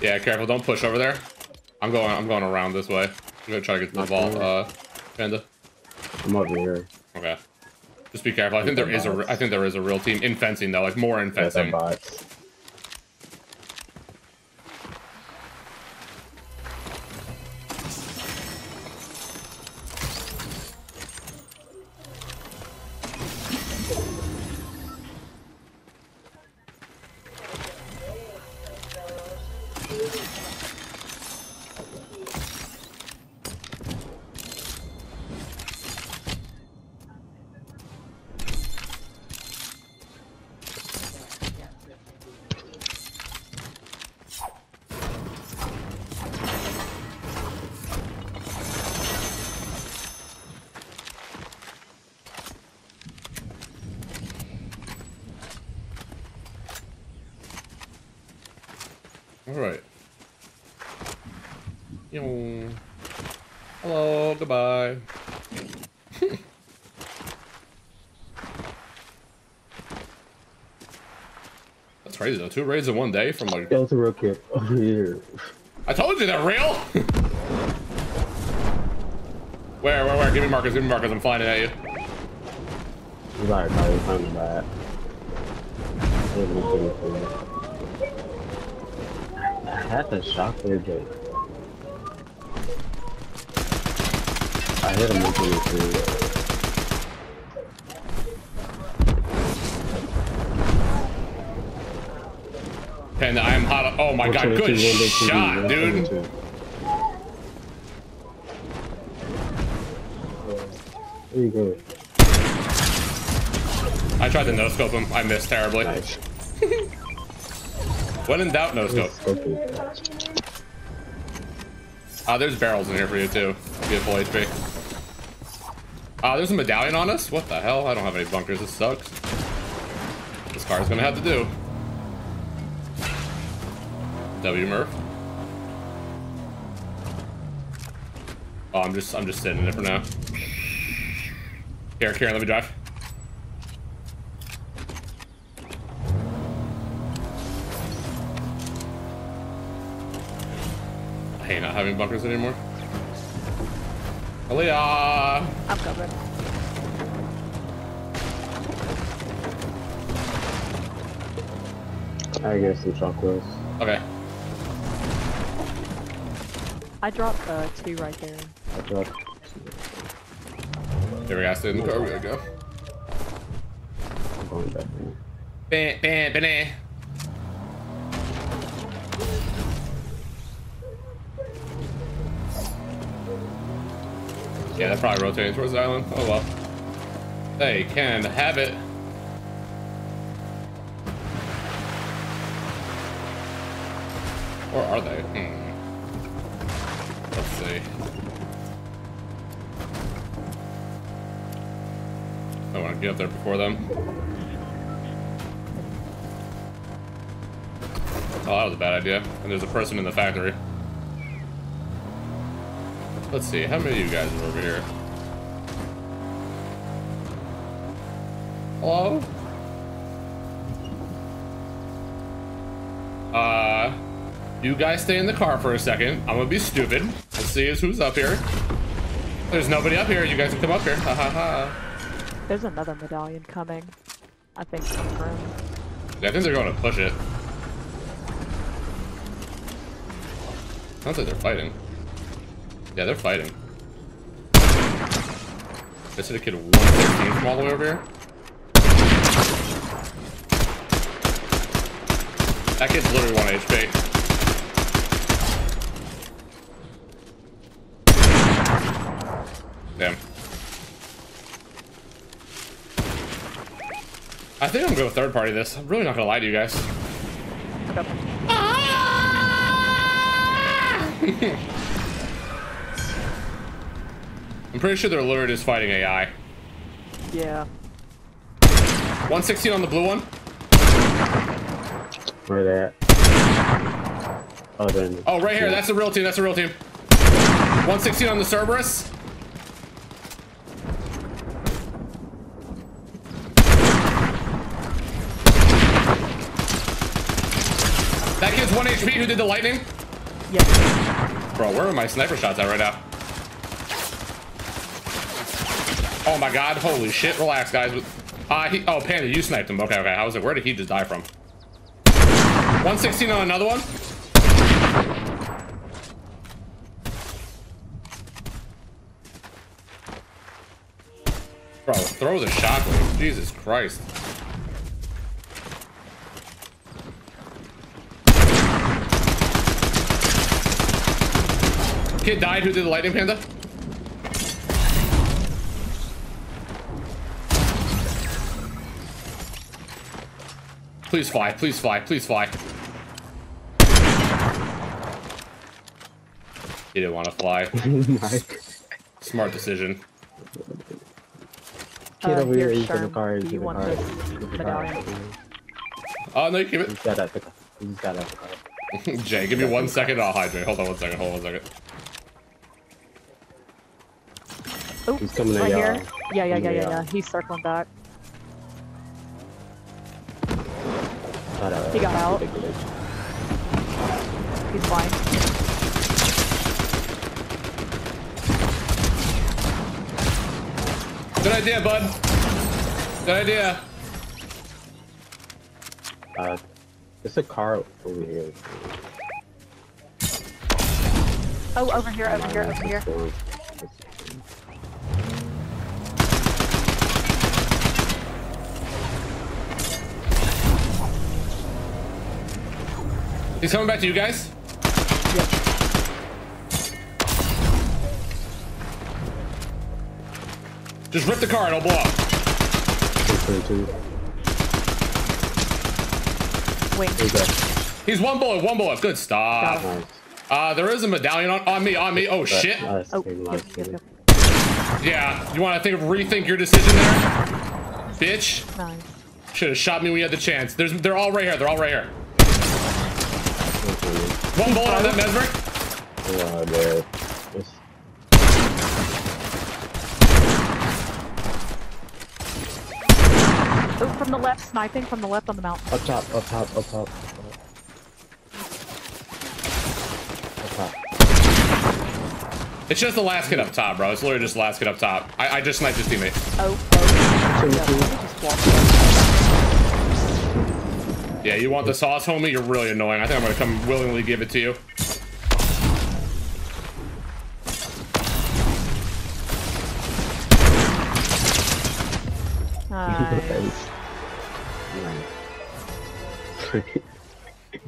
[SPEAKER 2] Yeah, careful, don't push over there. I'm going I'm going around this way. I'm gonna try to get to the Not vault, uh, Panda.
[SPEAKER 4] I'm over here. Okay.
[SPEAKER 2] Just be careful. I think there is a I think there is a real team in fencing though, like more in fencing. Yeah, Two raids in one day from like. That's a real camp over here. I told you they're real. where, where, where? Give me markers. Give me markers. I'm flying at you.
[SPEAKER 4] I'm sorry, probably finding that. That's a shockwave dude.
[SPEAKER 5] I hit him with the
[SPEAKER 2] And I'm hot. Oh my god, good shot, dude. There you go. I tried to no scope him. I missed terribly. Nice. when in doubt, no scope. Ah, uh, there's barrels in here for you too. Be full HP. Ah, uh, there's a medallion on us. What the hell? I don't have any bunkers. This sucks. This car's gonna have to do. W Murph. Oh, I'm just I'm just sitting in it for now. Here, Karen, let me drive. I hate not having bunkers anymore. Aaliyah! I'm covered.
[SPEAKER 4] I get some chocolates.
[SPEAKER 2] Okay.
[SPEAKER 5] I dropped uh, two right
[SPEAKER 6] there.
[SPEAKER 2] I dropped two. There we go. Stay in the car. We gotta go. I'm going back
[SPEAKER 6] Bam, bam, bam.
[SPEAKER 2] Yeah, they're probably rotating towards the island. Oh well. They can have it. Or are they? Hmm. get up there before them. Oh, that was a bad idea. And there's a person in the factory. Let's see, how many of you guys are over here? Hello? Uh, you guys stay in the car for a second. I'm gonna be stupid Let's see who's up here. There's nobody up here. You guys can come up here. Ha ha ha.
[SPEAKER 6] There's another
[SPEAKER 5] medallion coming. I think
[SPEAKER 2] yeah, I think they're going to push it. Sounds like they're fighting. Yeah, they're fighting. I see the kid 115 from all the way over here. That kid's literally 1 HP. think I'm gonna go third party this. I'm really not gonna lie to you guys. Ah! I'm pretty sure they're is fighting AI. Yeah. 116 on the blue one.
[SPEAKER 5] Where that? Oh, oh, right
[SPEAKER 2] here. That's a real team. That's a real team. 116 on the Cerberus. HP who did the lightning? Yeah, Bro, where are my sniper shots at right now? Oh my god, holy shit, relax guys. Uh, he, oh, Panda, you sniped him. Okay, okay, I was like, where did he just die from? 116 on another one. Bro, throw the shotgun. Jesus Christ. Kid died who did the lightning panda. Please fly, please fly, please fly. He didn't want to fly. Smart decision.
[SPEAKER 5] Kid over um, here, he's in the car. He's in the car.
[SPEAKER 2] Oh, no, you keep it. out He's got out the car. Jay, give me one second. I'll hydrate. Hold on one second. Hold on one second.
[SPEAKER 6] Oh, he's coming right here. Yeah, yeah, yeah, yeah, yeah. He's circling back.
[SPEAKER 5] Uh, he got out.
[SPEAKER 1] He's fine.
[SPEAKER 2] Good idea, bud. Good idea.
[SPEAKER 4] Uh, it's a car over here.
[SPEAKER 1] Oh, over here, over here, over here.
[SPEAKER 2] He's coming back to you guys. Yep. Just rip the car and it'll blow up. Wait. He's one bullet, one bullet. Good stop. Uh, there is a medallion on, on me, on me. Oh, shit. Oh, Yeah, you want to think of rethink your decision there? Bitch. Should have shot me when you had the chance. There's, they're all right here. They're all right here. One bullet on that mesmer. Yeah, bro.
[SPEAKER 1] from the left, sniping from the left on the mountain.
[SPEAKER 6] Up top, up top, up top. Up top. It's just
[SPEAKER 2] the last kid up top, bro. It's literally just the last kid up top. I, I just sniped his teammate.
[SPEAKER 7] Oh, oh.
[SPEAKER 2] Yeah, you want the sauce, homie? You're really annoying. I think I'm gonna come willingly give it to you.
[SPEAKER 5] Nice.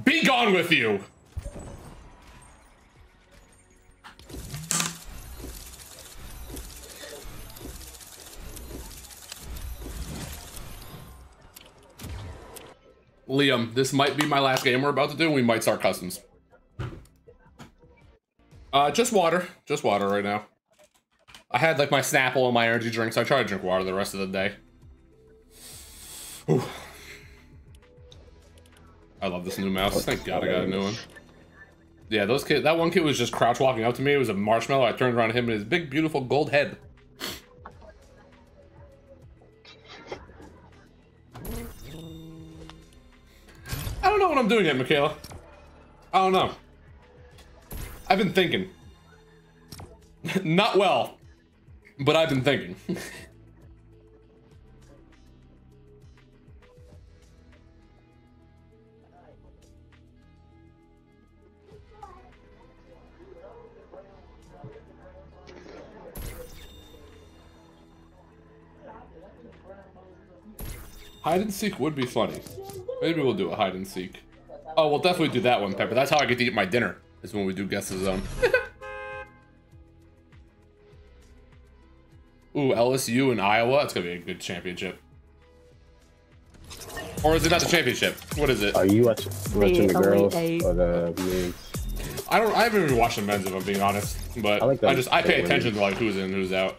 [SPEAKER 2] Be gone with you! Liam, this might be my last game we're about to do. We might start customs. Uh, just water. Just water right now. I had like my Snapple and my energy drink, so I try to drink water the rest of the day. Ooh. I love this new mouse. Thank God I got a new one. Yeah, those kid, that one kid was just crouch walking up to me. It was a marshmallow. I turned around to him and his big, beautiful gold head. I don't know what I'm doing yet, Michaela. I don't know. I've been thinking. Not well, but I've been thinking. Hide and seek would be funny. Maybe we'll do a hide and seek. Oh, we'll definitely do that one, Pepper. That's how I get to eat my dinner, is when we do Guess the Zone. Ooh, LSU in Iowa. That's going to be a good championship. Or is it not the championship? What is it? Are you watching,
[SPEAKER 5] watching the, the girls eight. or the men's?
[SPEAKER 2] I don't. I haven't even watched the men's, if I'm being honest. But I, like I just I pay attention to like who's in, who's out.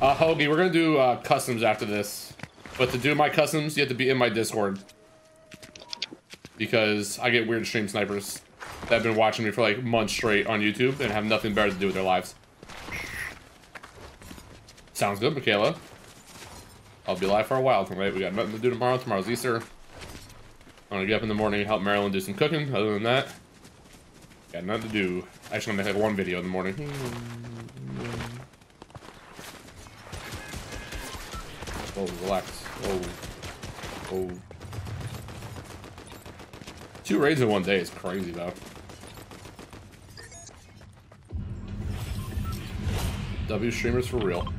[SPEAKER 2] Uh, Hoagie, we're gonna do uh, customs after this. But to do my customs, you have to be in my Discord. Because I get weird stream snipers that have been watching me for like months straight on YouTube and have nothing better to do with their lives. Sounds good, Michaela. I'll be live for a while tonight. We got nothing to do tomorrow. Tomorrow's Easter. I'm gonna get up in the morning and help Marilyn do some cooking. Other than that, got nothing to do. Actually, I'm gonna make like one video in the morning. Oh, relax. Oh. Oh. Two raids in one day is crazy, though. W streamers for real.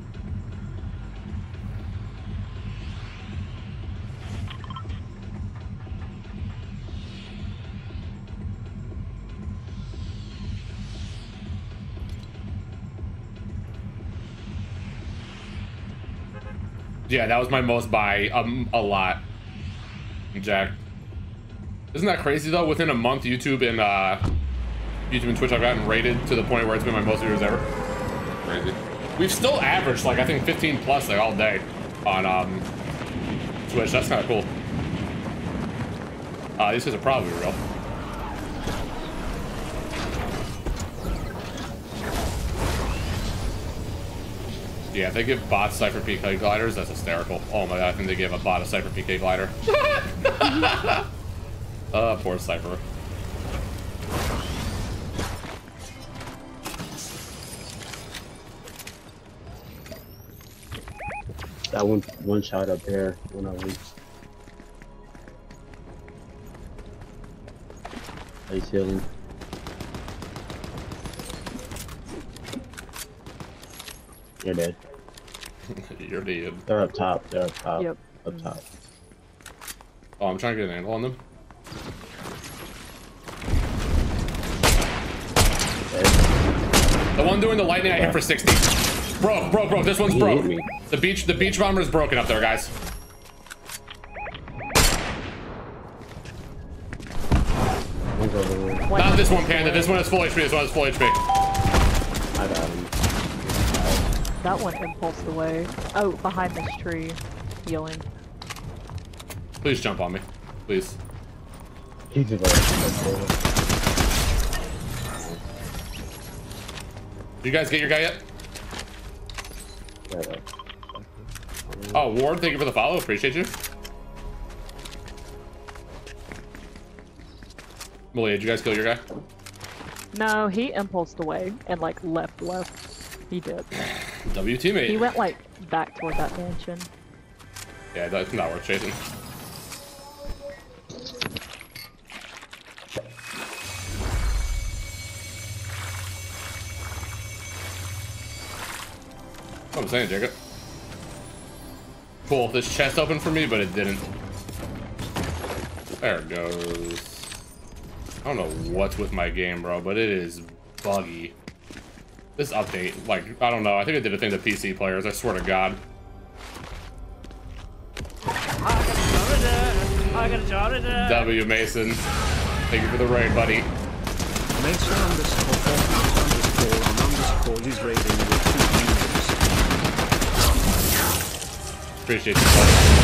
[SPEAKER 2] Yeah, that was my most buy um, a lot. Jack. Isn't that crazy though? Within a month, YouTube and uh, YouTube and Twitch, I've gotten rated to the point where it's been my most viewers ever. Crazy. We've still averaged like I think 15 plus like all day on um, Twitch. That's kind of cool. Uh, this is a probably real. Yeah, they give bot Cypher PK gliders, that's hysterical. Oh my god, I think they gave a bot a Cypher PK glider. uh, poor Cypher.
[SPEAKER 4] That one one shot up there when I reached.
[SPEAKER 2] healing. You're dead. You're dead. They're up top. They're up top. Yep. Up top. Oh, I'm trying to get an angle on them. The one doing the lightning, I hit for 60. Broke, broke, broke. This one's broke. The beach, the beach bomber is broken up there, guys. Not this one, Panda. This one has full HP. This one has full HP. I got him.
[SPEAKER 1] That one impulsed away. Oh, behind this tree.
[SPEAKER 6] Healing.
[SPEAKER 2] Please jump on me. Please. He did You guys get your guy yet? Oh, Ward, thank you for the follow. Appreciate you. Malia, did you guys kill your guy?
[SPEAKER 1] No, he impulsed away and like left left. He did.
[SPEAKER 7] W
[SPEAKER 2] teammate. He
[SPEAKER 1] went like back toward that mansion.
[SPEAKER 2] Yeah, that's not worth chasing. I'm saying, Jacob. Pull this chest open for me, but it didn't. There it goes. I don't know what's with my game, bro, but it is buggy. This update, like, I don't know. I think it did a thing to PC players. I swear to God. W Mason, thank you for the raid, buddy. Appreciate you, buddy.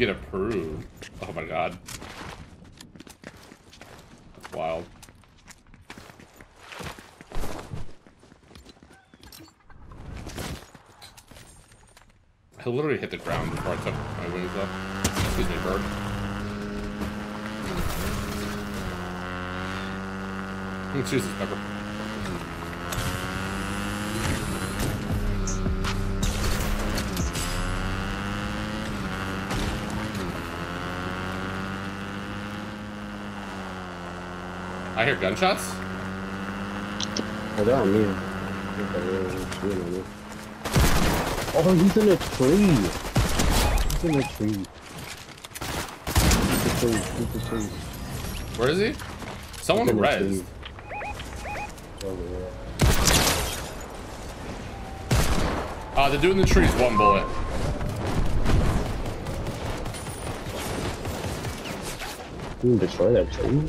[SPEAKER 2] get approved. Oh my god. That's wild. I literally hit the ground before I took my wings up. Excuse me, bird. Jesus, pepper. I hear gunshots.
[SPEAKER 4] Oh, they're on me. Oh, he's in a tree. He's in a tree. He's a tree. He's a tree.
[SPEAKER 2] Where is he? Someone rezzed. Uh, the dude in the tree is one bullet.
[SPEAKER 4] You can destroy that tree?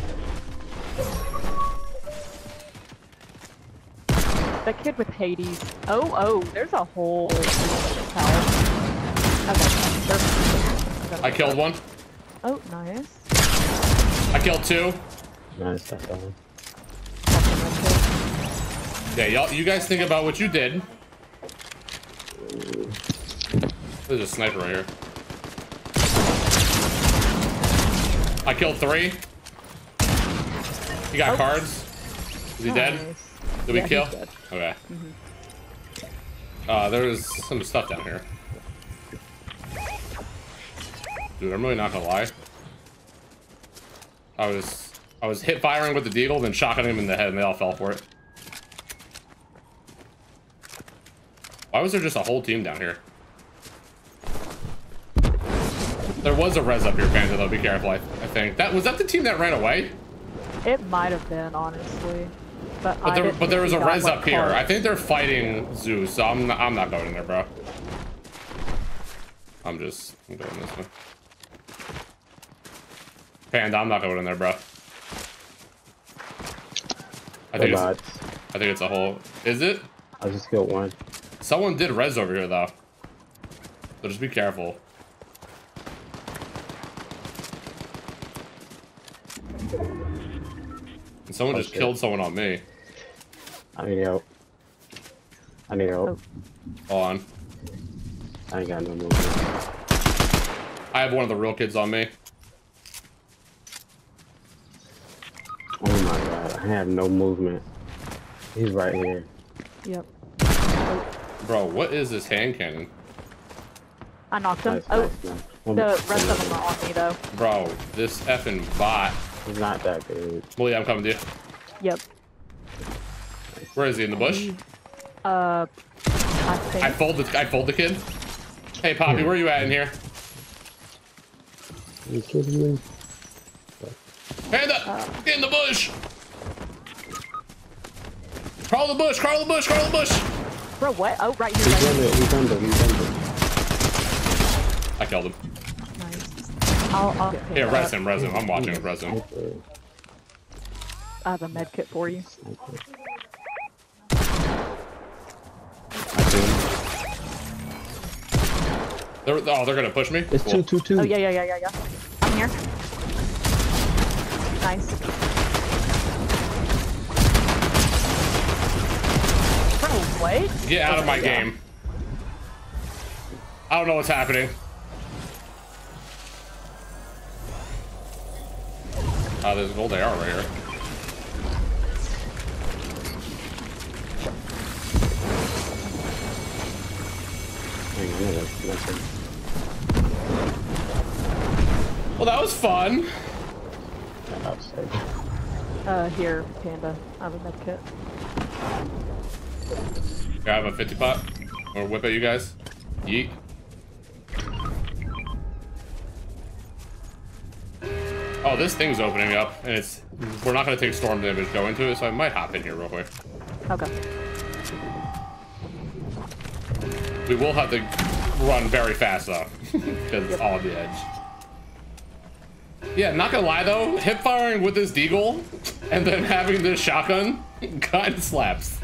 [SPEAKER 6] The kid with Hades. Oh, oh, there's a whole Okay, I killed one. Oh,
[SPEAKER 5] nice.
[SPEAKER 2] I killed two. Nice, that one. Yeah, y'all, you guys think about what you did. There's a sniper right here. I killed three. You got oh. cards?
[SPEAKER 5] Is he nice. dead? Did yeah, we kill?
[SPEAKER 2] Okay. Mm -hmm. Uh, there's some stuff down here. Dude, I'm really not gonna lie. I was I was hit firing with the deagle, then shocking him in the head, and they all fell for it. Why was there just a whole team down here? There was a res up here, Panda, though. Be careful, I, I think. that Was that the team that ran away? It
[SPEAKER 3] might have been, honestly but,
[SPEAKER 7] but there, but there was a res up here. I think
[SPEAKER 2] they're fighting Zeus, so I'm not, I'm not going in there, bro. I'm just I'm going this way. Panda, I'm not going in there, bro. I think it's, I think it's a hole. Is it?
[SPEAKER 4] I just killed one.
[SPEAKER 2] Someone did res over here though. So just be careful. And someone oh, just shit. killed someone on me. I need help. I need help. Oh. Hold On. I ain't got no movement. I have one of the real kids on me.
[SPEAKER 4] Oh my god, I have no movement. He's right here. Yep. Bro,
[SPEAKER 2] what is this hand cannon?
[SPEAKER 1] I knocked him. Nice, oh, nice,
[SPEAKER 2] nice. the rest of
[SPEAKER 1] them are on me though.
[SPEAKER 2] Bro, this effing bot. He's not that good. Well, yeah, I'm coming to you. Yep. Where is he, in the bush? Uh, I, I fold the I fold the kid. Hey, Poppy, yeah. where are you at in here? Are
[SPEAKER 4] you kidding me?
[SPEAKER 2] Hand up! Uh, in the bush! Crawl the bush! Crawl the bush! Crawl the bush! Bro, what? Oh, right here. He's under. He's under. He's under. I killed him.
[SPEAKER 5] Nice. I'll, I'll
[SPEAKER 2] Here, yeah, res him, res him. I'm watching him, res him.
[SPEAKER 1] I have a med kit for you. Okay.
[SPEAKER 2] They're, oh, they're gonna push me? It's cool. two, two, two. Oh, yeah,
[SPEAKER 3] yeah, yeah, yeah, yeah. I'm here. Nice.
[SPEAKER 2] what? Get out of my game. I don't know what's happening. Oh, there's a gold AR right here.
[SPEAKER 4] Hang on, that's,
[SPEAKER 2] Well, that was fun. Uh, here,
[SPEAKER 5] Panda. I have a med kit.
[SPEAKER 2] I have a 50 pot. Or whip at you guys. Yeet. Oh, this thing's opening up, and it's we're not gonna take storm damage going to it, so I might hop in here real quick. Okay. We will have to run very fast though, because yep. it's all on the edge. Yeah, not gonna lie though, hip firing with this deagle and then having this shotgun, of slaps.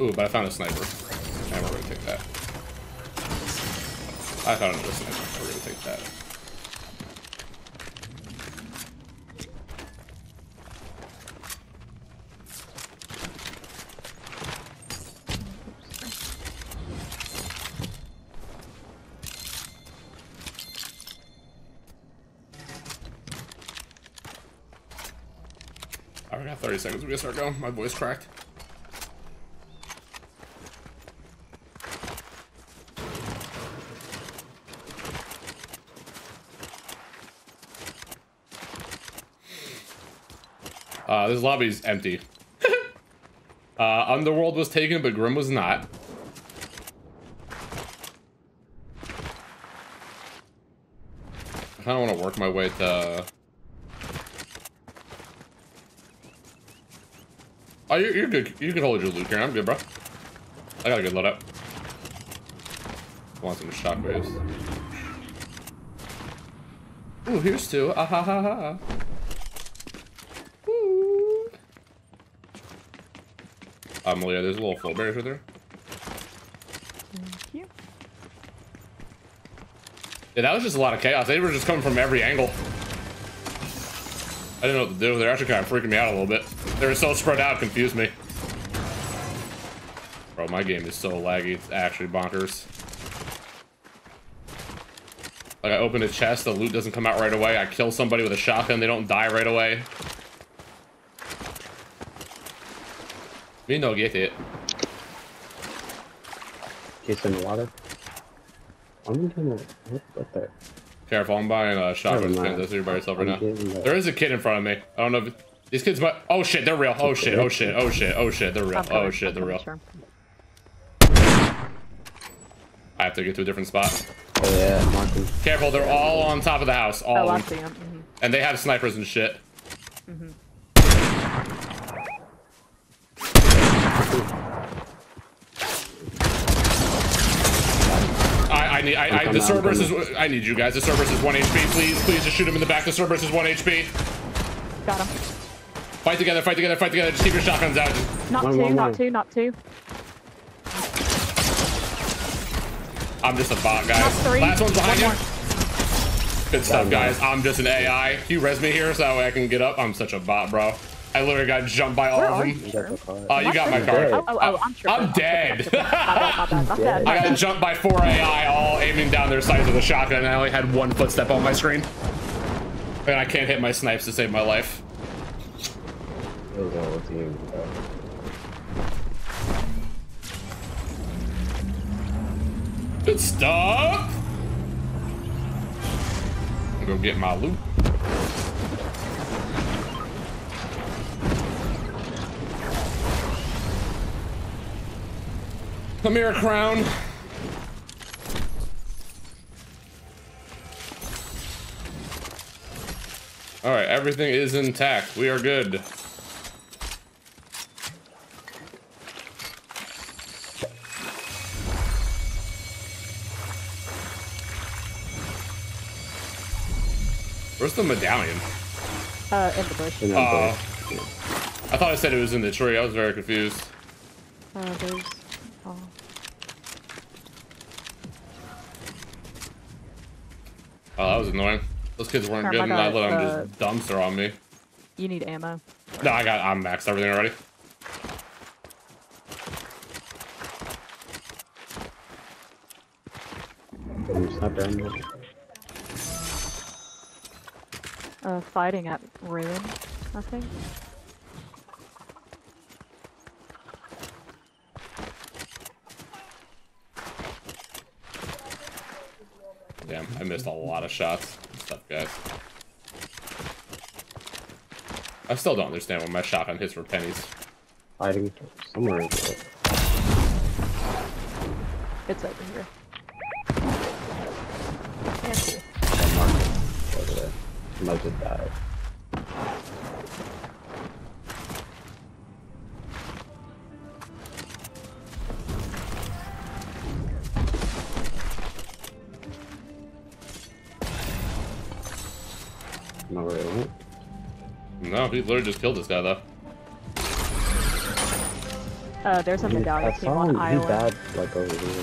[SPEAKER 2] Ooh, but I found a sniper. I'm gonna take that. I found another sniper. We're gonna take that. 30 seconds, we gotta start going. My voice cracked. Uh, this lobby's empty. uh, Underworld was taken, but Grim was not. I kind of want to work my way to Oh, you're, you're good. You can hold your loot here. I'm good, bro. I got a good load up. I want some shockwaves. Ooh, here's two. Ah ha ha ha. Woo. Um, well, yeah, there's a little flowberries there. Thank you. Yeah, that was just a lot of chaos. They were just coming from every angle. I didn't know what to do. They're actually kind of freaking me out a little bit. They are so spread out, confused me. Bro, my game is so laggy. It's actually bonkers. Like, I open a chest, the loot doesn't come out right away. I kill somebody with a shotgun, they don't die right away. Me no get it.
[SPEAKER 4] It's in the water. I'm gonna... What, what the...
[SPEAKER 2] Careful, I'm buying a shotgun defense. you by yourself right now. There is a kid in front of me. I don't know if these kids might. Oh shit, they're real. Oh shit, oh shit, oh shit, oh shit, they're real. Oh shit, they're real. I have to get to a different spot. Oh yeah, Careful, they're all on top of the house. Oh, all of them. Mm-hmm. And they have snipers and shit. Mm-hmm. need I, I the Cerberus is I need you guys. The Cerberus is one HP. Please, please just shoot him in the back. The Cerberus is one HP. Got him. Fight together, fight together, fight together. Just keep your shotguns out.
[SPEAKER 1] Not one, two, one, not one. two, not two.
[SPEAKER 2] I'm just a bot, guys. Last
[SPEAKER 1] one's behind one you.
[SPEAKER 2] Good stuff, guys. I'm just an AI. Can you res me here so that way I can get up? I'm such a bot, bro. I literally got jumped by all Where of them. You, uh, you got my card. Oh, oh, oh, I'm I'm, dead.
[SPEAKER 5] i
[SPEAKER 2] got jumped by four AI all aiming down their sights with a shotgun and I only had one footstep on my screen. And I can't hit my snipes to save my life.
[SPEAKER 6] Good stuff!
[SPEAKER 2] i go get my loot. Come here, Crown. All right, everything is intact. We are good. Where's the medallion?
[SPEAKER 5] Uh, in the bush. Uh,
[SPEAKER 2] I thought I said it was in the tree. I was very confused.
[SPEAKER 5] Uh, there's
[SPEAKER 6] Oh,
[SPEAKER 2] that was annoying. Those kids weren't good, and I let them just dumpster on me. Uh,
[SPEAKER 1] you need ammo.
[SPEAKER 2] No, I got. I'm maxed everything already.
[SPEAKER 5] Uh, fighting at ruin, I think.
[SPEAKER 2] Damn, I missed a lot of shots. Tough guys. I still don't understand why my shotgun hits for pennies. Hiding somewhere in there.
[SPEAKER 5] It's over here. can I'm not.
[SPEAKER 4] Over there. I might just die.
[SPEAKER 2] No, wait, what? No, he literally just killed this guy, though.
[SPEAKER 5] Uh, there's a medallion team on Iowa. Bad,
[SPEAKER 2] like, over here.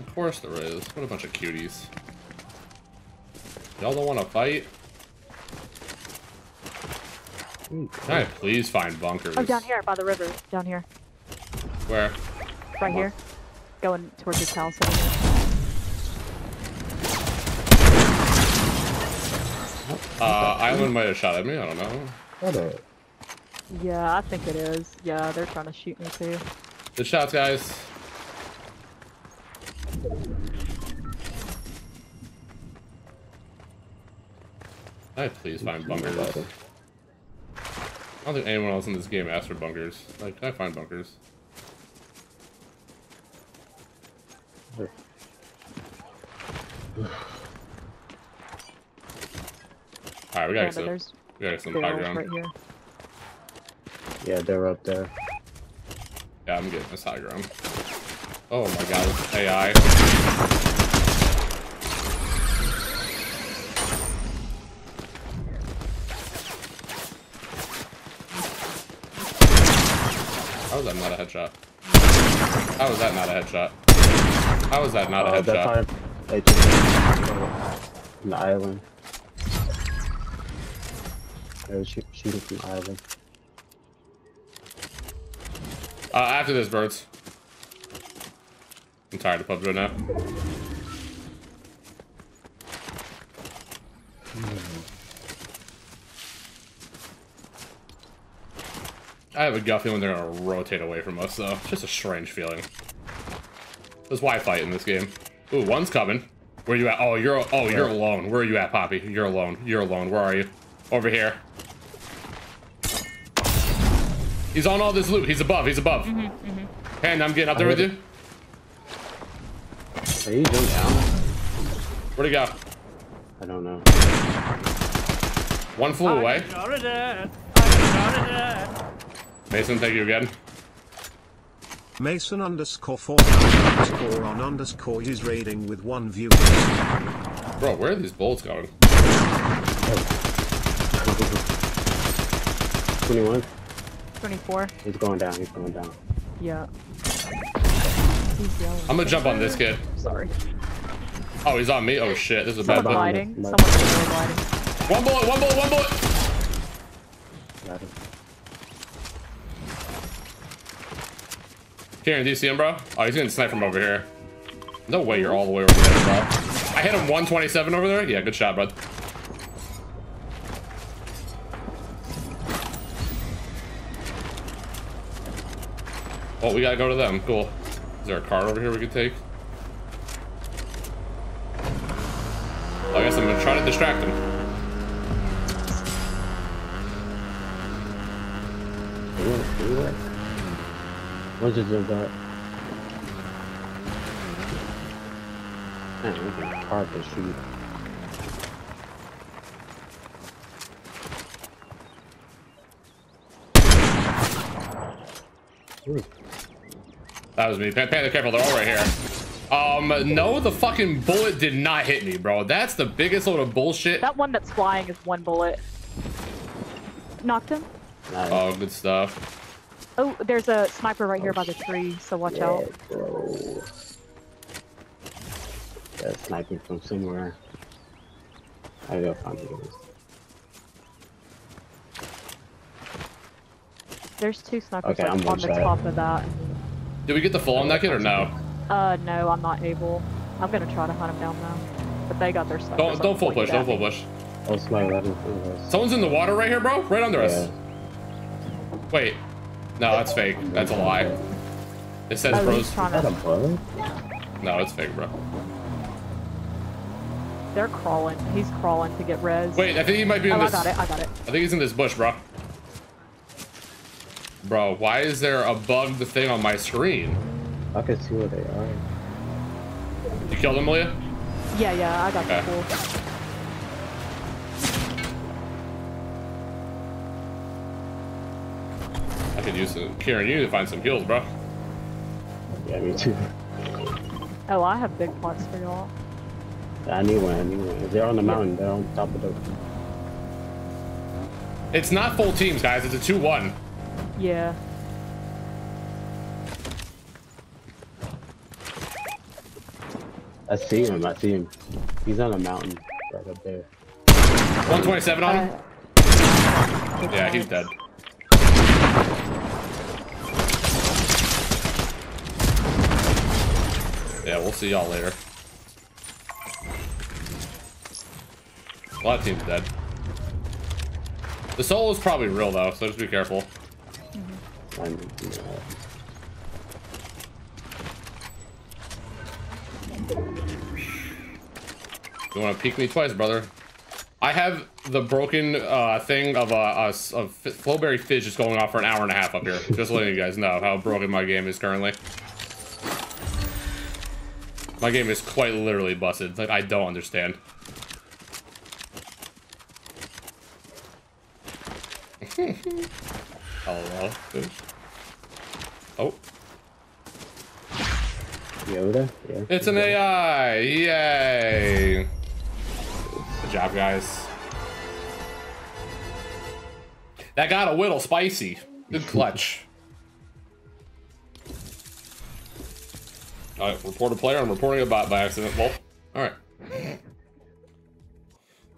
[SPEAKER 2] Of course there is. What a bunch of cuties. Y'all don't want to fight? Ooh, Can I please find bunkers? Oh, down
[SPEAKER 1] here, by the river. Down here.
[SPEAKER 2] Where? Right
[SPEAKER 1] Come here. On. Going towards his house.
[SPEAKER 2] Uh, Island might have shot at me, I don't know.
[SPEAKER 7] Yeah, I think it is. Yeah, they're trying to shoot me too.
[SPEAKER 2] Good shots, guys. Can I please find bunkers? I don't think anyone else in this game asked for bunkers. Like, can I find bunkers?
[SPEAKER 5] Sure.
[SPEAKER 4] Alright, we gotta yeah, some, we gotta some high ground. Right here. Yeah, they're up there.
[SPEAKER 2] Yeah, I'm getting this high ground. Oh my god, it's AI. was that not a headshot? How was that not a headshot? How was that not a uh, headshot?
[SPEAKER 4] Uh, on the island. I was shooting from island. Uh,
[SPEAKER 2] after this, birds. I'm tired of pubs right now. I have a gut feeling they're gonna rotate away from us, though. It's just a strange feeling. There's Wi-Fi in this game. Ooh, one's coming. Where you at? Oh, you're oh, you're alone. Where are you at, Poppy? You're alone. You're alone. Where are you? Over here. He's on all this loot. He's above. He's above. Mm, -hmm, mm -hmm. And I'm getting up there with you.
[SPEAKER 4] Are you going down?
[SPEAKER 2] Where'd he go? I don't know. One flew away. Mason, thank you again.
[SPEAKER 4] Mason underscore four underscore on underscore is raiding with one view. Bro, where are these bolts going? Oh.
[SPEAKER 2] 21. 24. He's going down, he's going down. Yeah. I'm gonna jump on this kid. Sorry. Oh, he's on me. Oh shit, this is a Someone bad gliding. Someone's really gliding.
[SPEAKER 1] One bullet, one bullet, one bullet!
[SPEAKER 2] Got him. Kieran, do you see him, bro? Oh, he's gonna snipe from over here. No way you're all the way over there, bro. I hit him 127 over there. Yeah, good shot, bro. Oh, we gotta go to them. Cool. Is there a car over here we could take? I guess I'm gonna try to distract them.
[SPEAKER 4] You wanna Man, we can card this
[SPEAKER 2] shoot. Ooh. Hmm. That was me. Panda, careful, they're all right here. Um, no, the fucking bullet did not hit me, bro. That's the biggest load of bullshit.
[SPEAKER 1] That one that's flying is one bullet. Knocked him.
[SPEAKER 2] Nice. Oh, good stuff.
[SPEAKER 1] Oh, there's a sniper right here by the tree, so watch out.
[SPEAKER 4] Bro. sniping from somewhere. I gotta find it.
[SPEAKER 1] There's two snipers okay, like, on the top of that.
[SPEAKER 2] Did we get the full on that kid or no?
[SPEAKER 1] Uh, no, I'm not able. I'm gonna try to hunt him down though. But they got their stuff. Don't, don't full push, don't full push.
[SPEAKER 2] I'll slow Someone's in the water right here, bro? Right under yeah. us. Wait. No, that's fake. That's a lie. It says oh, bros. No, it's fake, bro.
[SPEAKER 1] They're crawling. He's crawling to get res. Wait, I think he might be in oh, this. I got it. I got it.
[SPEAKER 2] I think he's in this bush, bro. Bro, why is there a the thing on my screen?
[SPEAKER 6] I can see where they are.
[SPEAKER 2] You killed them, Malia?
[SPEAKER 1] Yeah, yeah, I got okay. people.
[SPEAKER 2] I could use some. Kieran, you need to find some heals, bro.
[SPEAKER 4] Yeah, me too.
[SPEAKER 7] Oh, I have big pots for y'all.
[SPEAKER 4] I need one, They're on the mountain, they're on top of the...
[SPEAKER 2] It's not full teams, guys. It's a 2-1.
[SPEAKER 5] Yeah.
[SPEAKER 4] I see him, I see him. He's on a mountain right up there.
[SPEAKER 2] 127 on him? Uh, yeah, he's dead. Yeah, we'll see y'all later. A lot of teams dead. The solo is probably real though, so just be careful. I'm You want to peek me twice, brother? I have the broken uh, thing of a, a, a flowberry fizz just going off for an hour and a half up here. Just letting you guys know how broken my game is currently. My game is quite literally busted. Like, I don't understand. Hello. Oh. Yoda? Yeah. It's an AI! Yay! Good job, guys. That got a whittle spicy. Good clutch. Alright, report a player. I'm reporting a bot by accident. Well, alright.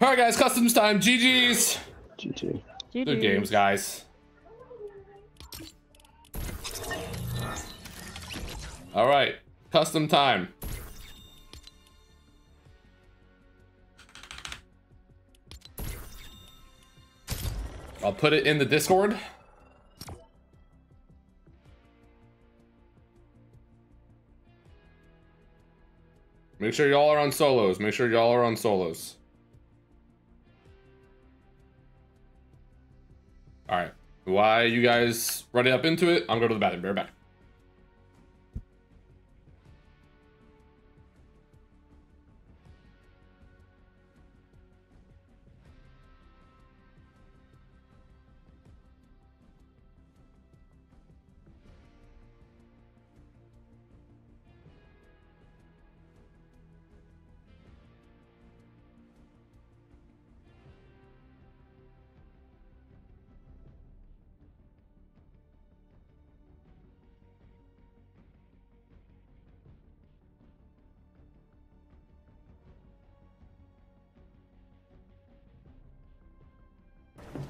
[SPEAKER 2] Alright, guys, customs time. GG's! GG. Good games, guys. All right, custom time. I'll put it in the Discord. Make sure y'all are on solos. Make sure y'all are on solos. All right. Why you guys running up into it? I'm going to the bathroom. Be right back.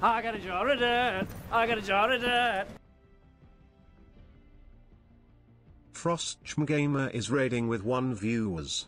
[SPEAKER 7] I got a jar of dirt. I got a jar of dirt.
[SPEAKER 4] is raiding with one viewers.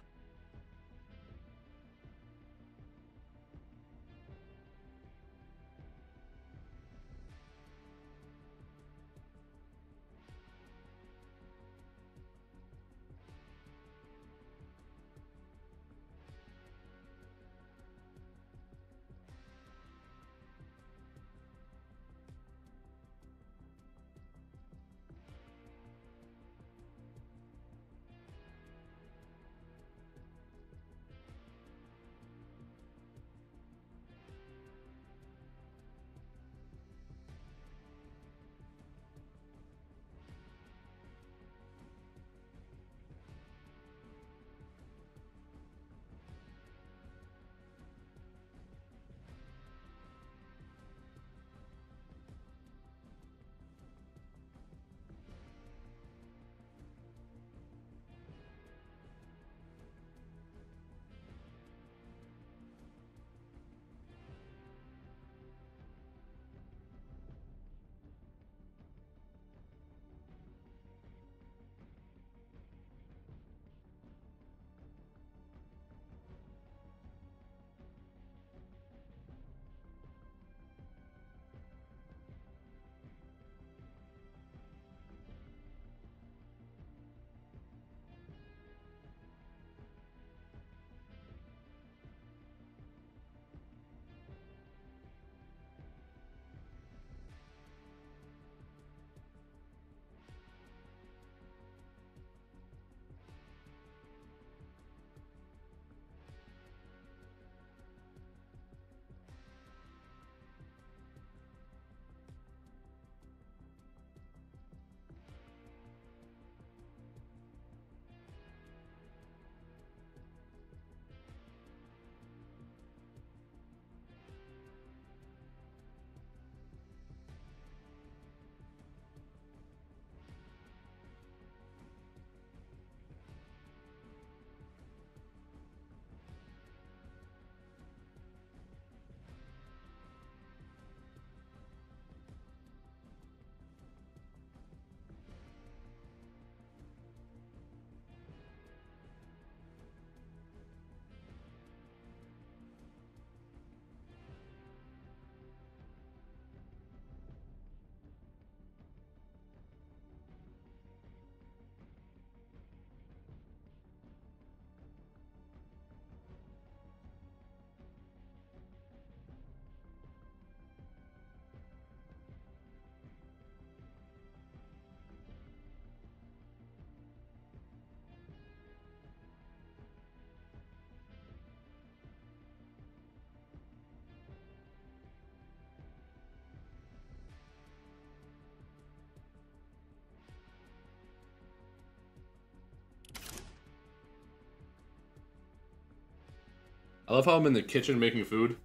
[SPEAKER 2] I love how I'm in the kitchen making food,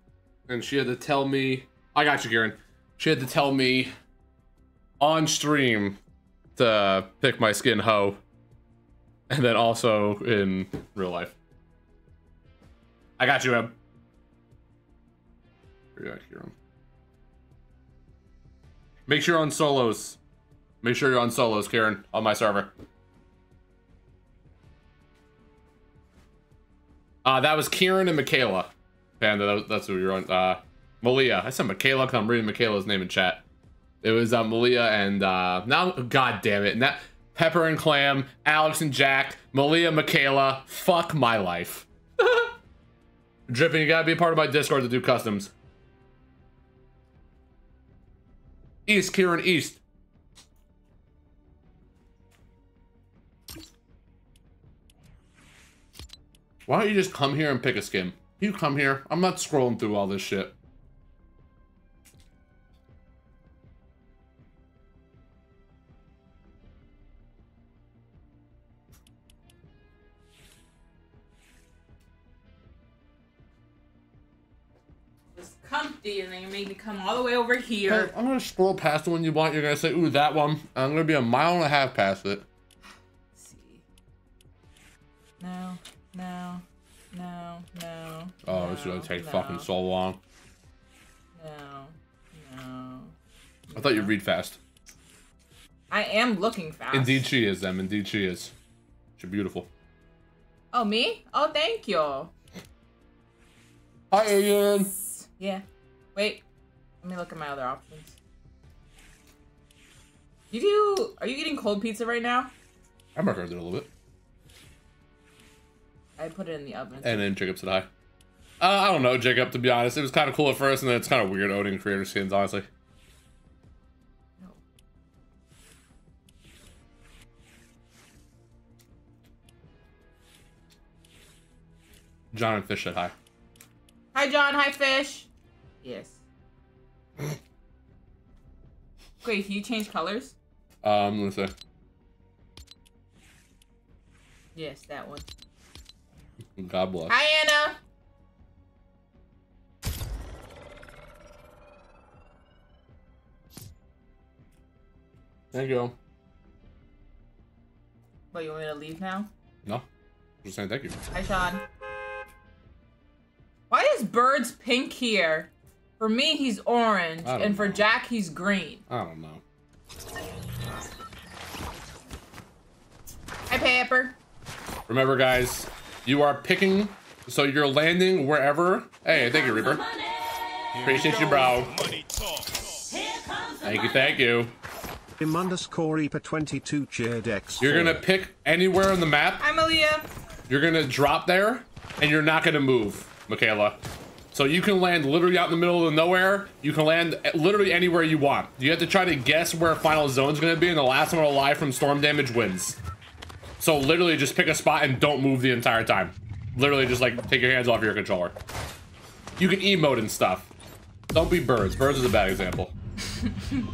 [SPEAKER 2] and she had to tell me. I got you, Garen. She had to tell me on stream to pick my skin hoe, and then also in real life. I got you, Em. Yeah, Kieran. Make sure you're on solos. Make sure you're on solos, Karen, on my server. Uh, that was Kieran and Michaela. Panda, that that's who we were on. Uh, Malia. I said Michaela because I'm reading Michaela's name in chat. It was uh, Malia and uh, now, god damn it, now, Pepper and Clam, Alex and Jack, Malia, Michaela. Fuck my life. Dripping, you gotta be a part of my Discord to do customs. East, Kieran East. Why don't you just come here and pick a skin? You come here. I'm not scrolling through all this shit.
[SPEAKER 6] comfy, and then you made me come all the way over
[SPEAKER 2] here. I'm gonna scroll past the one you want. You're gonna say, "Ooh, that one." I'm gonna be a mile and a half past it. Let's see.
[SPEAKER 5] No. No. No.
[SPEAKER 6] No. Oh, no, it's gonna take no. fucking so long. No. No.
[SPEAKER 2] I thought you'd read fast.
[SPEAKER 6] I am looking fast. Indeed
[SPEAKER 2] she is, Em. Indeed she is. She's beautiful.
[SPEAKER 6] Oh, me? Oh, thank you. Hi, Ian. Yeah. Wait. Let me look at my other options. You do... Are you getting cold pizza right now?
[SPEAKER 2] I am grab it a little bit.
[SPEAKER 6] I put it in the oven. And
[SPEAKER 2] then Jacob said hi. Uh, I don't know, Jacob, to be honest. It was kind of cool at first, and then it's kind of weird owning creator skins, honestly. No. John and Fish said hi.
[SPEAKER 6] Hi, John. Hi, Fish. Yes. Wait, you change colors?
[SPEAKER 2] Um, let
[SPEAKER 6] Yes, that one.
[SPEAKER 2] God bless. Hi, Anna. Thank you.
[SPEAKER 6] What, you want me to leave now?
[SPEAKER 2] No. I'm just saying thank you. Hi, Sean.
[SPEAKER 6] Why is Bird's pink here? For me, he's orange, and know. for Jack, he's green. I don't know. Hi, Pepper.
[SPEAKER 2] Remember, guys, you are picking, so you're
[SPEAKER 4] landing wherever. Hey, thank you, Reaper. Appreciate you, bro.
[SPEAKER 6] Thank
[SPEAKER 2] you, thank
[SPEAKER 4] you. Im underscore Reaper 22 cheered
[SPEAKER 2] You're gonna pick anywhere on the map.
[SPEAKER 6] I'm Aaliyah.
[SPEAKER 2] You're gonna drop there, and you're not gonna move, Michaela. So you can land literally out in the middle of nowhere. You can land literally anywhere you want. You have to try to guess where final zone's gonna be, and the last one alive from storm damage wins. So literally just pick a spot and don't move the entire time. Literally just like take your hands off your controller. You can emote and stuff. Don't be birds. Birds is a bad example.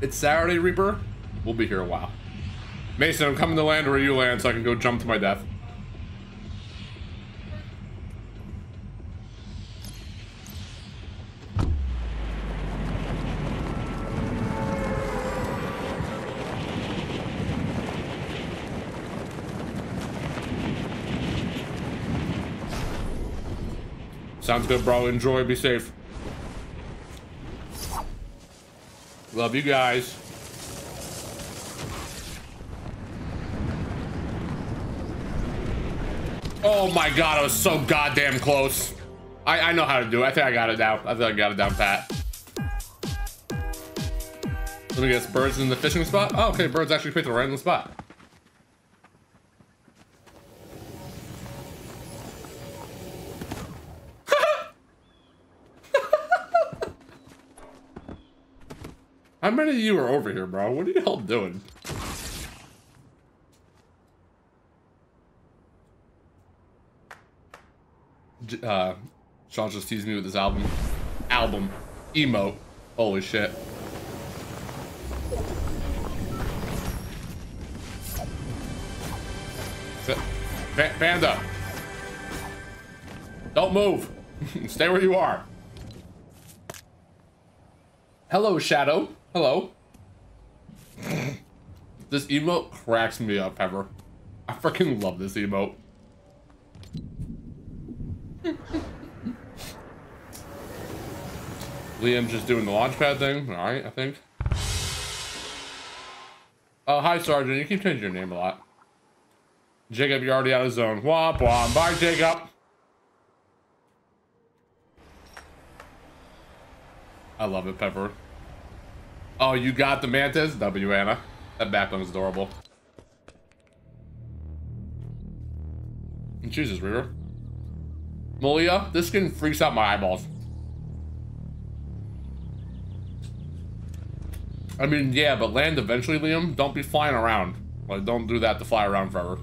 [SPEAKER 2] It's Saturday, Reaper. We'll be here a while. Mason, I'm coming to land where you land so I can go jump to my death. Sounds good, bro. Enjoy. Be safe. Love you guys. Oh my god, I was so goddamn close. I, I know how to do it. I think I got it down. I think I got it down pat. Let me guess, birds in the fishing spot? Oh, okay, birds actually picked the random spot. How many of you are over here, bro? What are y'all doing? Uh, Sean just teased me with his album. Album. Emo. Holy shit. Panda! Don't move! Stay where you are! Hello, Shadow. Hello. this emote cracks me up, Pepper. I freaking love this emote. Liam's just doing the launchpad thing. Alright, I think. Uh, hi, Sergeant. You keep changing your name a lot. Jacob, you're already out of zone. Womp womp. Bye, Jacob. I love it, Pepper. Oh, you got the mantis? W, Anna. That backbone's is adorable. Jesus, Reaver. Malia, this skin freaks out my eyeballs. I mean, yeah, but land eventually, Liam. Don't be flying around. Like, don't do that to fly around forever.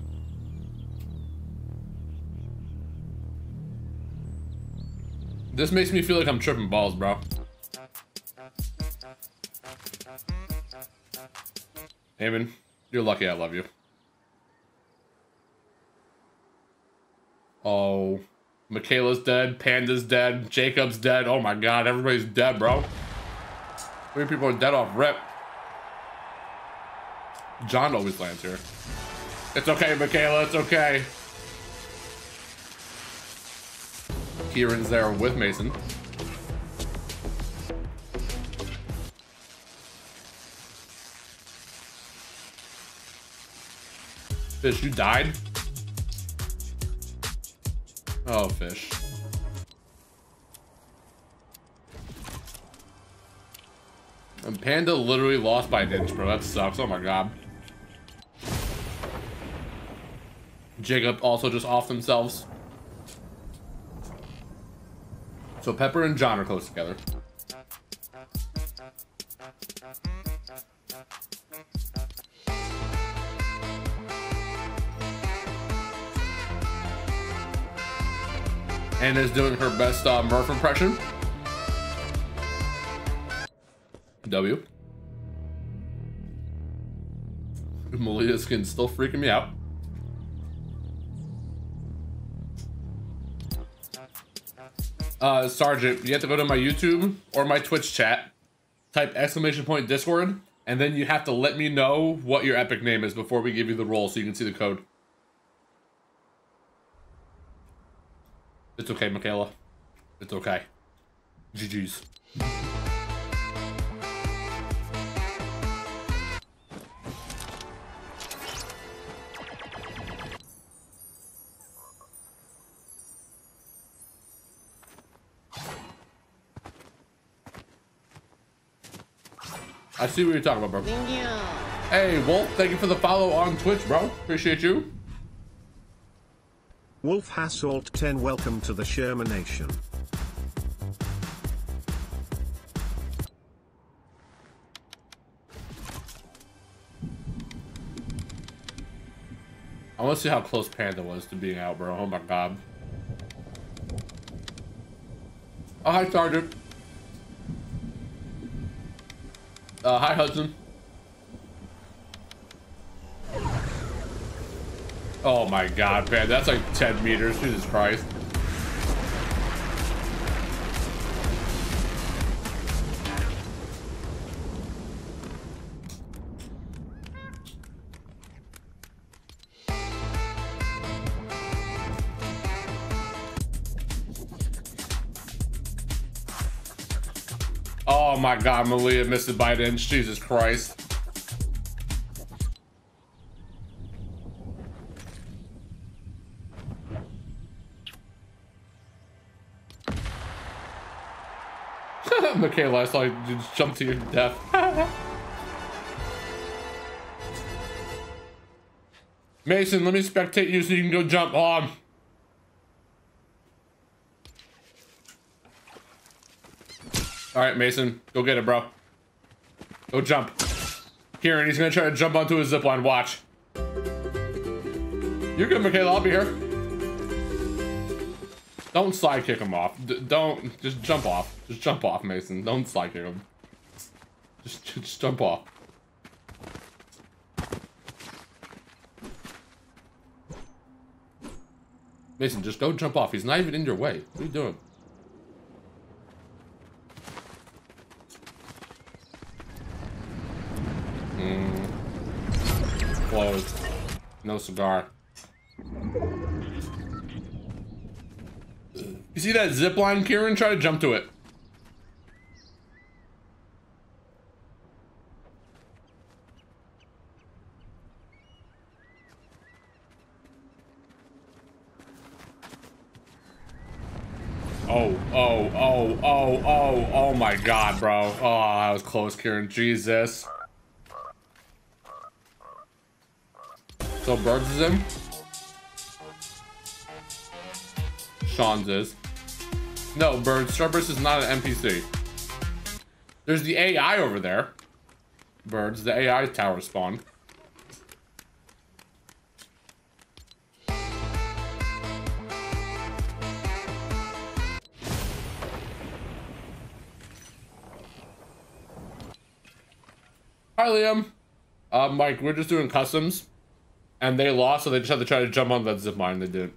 [SPEAKER 2] This makes me feel like I'm tripping balls, bro. Eamon, you're lucky I love you. Oh, Michaela's dead, Panda's dead, Jacob's dead. Oh my god, everybody's dead, bro. Three people are dead off rip. John always lands here. It's okay, Michaela, it's okay. Kieran's there with Mason. Fish, you died? Oh, fish. And Panda literally lost by an inch, bro. That sucks. Oh my god. Jacob also just off themselves. So Pepper and John are close together. is doing her best uh, Murph impression. W. Malia's skin's still freaking me out. Uh, Sergeant, you have to go to my YouTube or my Twitch chat, type exclamation point Discord, and then you have to let me know what your epic name is before we give you the role so you can see the code. It's okay, Michaela. It's okay. GG's. I see what you're talking about, bro. Hey, Wolf, thank you for the follow on Twitch, bro. Appreciate you.
[SPEAKER 4] Wolf Hassault 10 Welcome to the Shermanation.
[SPEAKER 2] I want to see how close Panda was to being out, bro. Oh my god. Oh, hi, Sergeant. Uh, hi, Hudson. Oh my god, man, that's like 10 meters, Jesus Christ. Oh my god, Malia missed it by an inch, Jesus Christ. Okay, last I just jumped to your death. Mason, let me spectate you so you can go jump on. All right, Mason, go get it, bro. Go jump. Kieran, he's gonna try to jump onto his zipline. Watch. You're good, Michaela. I'll be here. Don't sidekick him off. D don't. Just jump off. Just jump off, Mason. Don't sidekick him. Just, just jump off. Mason, just don't jump off. He's not even in your way. What are you doing? Mm. Closed. No cigar. You see that zip line, Kieran? Try to jump to it. Oh, oh, oh, oh, oh, oh my god, bro. Oh, that was close, Kieran. Jesus. So Birds is in. Sean's is. No, Bird, Starburst is not an NPC. There's the AI over there. Birds, the AI tower spawn. Hi, Liam. Uh, Mike, we're just doing customs, and they lost, so they just had to try to jump on that zip line. They didn't.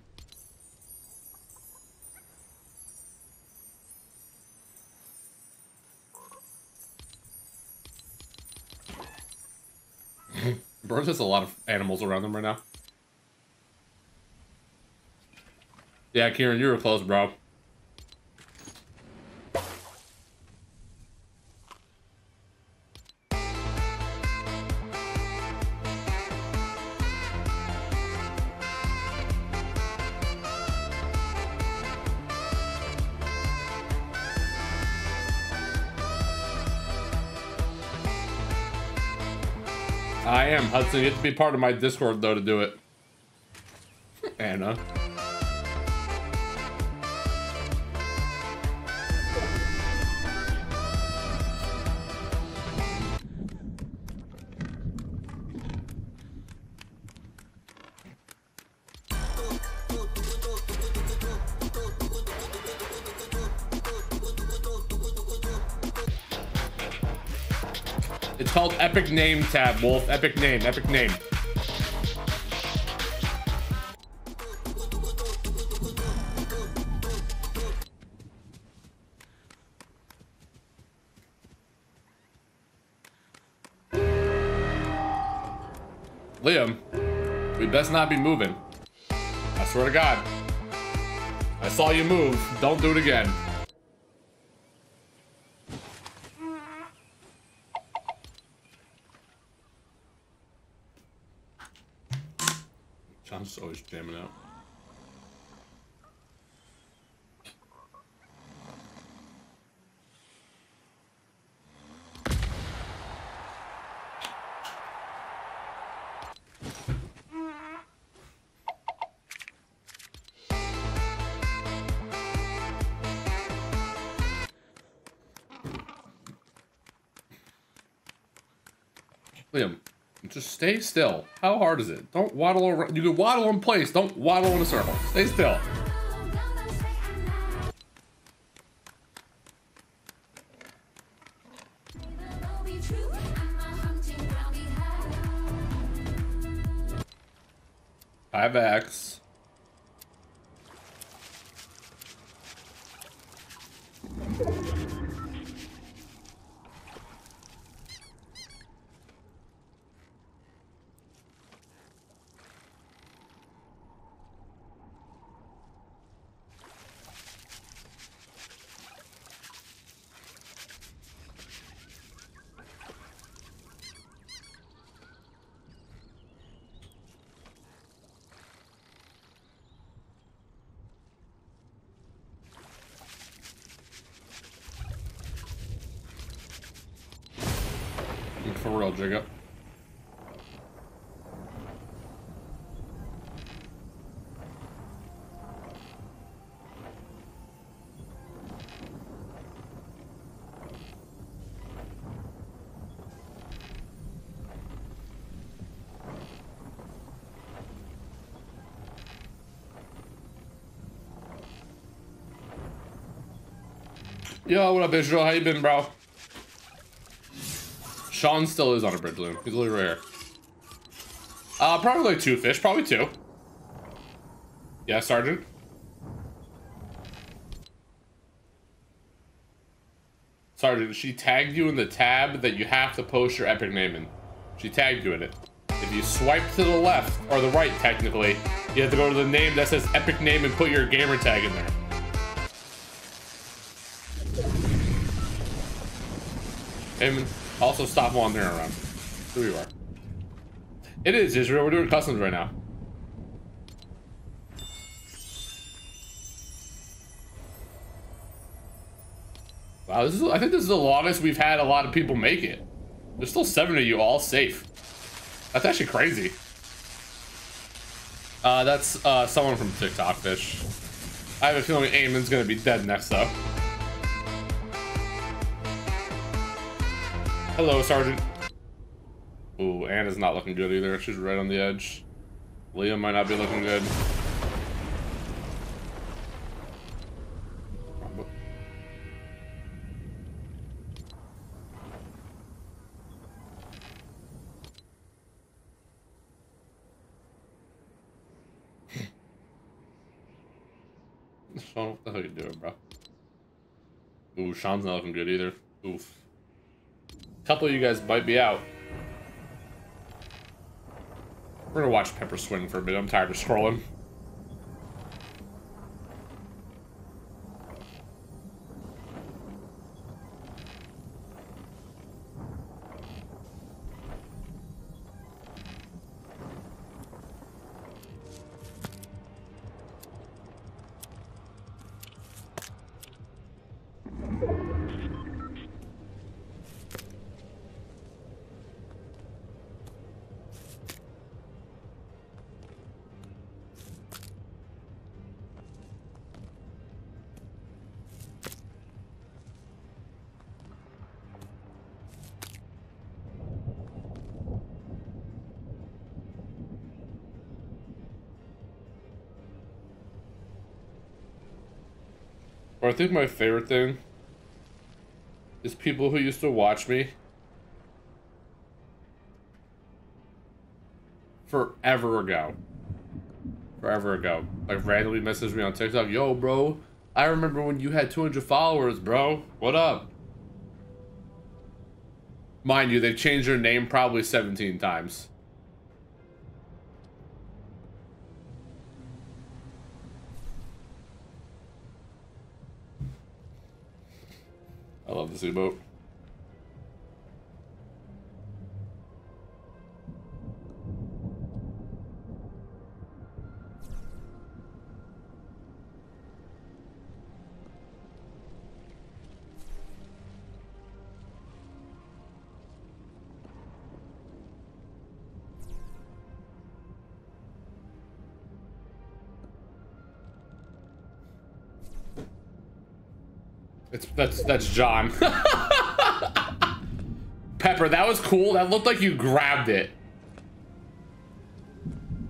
[SPEAKER 2] There's just a lot of animals around them right now. Yeah, Kieran, you were close, bro. I am, Hudson. You have to be part of my Discord, though, to do it. Anna. epic name tab, Wolf. Epic name, epic name. Liam, we best not be moving. I swear to God. I saw you move. Don't do it again. stamina up. Stay still. How hard is it? Don't waddle around. You can waddle in place. Don't waddle in a circle. Stay still. there go. Yo, what up, Israel? How you been, bro? Sean still is on a bridge loom. He's literally right Uh, probably like two fish. Probably two. Yeah, Sergeant? Sergeant, she tagged you in the tab that you have to post your epic name in. She tagged you in it. If you swipe to the left, or the right technically, you have to go to the name that says epic name and put your gamer tag in there. Amen. Also, stop wandering around. Who you are. It is Israel. We're doing customs right now. Wow, this is, I think this is the longest we've had a lot of people make it. There's still seven of you all safe. That's actually crazy. Uh, that's uh, someone from TikTok, Fish. I have a feeling Eamon's gonna be dead next, though. Hello, Sergeant. Ooh, Anna's not looking good either. She's right on the edge. Liam might not be looking good. Sean, what the hell are you doing, bro? Ooh, Sean's not looking good either. Oof couple of you guys might be out. We're gonna watch Pepper swing for a bit. I'm tired of scrolling. think my favorite thing is people who used to watch me forever ago. Forever ago. Like randomly messaged me on TikTok, yo bro, I remember when you had 200 followers, bro. What up? Mind you, they've changed their name probably 17 times. about That's that's John. Pepper, that was cool. That looked like you grabbed it.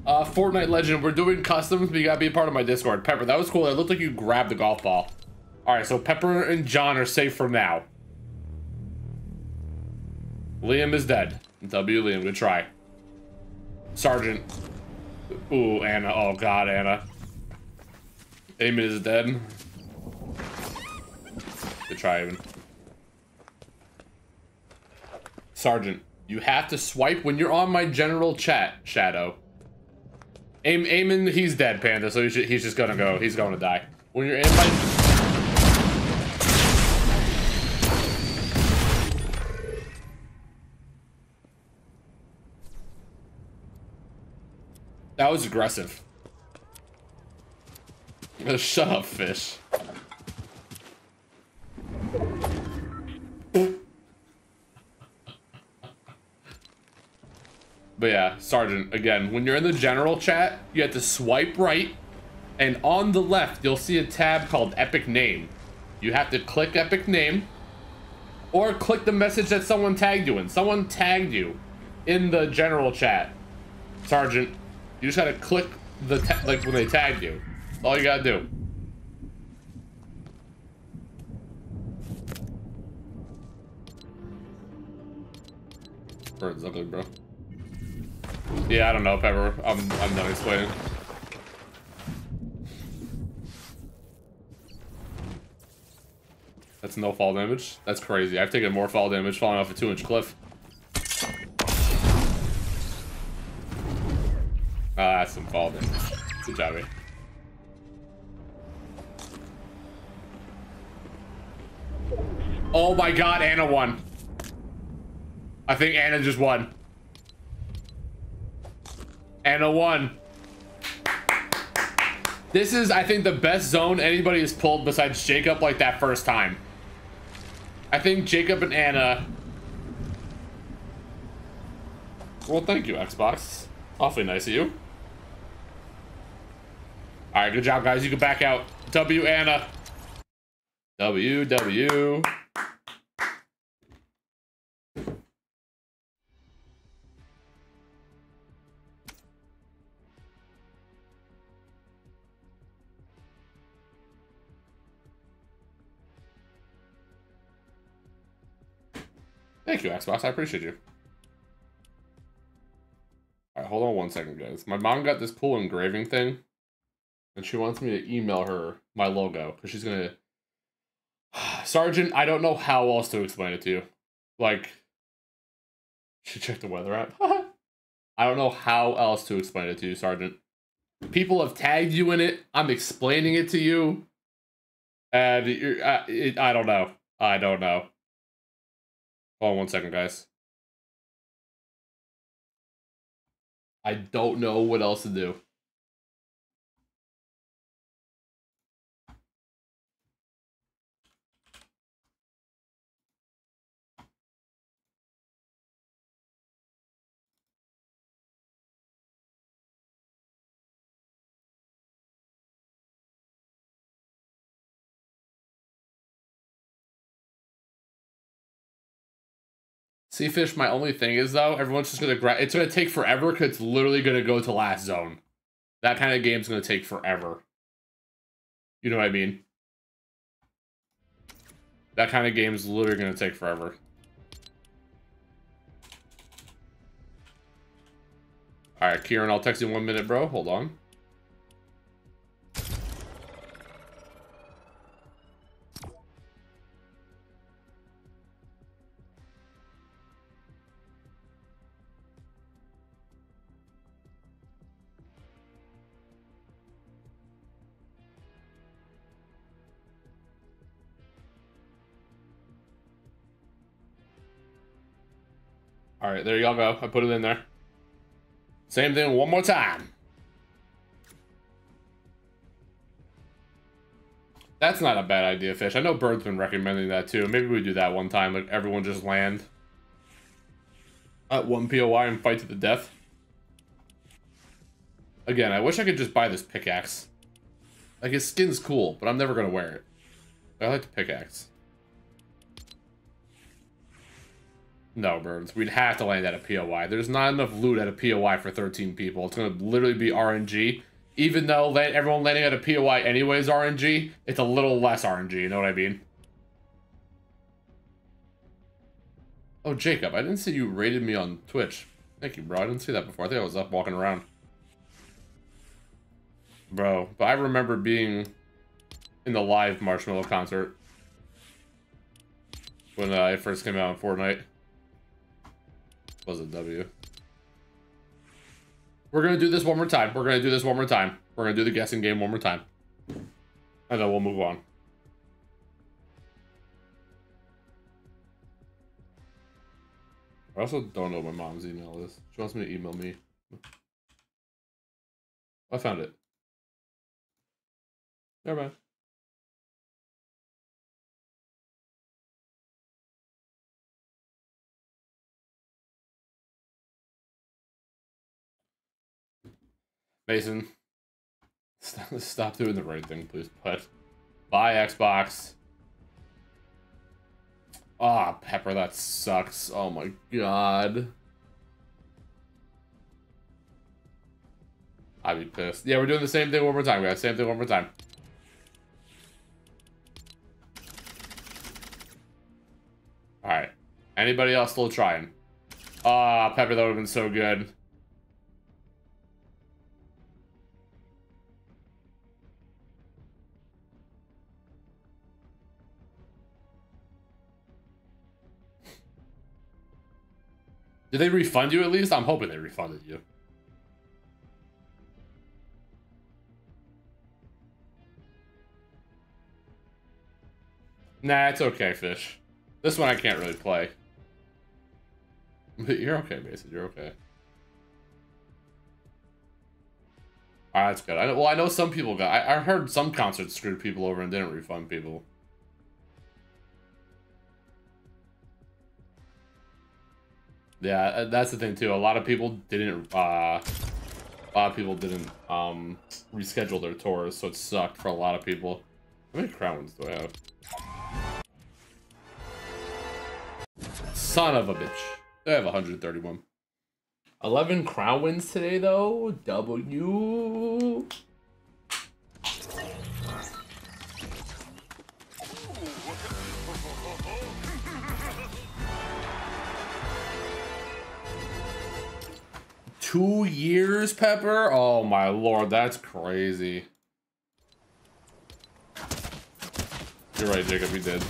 [SPEAKER 2] Uh, Fortnite Legend, we're doing customs, but you gotta be a part of my Discord. Pepper, that was cool. That looked like you grabbed the golf ball. Alright, so Pepper and John are safe for now. Liam is dead. W, Liam, good try. Sergeant. Ooh, Anna. Oh, God, Anna. Amy is dead try even. Sergeant, you have to swipe when you're on my general chat, Shadow. Aim, he's dead, Panda, so he's he's just gonna go. He's gonna die. When you're in my... That was aggressive. Shut up, fish. But yeah, Sergeant, again, when you're in the general chat, you have to swipe right, and on the left, you'll see a tab called Epic Name. You have to click Epic Name, or click the message that someone tagged you in. Someone tagged you in the general chat. Sergeant, you just gotta click the, like, when they tagged you. That's all you gotta do. Bird's ugly, bro. Yeah, I don't know if ever. I'm, I'm done explaining. That's no fall damage. That's crazy. I've taken more fall damage falling off a two inch cliff. Ah, that's some fall damage. Good job, me. Eh? Oh my god, Anna won. I think Anna just won and a one. This is, I think, the best zone anybody has pulled besides Jacob like that first time. I think Jacob and Anna... Well, thank you, Xbox. Awfully nice of you. All right, good job, guys. You can back out. W, Anna. W,
[SPEAKER 1] W.
[SPEAKER 2] Thank you, Xbox. I appreciate you. Alright, hold on one second, guys. My mom got this cool engraving thing, and she wants me to email her my logo, because she's going to... Sergeant, I don't know how else to explain it to you. Like, should check the weather app. I don't know how else to explain it to you, Sergeant. People have tagged you in it. I'm explaining it to you. And I,
[SPEAKER 1] it, I don't know. I don't know. Hold on one second, guys. I don't know what else to do. Sea fish. My only thing is though, everyone's just gonna grab. It's gonna take forever because it's literally gonna go to last zone. That
[SPEAKER 2] kind of game's gonna take forever. You know what I mean? That kind of game's literally gonna take forever. All right, Kieran, I'll text you in one minute, bro. Hold on. All right, there y'all go. I put it in there. Same thing one more time. That's not a bad idea, Fish. I know Bird's been recommending that too. Maybe we do that one time, like everyone just land at one POI and fight to the death. Again, I wish I could just buy this pickaxe. Like, his skin's cool, but I'm never gonna wear it. I like the pickaxe. No, Burns. We'd have to land at a POI. There's not enough loot at a POI for 13 people. It's going to literally be RNG. Even though everyone landing at a POI anyways RNG, it's a little less RNG. You know what I mean? Oh, Jacob, I didn't see you rated me on Twitch. Thank you, bro. I didn't see that before. I think I was up walking around. Bro, but I remember being in the live Marshmello concert when uh, first came out in Fortnite was a W. We're going to do this one more time. We're going to do this one more time. We're going to do the guessing game one more time. And then we'll move on. I also don't
[SPEAKER 1] know what my mom's email is. She wants me to email me. I found it. Never mind. Mason, stop, stop doing the right thing, please. But buy Xbox.
[SPEAKER 2] Ah, oh, Pepper, that sucks. Oh my god. I'd be pissed. Yeah, we're doing the same thing one more time, guys. Same thing one more time. Alright. Anybody else still trying? Ah, oh, Pepper, that would have been so good. Did they refund you at least? I'm hoping they refunded you. Nah, it's okay, Fish. This one I can't really play. But you're okay, Mason. You're okay. Alright, that's good. I well, I know some people got... I, I heard some concerts screwed people over and didn't refund people. Yeah, uh, that's the thing too. A lot of people didn't. Uh, a lot of people didn't um, reschedule their tours, so it sucked for a lot of people. How many crowns do I have? Son of a bitch. I have 131. 11 crown wins today, though. W. Two years, Pepper? Oh my lord, that's crazy. You're right, Jacob, you did.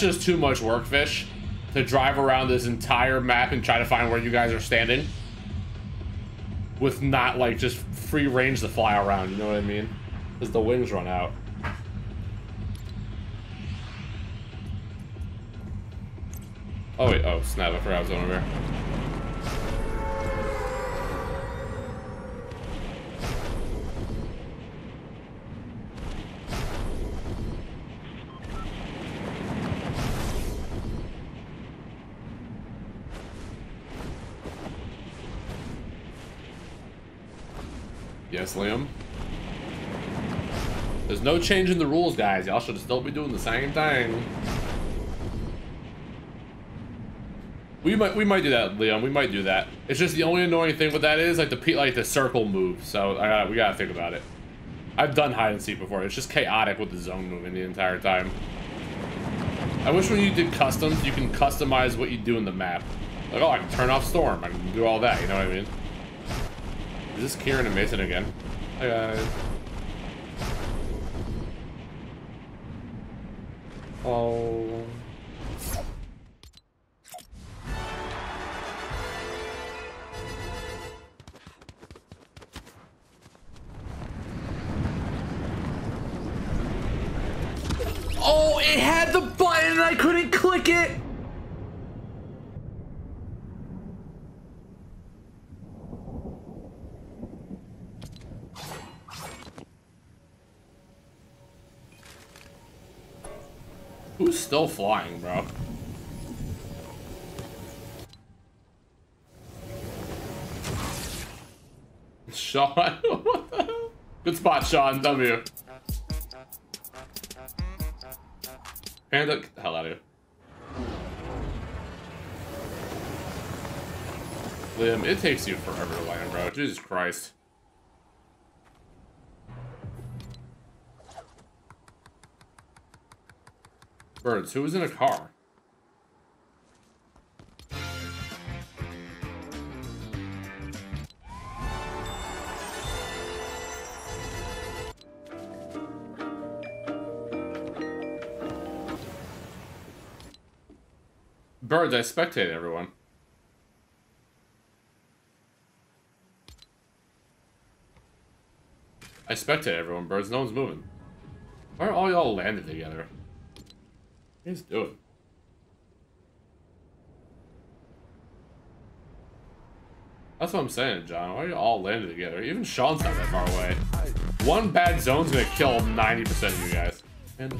[SPEAKER 2] that's just too much work, Fish, to drive around this entire map and try to find where you guys are standing with not, like, just free range to fly around, you know what I mean? Because the wings run out. Oh, wait, oh, snap, I forgot I was over here. Yes, Liam? There's no change in the rules, guys. Y'all should still be doing the same thing. We might we might do that, Leon. We might do that. It's just the only annoying thing with that is like the like the circle move. So I gotta, we gotta think about it. I've done hide and seek before. It's just chaotic with the zone moving the entire time. I wish when you did customs, you can customize what you do in the map. Like, oh, I can turn off storm. I can do all that. You know what I mean? Is this Kieran and Mason again? Hi guys. Oh. still flying, bro. Sean? Good spot, Sean. W. Panda, get the hell out of here. Liam, it takes you forever to land, bro. Jesus Christ. Birds, who was in a car? Birds, I spectate everyone. I spectate everyone, birds. No one's moving. Why are all y'all landed together? Let's do it. That's what I'm saying, John. Why are you all landed together? Even Sean's not that far away. One bad zone's gonna kill 90% of you guys. And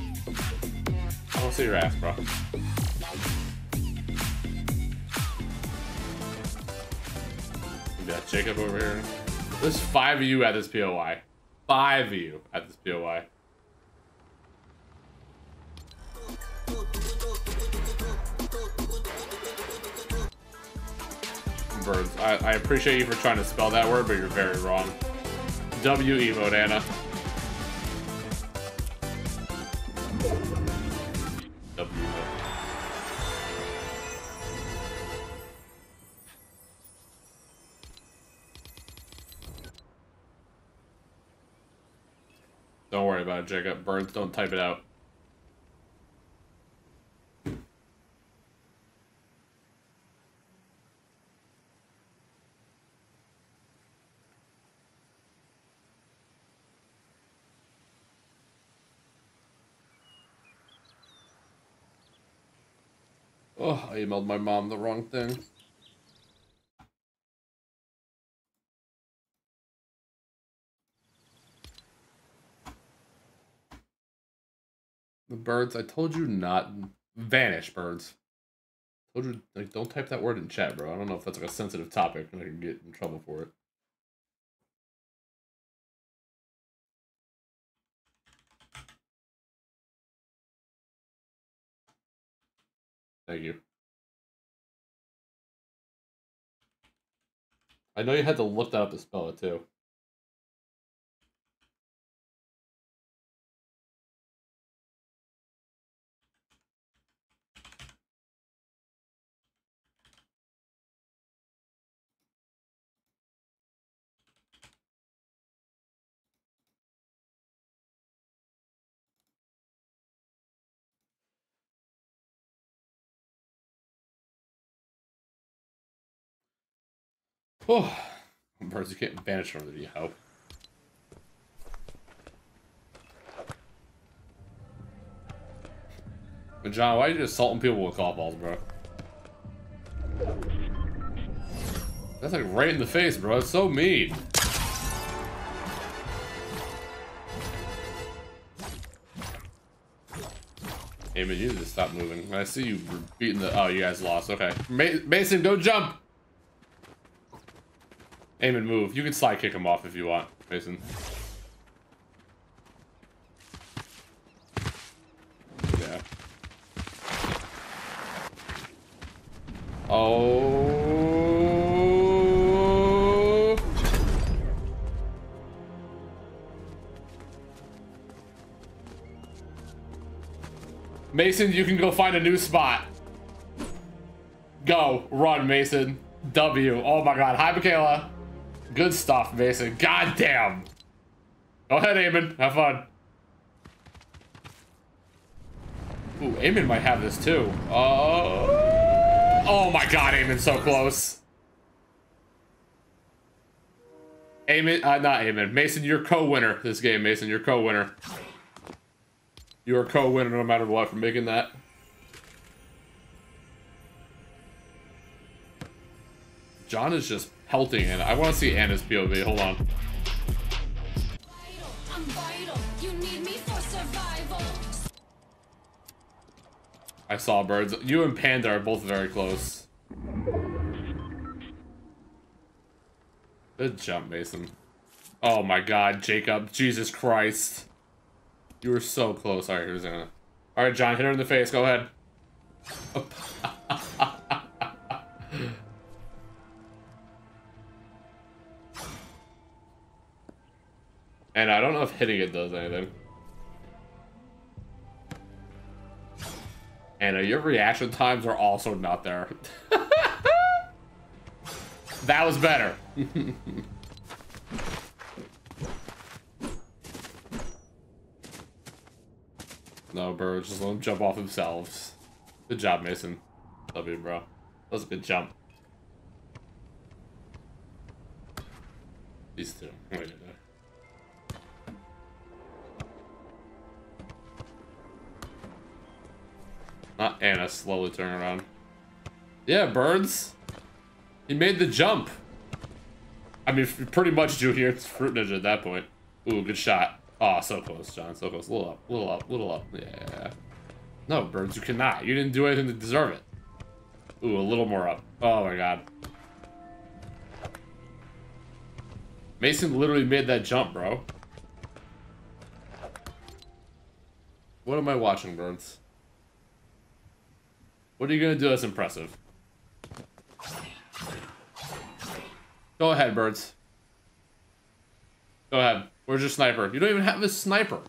[SPEAKER 2] I don't see your ass, bro. We got Jacob over here. There's five of you at this POI. Five of you at this POI. words. I, I appreciate you for trying to spell that word, but you're very wrong. W-E mode, Anna. Don't worry about it, Jacob. Birds don't type it out. Oh, I emailed my mom
[SPEAKER 1] the wrong thing. The birds, I told you not vanish birds. I told you like don't type that word in chat, bro. I don't know if that's like a sensitive topic and I can get in trouble for it. Thank you. I know you had to look that up to spell it too. Oh, birds, you can't vanish
[SPEAKER 2] from the you hope. But John, why are you assaulting people with golf balls, bro? That's like right in the face, bro. It's so mean. Hey, man, you need to stop moving. I see you beating the... Oh, you guys lost. Okay. Mason, don't jump! Aim and move. You can slide kick him off if you want, Mason. Yeah.
[SPEAKER 5] Oh.
[SPEAKER 2] Mason, you can go find a new spot. Go. Run, Mason. W. Oh my god. Hi, Michaela. Good stuff, Mason. Goddamn. Go ahead, Eamon. Have fun. Ooh, Eamon might have this too. Uh, oh my god, Eamon's so close. Eamon, uh, not Eamon. Mason, you're co-winner this game, Mason. You're co-winner. You are co-winner no matter what for making that. John is just healthy and I want to see Anna's POV. Hold on. I saw birds. You and Panda are both very close. Good jump, Mason. Oh my god, Jacob. Jesus Christ. You were so close. Alright, here's Anna. Alright, John, hit her in the face. Go ahead. And I don't know if hitting it does anything. Anna, your reaction times are also not there. that was better. no, birds just let them jump off themselves. Good job, Mason. Love you, bro. That was a good jump. These two. Not Anna slowly turning around. Yeah, birds. He made the jump. I mean, pretty much, Junior. It's Fruit Ninja at that point. Ooh, good shot. Oh, so close, John. So close. A little up, little up, little up. Yeah. No, birds, you cannot. You didn't do anything to deserve it. Ooh, a little more up. Oh, my God. Mason literally made that jump, bro. What am I watching, birds? What are you gonna do that's impressive? Go ahead, birds. Go ahead. Where's your sniper? You don't even have a sniper.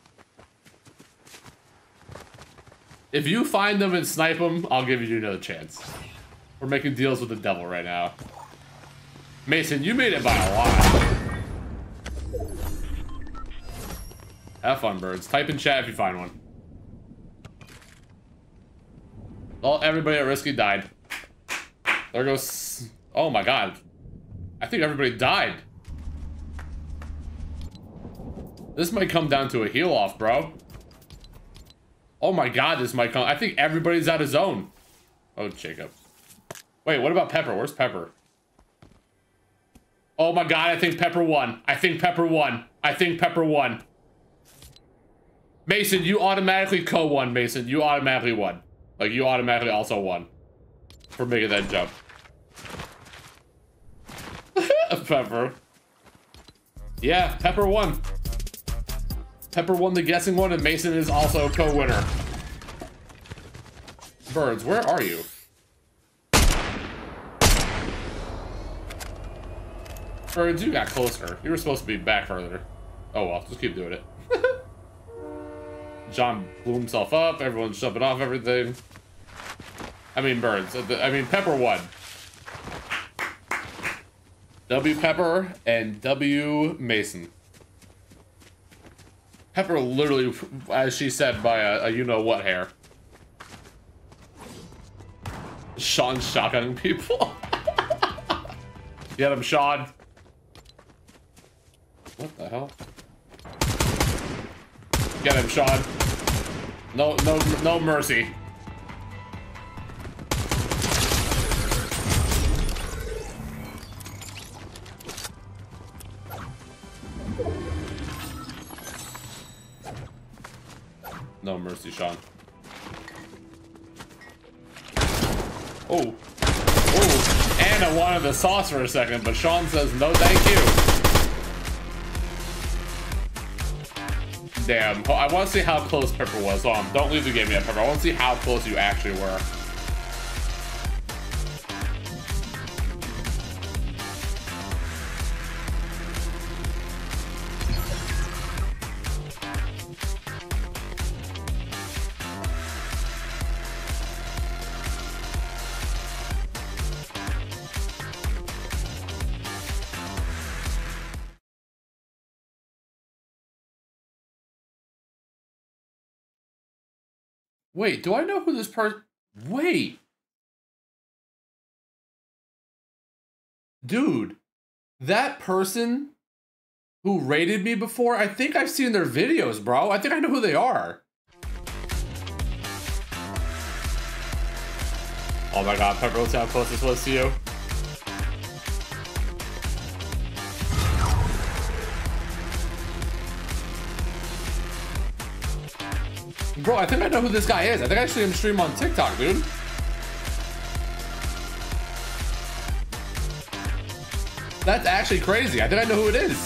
[SPEAKER 2] If you find them and snipe them, I'll give you another chance. We're making deals with the devil right now. Mason, you made it by a lot. Have fun, birds. Type in chat if you find one. Oh, everybody at rescue died. There goes... Oh my god. I think everybody died. This might come down to a heal off, bro. Oh my god, this might come... I think everybody's out of zone. Oh, Jacob. Wait, what about Pepper? Where's Pepper? Oh my god, I think Pepper won. I think Pepper won. I think Pepper won. Mason, you automatically co-won, Mason. You automatically won. Like, you automatically also won for making that jump. Pepper. Yeah, Pepper won. Pepper won the guessing one, and Mason is also co-winner. Birds, where are you? Birds, you got closer. You were supposed to be back further. Oh well, just keep doing it. John blew himself up, everyone's jumping off everything. I mean Burns. I mean Pepper won. W Pepper and W Mason. Pepper literally, as she said, by a, a you know what hair. Sean shotgunning people. Get him, Sean. What the hell? Get him, Sean. No, no, no mercy. No mercy, Sean. Oh. Oh. Anna wanted the sauce for a second, but Sean says no thank you. Damn. I want to see how close Pepper was. Um, don't leave the game yet, Pepper. I want to see how close you actually were.
[SPEAKER 1] Wait, do I know who this person? Wait, dude, that person who rated me before, I think I've seen their videos, bro. I think I know who they are.
[SPEAKER 2] Oh my god, Pepperell Town closest was to you. Bro, I think I know who this guy is. I think I see him stream on TikTok, dude. That's actually crazy. I think I know who it is.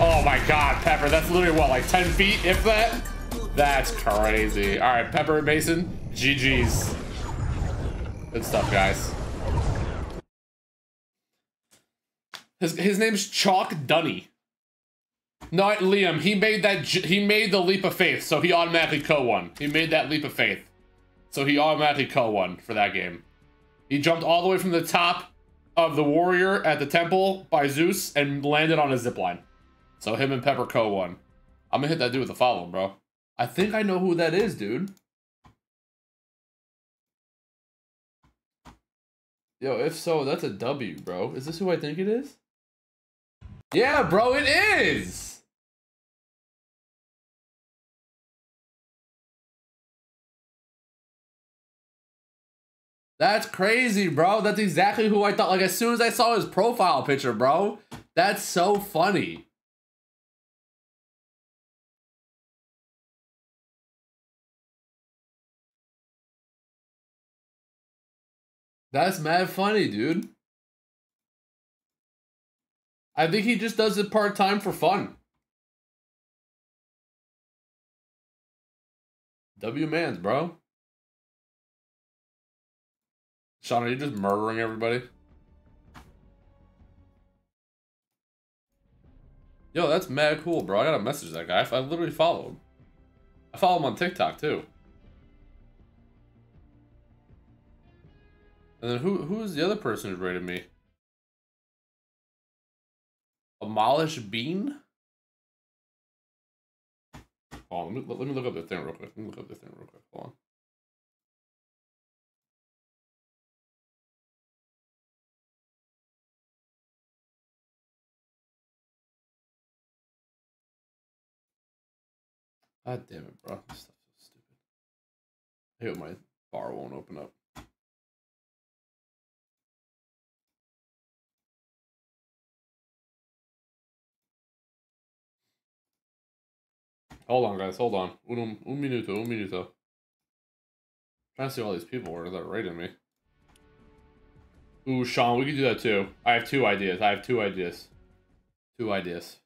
[SPEAKER 2] Oh my god, Pepper, that's literally what, like 10 feet, if that? That's crazy. All right, Pepper and Mason, GG's. Good stuff, guys. His, his name's Chalk Dunny. No, Liam. He made that. He made the leap of faith, so he automatically co won He made that leap of faith, so he automatically co won for that game. He jumped all the way from the top of the warrior at the temple by Zeus and landed
[SPEAKER 1] on a zipline. So him and Pepper co won I'm gonna hit that dude with a follow, bro. I think I know who that is, dude. Yo, if so, that's a W, bro. Is this who I think it is? Yeah, bro, it is! That's crazy, bro. That's exactly who I thought. Like, as soon as I saw his profile picture, bro, that's so funny. That's mad funny, dude. I think he just does it part time for fun. W Mans, bro. Sean, are you just murdering everybody?
[SPEAKER 2] Yo, that's mad cool, bro. I gotta message that guy. I literally follow him. I follow him on TikTok, too.
[SPEAKER 1] And then who who is the other person who's rated me? Amolish Bean? Oh, let me, let me look up the thing real quick. Let me look up the thing real quick. Hold on. God damn it, bro. This stuff's so stupid. I hope my bar won't open up. Hold on, guys. Hold on. Un, un minuto, un minuto. I'm trying to see all these people are that are rating me.
[SPEAKER 2] Ooh, Sean, we could do that too. I have two ideas. I have two ideas. Two ideas.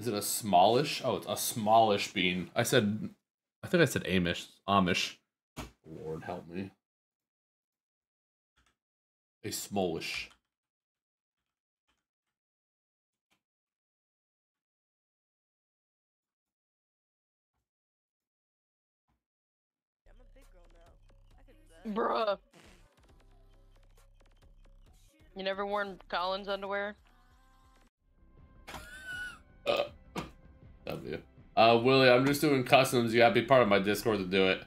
[SPEAKER 2] Is it a smallish? Oh, it's a smallish bean.
[SPEAKER 1] I said, I think I said Amish. Amish. Lord help me. A smallish. Bruh. You never worn Collins underwear?
[SPEAKER 2] Uh, w. Uh, Willie, I'm just doing customs. You gotta be part of my Discord to do it.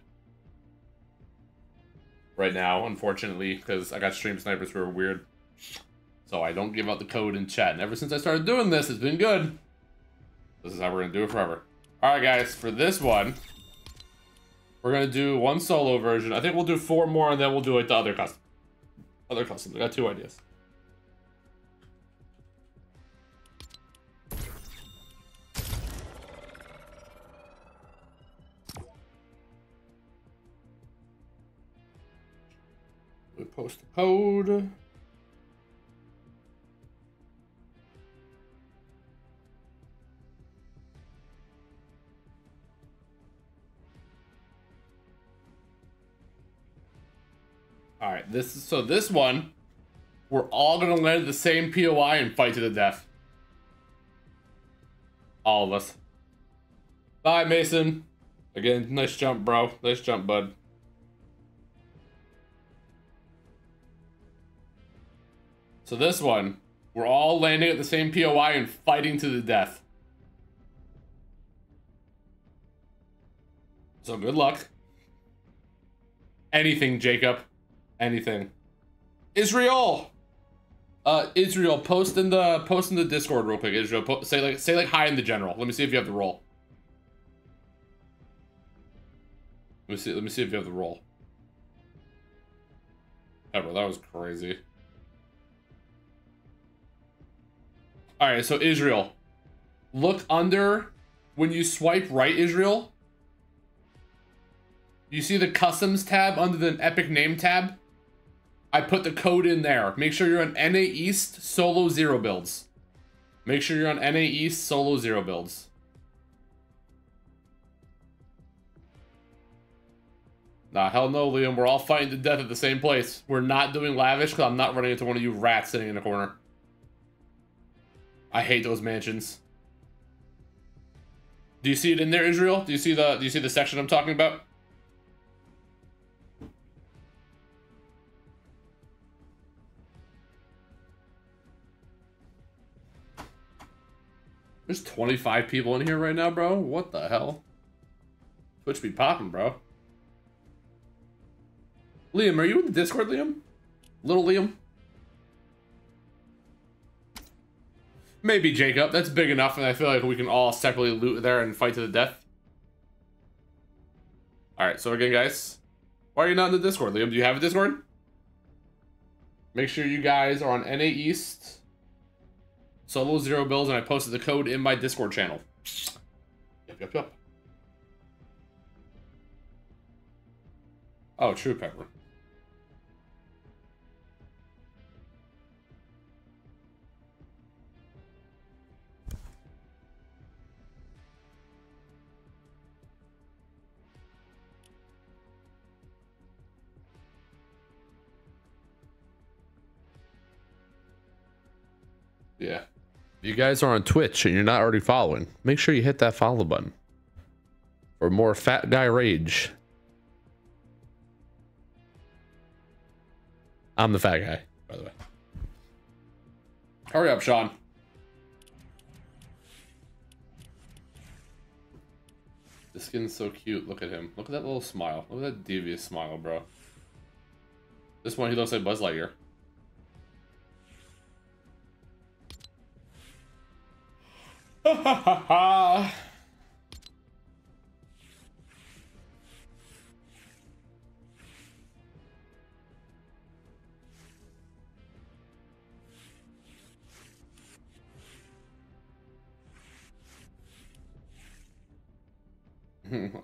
[SPEAKER 2] Right now, unfortunately, because I got stream snipers who are weird. So I don't give out the code in chat. And ever since I started doing this, it's been good. This is how we're gonna do it forever. All right, guys, for this one, we're gonna do one solo version. I think we'll do four more, and then we'll do like the other custom, other customs. I got two ideas. post the code. All right, this is, so this one, we're all gonna land the same POI and fight to the death. All of us. Bye, Mason. Again, nice jump, bro. Nice jump, bud. So this one, we're all landing at the same POI and fighting to the death. So good luck. Anything, Jacob. Anything. Israel. Uh, Israel, post in the post in the Discord real quick. Israel, po say like say like hi in the general. Let me see if you have the role. Let me see. Let me see if you have the role. Ever, that was crazy. All right, so Israel. Look under when you swipe right, Israel. You see the customs tab under the epic name tab? I put the code in there. Make sure you're on NA East solo zero builds. Make sure you're on NA East solo zero builds. Nah, hell no, Liam. We're all fighting to death at the same place. We're not doing lavish because I'm not running into one of you rats sitting in a corner. I hate those mansions. Do you see it in there, Israel? Do you see the do you see the section I'm talking about? There's 25 people in here right now, bro. What the hell? Twitch be popping, bro. Liam, are you in the Discord, Liam? Little Liam? Maybe, Jacob. That's big enough, and I feel like we can all separately loot there and fight to the death. Alright, so again, guys, why are you not in the Discord, Liam? Do you have a Discord? Make sure you guys are on NA East, solo zero builds, and I posted the code in my Discord channel. Yep, yep, yep. Oh, true pepper. Yeah. If you guys are on Twitch and you're not already following, make sure you hit that follow button for more Fat Guy Rage. I'm the fat guy, by the way. Hurry up, Sean. The skin's so cute. Look at him. Look at that little smile. Look at that devious smile, bro. This one, he looks like Buzz Lightyear. Not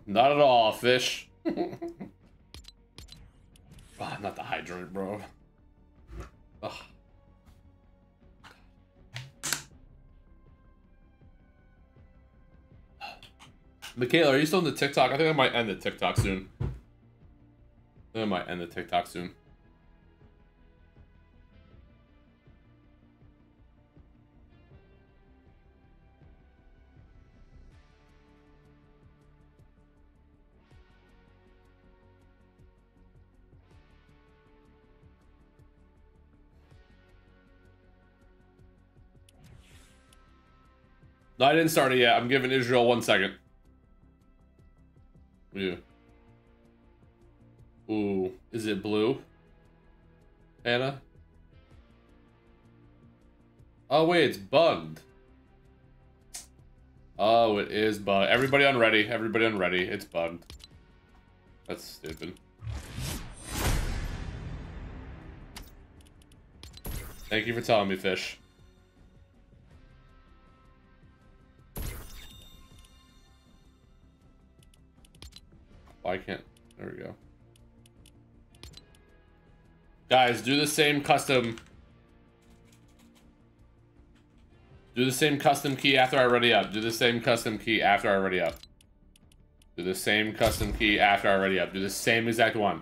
[SPEAKER 2] at all, fish. oh, not the hydrant, bro. Ugh. Michaela, are you still on the TikTok? I think I might end the TikTok soon. I, I might end the TikTok soon. No, I didn't start it yet. I'm giving Israel one second. Yeah. Ooh, is it blue? Anna? Oh wait, it's bugged. Oh, it is bugged. Everybody on ready. Everybody on ready. It's bugged. That's stupid. Thank you for telling me, fish. I can't. There we go. Guys, do the same custom. Do the same custom key after I ready up. Do the same custom key after I ready up. Do the same custom key after I ready up. Do the same exact one.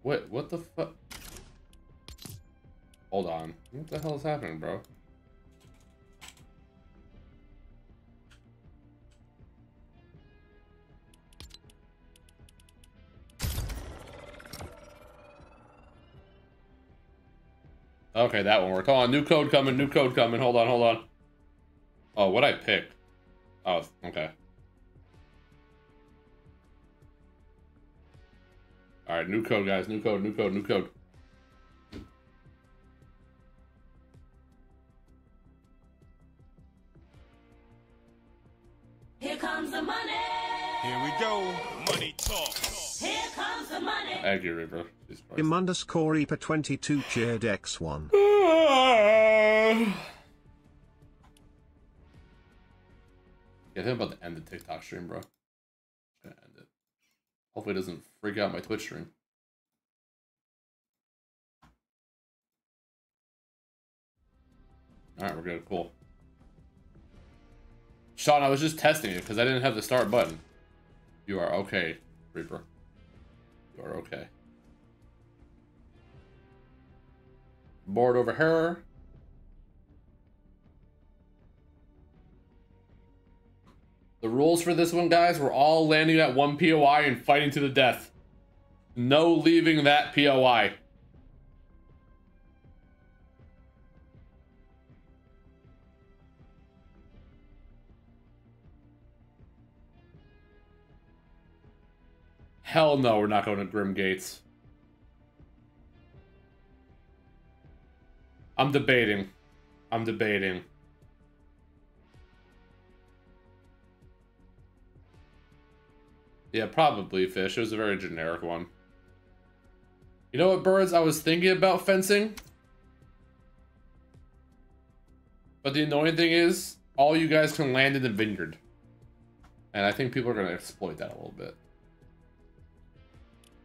[SPEAKER 2] What? What the fuck? Hold on. What the hell is happening, bro? Okay, that one worked. Hold on, new code coming, new code coming. Hold on, hold on. Oh, what I pick? Oh, okay. All right, new code, guys. New code, new code, new code.
[SPEAKER 5] Here comes the money.
[SPEAKER 2] Here
[SPEAKER 6] we go. Money talk. Here comes the money. Aggie
[SPEAKER 2] River.
[SPEAKER 4] underscore 22 cheered X1. Yeah, I think I'm about to end the TikTok stream, bro.
[SPEAKER 1] end it. Hopefully it doesn't freak out my Twitch stream. Alright, we're good. Cool. Sean, I was just testing you because I didn't have the start button.
[SPEAKER 2] You are okay, Reaper. You're okay. Board over here. The rules for this one, guys, we're all landing at one POI and fighting to the death. No leaving that POI. Hell no, we're not going to Grim Gates. I'm debating. I'm debating. Yeah, probably fish. It was a very generic one. You know what, birds? I was thinking about fencing. But the annoying thing is, all you guys can land in the vineyard. And I think people are going to exploit that a little bit.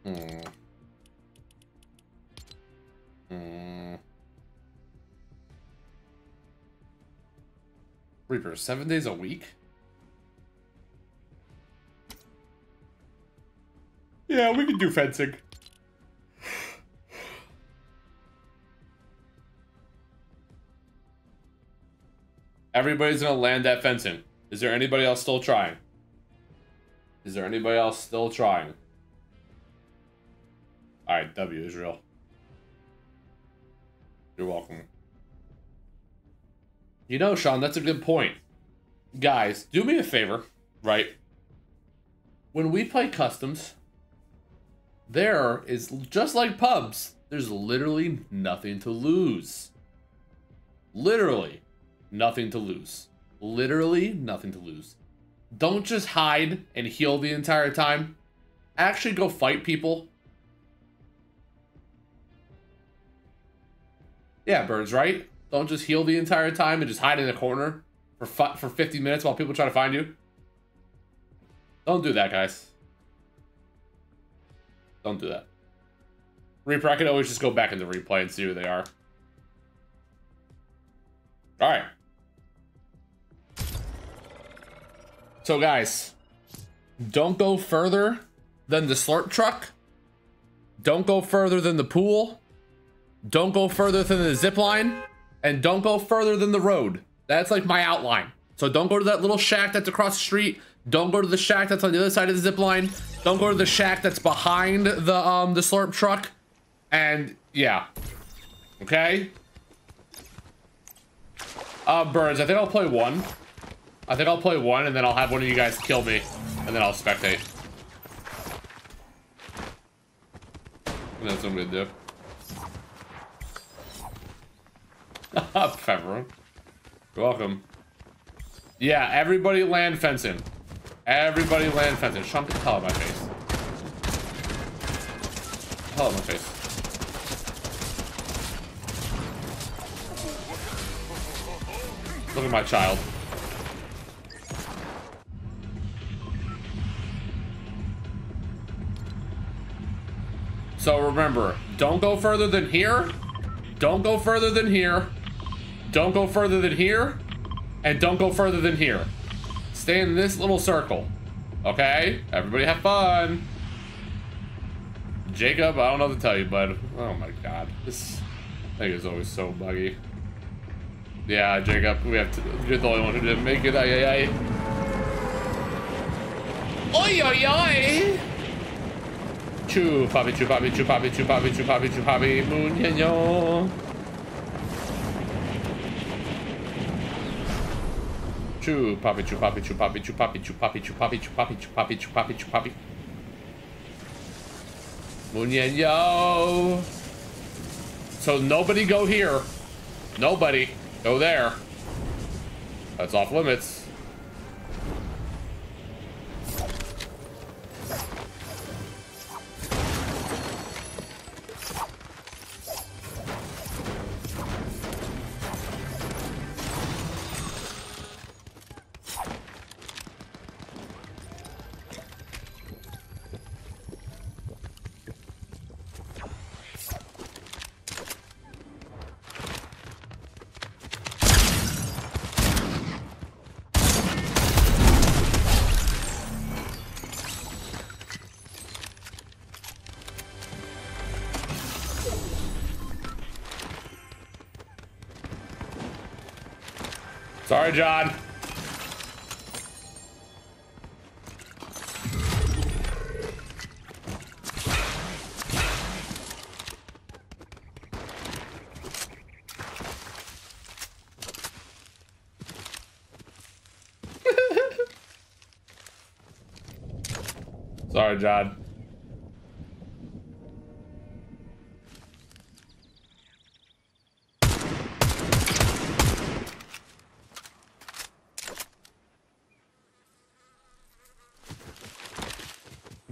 [SPEAKER 2] Mm. Mm. Reaper, seven days a week? Yeah, we can do fencing. Everybody's gonna land that fencing. Is there anybody else still trying? Is there anybody else still trying? Alright, W, Israel. You're welcome. You know, Sean, that's a good point. Guys, do me a favor, right? When we play customs, there is just like pubs, there's literally nothing to lose. Literally nothing to lose. Literally nothing to lose. Don't just hide and heal the entire time. Actually go fight people Yeah, Burns, right? Don't just heal the entire time and just hide in a corner for for 50 minutes while people try to find you. Don't do that, guys. Don't do that. Reaper, I can always just go back into replay and see who they are. All right. So, guys, don't go further than the slurp truck. Don't go further than the pool. Don't go further than the zip line and don't go further than the road. That's like my outline. So don't go to that little shack that's across the street. Don't go to the shack that's on the other side of the zip line. Don't go to the shack that's behind the um the slurp truck. And yeah. Okay. Uh, birds, I think I'll play one. I think I'll play one and then I'll have one of you guys kill me and then I'll spectate. that's what I'm gonna do. Pepper. You're welcome. Yeah, everybody land fencing. Everybody land fencing. Sean, get the hell out of my face. Hell out of my face. Look at my child. So remember, don't go further than here. Don't go further than here. Don't go further than here, and don't go further than here. Stay in this little circle. Okay? Everybody have fun. Jacob, I don't know to tell you, bud. Oh my god. This thing is always so buggy. Yeah, Jacob, we have to, you're the only one who didn't make it. Aye, aye, aye. Oi, oi, oi! Chupapi, chupapi, chupapi, chupapi, moon, chupapi, yo. Chew, puppy, chew, puppy, chew, puppy, puppy, puppy, puppy, puppy, puppy, puppy, chew, puppy. yo. So nobody go here. Nobody. Go there. That's off limits. Sorry, John. Sorry, John.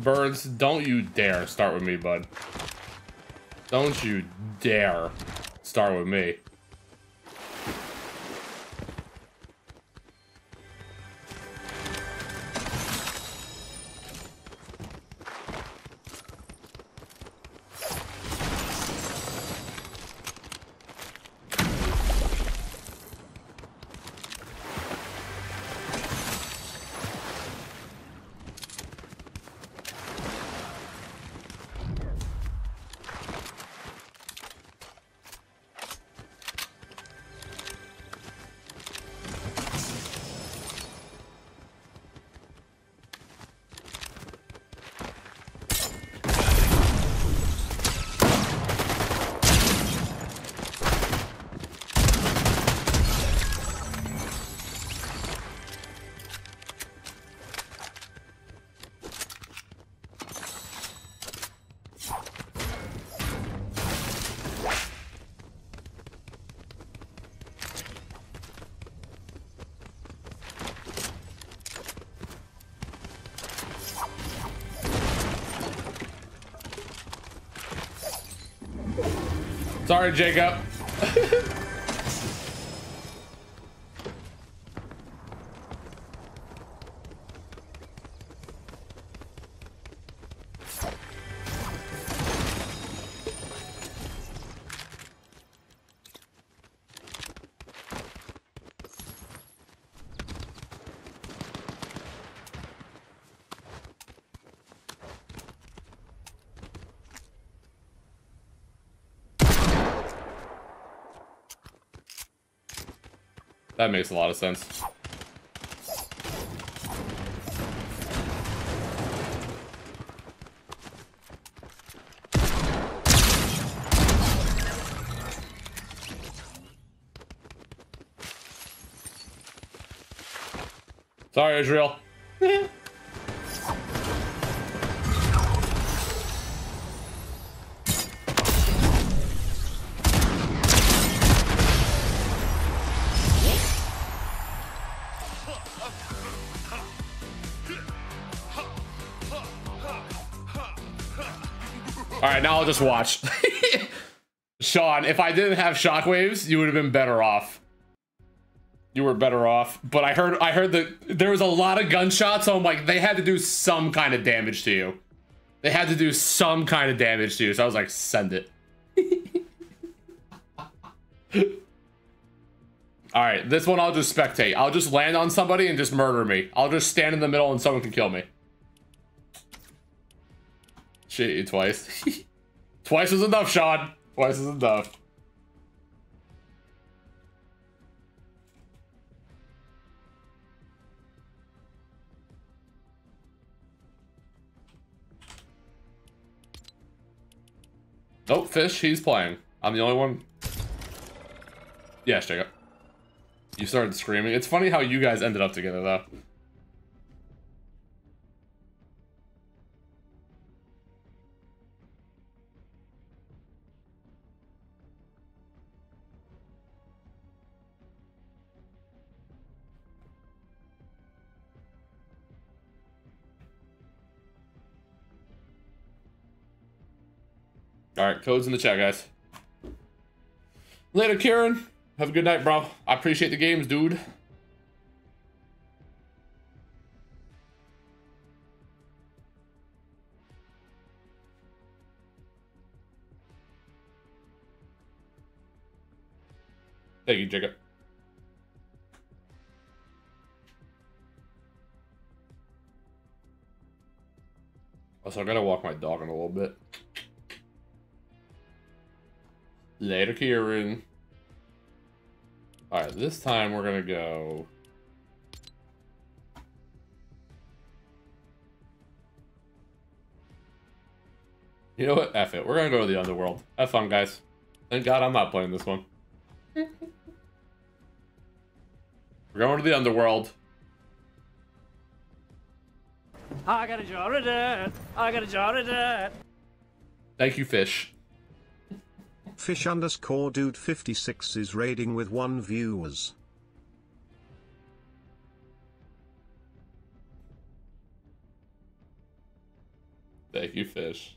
[SPEAKER 2] Burns, don't you dare start with me, bud. Don't you dare start with me. Sorry, Jacob. That makes a lot of sense. Sorry, Israel. right, now I'll just watch. Sean, if I didn't have shockwaves, you would have been better off. You were better off. But I heard I heard that there was a lot of gunshots, so I'm like, they had to do some kind of damage to you. They had to do some kind of damage to you, so I was like, send it. Alright, this one I'll just spectate. I'll just land on somebody and just murder me. I'll just stand in the middle and someone can kill me. Shit you twice. Twice is enough, Sean.
[SPEAKER 4] Twice is enough.
[SPEAKER 2] Nope, Fish, he's playing. I'm the only one. Yes, Jacob. You started screaming. It's funny how you guys ended up together, though. All right, code's in the chat, guys. Later, Karen. Have a good night, bro. I appreciate the games, dude. Thank you, Jacob. Also, I gotta walk my dog in a little bit. Later, Kieran. Alright, this time we're gonna go... You know what? F it. We're gonna go to the underworld. Have fun, guys. Thank God I'm not playing this one. we're going to the underworld.
[SPEAKER 5] I got a jar
[SPEAKER 7] of dirt. I got a jar of dirt.
[SPEAKER 4] Thank you, fish. Fish underscore dude 56 is raiding with 1 viewers.
[SPEAKER 2] Thank you, Fish.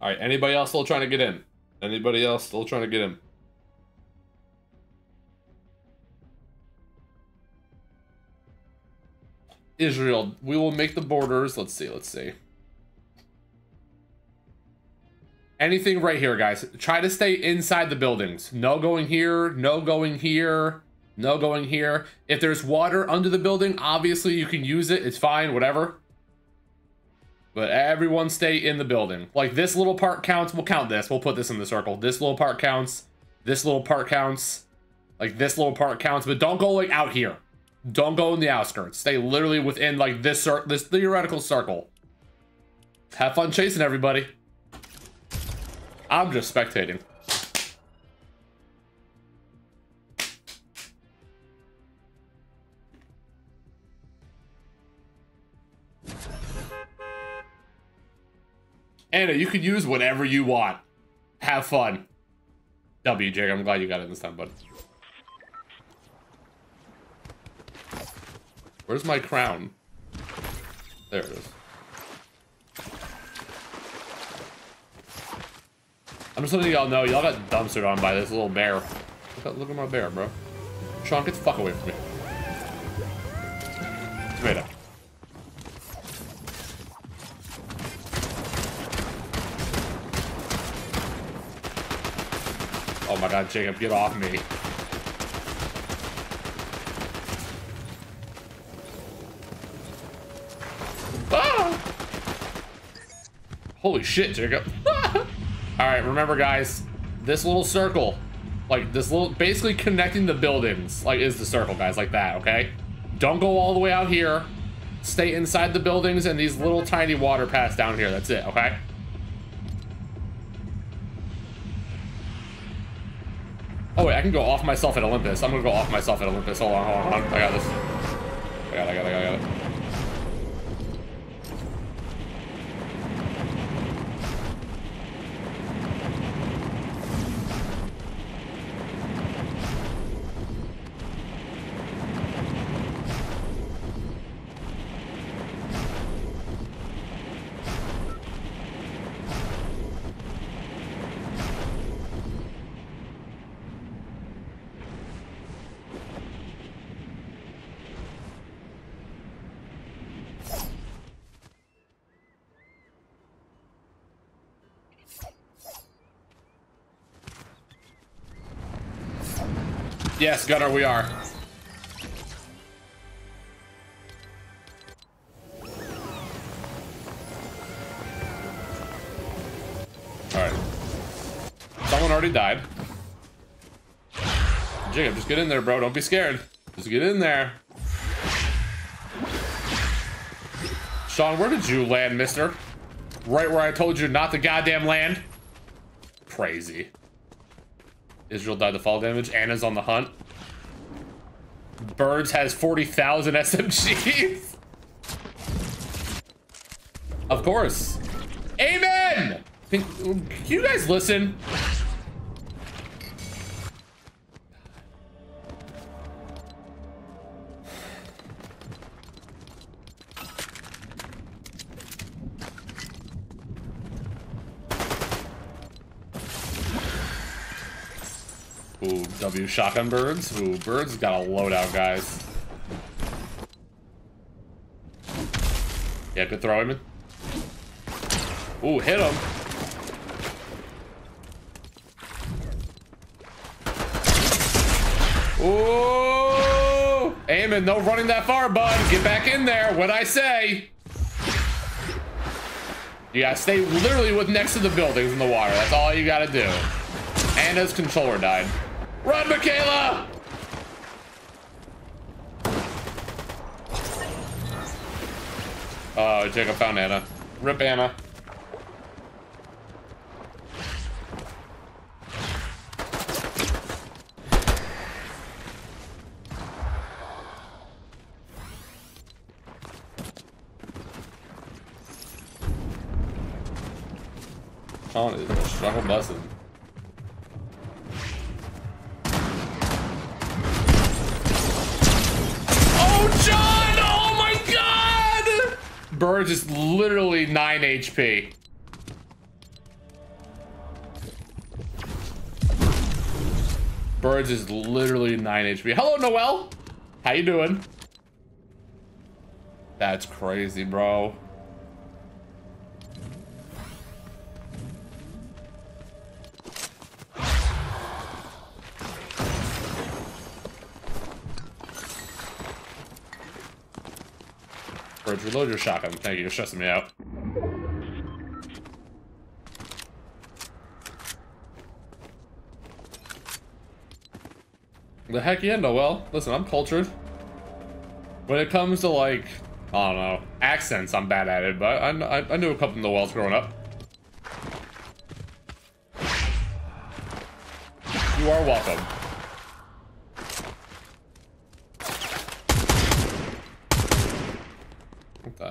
[SPEAKER 2] Alright, anybody else still trying to get in? Anybody else still trying to get in? Israel, we will make the borders. Let's see, let's see. anything right here, guys. Try to stay inside the buildings. No going here, no going here, no going here. If there's water under the building, obviously you can use it. It's fine, whatever. But everyone stay in the building. Like this little part counts. We'll count this. We'll put this in the circle. This little part counts. This little part counts. Like this little part counts. But don't go like out here. Don't go in the outskirts. Stay literally within like this this theoretical circle. Have fun chasing everybody. I'm just spectating. Anna, you can use whatever you want. Have fun. W, Jake, I'm glad you got it this time, bud. Where's my crown? There it is. I'm just letting y'all know, y'all got dumpstered on by this little bear. Look at, look at my bear, bro. Sean, get the fuck away from me. Tomato. Oh my god, Jacob, get off me. Ah! Holy shit, Jacob. All right, remember guys, this little circle, like this little, basically connecting the buildings, like is the circle, guys, like that, okay? Don't go all the way out here. Stay inside the buildings and these little tiny water paths down here. That's it, okay? Oh wait, I can go off myself at Olympus. I'm gonna go off myself at Olympus. Hold on, hold on, hold on. I got this. I got it, I got it, I got it. Yes, Gunner, we are. Alright. Someone already died. Jacob, just get in there, bro. Don't be scared. Just get in there. Sean, where did you land, mister? Right where I told you not to goddamn land. Crazy. Israel died the fall damage. Anna's on the hunt. Birds has 40,000 SMGs. Of course. Amen! Can you guys listen? shotgun birds. Ooh, birds got a loadout, guys. Yeah, good throw, him. Ooh, hit him. Ooh! Eamon, no running that far, bud. Get back in there. What I say? You gotta stay literally with next to the buildings in the water. That's all you gotta do. And his controller died. Run, Michaela! Oh, Jacob found Anna. Rip Anna. Oh, it's a struggle buses. Birds is literally 9 HP. Birds is literally 9 HP. Hello, Noel. How you doing? That's crazy, bro. reload your shotgun. Thank you, you're stressing me out. The heck yeah, Noel. Listen, I'm cultured. When it comes to, like, I don't know, accents, I'm bad at it, but I, I, I knew a couple of Noels growing up. You are welcome.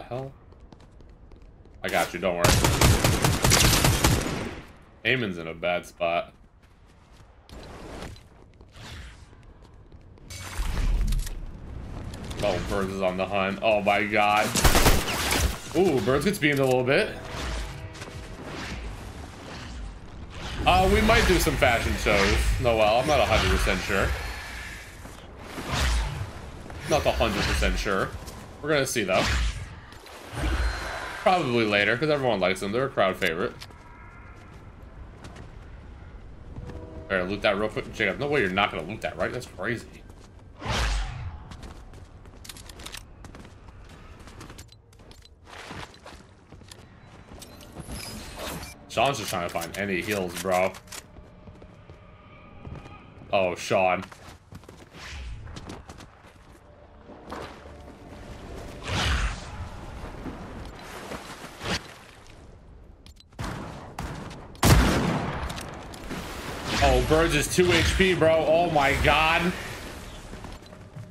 [SPEAKER 2] hell? I got you, don't worry. Amon's in a bad spot. Oh, Birds is on the hunt. Oh my god. Ooh, Birds gets beamed a little bit. Uh, we might do some fashion shows. No, well, I'm not 100% sure. Not 100% sure. We're gonna see though. Probably later, because everyone likes them. They're a crowd favorite. Alright, loot that real quick. Jacob, no way you're not going to loot that, right? That's crazy. Sean's just trying to find any heals, bro. Oh, Sean. Birds is 2 HP, bro. Oh my god.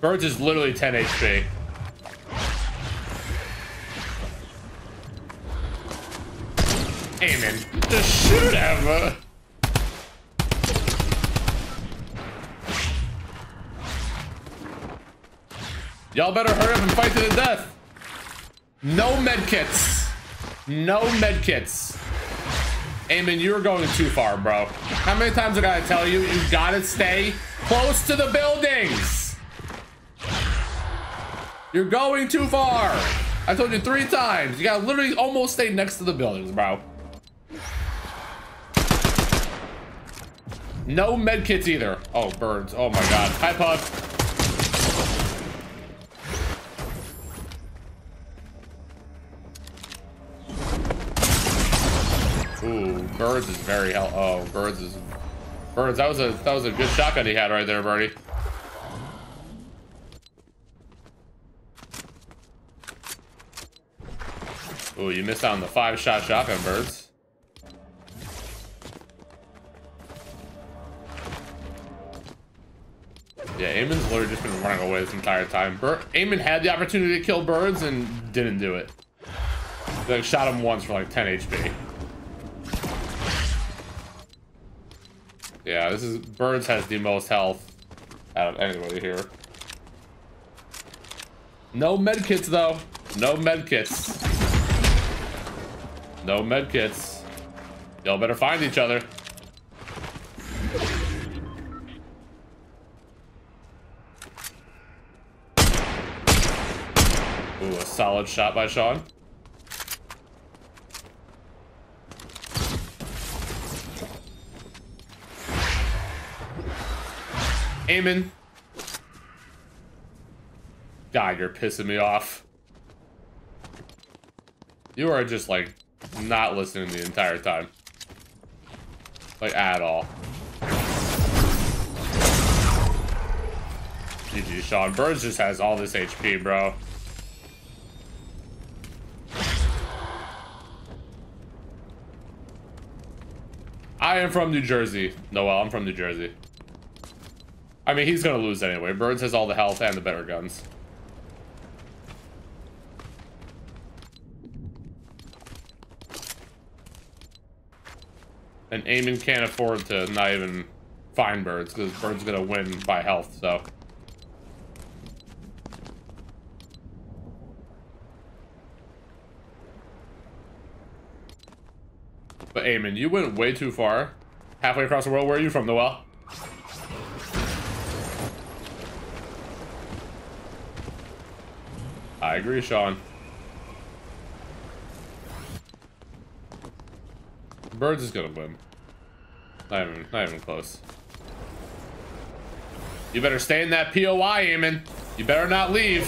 [SPEAKER 2] Birds is literally 10 HP. Aiming. Just shoot ever. Y'all better hurry up and fight to the death. No medkits. No medkits. Eamon, you're going too far, bro. How many times I gotta tell you, you gotta stay close to the buildings. You're going too far. I told you three times. You gotta literally almost stay next to the buildings, bro. No medkits either. Oh, birds. Oh my God. Hi, Pod. Birds is very hell. Oh, birds is birds. That was a that was a good shotgun he had right there, Birdie. Oh, you missed out on the five shot shotgun, birds. Yeah, Eamon's literally just been running away this entire time. Bird, Eamon had the opportunity to kill birds and didn't do it. They shot him once for like 10 HP. Yeah, this is Burns has the most health out of anybody here. No medkits though. No medkits. No medkits. Y'all better find each other. Ooh, a solid shot by Sean. Aiming. God, you're pissing me off. You are just, like, not listening the entire time. Like, at all. GG, Sean. Burns just has all this HP, bro. I am from New Jersey. No, I'm from New Jersey. I mean, he's going to lose anyway. Burns has all the health and the better guns. And Eamon can't afford to not even find Birds, because Birds going to win by health, so... But Eamon, you went way too far. Halfway across the world, where are you from, Noel? I agree, Sean. Birds is gonna win. Not even, not even close. You better stay in that POI, Eamon. You better not leave.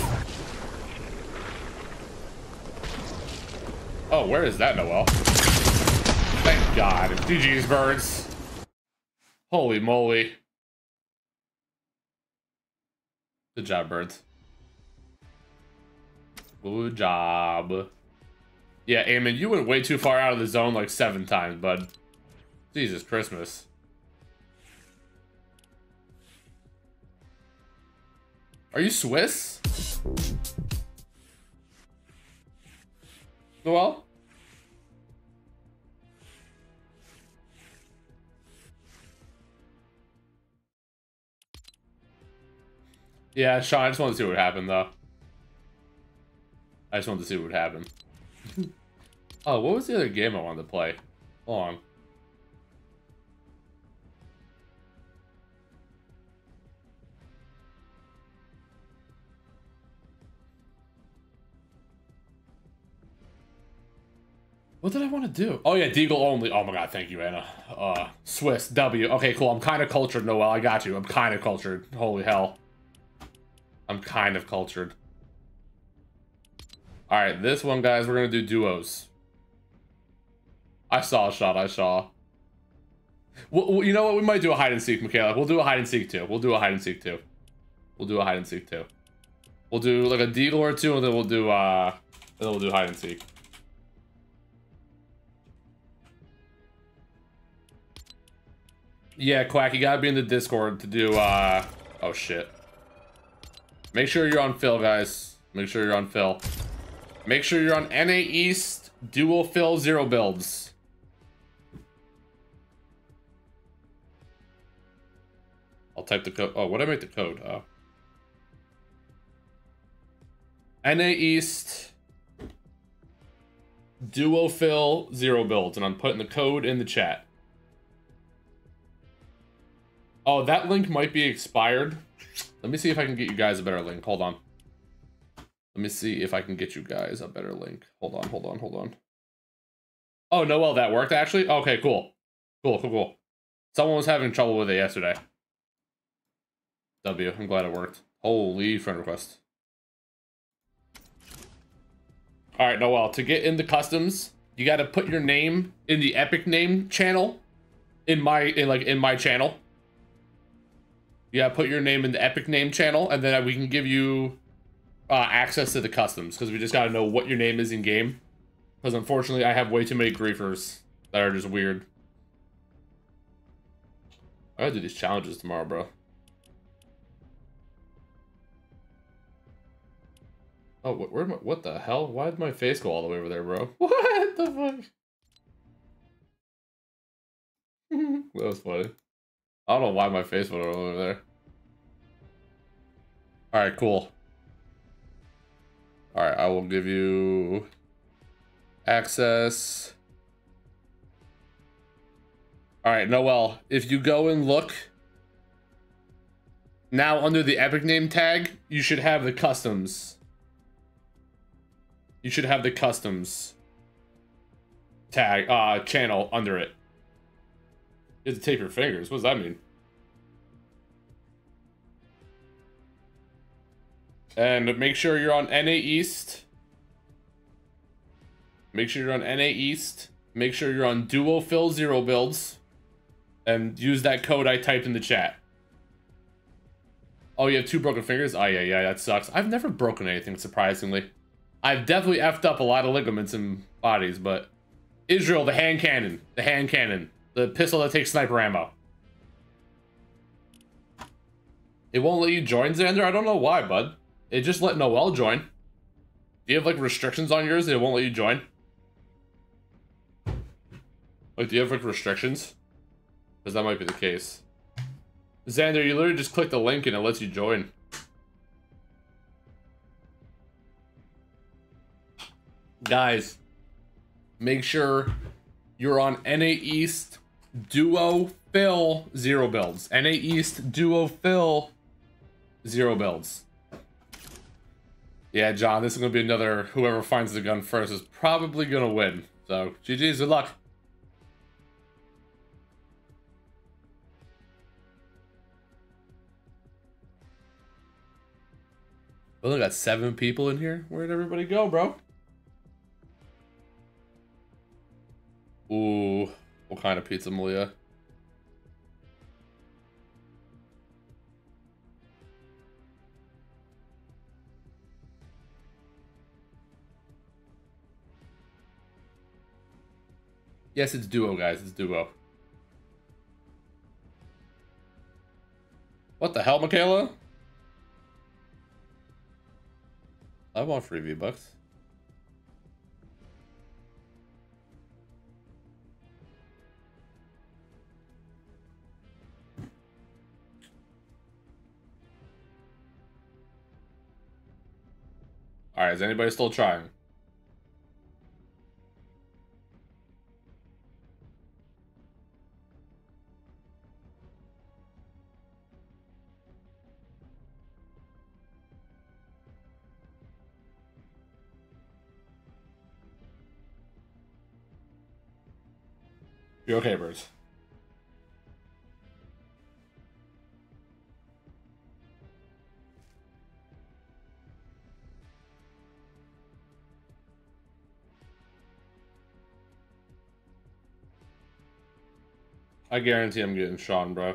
[SPEAKER 2] Oh, where is that, Noel? Thank God. GG's, birds. Holy moly. Good job, birds. Good job. Yeah, Eamon, you went way too far out of the zone like seven times, bud. Jesus Christmas. Are you Swiss? Noel? Yeah, Sean, I just want to see what happened, though. I just wanted to see what would happen. oh, what was the other game I wanted to play? Hold on. What did I want to do? Oh yeah, Deagle only. Oh my god, thank you, Anna. Uh, Swiss W. Okay, cool. I'm kind of cultured, Noel. I got you. I'm kind of cultured. Holy hell. I'm kind of cultured. All right, this one, guys, we're going to do duos. I saw a shot I saw. Well, you know what? We might do a hide and seek, Michaela. We'll do a hide and seek, too. We'll do a hide and seek, too. We'll do a hide and seek, too. We'll do, like, a deal or two, and then we'll do, uh... then we'll do hide and seek. Yeah, Quack, you gotta be in the Discord to do, uh... Oh, shit. Make sure you're on fill, guys. Make sure you're on fill. Make sure you're on NA East dual fill zero builds. I'll type the code. Oh, what did I make the code? Oh. NA East duo fill zero builds, and I'm putting the code in the chat. Oh, that link might be expired. Let me see if I can get you guys a better link. Hold on. Let me see if I can get you guys a better link. Hold on, hold on, hold on. Oh, no, well, that worked actually? Okay, cool. Cool, cool, cool. Someone was having trouble with it yesterday. W, I'm glad it worked. Holy friend request. All right, Noel, to get in the customs, you got to put your name in the epic name channel in my in like in my channel. Yeah, put your name in the epic name channel and then we can give you uh, access to the customs because we just got to know what your name is in game. Because unfortunately, I have way too many griefers that are just weird. I gotta do these challenges tomorrow, bro. Oh, what, where my, what the hell? Why did my face go all the way over there, bro?
[SPEAKER 1] What the fuck?
[SPEAKER 2] that was funny. I don't know why my face went over there. Alright, cool. All right, I will give you access. All right, Noel, if you go and look now under the epic name tag, you should have the customs. You should have the customs tag uh channel under it. You have to tape your fingers. What does that mean? And make sure you're on NA East. Make sure you're on NA East. Make sure you're on Duo Fill Zero builds. And use that code I typed in the chat. Oh, you have two broken fingers? Oh, yeah, yeah, that sucks. I've never broken anything, surprisingly. I've definitely effed up a lot of ligaments and bodies, but... Israel, the hand cannon. The hand cannon. The pistol that takes sniper ammo. It won't let you join, Xander? I don't know why, bud. It just let Noel join. Do you have like restrictions on yours? It won't let you join. Like, do you have like restrictions? Because that might be the case. Xander, you literally just click the link and it lets you join. Guys, make sure you're on NA East Duo Fill Zero Builds. NA East Duo Fill Zero Builds. Yeah, John, this is going to be another whoever finds the gun first is probably going to win. So, GG's, good luck. We only got seven people in here. Where'd everybody go, bro? Ooh, what kind of pizza, Malia? Yes, it's duo, guys. It's duo. What the hell, Michaela? I want free V-Bucks. Alright, is anybody still trying? You're okay, birds. I guarantee I'm getting Sean, bro.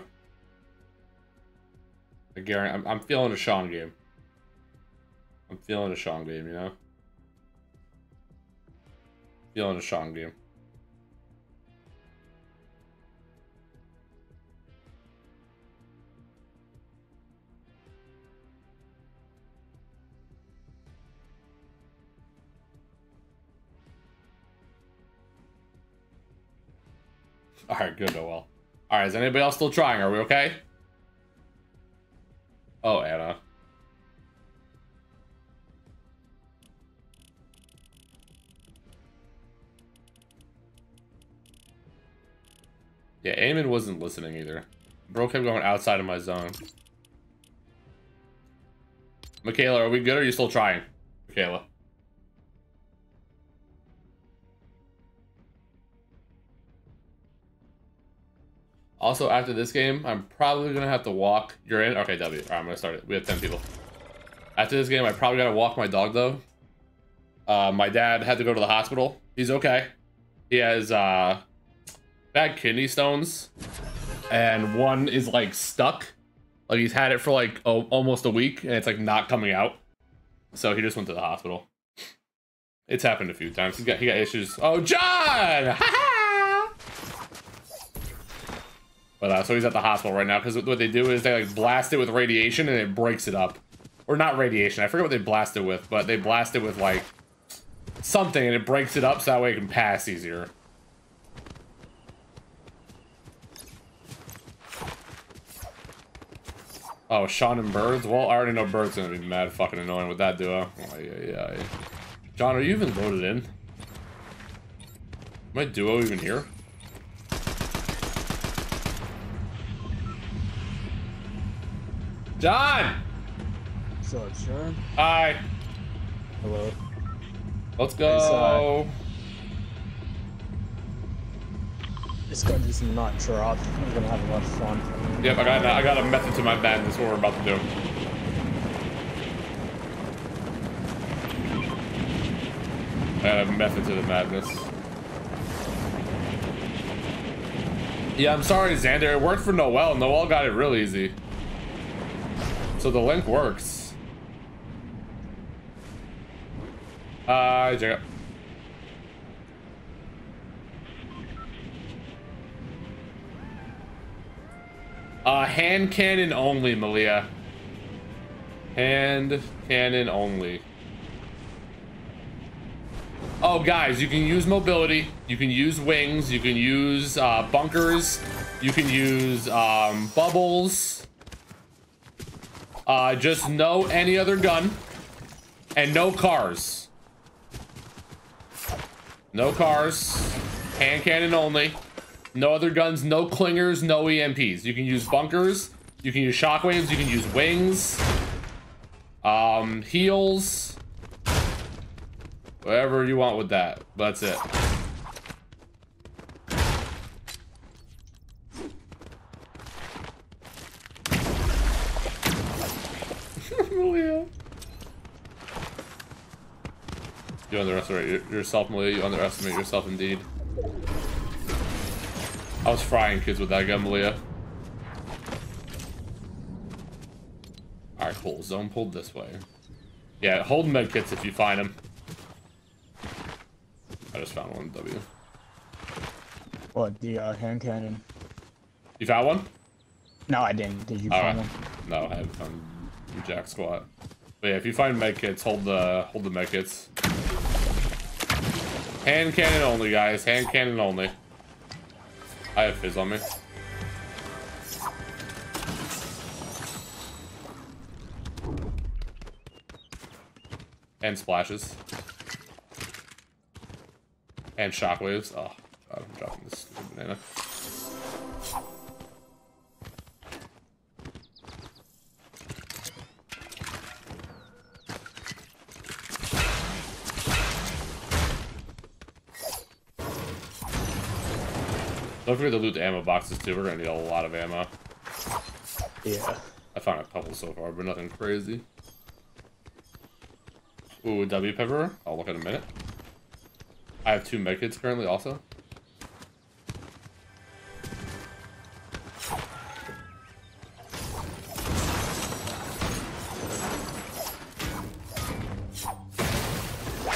[SPEAKER 2] I guarantee I'm, I'm feeling a Sean game. I'm feeling a Sean game, you know? Feeling a Sean game. All right, good, Noel. All right, is anybody else still trying? Are we okay? Oh, Anna. Yeah, Eamon wasn't listening either. Bro kept going outside of my zone. Michaela, are we good or are you still trying? Michaela. Also, after this game, I'm probably gonna have to walk. You're in? Okay, W. All right, I'm gonna start it. We have 10 people. After this game, I probably gotta walk my dog though. Uh, my dad had to go to the hospital. He's okay. He has uh, bad kidney stones, and one is like stuck. Like he's had it for like almost a week, and it's like not coming out. So he just went to the hospital. It's happened a few times. He's got he got issues. Oh, John! But uh, so he's at the hospital right now because what they do is they like blast it with radiation and it breaks it up, or not radiation. I forget what they blast it with, but they blast it with like something and it breaks it up so that way it can pass easier. Oh, Sean and Birds? Well, I already know Bird's gonna be mad fucking annoying with that duo. Oh, yeah, yeah, yeah. John, are you even loaded in? My duo even here? John! What's up, Sean? Hi.
[SPEAKER 6] Hello. Let's go. This gun does not drop. I'm gonna have a lot of fun.
[SPEAKER 2] Yep, I got I got a method to my madness. That's what we're about to do. I a method to the madness. Yeah, I'm sorry, Xander. It worked for Noel. Noel got it real easy. So the link works. Uh, Jacob. Uh, hand cannon only, Malia. Hand cannon only. Oh, guys, you can use mobility. You can use wings. You can use uh, bunkers. You can use um, bubbles. Uh, just no any other gun. And no cars. No cars. Hand cannon only. No other guns, no clingers, no EMPs. You can use bunkers. You can use shockwaves. You can use wings. Um, heals. Whatever you want with that. That's it. wheel. You underestimate yourself, Malia. You underestimate yourself indeed. I was frying kids with that gun, Malia. Alright, cool. Zone pulled this way. Yeah, hold medkits if you find them. I just found one, W.
[SPEAKER 6] What, the uh, hand cannon? You found one? No, I didn't. Did you All find right. one? No,
[SPEAKER 2] I haven't found jack squat. But yeah, if you find medkits, hold the hold the medkits. Hand cannon only, guys. Hand cannon only. I have fizz on me. And splashes. And shockwaves. Oh, God, I'm dropping this banana. Don't forget to loot the ammo boxes too. We're gonna need a lot of ammo. Yeah. I found a couple so far, but nothing crazy. Ooh, W pepper. I'll look in a minute. I have two medkits currently also.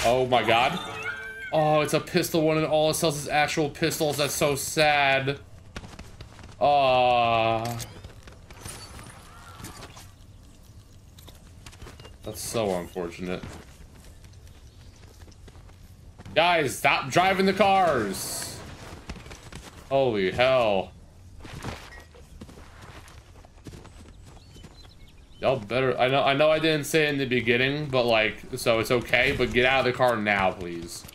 [SPEAKER 2] Oh my god. Oh, it's a pistol one and all it sells is actual pistols. That's so sad. Aww. Ah. That's so unfortunate. Guys, stop driving the cars! Holy hell. Y'all better I know I know I didn't say in the beginning, but like so it's okay, but get out of the car now, please.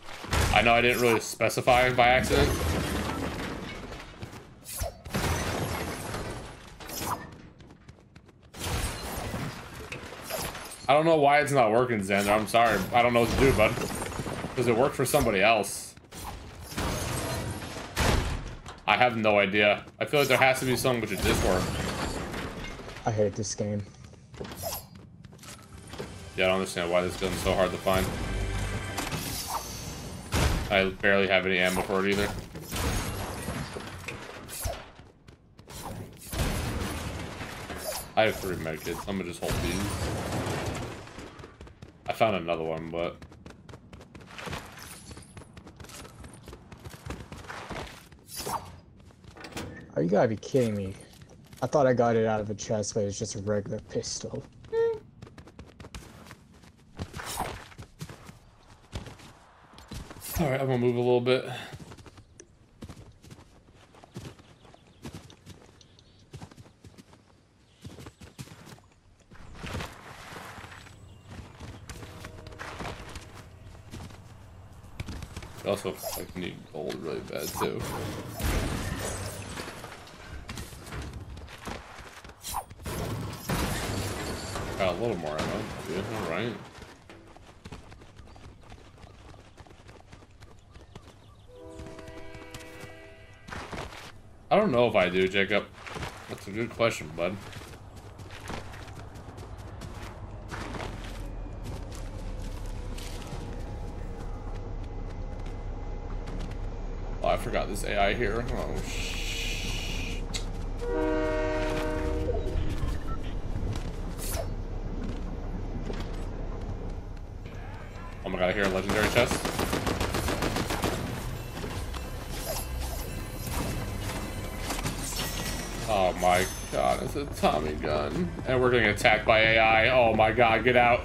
[SPEAKER 2] I know I didn't really specify by accident. I don't know why it's not working, Xander. I'm sorry. I don't know what to do, bud. Does it work for somebody else? I have no idea. I feel like there has to be something which it did work.
[SPEAKER 6] I hate this game.
[SPEAKER 2] Yeah, I don't understand why this gun's so hard to find. I barely have any ammo for it either. I have three medkits. I'm gonna just hold these. I found another one, but...
[SPEAKER 4] are you gotta be kidding
[SPEAKER 6] me. I thought I got it out of a chest, but it's just a regular pistol. Alright, I'm
[SPEAKER 2] gonna move a little bit. Also, I need gold really bad too. Got a little more ammo. alright. I don't know if I do, Jacob. That's a good question, bud. Oh, I forgot this AI here. Oh, shh. Oh my god, I hear a legendary chest. god, it's a Tommy gun. And we're getting attacked by AI. Oh my god, get out.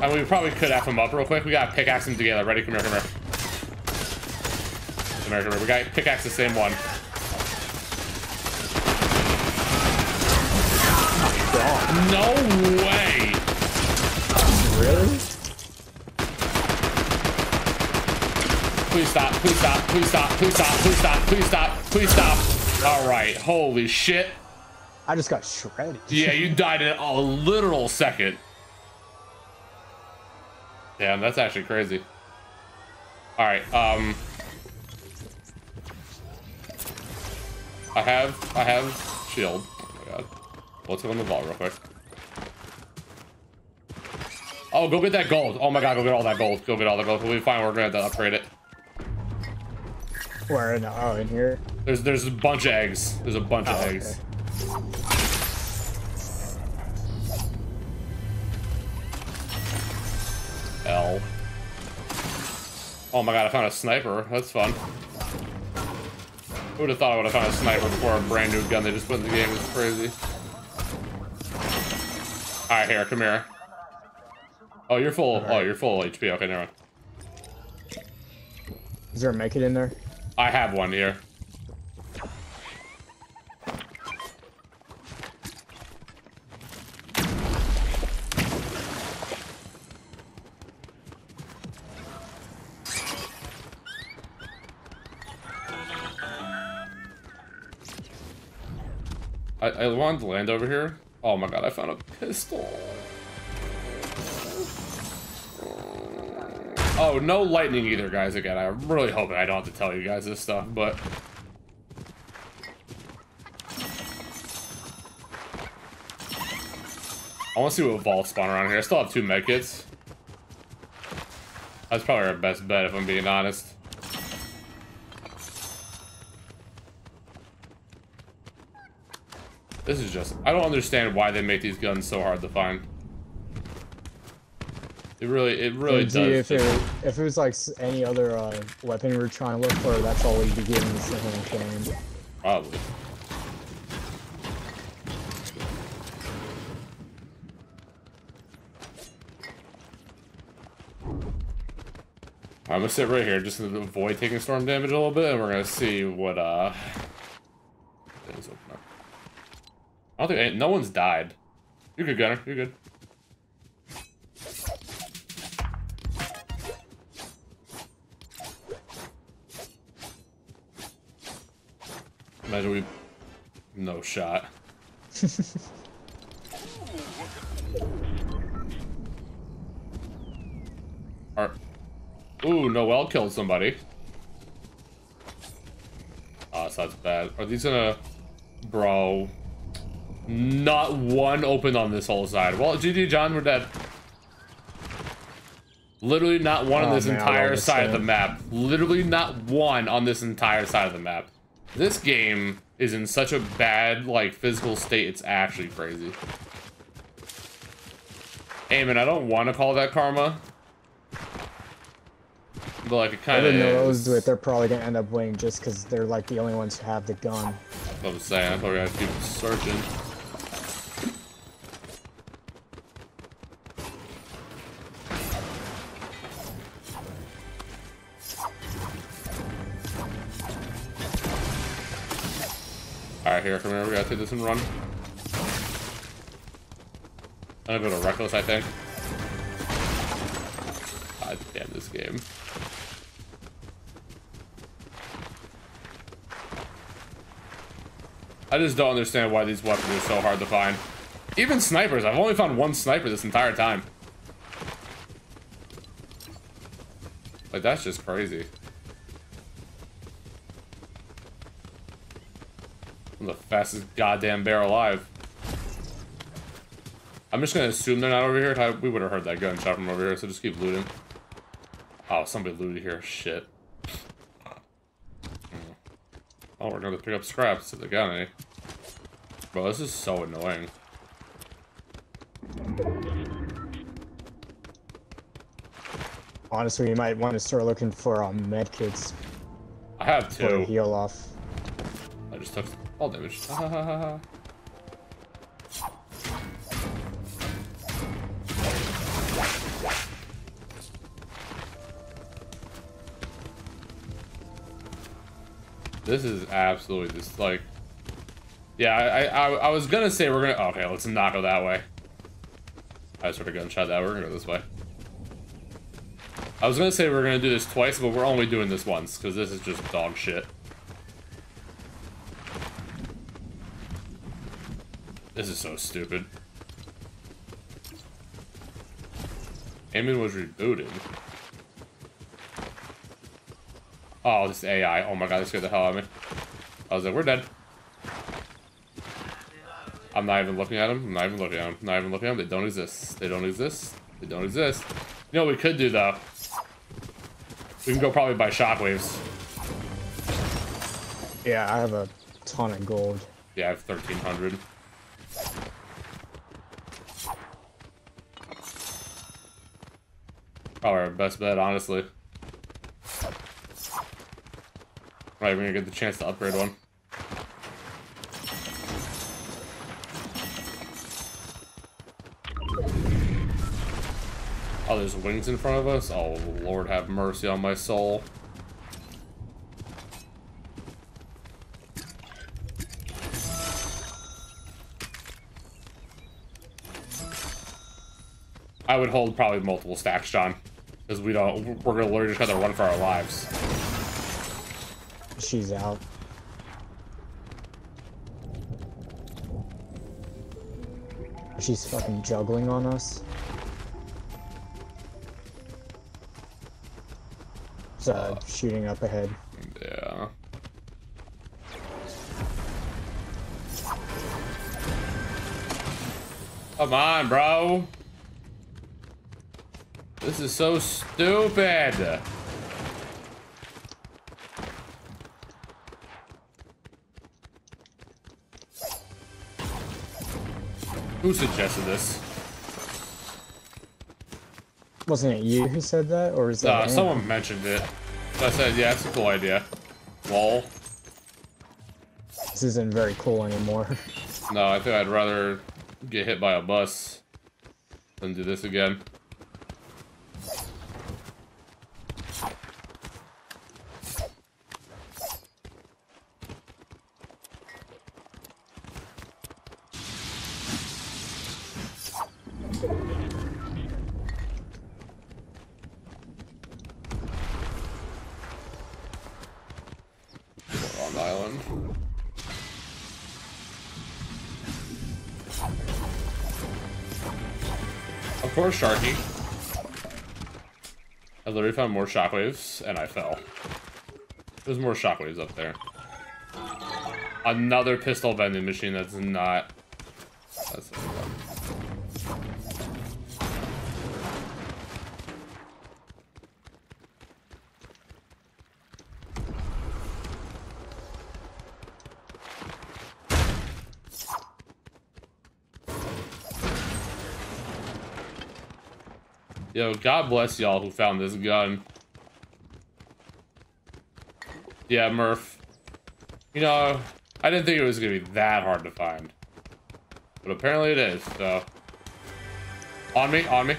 [SPEAKER 2] And we probably could F him up real quick. We gotta pickaxe them together. Ready? Come here, come here. Come here, come here. We gotta pickaxe the same one. No way! Please stop, please stop, please stop, please stop, please stop, please stop, please stop. All right, holy shit.
[SPEAKER 6] I just got shredded.
[SPEAKER 2] yeah, you died in a literal second. Damn, that's actually crazy. All right, um... I have, I have shield. Oh my god. Let's go in the vault real quick. Oh, go get that gold. Oh my god, go get all that gold. Go get all the gold. We'll be fine. We're gonna have to upgrade it.
[SPEAKER 6] Where in, oh,
[SPEAKER 2] in here? There's there's a bunch of eggs. There's a bunch oh, of okay. eggs. L. Oh my god, I found a sniper. That's fun. Who would have thought I would have found a sniper before a brand new gun they just put in the game? It's crazy. Alright, here, come here. Oh, you're full. Right. Oh, you're full HP. Okay, never mind.
[SPEAKER 6] Is there a medkit in there?
[SPEAKER 2] I have one here. I, I wanted to land over here. Oh my god, I found a pistol. Oh, no lightning either, guys, again. I'm really hoping I don't have to tell you guys this stuff, but... I want to see what vaults spawn around here. I still have two medkits. That's probably our best bet, if I'm being honest. This is just... I don't understand why they make these guns so hard to find. It really, it really does. If it,
[SPEAKER 6] if it was like any other uh, weapon we are trying to look for, that's all we'd be getting is the whole game.
[SPEAKER 2] Probably. I'm gonna sit right here just to avoid taking storm damage a little bit, and we're gonna see what uh things open up. I don't think eh, no one's died. You're good, Gunner. You're good. Imagine we... No shot. Our... Ooh, Noel killed somebody. Oh, so that's bad. Are these gonna... Bro. Not one open on this whole side. Well, GG, John, we're dead. Literally not one oh, on this man, entire side of the map. Literally not one on this entire side of the map. This game is in such a bad, like, physical state, it's actually crazy. Amen, I don't want to call that karma. But, like, it kind of is. knows it,
[SPEAKER 6] they're probably going to end up winning just because they're, like, the only ones who have the gun.
[SPEAKER 2] I'm saying. I probably got to keep searching. here. we gotta take this and run. I'm a bit of reckless, I think. God damn this game. I just don't understand why these weapons are so hard to find. Even snipers. I've only found one sniper this entire time. Like, that's just crazy. I'm the fastest goddamn bear alive. I'm just gonna assume they're not over here. We would have heard that gunshot from over here, so just keep looting. Oh, somebody looted here. Shit. Hmm. Oh, we're gonna pick up scraps if they got any. Eh? Bro, this is so annoying.
[SPEAKER 6] Honestly, you might want to start looking for um, medkits. I have two. Heal off.
[SPEAKER 2] I just took all oh, damage. This is absolutely just like, yeah. I, I I was gonna say we're gonna okay. Let's not go that way. I sort of gunshot that. We're gonna go this way. I was gonna say we're gonna do this twice, but we're only doing this once because this is just dog shit. This is so stupid. Eamon was rebooted. Oh, this AI. Oh my god, this scared the hell out of me. I was like, we're dead. I'm not even looking at him. I'm not even looking at him. I'm not even looking at them. They don't exist. They don't exist. They don't exist. You know what we could do, though? We can go probably buy shockwaves.
[SPEAKER 4] Yeah, I have a ton of gold.
[SPEAKER 2] Yeah, I have 1,300. Probably our best bet, honestly. Right, we're gonna get the chance to upgrade one. Oh, there's wings in front of us? Oh, Lord have mercy on my soul. I would hold probably multiple stacks, John. Because we don't, we're gonna literally just kind to run for our lives.
[SPEAKER 4] She's out.
[SPEAKER 6] She's fucking juggling on us.
[SPEAKER 4] So uh, uh, shooting up ahead.
[SPEAKER 6] Yeah.
[SPEAKER 2] Come on, bro. This is so stupid. Who suggested this?
[SPEAKER 6] Wasn't it you who said that, or is that? Uh, someone
[SPEAKER 2] mentioned it. I said, yeah, it's a cool idea. Lol.
[SPEAKER 6] This isn't very cool anymore.
[SPEAKER 2] no, I think I'd rather get hit by a bus than do this again. found more shockwaves, and I fell. There's more shockwaves up there. Another pistol vending machine that's not God bless y'all who found this gun. Yeah, Murph. You know, I didn't think it was gonna be that hard to find. But apparently it is, so. On me, on me.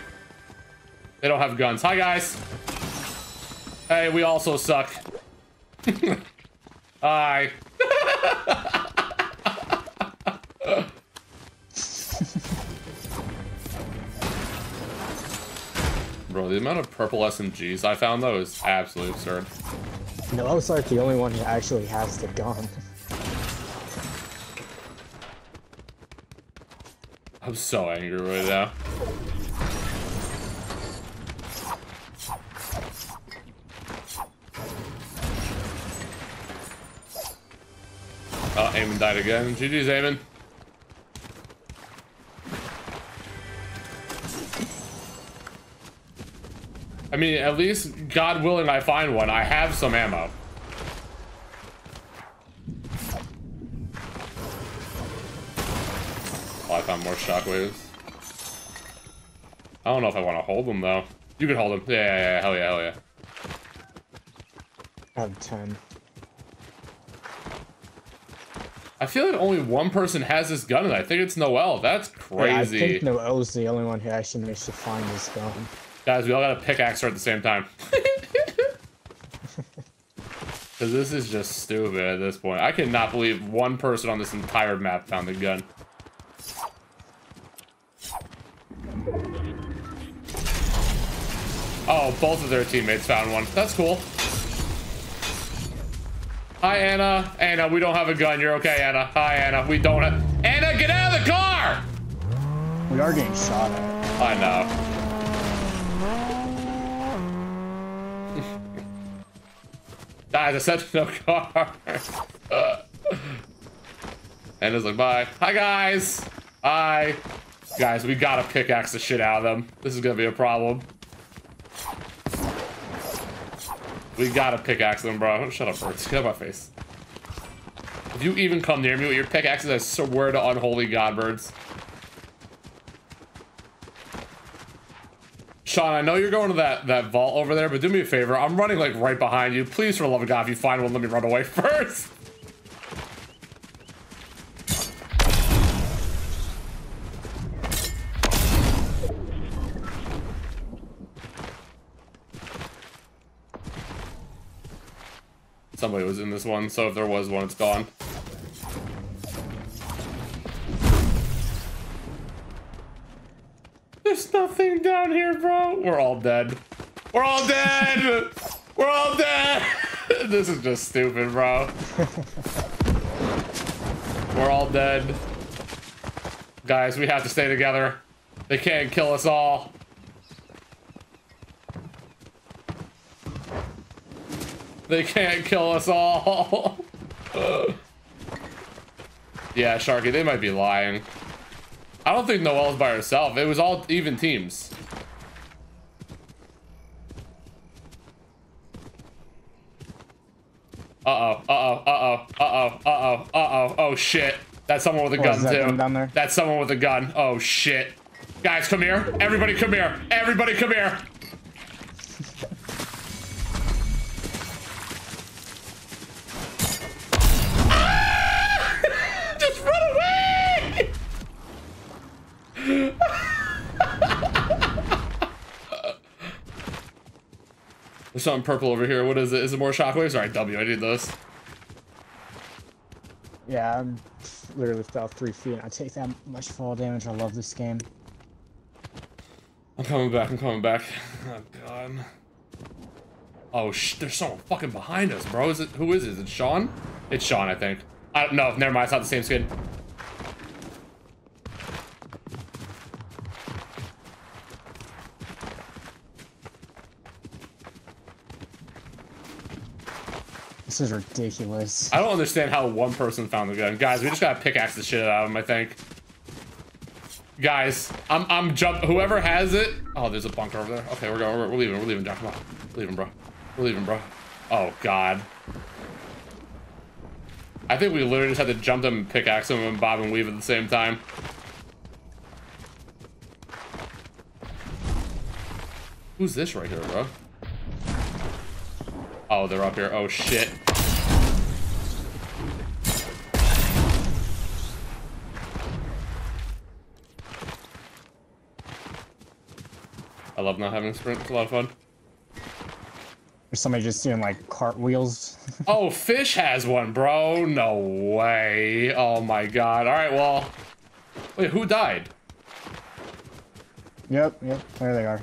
[SPEAKER 2] They don't have guns. Hi, guys. Hey, we also suck. Hi. The amount of purple SMGs I found, though, is absolutely absurd.
[SPEAKER 6] No, I was like the only one who actually has the gun.
[SPEAKER 2] I'm so angry right now. Oh, Eamon died again. GG's, Eamon. I mean, at least, God willing, I find one. I have some ammo. Oh, I found more shockwaves. I don't know if I want to hold them, though. You can hold them. Yeah, yeah, yeah. Hell yeah, hell yeah. I have 10. I feel like only one person has this gun, and I think it's Noel. That's crazy. Yeah, I
[SPEAKER 6] think is the only one who actually managed to find this gun.
[SPEAKER 2] Guys, we all got a pickaxe at the same time. Because this is just stupid at this point. I cannot believe one person on this entire map found a gun. Oh, both of their teammates found one. That's cool. Hi, Anna. Anna, we don't have a gun. You're okay, Anna. Hi, Anna. We don't have... Anna, get out of the car!
[SPEAKER 5] We are getting shot at.
[SPEAKER 2] I know. That is a Sentinel car. Uh, and it's like, bye. Hi, guys. Hi. Guys, we gotta pickaxe the shit out of them. This is gonna be a problem. We gotta pickaxe them, bro. Shut up, birds. Get out of my face. If you even come near me with your pickaxes, I swear to unholy god, birds. Sean, I know you're going to that, that vault over there, but do me a favor. I'm running like right behind you. Please, for the love of God, if you find one, let me run away first. Somebody was in this one, so if there was one, it's gone.
[SPEAKER 6] There's nothing down here, bro.
[SPEAKER 2] We're all dead. We're all dead. We're all dead. this is just stupid, bro. We're all dead. Guys, we have to stay together. They can't kill us all. They can't kill us all. yeah, Sharky, they might be lying. I don't think Noelle's by herself. It was all even teams. Uh-oh, uh-oh, uh-oh, uh-oh, uh-oh, uh-oh, oh shit. That's someone with a gun that too. That's someone with a gun. Oh shit. Guys, come here. Everybody come here. Everybody come here. There's something purple over here. What is it? Is it more shockwaves? All right, W, I need those.
[SPEAKER 6] Yeah, I'm literally about three feet. I take that much fall damage. I love this game.
[SPEAKER 2] I'm coming back. I'm coming back. Oh, God. Oh, sh there's someone fucking behind us, bro. Is it? Who is it? Is it Sean? It's Sean, I think. I don't know. Never mind. It's not the same skin.
[SPEAKER 4] This is ridiculous. I
[SPEAKER 2] don't understand how one person found the gun. Guys, we just gotta pickaxe the shit out of him, I think. Guys, I'm I'm jump whoever has it. Oh, there's a bunker over there. Okay, we're going. We're, we're leaving. We're leaving, Jack, Come on. We're leaving, bro. We're leaving, bro. Oh god. I think we literally just had to jump them and pickaxe them and bob and weave at the same time. Who's this right here, bro? Oh, they're up here. Oh shit. I love not having sprint. It's a lot of fun.
[SPEAKER 4] Is somebody just doing like cartwheels.
[SPEAKER 2] oh, Fish has one, bro. No way. Oh my god. All right, well. Wait, who died?
[SPEAKER 6] Yep, yep. There they are.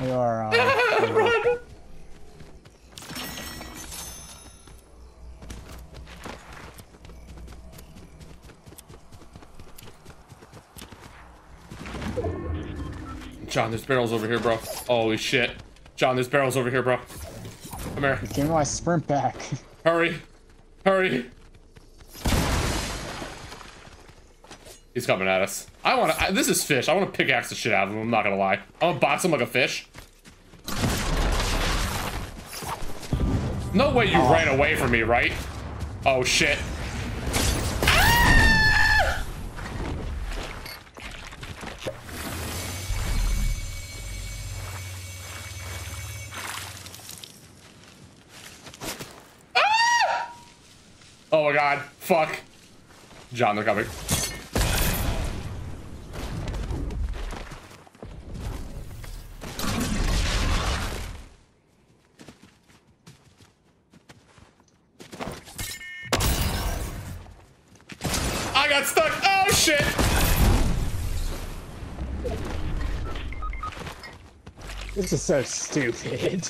[SPEAKER 6] They are. Uh, Run!
[SPEAKER 2] John, there's barrels over here, bro. Holy shit. John, there's barrels over here, bro. Come here.
[SPEAKER 6] Damn, I sprint back.
[SPEAKER 2] Hurry. Hurry. He's coming at us. I want to. This is fish. I want to pickaxe the shit out of him. I'm not gonna lie. I'm gonna box him like a fish. No way you oh. ran away from me, right? Oh shit. Oh my god. Fuck. John, they're coming.
[SPEAKER 3] I got stuck. Oh shit.
[SPEAKER 4] This is so
[SPEAKER 2] stupid.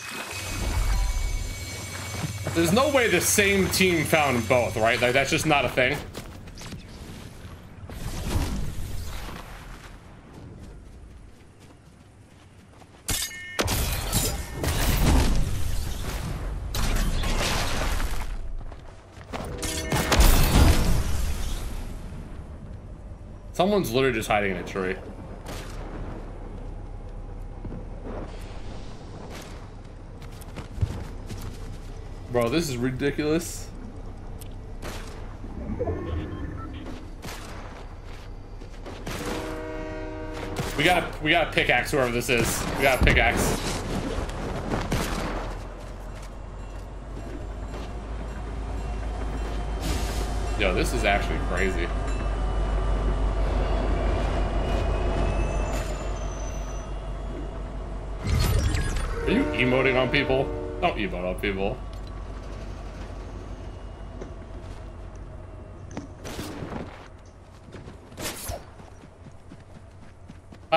[SPEAKER 2] There's no way the same team found both, right? Like, that's just not a thing. Someone's literally just hiding in a tree. Bro, this is ridiculous. We got we got a pickaxe whoever this is. We got a pickaxe. Yo, this is actually crazy. Are you emoting on people? Don't emote on people.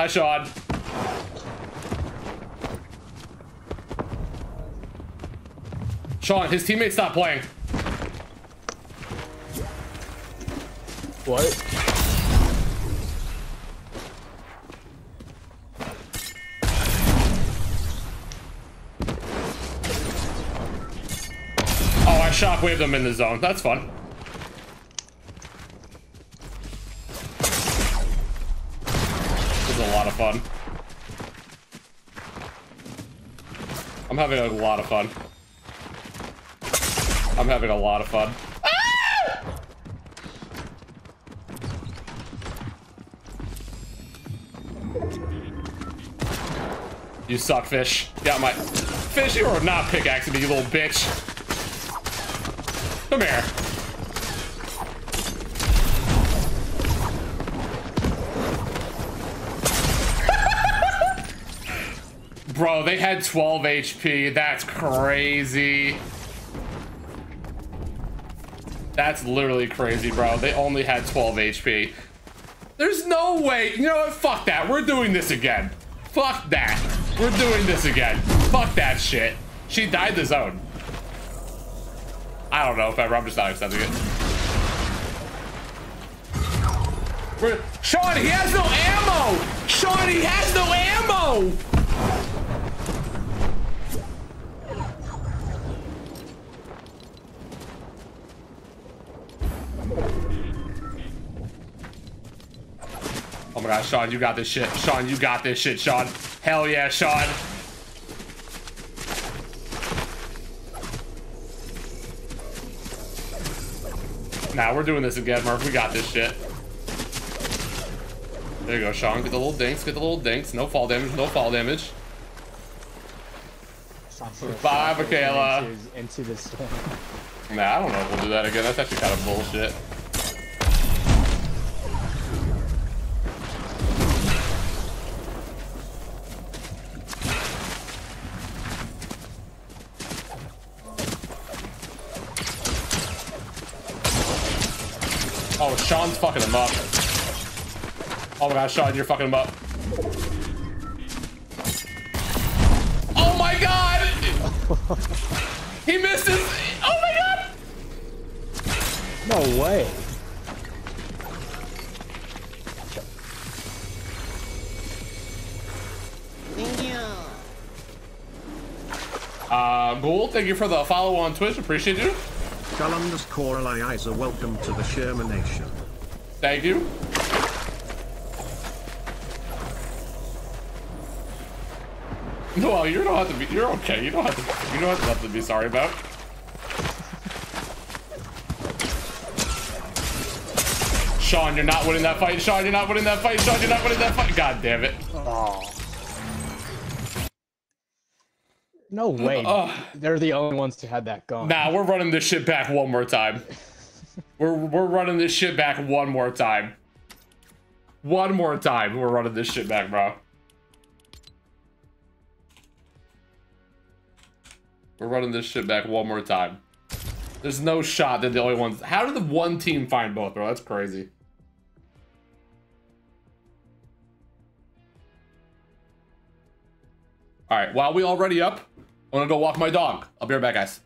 [SPEAKER 2] Hi, Sean. Sean, his teammates stopped playing. What? Oh, I shockwaved them in the zone. That's fun. fun. I'm having a lot of fun. I'm having a lot of fun. You suck, fish. Got my... Fish, you are not pickaxing me, you little bitch. Come here. Bro, they had 12 HP. That's crazy. That's literally crazy, bro. They only had 12 HP. There's no way. You know what? Fuck that. We're doing this again. Fuck that. We're doing this again. Fuck that shit. She died the zone. I don't know if ever. I'm just not accepting it. We're Sean, he
[SPEAKER 1] has no ammo! Sean, he has no ammo!
[SPEAKER 2] my god, uh, Sean, you got this shit. Sean, you got this shit, Sean. Hell yeah, Sean. Now nah, we're doing this again, Murph. We got this shit. There you go, Sean. Get the little dinks. Get the little dinks. No fall damage. No fall damage.
[SPEAKER 6] Bye, Michaela. Into, into this
[SPEAKER 2] nah, I don't know if we'll do that again. That's actually kind of bullshit. fucking him up. Oh my god, Sean, you're fucking him up. Oh my god! he missed his... Oh my god! No way. Uh, Ghoul, thank you for the follow on Twitch. Appreciate you. Columbus
[SPEAKER 4] Coraliza, welcome to the Sherman Nation.
[SPEAKER 2] Thank you. No, you don't have to be. You're okay. You don't have to. You don't have nothing to be sorry about. Sean, you're not winning that fight. Sean, you're not winning that fight. Sean, you're not winning that fight. God damn it. Oh. No way. Uh,
[SPEAKER 6] They're the only ones to have that gun.
[SPEAKER 2] Nah, we're running this shit back one more time. we're, we're running this shit back one more time. One more time, we're running this shit back, bro. We're running this shit back one more time. There's no shot that the only ones... How did the one team find both, bro? That's crazy. All right, while we already up, I'm gonna go walk my dog. I'll be right back, guys.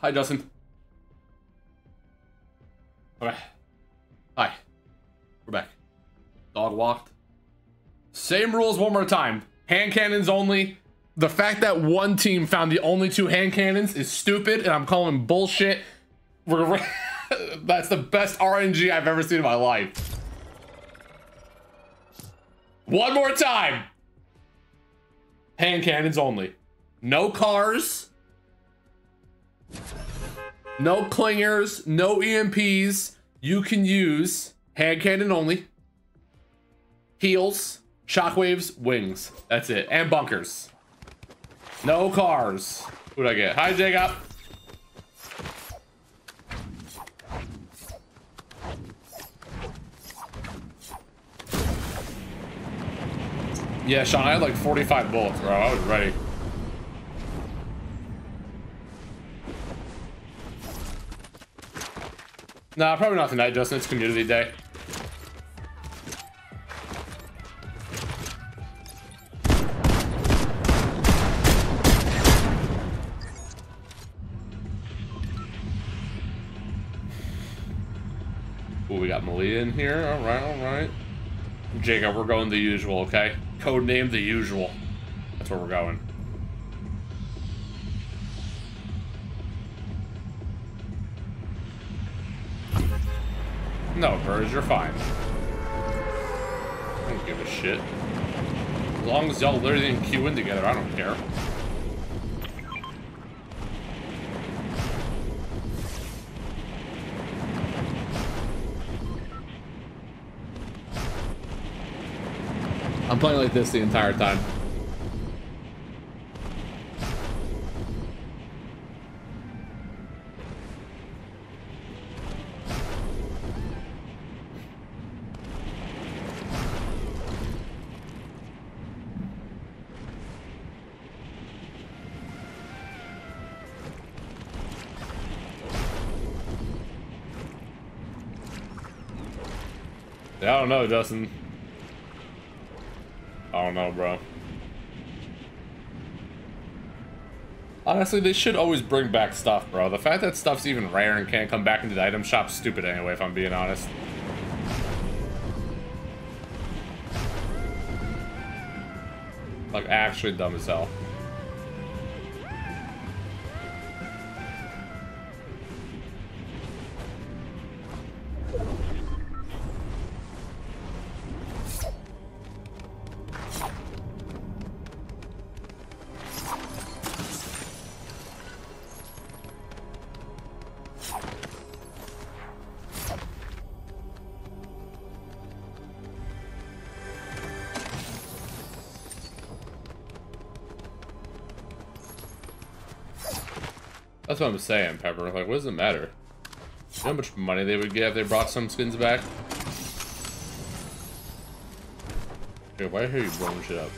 [SPEAKER 2] Hi, Dawson. Alright. Hi. We're back. Dog walked. Same rules one more time. Hand cannons only. The fact that one team found the only two hand cannons is stupid, and I'm calling bullshit. We're That's the best RNG I've ever seen in my life. One more time. Hand cannons only. No cars. No clingers, no EMPs. You can use hand cannon only. Heals, shockwaves, wings. That's it. And bunkers. No cars. Who'd I get? Hi, Jacob. Yeah, Sean, I had like 45 bullets, bro. I was ready. Nah, probably not tonight, Justin. It's community day. Ooh, we got Malia in here. All right, all right. Jacob, we're going the usual, okay? Code name the usual. That's where we're going. No, birds, you're fine. I don't give a shit. As long as y'all literally didn't queue in together, I don't care. I'm playing like this the entire time. don't know, Justin. I don't know, bro. Honestly, they should always bring back stuff, bro. The fact that stuff's even rare and can't come back into the item shop's stupid anyway, if I'm being honest. Like, actually dumb as hell. That's what I'm saying, Pepper. Like, what does it matter? You know how much money they would get if they brought some skins back? why are you blowing shit up?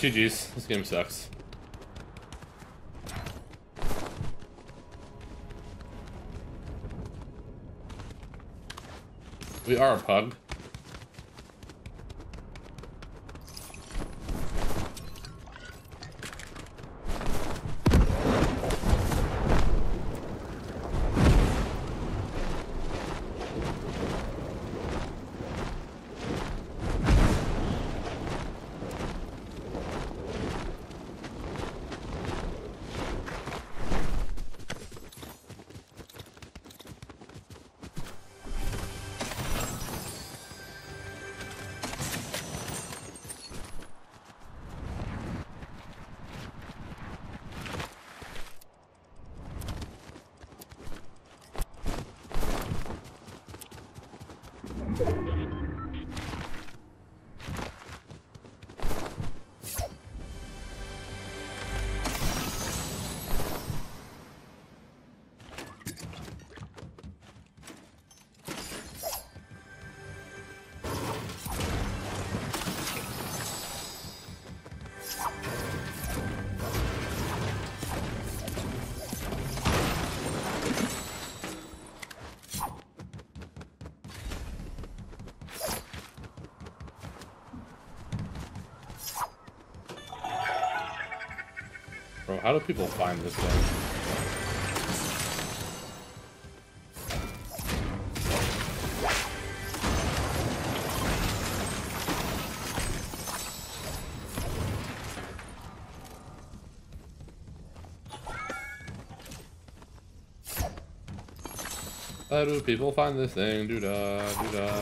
[SPEAKER 2] GG's. This game sucks. We are a pug. How do people find this thing? How do people find this thing? Do da, do da.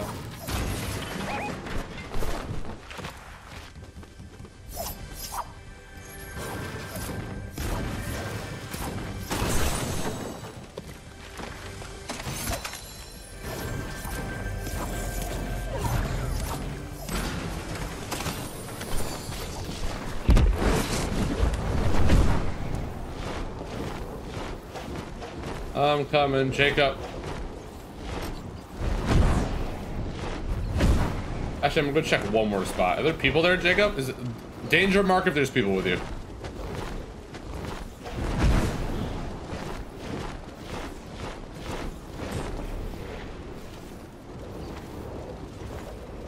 [SPEAKER 2] I'm coming. Jacob. Actually, I'm gonna check one more spot. Are there people there, Jacob? Is it danger mark if there's people with you?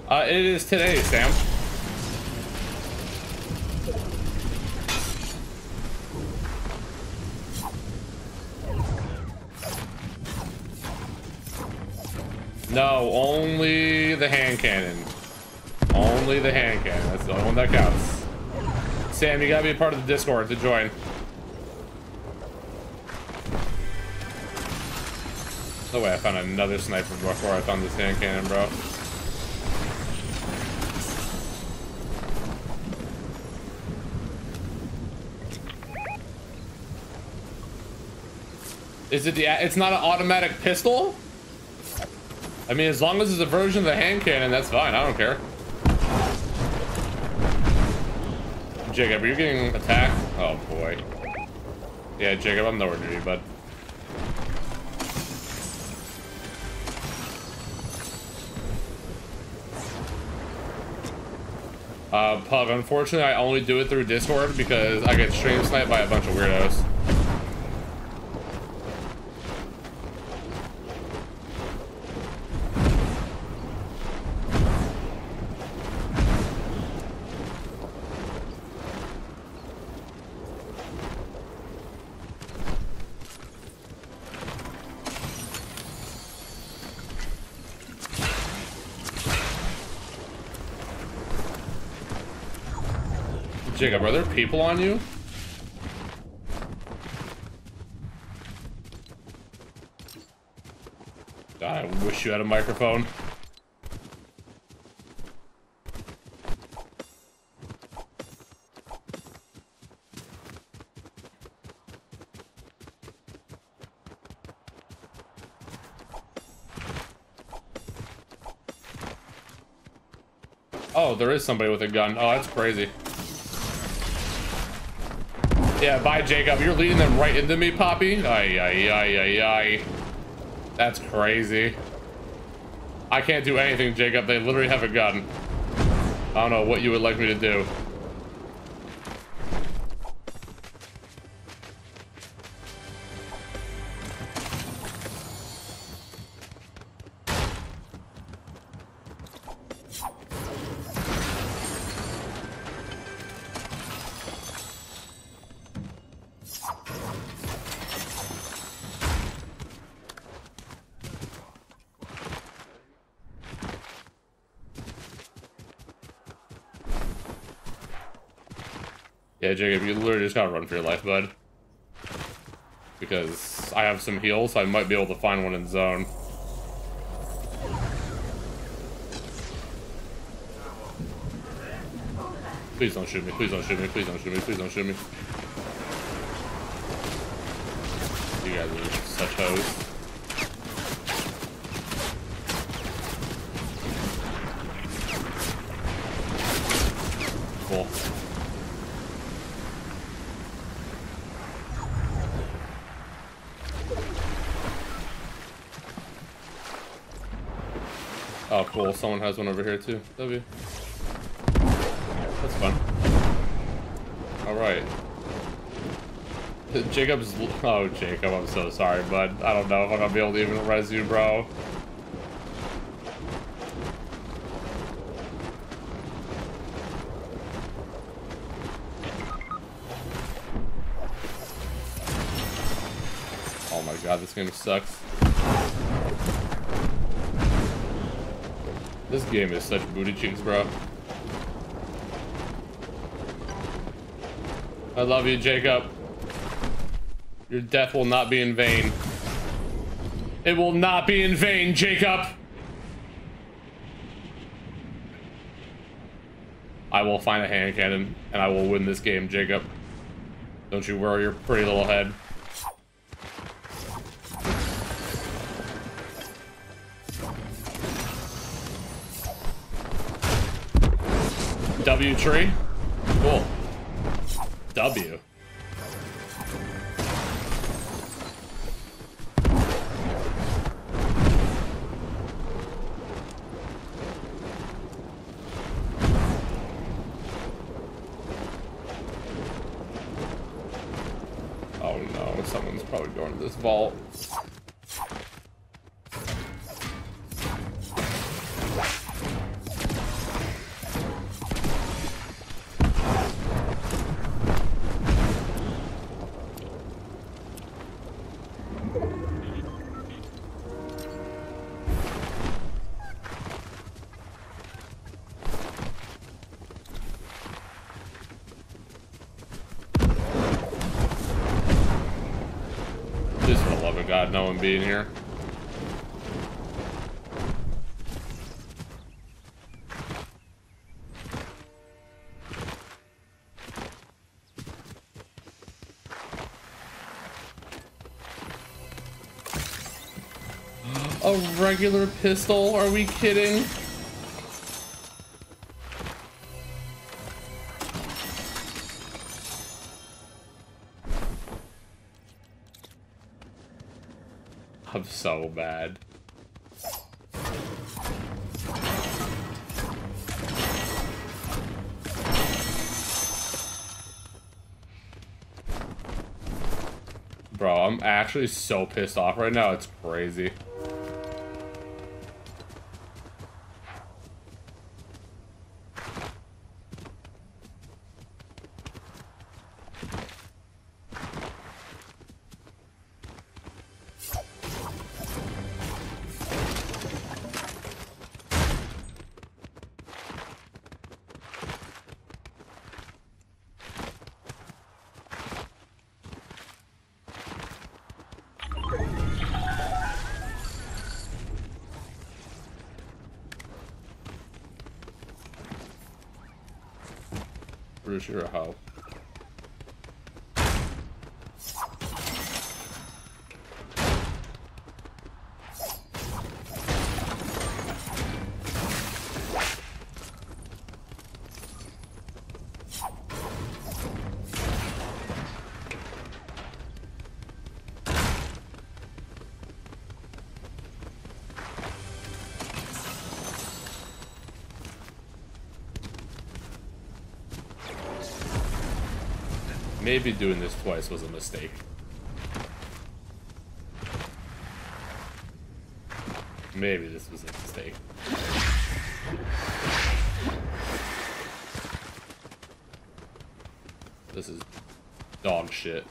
[SPEAKER 2] Uh, it is today, Sam. Sam, you gotta be a part of the Discord to join. No way I found another sniper before I found this hand cannon, bro. Is it the... It's not an automatic pistol? I mean, as long as it's a version of the hand cannon, that's fine. I don't care. Jacob, are you getting attacked? Oh boy. Yeah, Jacob, I'm nowhere near you, bud. Uh, Pug, unfortunately I only do it through Discord because I get stream sniped by a bunch of weirdos. Jacob, are there people on you? I wish you had a microphone. Oh, there is somebody with a gun. Oh, that's crazy. Yeah, bye, Jacob. You're leading them right into me, Poppy. Ay, ay, ay, ay, ay. That's crazy. I can't do anything, Jacob. They literally have a gun. I don't know what you would like me to do. Yeah, Jacob, you literally just gotta run for your life, bud. Because I have some heals, so I might be able to find one in zone. Please don't shoot me, please don't shoot me, please don't shoot me, please don't shoot me. You guys are such hoes. one over here too. W. That's fun. Alright. Jacob's... Oh, Jacob, I'm so sorry, bud. I don't know if I'm gonna be able to even res you, bro. Oh my god, this game sucks. This game is such booty cheeks, bro. I love you, Jacob. Your death will not be in vain. It will not be in vain, Jacob. I will find a hand cannon, and I will win this game, Jacob. Don't you worry your pretty little head. tree. should here. A regular pistol? Are we kidding? bad. Bro, I'm actually so pissed off right now. It's crazy. sure how. Maybe doing this twice was a mistake. Maybe this was a mistake. This is dog shit.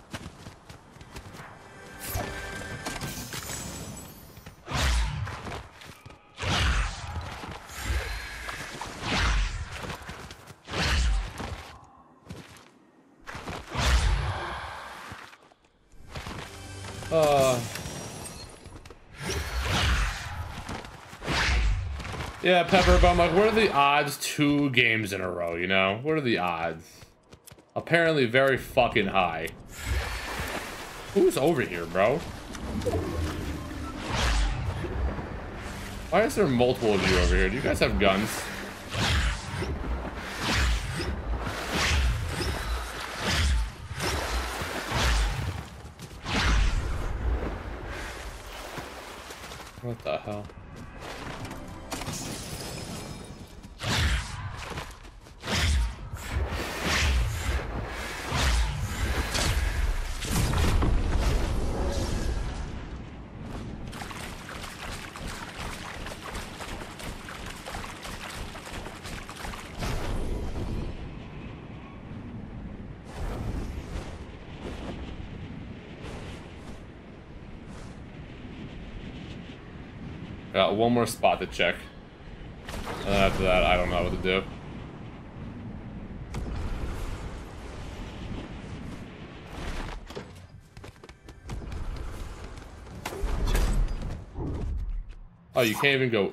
[SPEAKER 2] Yeah, Pepper, but I'm like, what are the odds two games in a row, you know? What are the odds? Apparently very fucking high. Who's over here, bro? Why is there multiple of you over here? Do you guys have guns? one more spot to check. And after that, I don't know what to do. Oh, you can't even go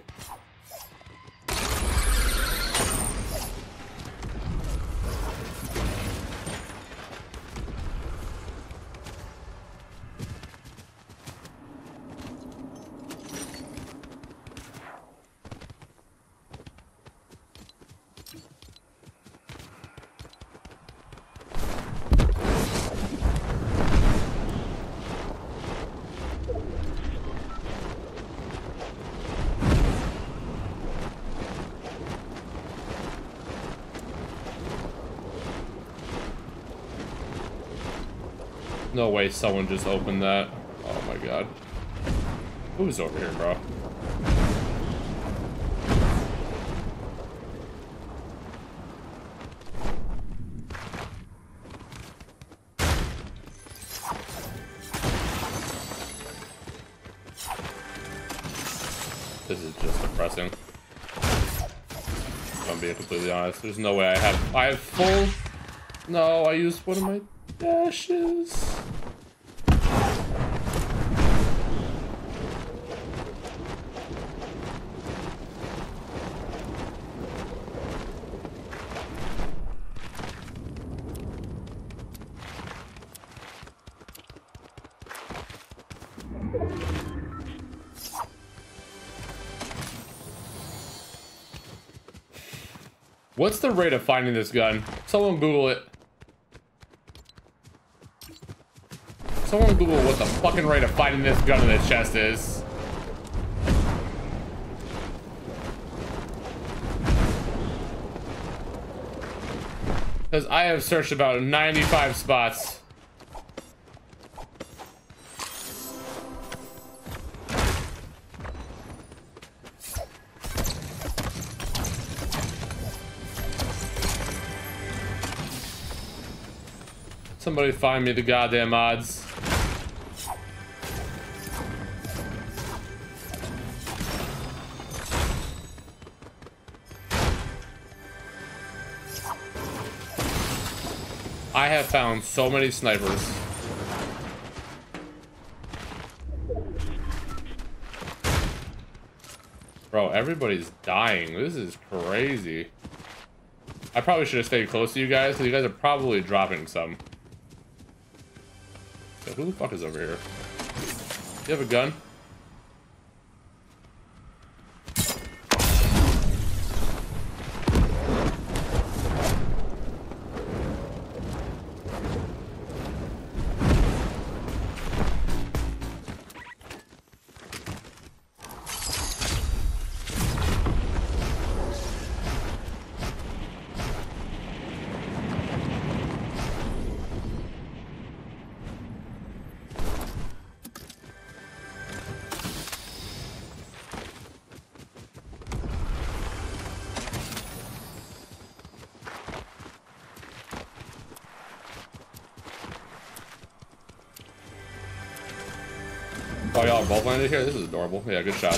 [SPEAKER 2] no way someone just opened that. Oh my god. Who's over here, bro? This is just depressing. I'm being completely honest. There's no way I have I have full No, I used one of my dashes. What's the rate of finding this gun? Someone Google it. Someone Google what the fucking rate of finding this gun in this chest is. Because I have searched about 95 spots. Somebody find me the goddamn odds. I have found so many snipers. Bro, everybody's dying. This is crazy. I probably should have stayed close to you guys, because you guys are probably dropping some fuck is over here? You have a gun? here? This is adorable. Yeah, good shot.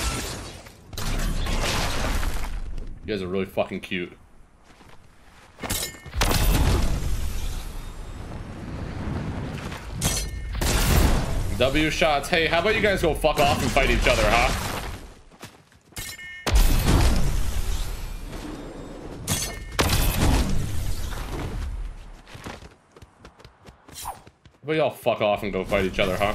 [SPEAKER 2] You guys are really fucking cute. W shots. Hey, how about you guys go fuck off and fight each other, huh? We all fuck off and go fight each other, huh?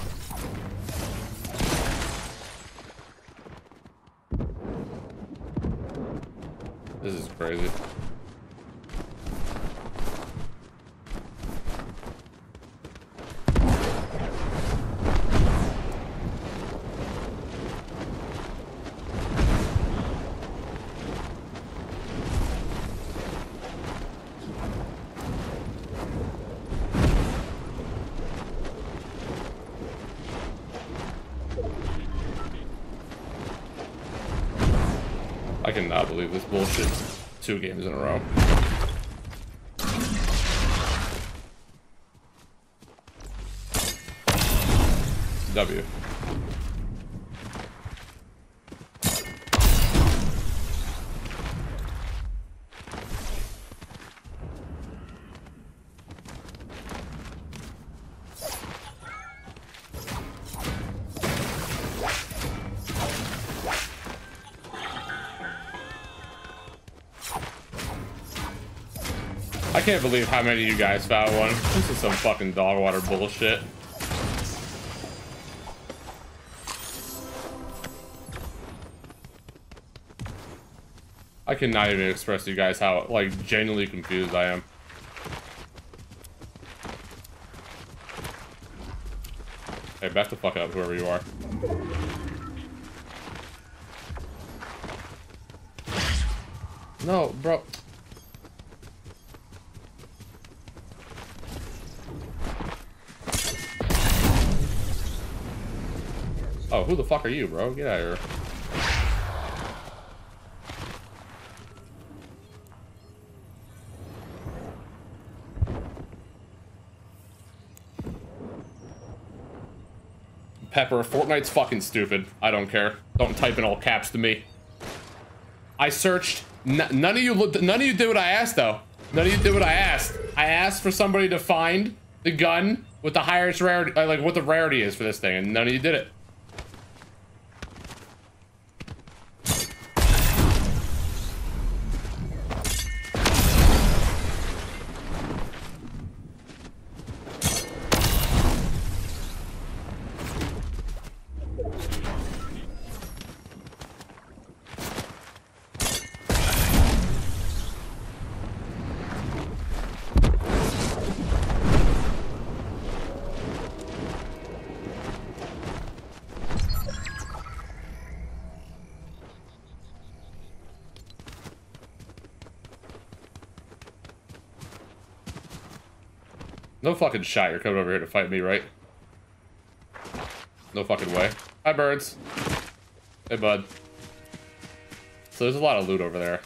[SPEAKER 2] this bullshit two games in a row. W. can't believe how many of you guys found one. This is some fucking dog water bullshit. I cannot even express to you guys how, like, genuinely confused I am. Hey, back the fuck up, whoever you are. fuck are you, bro? Get out of here. Pepper, Fortnite's fucking stupid. I don't care. Don't type in all caps to me. I searched. none of you none of you did what I asked though. None of you did what I asked. I asked for somebody to find the gun with the highest rarity, uh, like what the rarity is for this thing, and none of you did it. fucking shot you're coming over here to fight me, right? No fucking way. Hi, birds. Hey, bud. So there's a lot of loot over there.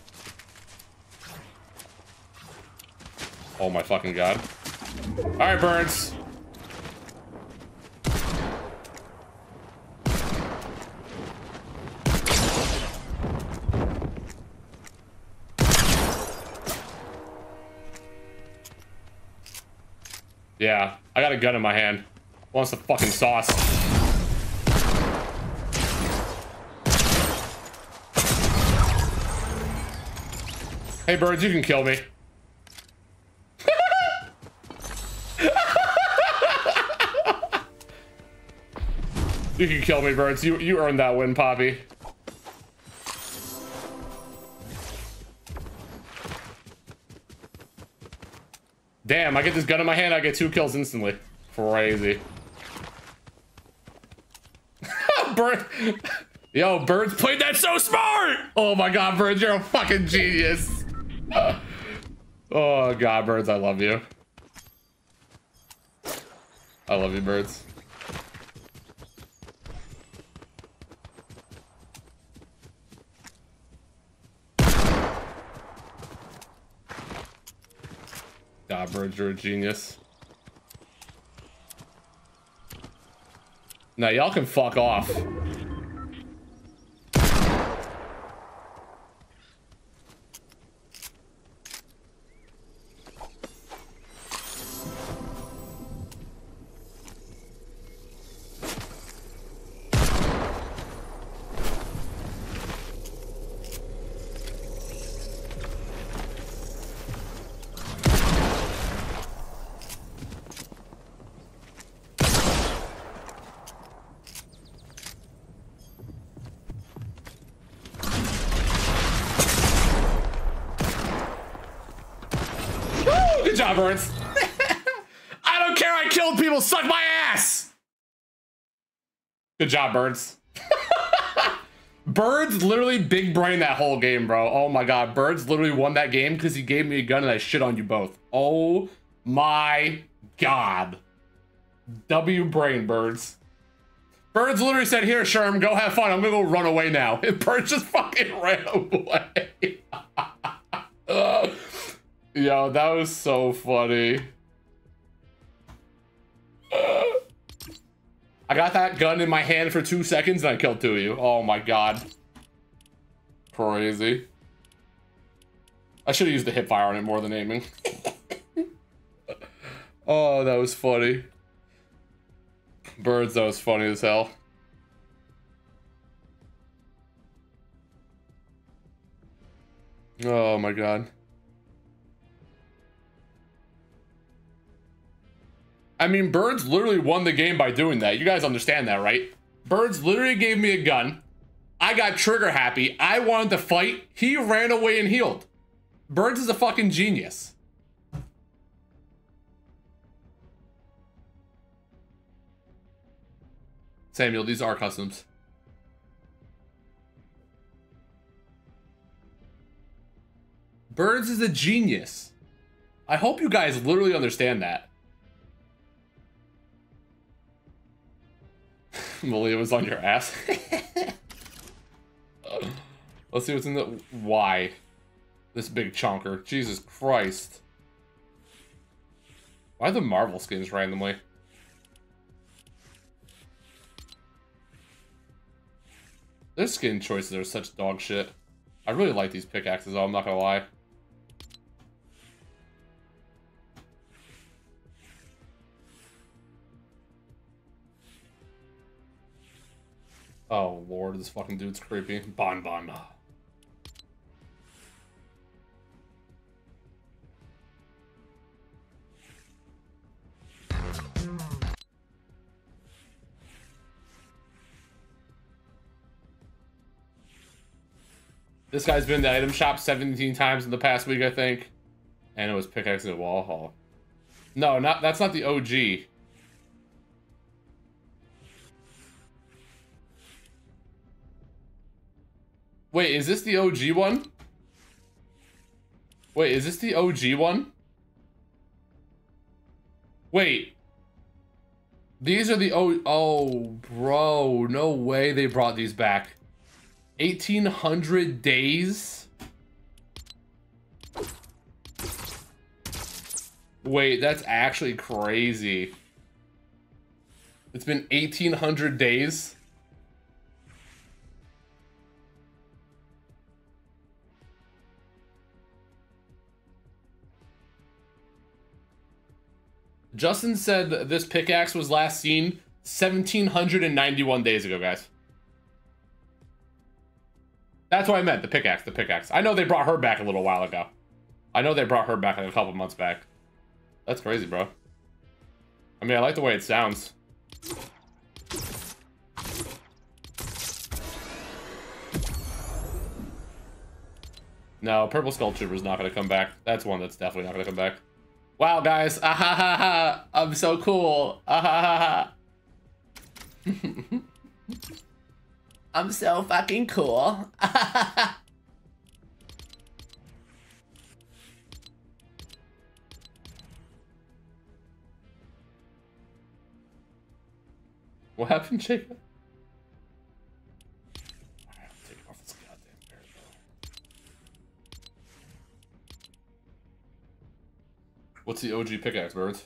[SPEAKER 2] Oh my fucking god. Alright, birds. Yeah, I got a gun in my hand. Wants the fucking sauce. Hey, birds, you can kill me. you can kill me, birds. You you earned that win, Poppy. I get this gun in my hand, I get two kills instantly. Crazy. Bird. Yo, Bird's played that so smart! Oh my god, birds, you're a fucking genius. oh god, Birds, I love you. I love you, Birds. Verge, you're a genius. Now y'all can fuck off. job, Ernst. I don't care. I killed people. Suck my ass. Good job, Birds. Birds literally big brain that whole game, bro. Oh my god. Birds literally won that game because he gave me a gun and I shit on you both. Oh my god. W brain, Birds. Birds literally said, here, Sherm, go have fun. I'm gonna go run away now. And Birds just fucking ran away. Yo, that was so funny. I got that gun in my hand for two seconds and I killed two of you. Oh my god. Crazy. I should have used the hipfire on it more than aiming. oh, that was funny. Birds, that was funny as hell. Oh my god. I mean, Birds literally won the game by doing that. You guys understand that, right? Birds literally gave me a gun. I got trigger happy. I wanted to fight. He ran away and healed. Birds is a fucking genius. Samuel, these are customs. Birds is a genius. I hope you guys literally understand that. Malia was on your ass. Let's see what's in the... Why? This big chonker. Jesus Christ. Why the Marvel skins randomly? Their skin choices are such dog shit. I really like these pickaxes though, I'm not gonna lie. Oh lord, this fucking dude's creepy. Bon bon. This guy's been to the item shop 17 times in the past week, I think. And it was pickaxe at Walhall. No, not that's not the OG. Wait, is this the OG one? Wait, is this the OG one? Wait. These are the oh oh bro, no way they brought these back. 1800 days. Wait, that's actually crazy. It's been 1800 days. Justin said this pickaxe was last seen 1791 days ago, guys. That's what I meant, the pickaxe, the pickaxe. I know they brought her back a little while ago. I know they brought her back like a couple months back. That's crazy, bro. I mean, I like the way it sounds. No, Purple Skull Trooper's not going to come back. That's one that's definitely not going to come back. Wow, guys.
[SPEAKER 6] Ah, ha, ha, ha. I'm so cool. Ah, ha, ha, ha. I'm so fucking cool.
[SPEAKER 2] what happened, Jacob? What's the OG pickaxe, birds?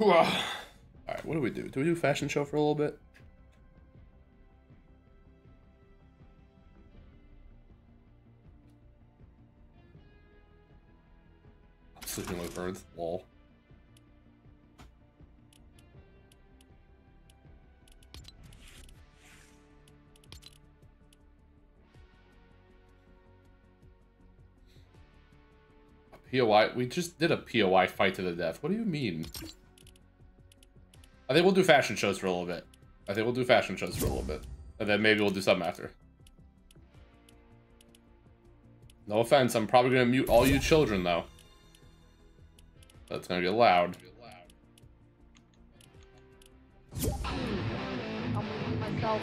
[SPEAKER 2] Alright, what do we do? Do we do fashion show for a little bit? I'm sleeping like birds. Lol. POI? We just did a POI fight to the death. What do you mean? I think we'll do fashion shows for a little bit. I think we'll do fashion shows for a little bit. And then maybe we'll do something after. No offense, I'm probably gonna mute all you children though. That's gonna get loud.
[SPEAKER 5] I'm myself.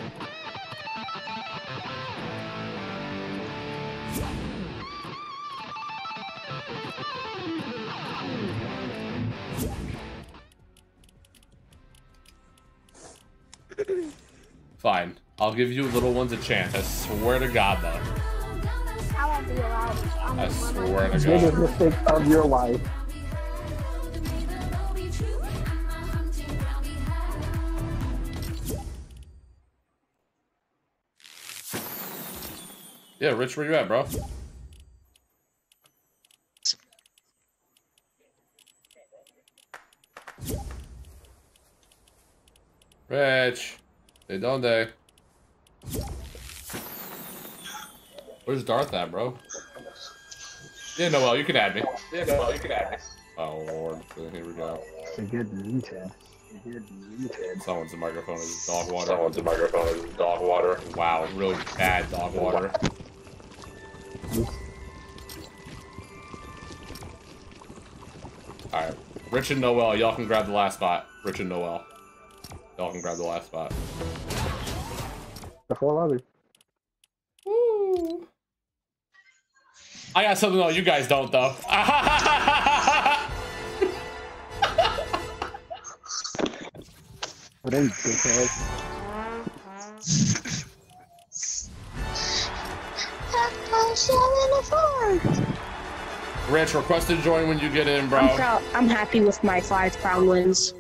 [SPEAKER 2] fine. I'll give you little ones a chance. I swear to God, though.
[SPEAKER 3] I won't be allowed. I'm I swear
[SPEAKER 4] to God. Biggest mistake of your life.
[SPEAKER 2] Yeah, Rich, where you at, bro? Rich. They don't they? Where's Darth at, bro? Yeah, Noel, you can add me. Yeah, Noel, you can add me. Oh lord, so here we go. They a muted. They get muted. microphone is dog water. Someone's microphone is dog water. Wow, really bad dog water. Alright, Rich and Noel, y'all can grab the last spot. Rich and Noel. Y'all can grab the last spot lobby. I got something that you guys don't though. what are you Rich, request to join when you get in, bro. I'm, proud.
[SPEAKER 7] I'm happy with my five crown wins.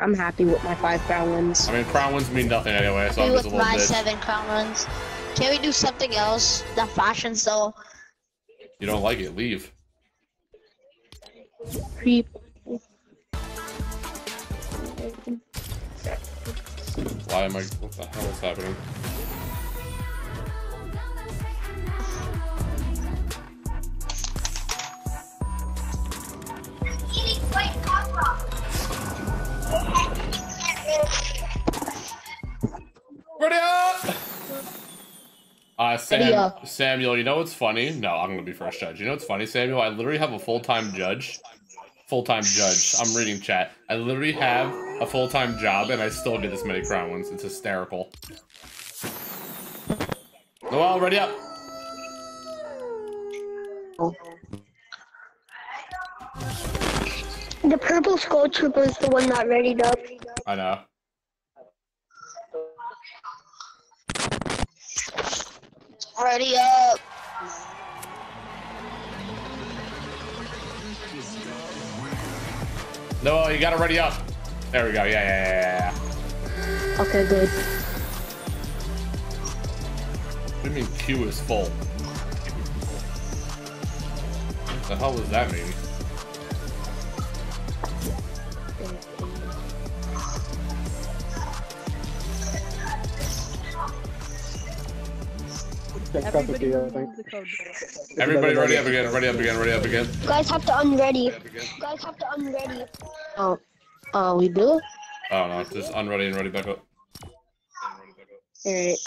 [SPEAKER 7] I'm happy with my five crown
[SPEAKER 2] ones. I mean, crown ones mean nothing anyway, so I'm just a little my seven
[SPEAKER 3] crown ones. Can we do something else? The fashion show.
[SPEAKER 2] You don't like it? Leave. Creep. Why am I? What the hell is happening?
[SPEAKER 3] Eating white cockroach. Ready
[SPEAKER 5] up!
[SPEAKER 2] Uh, Sam, Samuel, you know what's funny? No, I'm gonna be first judge. You know what's funny, Samuel? I literally have a full time judge. Full time judge. I'm reading chat. I literally have a full time job, and I still get this many crown ones. It's hysterical. Noel, ready up. Oh.
[SPEAKER 3] The purple skull trooper is the one that readied up.
[SPEAKER 2] I know.
[SPEAKER 5] Ready up.
[SPEAKER 2] No, you gotta ready up. There we go. Yeah, yeah, yeah,
[SPEAKER 5] yeah. Okay, good.
[SPEAKER 2] What do you mean queue is full? What the hell does that mean?
[SPEAKER 4] Everybody, Everybody ready up again, ready up again, ready up
[SPEAKER 2] again.
[SPEAKER 3] You guys have to unready.
[SPEAKER 4] guys have to unready.
[SPEAKER 3] Oh, uh, we do?
[SPEAKER 2] Oh no, just unready and ready back up. Alright.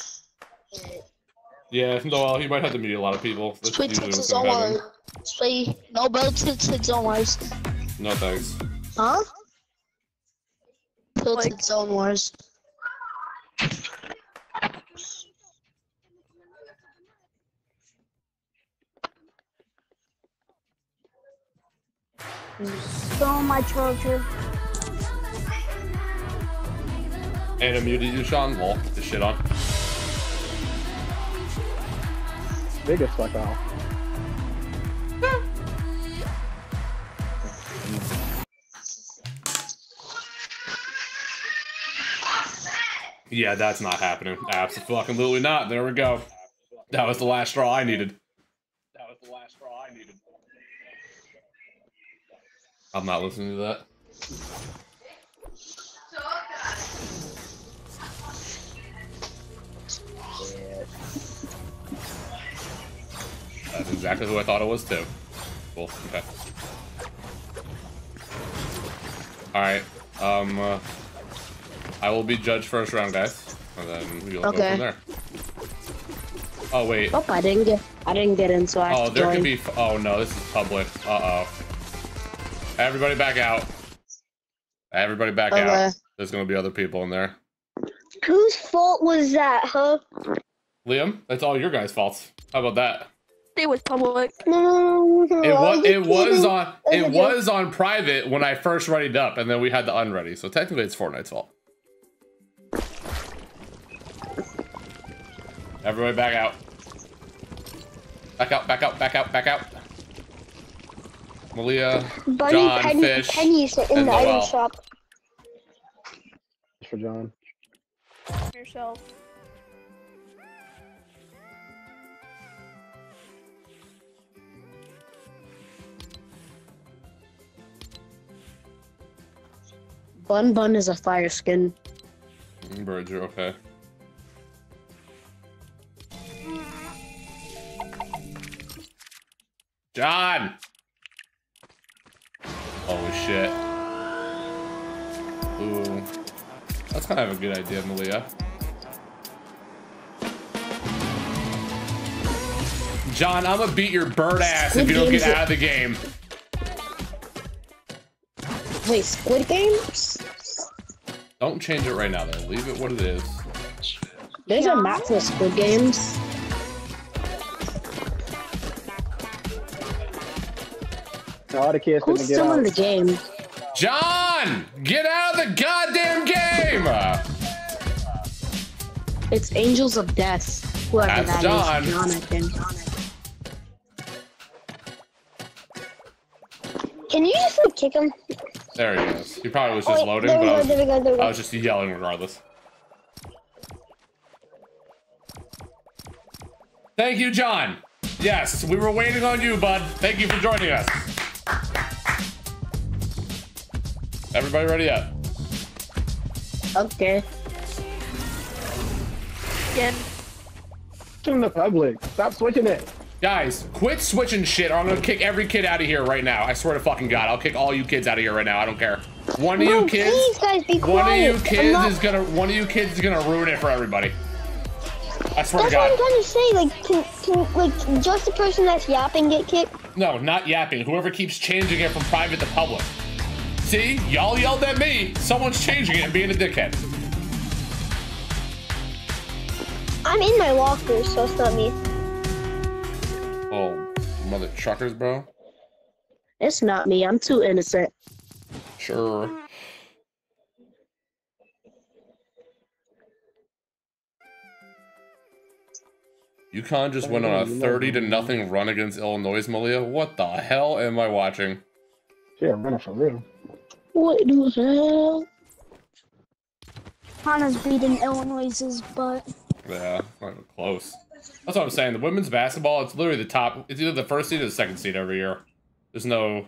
[SPEAKER 2] Yeah, no, he might have to meet a lot of people. That's Sweet usually what's gonna happen.
[SPEAKER 3] Sweet, no bell tilted zonewise. No thanks. Huh? Tilted like, zonewise. Stole my charger.
[SPEAKER 2] And I muted you, Sean. Lol, the shit on.
[SPEAKER 4] Biggest fuck off.
[SPEAKER 2] Yeah, that's not happening. Absolutely not. There we go. That was the last straw I needed.
[SPEAKER 4] That was the last straw I needed.
[SPEAKER 2] I'm not listening to that. That's exactly who I thought it was too. Cool. Okay. All right. Um, uh, I will be judged first round, guys, and then we'll okay. go from there. Oh wait. Oh,
[SPEAKER 7] I didn't get. I didn't get in, so I. Oh, there join. could
[SPEAKER 2] be. Oh no, this is public. Uh oh. Everybody back out. Everybody back okay. out. There's gonna be other people in there.
[SPEAKER 3] Whose fault was that, huh?
[SPEAKER 2] Liam, that's all your guys' faults. How about that?
[SPEAKER 3] It was public. No, no, no,
[SPEAKER 7] it was it was on it was
[SPEAKER 2] on private when I first readied up, and then we had the unready. So technically, it's Fortnite's fault. Everybody back out. Back out, back out, back out, back out. Malia, Buddy John, Penny, Fish, in the item
[SPEAKER 3] shop.
[SPEAKER 4] For John.
[SPEAKER 7] Yourself. Bun Bun is a fire skin.
[SPEAKER 2] Birds are okay. John! Oh shit. Ooh. That's kind of a good idea, Malia. John, I'm gonna beat your bird ass Squid if you don't get out of the game.
[SPEAKER 3] Wait, Squid Games?
[SPEAKER 2] Don't change it right now, though. Leave it what it is.
[SPEAKER 3] There's a map for Squid Games.
[SPEAKER 2] All the kids Who's still out. in the game? John, get out of the goddamn game!
[SPEAKER 3] It's Angels of Death.
[SPEAKER 7] Whoever
[SPEAKER 2] That's that John. Is.
[SPEAKER 5] Jonathan.
[SPEAKER 4] Can you just like, kick him?
[SPEAKER 2] There he is. He probably was just oh, loading, but go, I, was, go, I was just yelling regardless. Thank you, John. Yes, we were waiting on you, bud. Thank you for joining us. Everybody ready up.
[SPEAKER 7] Okay.
[SPEAKER 4] Again. Switching the public. Stop switching it.
[SPEAKER 2] Guys, quit switching shit or I'm gonna kick every kid out of here right now. I swear to fucking God, I'll kick all you kids out of here right now. I don't care. One of no, you kids, please,
[SPEAKER 4] guys, be one of you kids not... is
[SPEAKER 2] gonna, one of you kids is gonna ruin it for everybody. I swear that's to God. That's what I'm
[SPEAKER 3] trying to say. Like, can, can, like, just the person that's yapping get kicked?
[SPEAKER 2] No, not yapping. Whoever keeps changing it from private to public. See? Y'all yelled at me. Someone's changing it and being a dickhead.
[SPEAKER 3] I'm in my locker, so it's not me.
[SPEAKER 2] Oh, mother truckers, bro.
[SPEAKER 3] It's not me.
[SPEAKER 7] I'm
[SPEAKER 5] too innocent.
[SPEAKER 2] Sure. UConn just went on a 30 to nothing run against Illinois, Malia. What the hell am I watching?
[SPEAKER 4] Yeah, I'm running for real. What the hell?
[SPEAKER 3] Hannah's beating Illinois's butt.
[SPEAKER 2] Yeah, close. That's what I'm saying. The women's basketball, it's literally the top. It's either the first seed or the second seed every year. There's no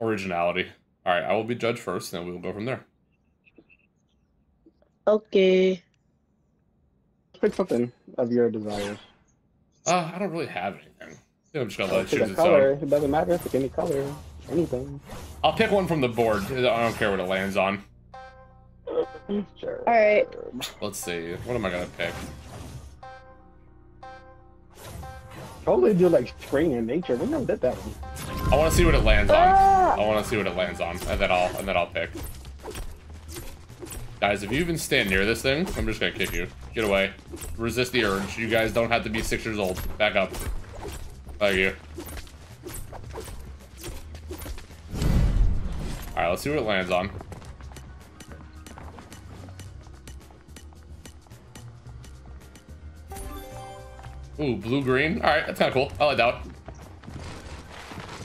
[SPEAKER 2] originality. All right, I will be judged first, and then we will go from there.
[SPEAKER 4] Okay. Pick something of your desires.
[SPEAKER 2] Uh, I don't really have anything. I'm just gonna let it choose color. It
[SPEAKER 4] doesn't matter if it's any color anything.
[SPEAKER 2] I'll pick one from the board. I don't care what it lands on.
[SPEAKER 4] Sure. All right.
[SPEAKER 2] Let's see. What am I gonna pick?
[SPEAKER 4] Probably do like spring in nature. We never did that one.
[SPEAKER 2] I want to see what it lands ah! on. I want to see what it lands on, and then I'll and then I'll pick. Guys, if you even stand near this thing, I'm just gonna kick you. Get away. Resist the urge. You guys don't have to be six years old. Back up. Thank you. Alright, let's see what it lands on. Ooh, blue-green. Alright, that's kind of cool. I like that one.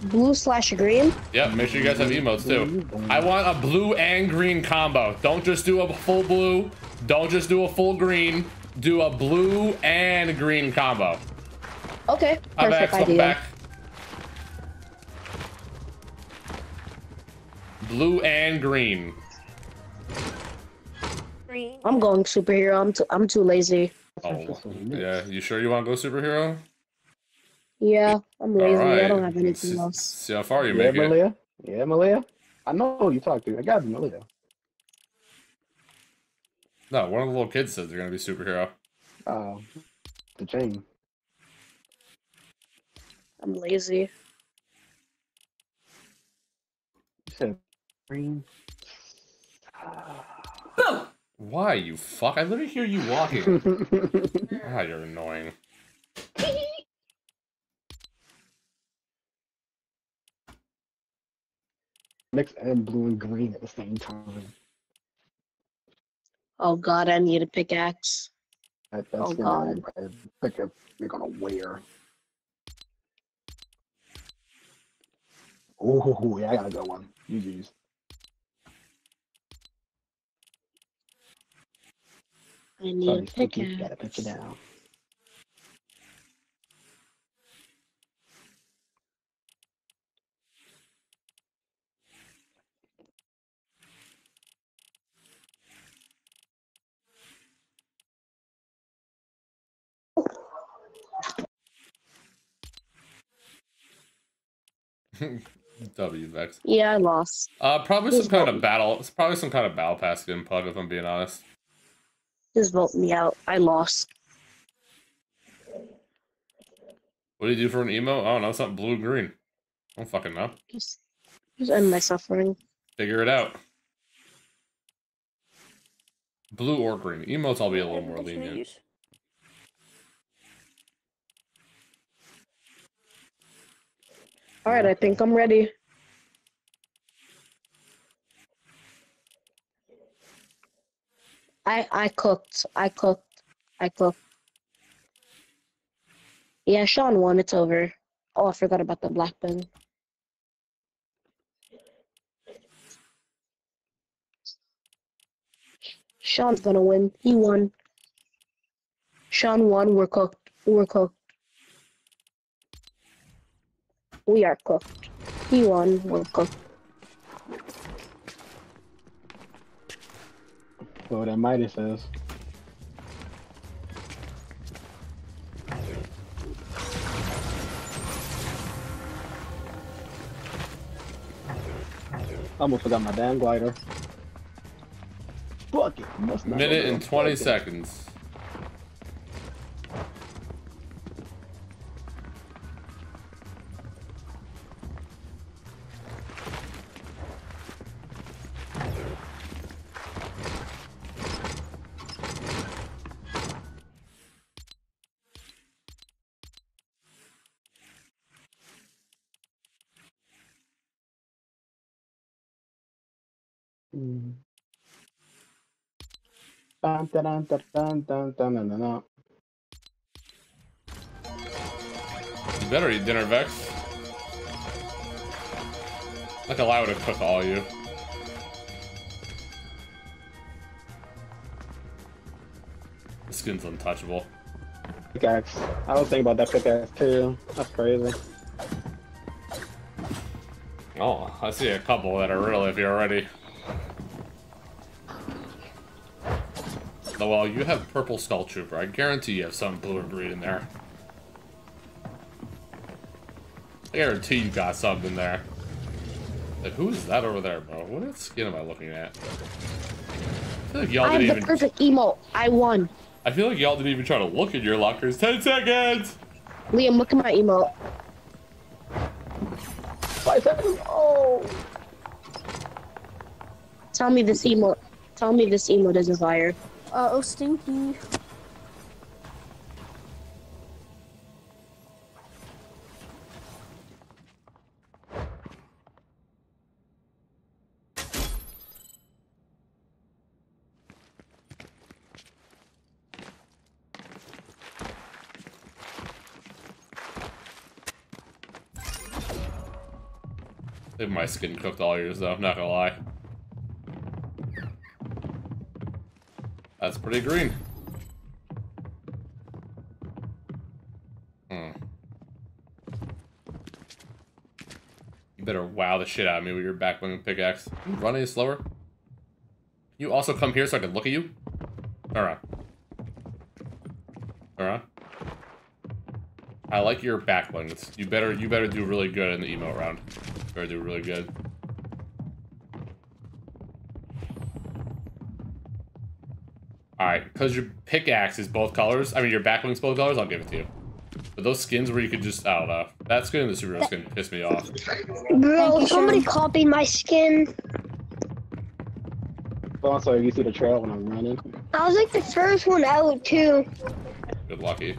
[SPEAKER 3] Blue slash green?
[SPEAKER 2] Yep, make sure you guys have emotes too. I want a blue and green combo. Don't just do a full blue. Don't just do a full green. Do a blue and green combo.
[SPEAKER 7] Okay, perfect back, idea. Back.
[SPEAKER 2] Blue and green.
[SPEAKER 3] I'm going superhero. I'm too, I'm too lazy.
[SPEAKER 2] Oh, yeah. You sure you want to go superhero?
[SPEAKER 3] Yeah, I'm lazy. Right. I don't have anything see, else. See how far
[SPEAKER 2] you yeah, make Malia?
[SPEAKER 4] it. Yeah, Malia. I know you talked to. I got Malia.
[SPEAKER 2] No, one of the little kids said they're gonna be superhero.
[SPEAKER 4] Oh, uh, the chain.
[SPEAKER 7] I'm lazy.
[SPEAKER 4] You said Green.
[SPEAKER 2] Why, you fuck? I literally hear you walking. ah, you're annoying.
[SPEAKER 1] Mix and blue and green at the same time.
[SPEAKER 7] Oh god, I need a pickaxe.
[SPEAKER 4] That, that's oh god. Pickaxe you're gonna wear.
[SPEAKER 1] Oh, yeah, I got a good one. You use. I need Sorry, a Stinky, you gotta put you out. down. W
[SPEAKER 2] Vex. Yeah, I lost. Uh, probably some kind of battle. It's probably some kind of battle pass getting plugged. If I'm being honest.
[SPEAKER 3] Just vote me out. I lost.
[SPEAKER 2] What do you do for an emo? I don't know. It's not blue green. I don't fucking know.
[SPEAKER 3] Just,
[SPEAKER 7] just end my suffering.
[SPEAKER 2] Figure it out. Blue or green. Emotes, I'll be a little more lenient.
[SPEAKER 7] All right, I think I'm ready.
[SPEAKER 3] I I cooked. I cooked. I cooked.
[SPEAKER 7] Yeah, Sean won. It's over. Oh, I forgot about the black pen. Sean's gonna win. He won. Sean won. We're cooked. We're cooked. We are cooked. He won. We're cooked.
[SPEAKER 4] Go that Midas is. Almost forgot my damn glider.
[SPEAKER 6] Fuck it.
[SPEAKER 2] Minute and 20 seconds. you better eat dinner, Vex. Not gonna lie, would have all you. The skin's untouchable.
[SPEAKER 4] Pickaxe. I was thinking about that pickaxe too. That's crazy.
[SPEAKER 2] Oh, I see a couple that are really, if you're ready. oh well, you have purple skull trooper. I guarantee you have some blue and green in there. I guarantee you got something there. Like, who is that over there, bro? What skin am I looking at? I feel like y'all didn't even. the
[SPEAKER 3] perfect emote. I won.
[SPEAKER 2] I feel like y'all didn't even try to look at your lockers. Ten seconds.
[SPEAKER 3] Liam, look at my emote.
[SPEAKER 1] Five seconds. Oh.
[SPEAKER 3] Tell me this emote. Tell me this emote isn't fire. Uh oh, stinky.
[SPEAKER 2] my skin cooked all yours though, I'm not gonna lie. That's pretty green. Hmm. You better wow the shit out of me with your back bling pickaxe. Can you run any slower? Can you also come here so I can look at you? Alright. Alright. I like your back ones. You better you better do really good in the emote round. You better do really good. because your pickaxe is both colors, I mean your back bling's both colors, I'll give it to you. But those skins where you could just, I don't know. That skin in the Super skin piss me off.
[SPEAKER 3] Bro, somebody copied my skin.
[SPEAKER 4] Sorry, you see the trail when I'm running.
[SPEAKER 3] I was like the first one out too. Good lucky.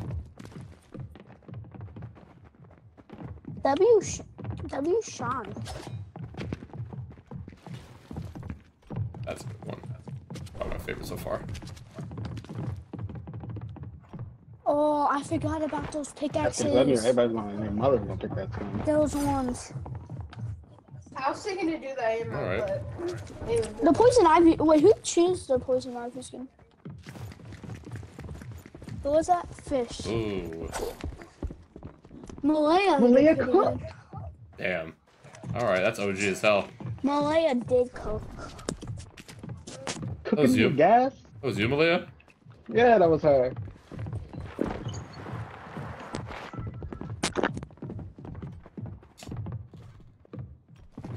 [SPEAKER 3] W. w. Sean.
[SPEAKER 2] That's a good one. That's probably my favorite so far.
[SPEAKER 3] Oh, I forgot about those pickaxes. Everybody's
[SPEAKER 4] gonna, their mother's gonna pick that thing.
[SPEAKER 3] Those ones. I was thinking to do that, Amber, right. but... The poison ivy... Wait, who chose the poison ivy skin? Who was that? Fish.
[SPEAKER 2] Ooh.
[SPEAKER 3] Malaya. Malaya cooked?
[SPEAKER 2] Damn. Alright, that's OG as hell.
[SPEAKER 3] Malaya did cook. Cooking that was you. gas?
[SPEAKER 2] That was you, Malaya?
[SPEAKER 4] Yeah, that was her.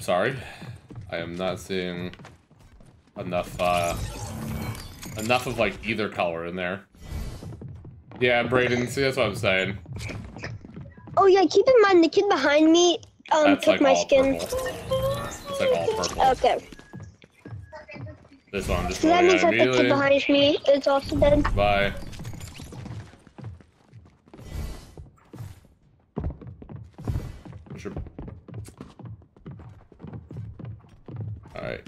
[SPEAKER 2] sorry. I am not seeing enough, uh, enough of, like, either color in there. Yeah, Braden, see, that's what I'm saying.
[SPEAKER 7] Oh, yeah, keep in mind, the kid behind me, um, took like my skin. It's,
[SPEAKER 2] like, all purple. Okay. This one, just so that means that the kid behind
[SPEAKER 3] me is also dead.
[SPEAKER 2] Bye.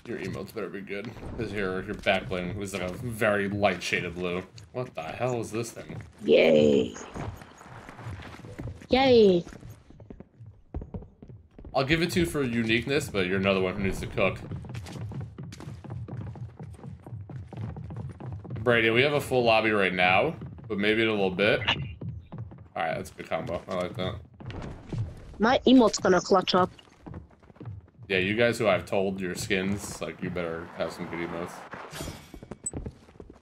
[SPEAKER 2] Your emotes better be good. Because your, your bling was like a very light shade of blue. What the hell is this thing? Yay. Yay. I'll give it to you for uniqueness, but you're another one who needs to cook. Brady, we have a full lobby right now, but maybe in a little bit. Alright, that's a good combo. I like that.
[SPEAKER 7] My emote's gonna clutch up.
[SPEAKER 2] Yeah, you guys who I've told your skins, like, you better have some good emotes.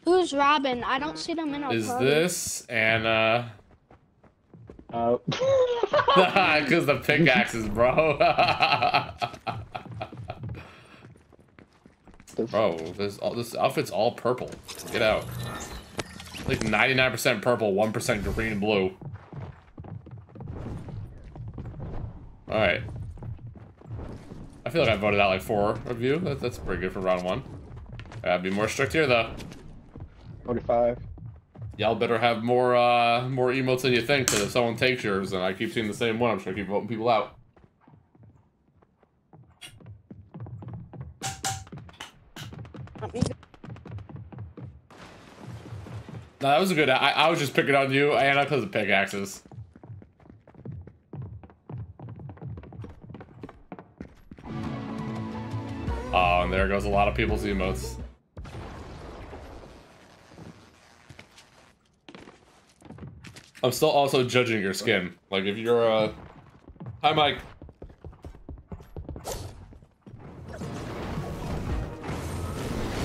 [SPEAKER 3] Who's Robin? I don't see them in our Is party. this
[SPEAKER 2] Anna? Oh. Because the pickaxes, bro. bro, this, all, this outfit's all purple. Get out. Like 99% purple, 1% green and blue. Alright. I feel like I voted out like four of you. That, that's pretty good for round one. I'd uh, be more strict here though. 45. Y'all better have more uh, more emotes than you think, because if someone takes yours and I keep seeing the same one, I'm sure I keep voting people out. No, that was a good. I, I was just picking on you, Anna, because of pickaxes. Oh, and there goes a lot of people's emotes. I'm still also judging your skin. Like, if you're a... Uh... Hi, Mike.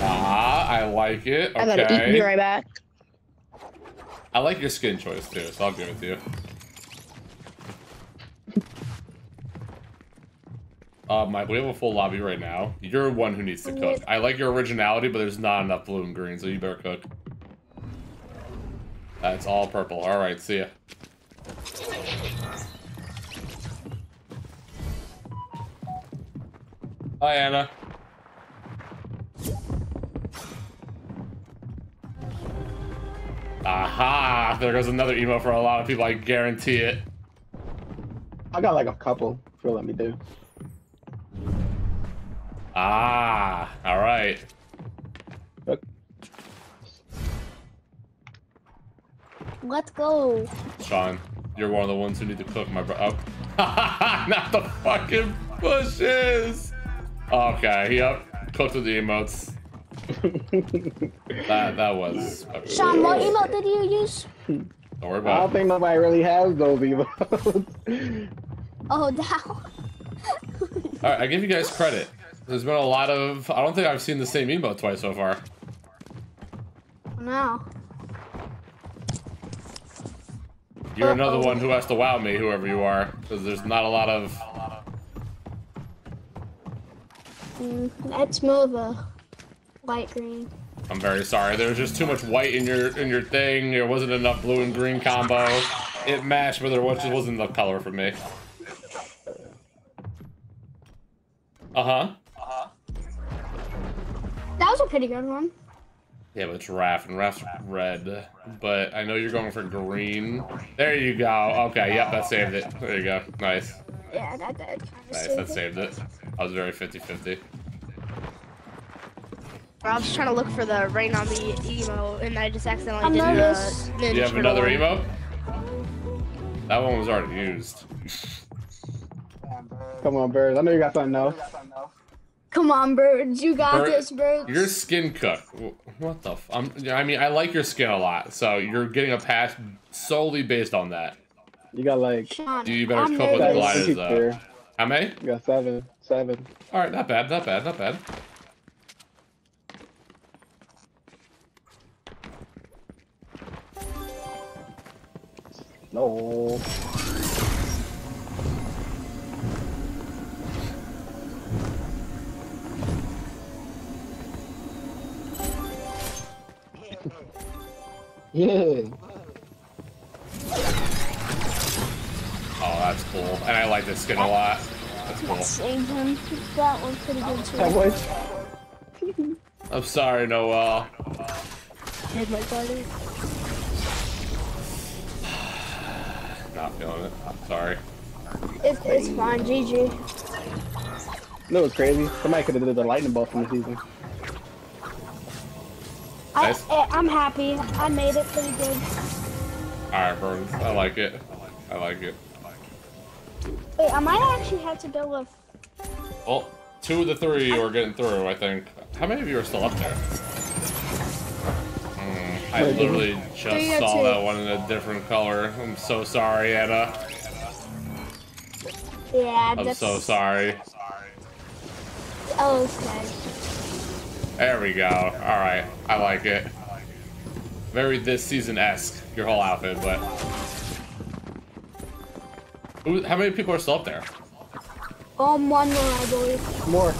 [SPEAKER 2] Ah, I like it. Okay. I gotta Be right back. I like your skin choice, too, so I'll give it to you. Uh, Mike, we have a full lobby right now. You're one who needs to cook. I like your originality, but there's not enough blue and green, so you better cook. That's all purple. All right, see ya. Hi, Anna. Aha! There goes another emo for a lot of people, I guarantee it.
[SPEAKER 6] I got like a couple, for let me do.
[SPEAKER 2] Ah, all right.
[SPEAKER 3] Let's go.
[SPEAKER 2] Sean, you're one of the ones who need to cook my bro. Oh. Not the fucking bushes. Okay, yep. Cooked with the emotes. that that
[SPEAKER 4] was. Sean, what emote
[SPEAKER 3] did you use? Don't
[SPEAKER 4] worry about it. I don't think nobody really has those emotes.
[SPEAKER 3] Oh, down.
[SPEAKER 2] All right, I give you guys credit. There's been a lot of... I don't think I've seen the same emote twice so far. No. You're -oh. another one who has to wow me, whoever you are, because there's not a lot of...
[SPEAKER 3] Mm, that's more of light green.
[SPEAKER 2] I'm very sorry. There was just too much white in your in your thing. There wasn't enough blue and green combo. It matched, but there was, just wasn't enough color for me. Uh huh.
[SPEAKER 3] That was a pretty good one.
[SPEAKER 2] Yeah, but it's Raph, and Raph's red. But I know you're going for green. There you go. Okay, yep, that saved it. There you go. Nice.
[SPEAKER 3] Yeah, that did. Nice, that saved
[SPEAKER 2] it. I was very 50-50.
[SPEAKER 3] just trying to look for the rain on the emo, and I just accidentally did the
[SPEAKER 2] ninja. You have another emo? That one was already used.
[SPEAKER 4] Come on, Bird. I know you got something else.
[SPEAKER 3] Come on, birds. You got Bird, this, birds.
[SPEAKER 2] Your skin cook. What the f- I'm, I mean, I like your skin a lot, so you're getting a pass solely based on that.
[SPEAKER 6] You got like... Sean, Dude, you better i come with the gliders, though.
[SPEAKER 2] How many? You got seven. Seven. Alright, not bad, not bad, not bad.
[SPEAKER 4] No. Yeah.
[SPEAKER 2] Oh, that's cool. And I like this skin a lot. That's cool.
[SPEAKER 7] Save him. That too. That was.
[SPEAKER 2] I'm sorry, Noel.
[SPEAKER 3] Made my body.
[SPEAKER 2] Not feeling it. I'm sorry.
[SPEAKER 3] It's, it's fine, GG.
[SPEAKER 4] You know crazy? Somebody could have did the lightning buff in the season.
[SPEAKER 3] I, I'm happy. I made it pretty good.
[SPEAKER 2] Alright, bro. I like it. I like it.
[SPEAKER 3] Wait, I might actually have to go with...
[SPEAKER 2] Well, two of the three I... are getting through, I think. How many of you are still up there? Mm, I literally just saw that one in a different color. I'm so sorry, Anna.
[SPEAKER 5] Yeah,
[SPEAKER 3] I'm that's... so sorry. Oh, okay.
[SPEAKER 2] There we go. Alright, I like it. Very this season-esque, your whole outfit, but... how many people are still up there?
[SPEAKER 3] Um, one more, I believe.
[SPEAKER 2] More.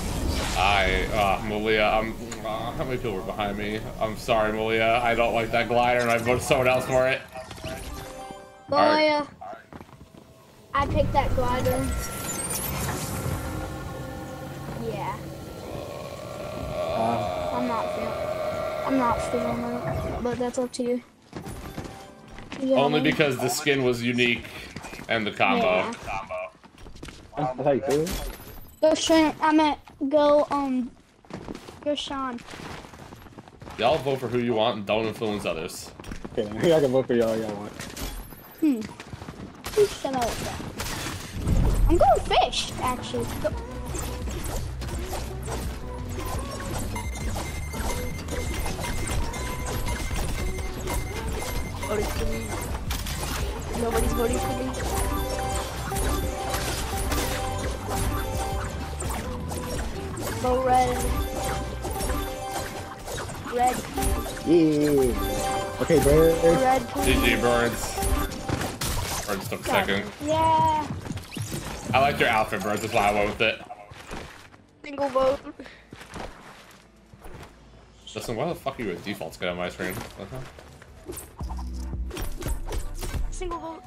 [SPEAKER 2] I, uh, Malia, I'm, uh, how many people were behind me? I'm sorry, Malia, I don't like that glider and I voted someone else for it. Malia,
[SPEAKER 5] right.
[SPEAKER 3] I picked that glider. Yeah. Uh, I'm not feeling. I'm not feeling it, but that's up to you. you Only because the
[SPEAKER 2] skin was unique and the combo. Yeah. Combo.
[SPEAKER 3] Go Sean. I meant go um. Go Sean.
[SPEAKER 2] Y'all vote for who you want and don't influence others. Okay,
[SPEAKER 4] I can vote for y'all y'all
[SPEAKER 2] want.
[SPEAKER 3] Hmm. I I'm going fish, actually. Go Voting for me. Nobody's voting for me. Go red. Red.
[SPEAKER 4] Yeah. Okay, birds. Red. GG,
[SPEAKER 2] birds. Birds took second.
[SPEAKER 5] Yeah.
[SPEAKER 2] I liked your outfit, birds. That's why I went with it. Single vote. Listen, why the fuck are you a defaults good on my screen? single vote.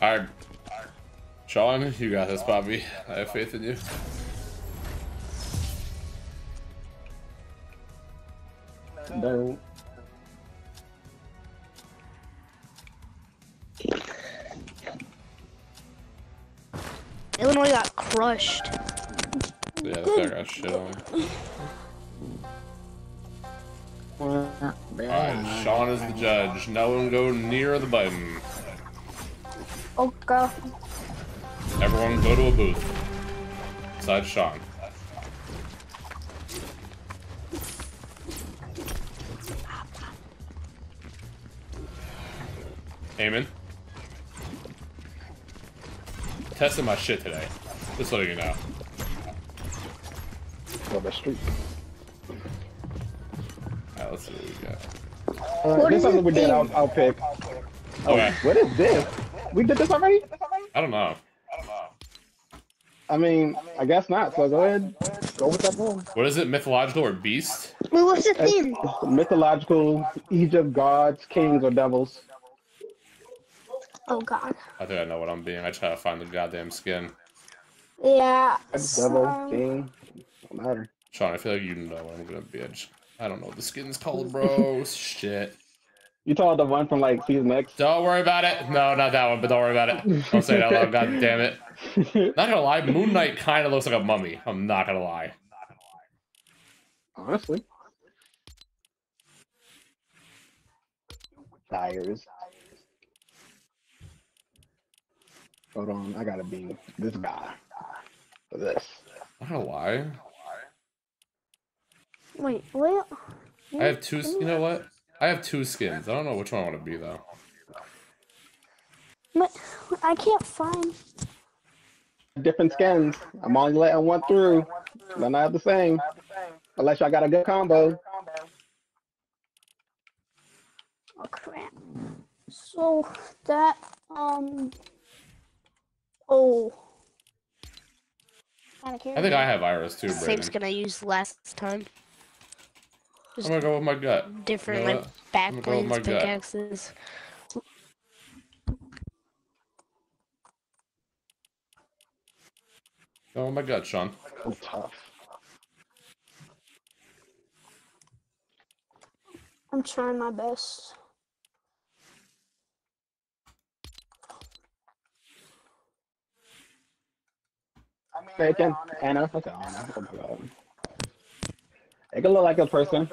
[SPEAKER 2] Alright. Sean, you got this, Bobby. I have faith in you.
[SPEAKER 4] No.
[SPEAKER 3] Illinois got crushed.
[SPEAKER 2] Yeah, guy got shit on. Alright, Sean is the judge. No one go near the button. Okay. Everyone go to a booth. Besides Sean. Amen. Testing my shit today. Just letting you know. On the street. Alright, let's see what we
[SPEAKER 4] got. Uh, what this is something we did, I'll, I'll pick. Oh, what is this? We did this already?
[SPEAKER 2] I don't know. I don't know.
[SPEAKER 4] I mean, I guess not, so go ahead. Go with that one. What
[SPEAKER 2] is it, mythological or beast?
[SPEAKER 4] Well, what's the theme? mythological, Egypt, gods, kings, or devils. Oh, God.
[SPEAKER 2] I think I know what I'm being. I try to find the goddamn skin.
[SPEAKER 3] Yeah. Devil, so... king,
[SPEAKER 4] don't matter.
[SPEAKER 2] Sean, I feel like you know what I'm gonna be. I just I don't know what the skin's called, bro. Shit. You told the one from like season X. Don't worry about it. No, not that one, but don't worry about it. Don't say that loud. God damn it. Not gonna lie, Moon Knight kind of looks like a mummy. I'm not gonna lie.
[SPEAKER 4] Honestly. Tires. Hold on, I
[SPEAKER 6] gotta be this guy. For this. I don't know why.
[SPEAKER 3] Wait, what? I have two. You know
[SPEAKER 2] what? I have two skins. I don't know which one I want to be though.
[SPEAKER 3] But I can't find
[SPEAKER 4] different skins. I'm only letting one through. I have the same, unless y'all got a good combo.
[SPEAKER 3] Oh crap! So that um oh. I think I have Ares too. Brayden. Same's gonna use last time.
[SPEAKER 7] I'm
[SPEAKER 2] gonna go with my gut. Different you know like backblades,
[SPEAKER 7] pickaxes. Gut.
[SPEAKER 2] Go my gut, Sean. I'm tough.
[SPEAKER 3] I'm trying my best.
[SPEAKER 4] Bacon, Anna. Look at Anna. Oh my god. It could look like a person.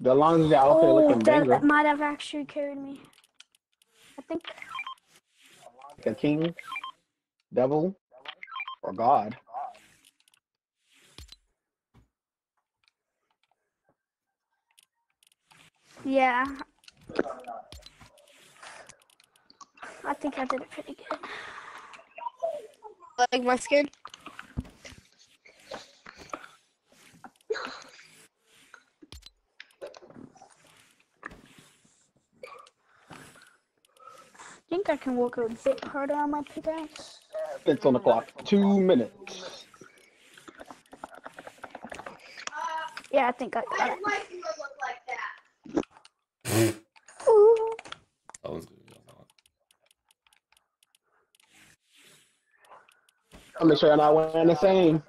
[SPEAKER 4] The long as your outfit oh, looking that, that
[SPEAKER 3] might have actually carried me. I think.
[SPEAKER 4] Like a king, devil, or god.
[SPEAKER 3] Yeah. I think I did it pretty good. Like my skin? I think I can work a bit harder on my pickaxe.
[SPEAKER 4] It's on the clock. Two minutes.
[SPEAKER 3] Yeah, I think I. I... like
[SPEAKER 4] I'm gonna sure y'all not wearing the same.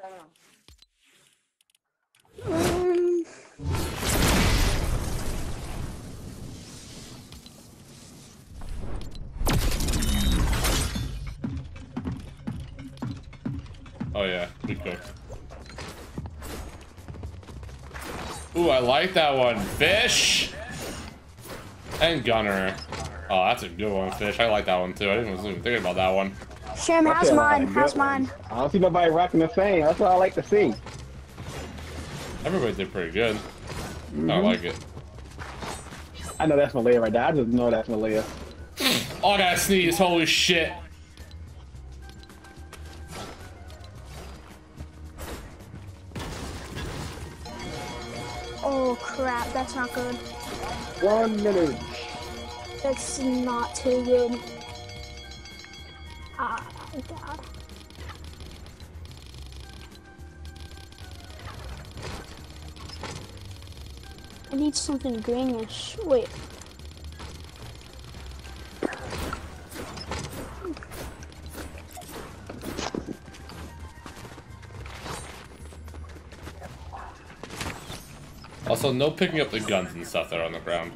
[SPEAKER 2] Oh yeah, cook. Ooh, I like that one. Fish! And Gunner. Oh, that's a good one, Fish. I like that one too. I didn't even think about that one.
[SPEAKER 4] Sam, how's mine? How's mine? One. I don't see nobody rocking the same. That's what I like to see.
[SPEAKER 2] Everybody did pretty good. Mm -hmm. I mm-hmm. like it.
[SPEAKER 4] I know that's Malaya right there. I just know that's Malaya. oh, I
[SPEAKER 2] gotta sneeze. Holy shit.
[SPEAKER 3] That's not good.
[SPEAKER 4] One minute.
[SPEAKER 3] That's not too good. Ah, God. I need something greenish. Wait,
[SPEAKER 2] Also, no picking up the guns and stuff that are on the ground.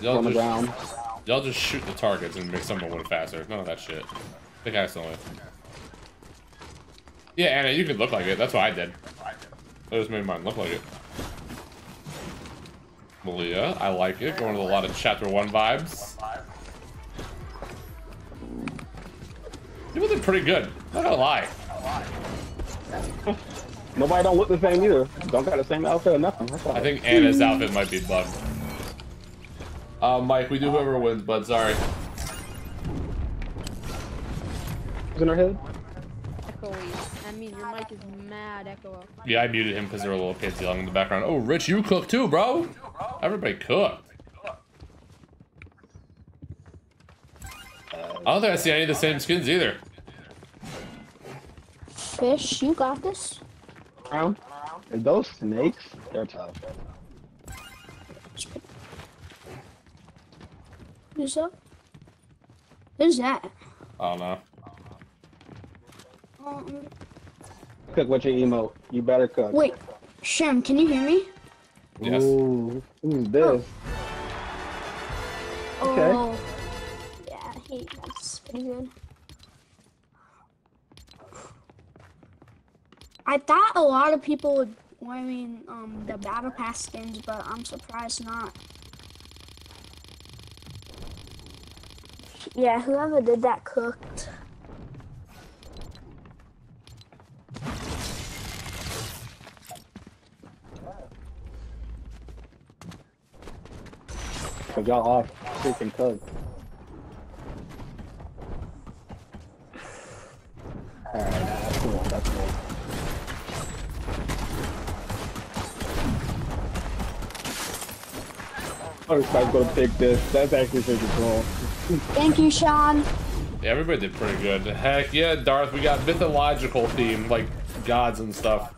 [SPEAKER 2] Y'all just, ground. y'all just shoot the targets and make someone win faster. None of that shit. The guy's the only. Yeah, Anna, you could look like it. That's what I did. I just made mine look like it. Malia, I like it. Going with a lot of chapter one vibes. You look pretty good. Not gonna lie.
[SPEAKER 4] Nobody don't look the same either. Don't got the same outfit or nothing. That's I think
[SPEAKER 2] Anna's outfit might be bugged. Uh, Mike, we do whoever wins, bud. Sorry.
[SPEAKER 4] Who's in her head?
[SPEAKER 7] Echoey. I mean, your mic is mad
[SPEAKER 5] echo.
[SPEAKER 2] Yeah, I muted him because there were little kids yelling in the background. Oh, Rich, you cook too, bro. Everybody cook. I don't think I see any of the same skins either.
[SPEAKER 3] Fish, you got this?
[SPEAKER 2] around. those snakes, they're tough.
[SPEAKER 3] Who's that? Who's that?
[SPEAKER 4] I don't know. Um, cook, what's your emote? You better cook. Wait,
[SPEAKER 3] Shem, can you hear me?
[SPEAKER 4] Yes. Ooh, who's this?
[SPEAKER 3] Oh. Okay. Oh. Yeah, he, that's pretty good. I thought a lot of people would wearing um, the Battle Pass skins, but I'm surprised not. Yeah, whoever did that
[SPEAKER 5] cooked.
[SPEAKER 4] I got off freaking cooked. First, I'm gonna take this. That's actually pretty cool.
[SPEAKER 3] Thank you, Sean.
[SPEAKER 2] Yeah, everybody did pretty good. Heck yeah, Darth, we got mythological theme, like gods and stuff.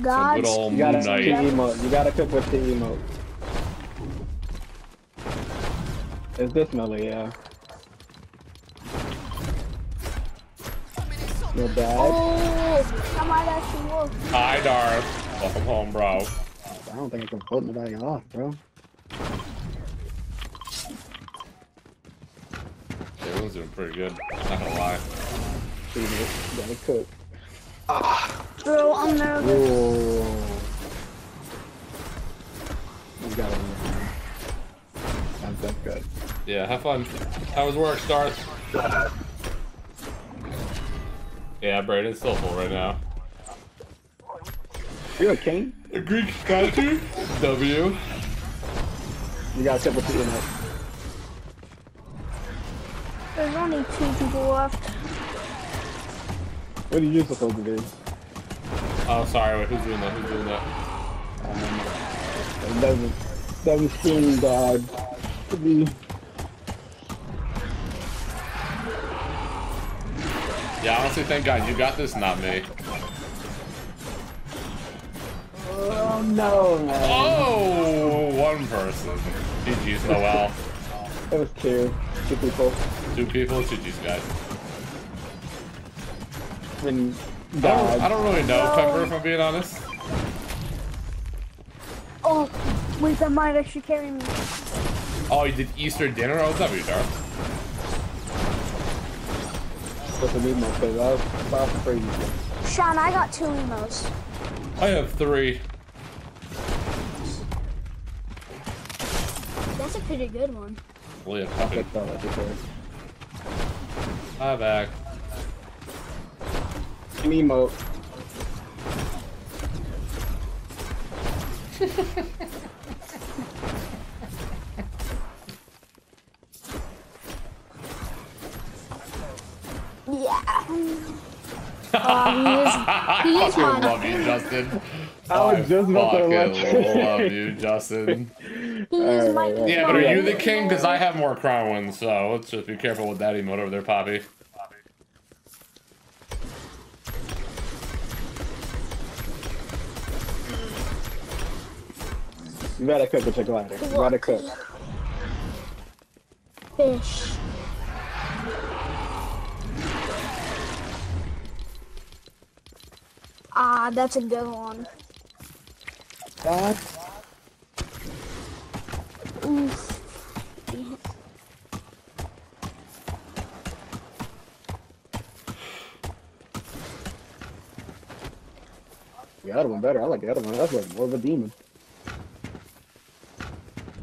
[SPEAKER 4] Gods? you, gotta cook the emote. you gotta cook with the emote. It's this melee, yeah. bad. Oh,
[SPEAKER 2] Hi, Darth. Welcome home, bro.
[SPEAKER 4] I don't think I can put nobody off, bro.
[SPEAKER 2] Everyone's doing pretty good. not gonna lie. Dude, gotta cook. Ah.
[SPEAKER 3] Bro, I'm nervous.
[SPEAKER 2] Whoa.
[SPEAKER 4] You got it. win. That's that good.
[SPEAKER 2] Yeah, have fun. How was work, Stars? yeah, Brayden's still full right now.
[SPEAKER 4] You a king? A Greek statue? W. You got a couple people left.
[SPEAKER 3] There's only two people left.
[SPEAKER 4] What are you supposed to do?
[SPEAKER 2] Oh, sorry. Wait, who's doing that? Who's doing that? Um, doesn't
[SPEAKER 4] doesn't seem bad to be.
[SPEAKER 2] Yeah, honestly, thank God you got this, not me.
[SPEAKER 4] Oh no, man. Oh,
[SPEAKER 2] one person. GG's, oh well.
[SPEAKER 4] It was two. Two people.
[SPEAKER 2] Two people, GG's, guys. I I, don't, I don't really know, no. if I'm being honest. Oh,
[SPEAKER 3] wait, that might actually carry me.
[SPEAKER 2] Oh, you did Easter dinner? Oh, that'd be dark.
[SPEAKER 4] That's an emo, so that's, was crazy.
[SPEAKER 3] Sean, I got two emos.
[SPEAKER 2] I have three.
[SPEAKER 3] That's a pretty good one.
[SPEAKER 2] Well, yeah, I picked on that before.
[SPEAKER 6] Hi, back. Me emote.
[SPEAKER 3] yeah. Uh,
[SPEAKER 2] he is, he is love you, Justin. I was just about love you, Justin.
[SPEAKER 5] Right, right. yeah, but are you the king? Because
[SPEAKER 2] I have more crown ones. so let's just be careful with that emote over there, Poppy. Poppy.
[SPEAKER 4] You better cook with your glider. You better cook.
[SPEAKER 5] Fish.
[SPEAKER 3] Ah, that's a good one. Bad. Oof.
[SPEAKER 4] The other one better. I like the other one. That's like more of a demon.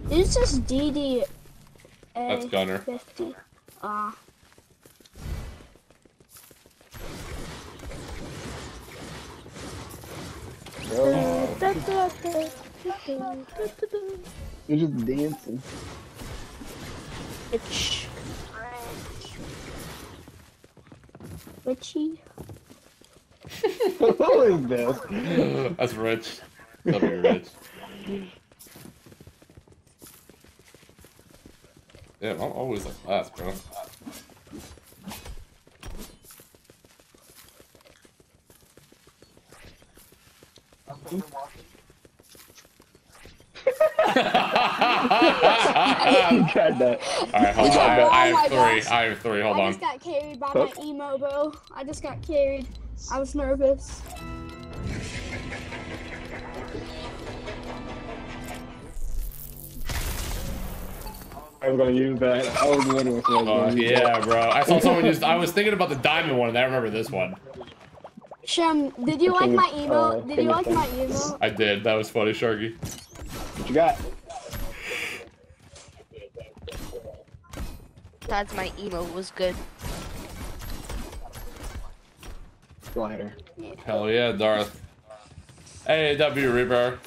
[SPEAKER 3] This is DD. That's Gunner. Fifty. Ah. Uh.
[SPEAKER 4] You're just dancing.
[SPEAKER 5] Itch. Richie. what is
[SPEAKER 2] this? That's rich. That'll be rich. Yeah, I'm always like last, bro. you tried that. Alright, hold on. Oh I, I, have three. I have three. Hold on. I just
[SPEAKER 3] got carried by oh. my emo, bro. I just got carried. I was nervous.
[SPEAKER 4] I am gonna use that. I was wondering. Oh yeah, bro. I saw someone use. I
[SPEAKER 2] was thinking about the diamond one, and I remember this one.
[SPEAKER 3] Shem, did
[SPEAKER 7] you like my emo? Uh, did you like my emo?
[SPEAKER 2] I did. That was funny, Sharky. What you got?
[SPEAKER 7] That's my emo was good.
[SPEAKER 4] Glider.
[SPEAKER 2] Hell yeah, Darth. Hey, W Reaper.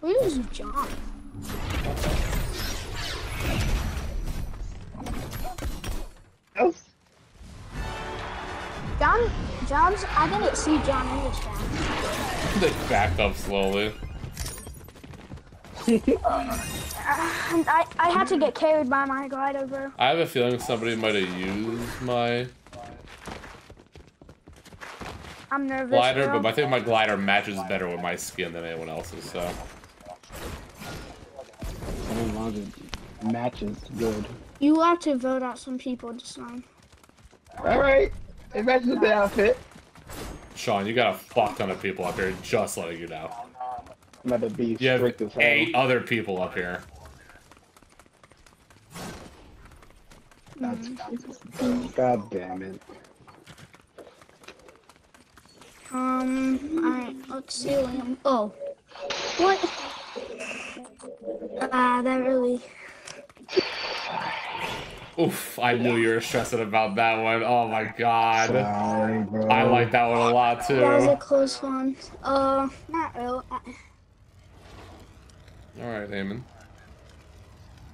[SPEAKER 3] Where is John? Oh. John, John's, I didn't see John in this
[SPEAKER 2] round. Just back up slowly.
[SPEAKER 3] uh, I, I had to get carried by my glider, bro.
[SPEAKER 2] I have a feeling somebody might have used my...
[SPEAKER 3] I'm nervous, Glider, bro. but I think my
[SPEAKER 2] glider matches better with my skin than anyone else's, so...
[SPEAKER 4] Matches good.
[SPEAKER 3] You have to vote out some people this time. All right. It matches the outfit.
[SPEAKER 2] Sean, you got a fuck ton of people up here, just letting you know. I'm about to be you have eight other people up here.
[SPEAKER 4] That's God damn it.
[SPEAKER 3] Um, alright, let's see Oh. What? Ah, uh, that really...
[SPEAKER 2] Oof, I knew you were stressing about that one. Oh my god. Sorry, I like that one a lot too. That was a
[SPEAKER 3] close one. Uh, not real. Uh, Alright, Eamon.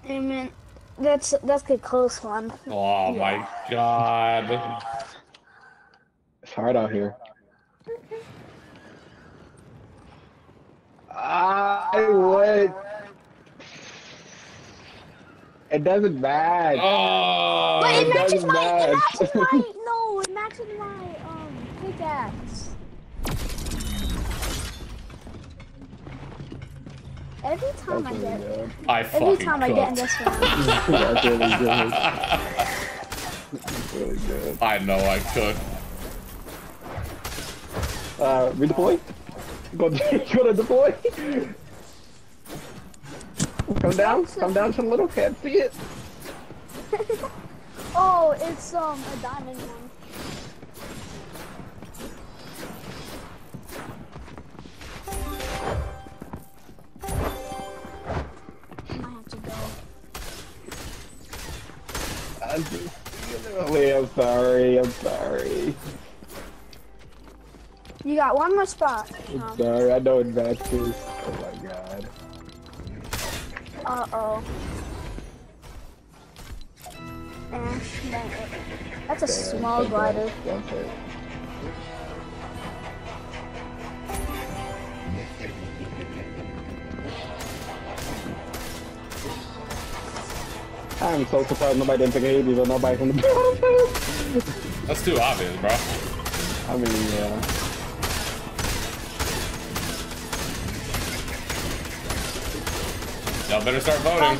[SPEAKER 3] Eamon, that's that's a close one. Oh yeah. my
[SPEAKER 2] god. It's hard
[SPEAKER 4] out here. I would it doesn't match. Oh, but it, it matches my. Match. It matches my.
[SPEAKER 3] no, it matches my um pickaxe. Every time That's I get, I every time cooked. I get in this
[SPEAKER 2] round. I know I could.
[SPEAKER 4] Uh, redeploy. got you gotta deploy. Come down, come down some little cat, see it.
[SPEAKER 3] oh, it's um a diamond one.
[SPEAKER 4] I'm sorry, I'm sorry.
[SPEAKER 3] You got one more spot.
[SPEAKER 4] i um, sorry, I know exactly. Oh
[SPEAKER 3] my god. Uh-oh.
[SPEAKER 7] That's a small glider.
[SPEAKER 4] I'm so surprised nobody didn't pick a Hades nobody from the
[SPEAKER 2] That's too obvious, bro. I mean, yeah. Y'all better start voting.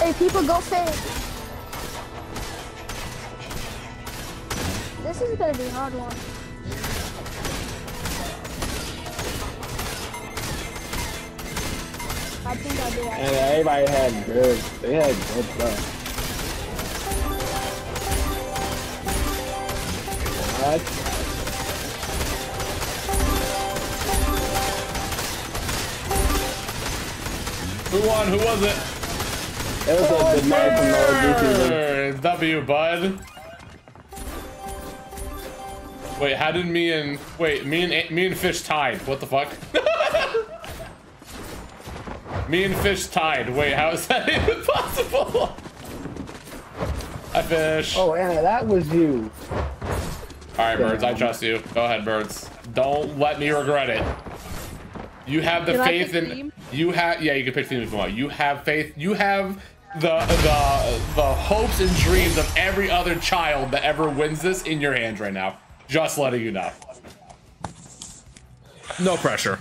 [SPEAKER 3] Hey, people, go fake. This is gonna be a hard one. I think I'll do that.
[SPEAKER 4] And everybody had good. They had good stuff. What? Who won? Who was it? It was oh, a good
[SPEAKER 2] night from Lord W, bud. Wait, how did me and wait me and me and fish tied? What the fuck? me and fish tied. Wait, how is that even possible? I
[SPEAKER 4] fish. Oh, Anna, that was you. All
[SPEAKER 2] right, Damn. birds. I trust you. Go ahead, birds. Don't let me regret it. You have the you faith like the in you have yeah. You can pick theme if you want. You have faith. You have the the the hopes and dreams of every other child that ever wins this in your hands right now. Just letting you know. No pressure.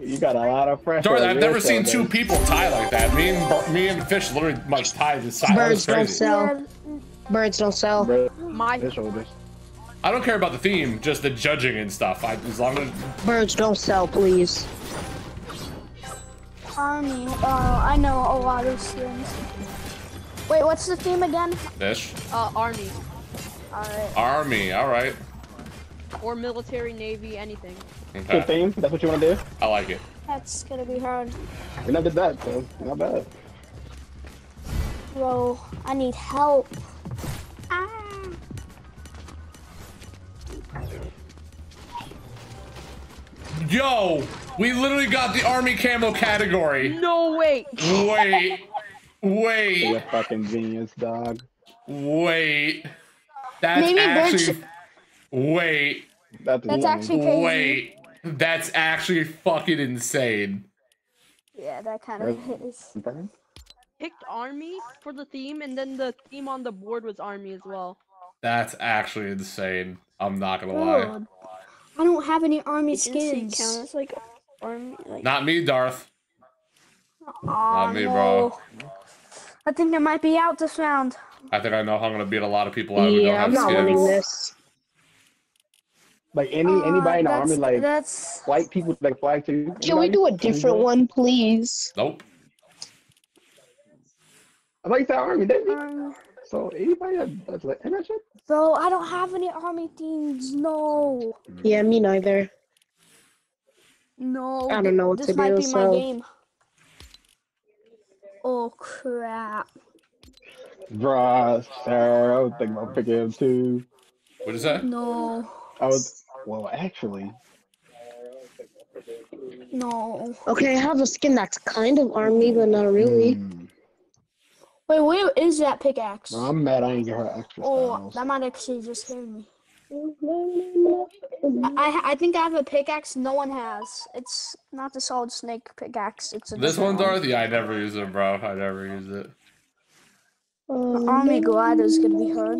[SPEAKER 4] You got a lot of pressure. Darn, I've never seen two people tie like
[SPEAKER 2] that. Me and me and Fish literally like tied inside. side. Birds don't sell.
[SPEAKER 3] Birds don't sell. My shoulders.
[SPEAKER 2] I don't care about the theme, just the judging and stuff. I, as long as
[SPEAKER 3] birds don't sell, please. Army. uh, I know a lot of students. Wait, what's the theme again?
[SPEAKER 2] Fish. Uh, army. All right. Army. All right.
[SPEAKER 3] Or military, navy, anything.
[SPEAKER 2] Okay. Good theme. That's
[SPEAKER 4] what you want to do. I
[SPEAKER 2] like it.
[SPEAKER 3] That's gonna be hard.
[SPEAKER 4] We never did that, so not bad.
[SPEAKER 3] Bro, I need help.
[SPEAKER 2] Yo, we literally got the army camo category.
[SPEAKER 3] No, wait.
[SPEAKER 2] Wait. Wait. You're fucking genius, dog. Wait. That's Maybe actually. Wait. That's, That's actually crazy. Wait. That's actually fucking insane.
[SPEAKER 3] Yeah, that kind
[SPEAKER 2] of
[SPEAKER 6] is.
[SPEAKER 3] Picked army
[SPEAKER 7] for the theme, and then the theme on the board was army as well.
[SPEAKER 2] That's actually insane. I'm not gonna Good. lie.
[SPEAKER 3] I don't have any army skins. Count It's like army.
[SPEAKER 2] Like... Not me, Darth.
[SPEAKER 3] Not me, no. bro. I think I might be out this round.
[SPEAKER 2] I think I know how I'm gonna beat a lot of people out yeah, who don't have I'm not winning this.
[SPEAKER 4] Like any uh, anybody in the uh, army, like that's... white people, like black too. Can we do a different one,
[SPEAKER 3] please?
[SPEAKER 4] Nope. I like that army. didn't be... So anybody that, like energy?
[SPEAKER 3] Bro, I don't have any army teams. No.
[SPEAKER 7] Yeah, me neither.
[SPEAKER 3] No. I don't know what to do. This might be so. my game. Oh crap.
[SPEAKER 4] Draw, Sarah. I was thinking about picking up too. What is that? No. I was. Well, actually.
[SPEAKER 3] No. Okay, I have a skin that's kind of army, but not really. Mm. Wait, where is that pickaxe? No, I'm mad
[SPEAKER 4] I ain't get her extra
[SPEAKER 3] Oh, that might actually just hit me. I I think I have a pickaxe no one has. It's not the solid snake pickaxe. It's a this one's Dorothy.
[SPEAKER 2] I never use it, bro. I never use it.
[SPEAKER 5] Um,
[SPEAKER 3] Army Glad is gonna be hard.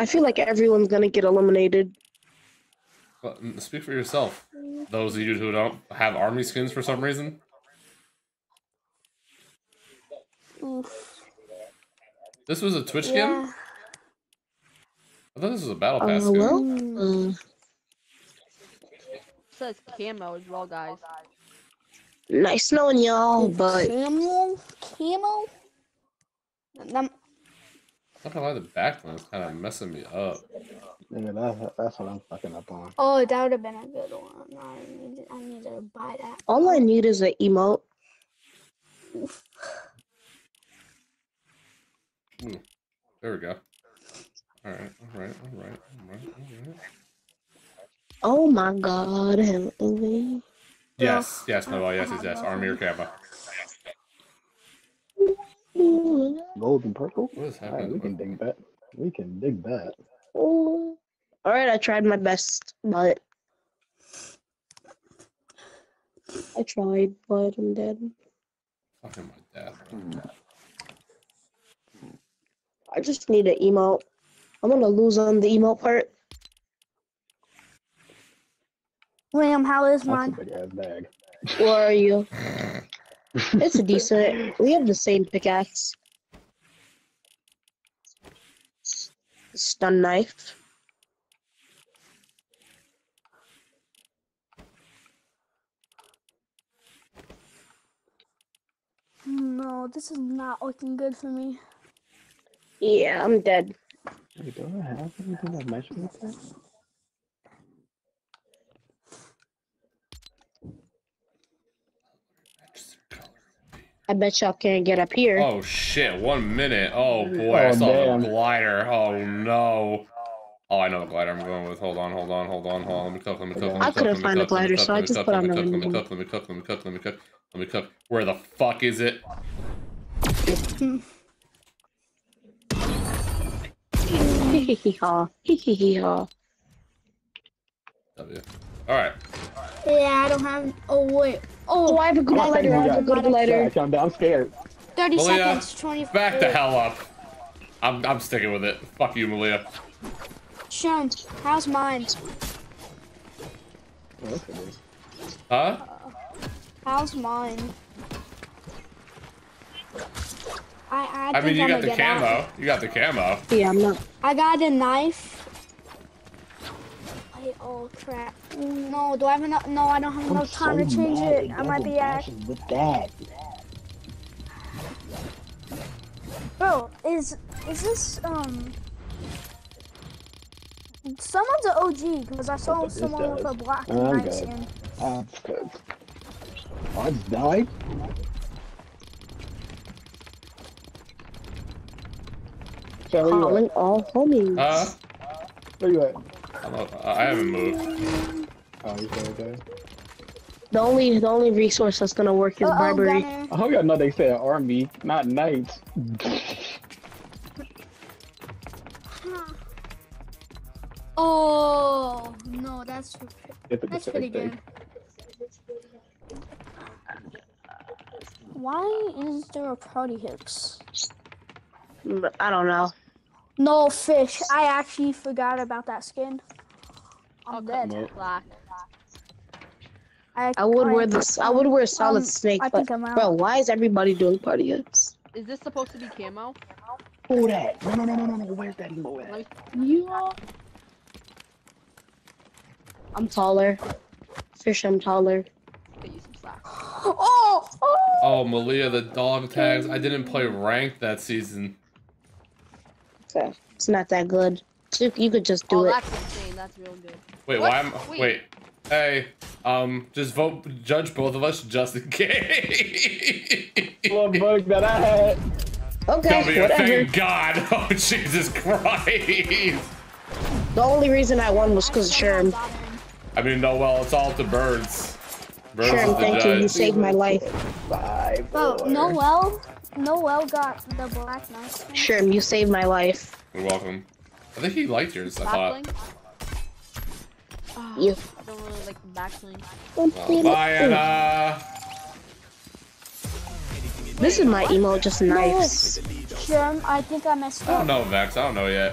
[SPEAKER 3] I feel like
[SPEAKER 7] everyone's gonna get eliminated.
[SPEAKER 2] Well, mm, speak for yourself those of you who don't have army skins for some reason. Oof. This was a Twitch yeah. game? I thought this was a Battle um, Pass
[SPEAKER 5] game.
[SPEAKER 3] says camo as well, guys. Nice knowing y'all, but... Camo? Camo?
[SPEAKER 2] I'm... I don't know why the is kind of messing me up. Yeah, that's that's what I'm fucking up on.
[SPEAKER 3] Oh, that would have been a good one. I need I need to buy that. All I need is an emote.
[SPEAKER 2] hmm. There we go. All right, all right, all right, all right, all right.
[SPEAKER 7] Oh my God, Emily. Yes,
[SPEAKER 2] yes, no, yes, yes, yes. Army or Kappa.
[SPEAKER 4] Gold and purple. What is happening? Right, we can dig that. We can dig that. Oh
[SPEAKER 3] all right, I tried my best, but I tried, but I'm dead.
[SPEAKER 2] Fucking my that. Mm.
[SPEAKER 3] I just need an emote. I'm gonna lose on the emote part. William, how is mine? Where are you? it's a decent. We have the same pickaxe.
[SPEAKER 7] Stun knife.
[SPEAKER 3] no, this is not looking good for me.
[SPEAKER 7] Yeah, I'm dead.
[SPEAKER 4] Wait, do I have anything that matches with that?
[SPEAKER 7] I bet y'all can't get up here. Oh
[SPEAKER 1] shit, one
[SPEAKER 2] minute. Oh, oh boy, oh, I saw man. glider. Oh no. Oh, I know the glider I'm going with. Hold on, hold on, hold on, hold on. Let me cook, let me cook, let me cook. I couldn't find a glider, so I just put on the Let me cook, let me cook, let me cook, let me cook, let me cook. Where the fuck is it?
[SPEAKER 7] Hee hee haw. Hee hee hee haw.
[SPEAKER 2] W. Alright.
[SPEAKER 3] Yeah, I don't have. Oh, wait. Oh, I have a good glider. I have a good
[SPEAKER 6] glider. I'm scared.
[SPEAKER 3] 30 seconds, 20. Back the hell
[SPEAKER 2] up. I'm, I'm sticking with it. Fuck you, Malia.
[SPEAKER 3] Sean, how's mine?
[SPEAKER 2] huh? Uh,
[SPEAKER 3] how's mine? I I, I mean, you I'm got the camo. Out.
[SPEAKER 2] You got the camo.
[SPEAKER 3] Yeah, I'm not. I got a knife. Wait, oh crap! No, do I have enough? No, I don't have enough time so to change it. I might be at. With that. Bro, is is this um? Someone's an OG because I saw someone with a black oh, and white skin.
[SPEAKER 5] That's good.
[SPEAKER 4] I just died. Killing Calling all homies. Uh, Where you at? I'm up, I haven't moved. Oh, The
[SPEAKER 3] only the only resource that's gonna work is uh -oh, I
[SPEAKER 4] hope y'all know they said army, not knights.
[SPEAKER 3] Oh no, that's that's pretty good. Why is there a Party Hips? I don't know. No fish. I actually forgot about that skin. I'm dead. Black. I, I would wear this.
[SPEAKER 7] I would wear solid um, snake, but bro, why is everybody doing Party Hips? Is this supposed to be camo? Oh that! No,
[SPEAKER 3] no, no, no, no, no. Where's that emo at? Like, you are. I'm taller. Fish, I'm taller. Oh!
[SPEAKER 5] Oh,
[SPEAKER 2] oh Malia, the dog tags. I didn't play ranked that season.
[SPEAKER 7] Okay. It's
[SPEAKER 3] not that good. You, could just do oh, it. That's insane.
[SPEAKER 2] That's real good. Wait, what? why am wait. wait. Hey, um, just vote, judge both of us just in case.
[SPEAKER 4] Little bug that I had. Okay,
[SPEAKER 2] whatever. Thank God. Oh, Jesus Christ.
[SPEAKER 3] The only reason I won was because of Sherm.
[SPEAKER 2] I mean, no, well, it's all to birds. Birds Sharon, thank judge. you. You saved my life. Bye.
[SPEAKER 3] oh, Noel, Noel got the black knife. Sherm, you saved my life.
[SPEAKER 2] You're welcome. I think he liked yours. Back bling? I thought.
[SPEAKER 7] Ah, you. I don't really like
[SPEAKER 3] bye,
[SPEAKER 2] Anna.
[SPEAKER 3] This is my emo, just knives. Sherm, I think I messed up. I don't
[SPEAKER 2] know, Vex. I don't know yet.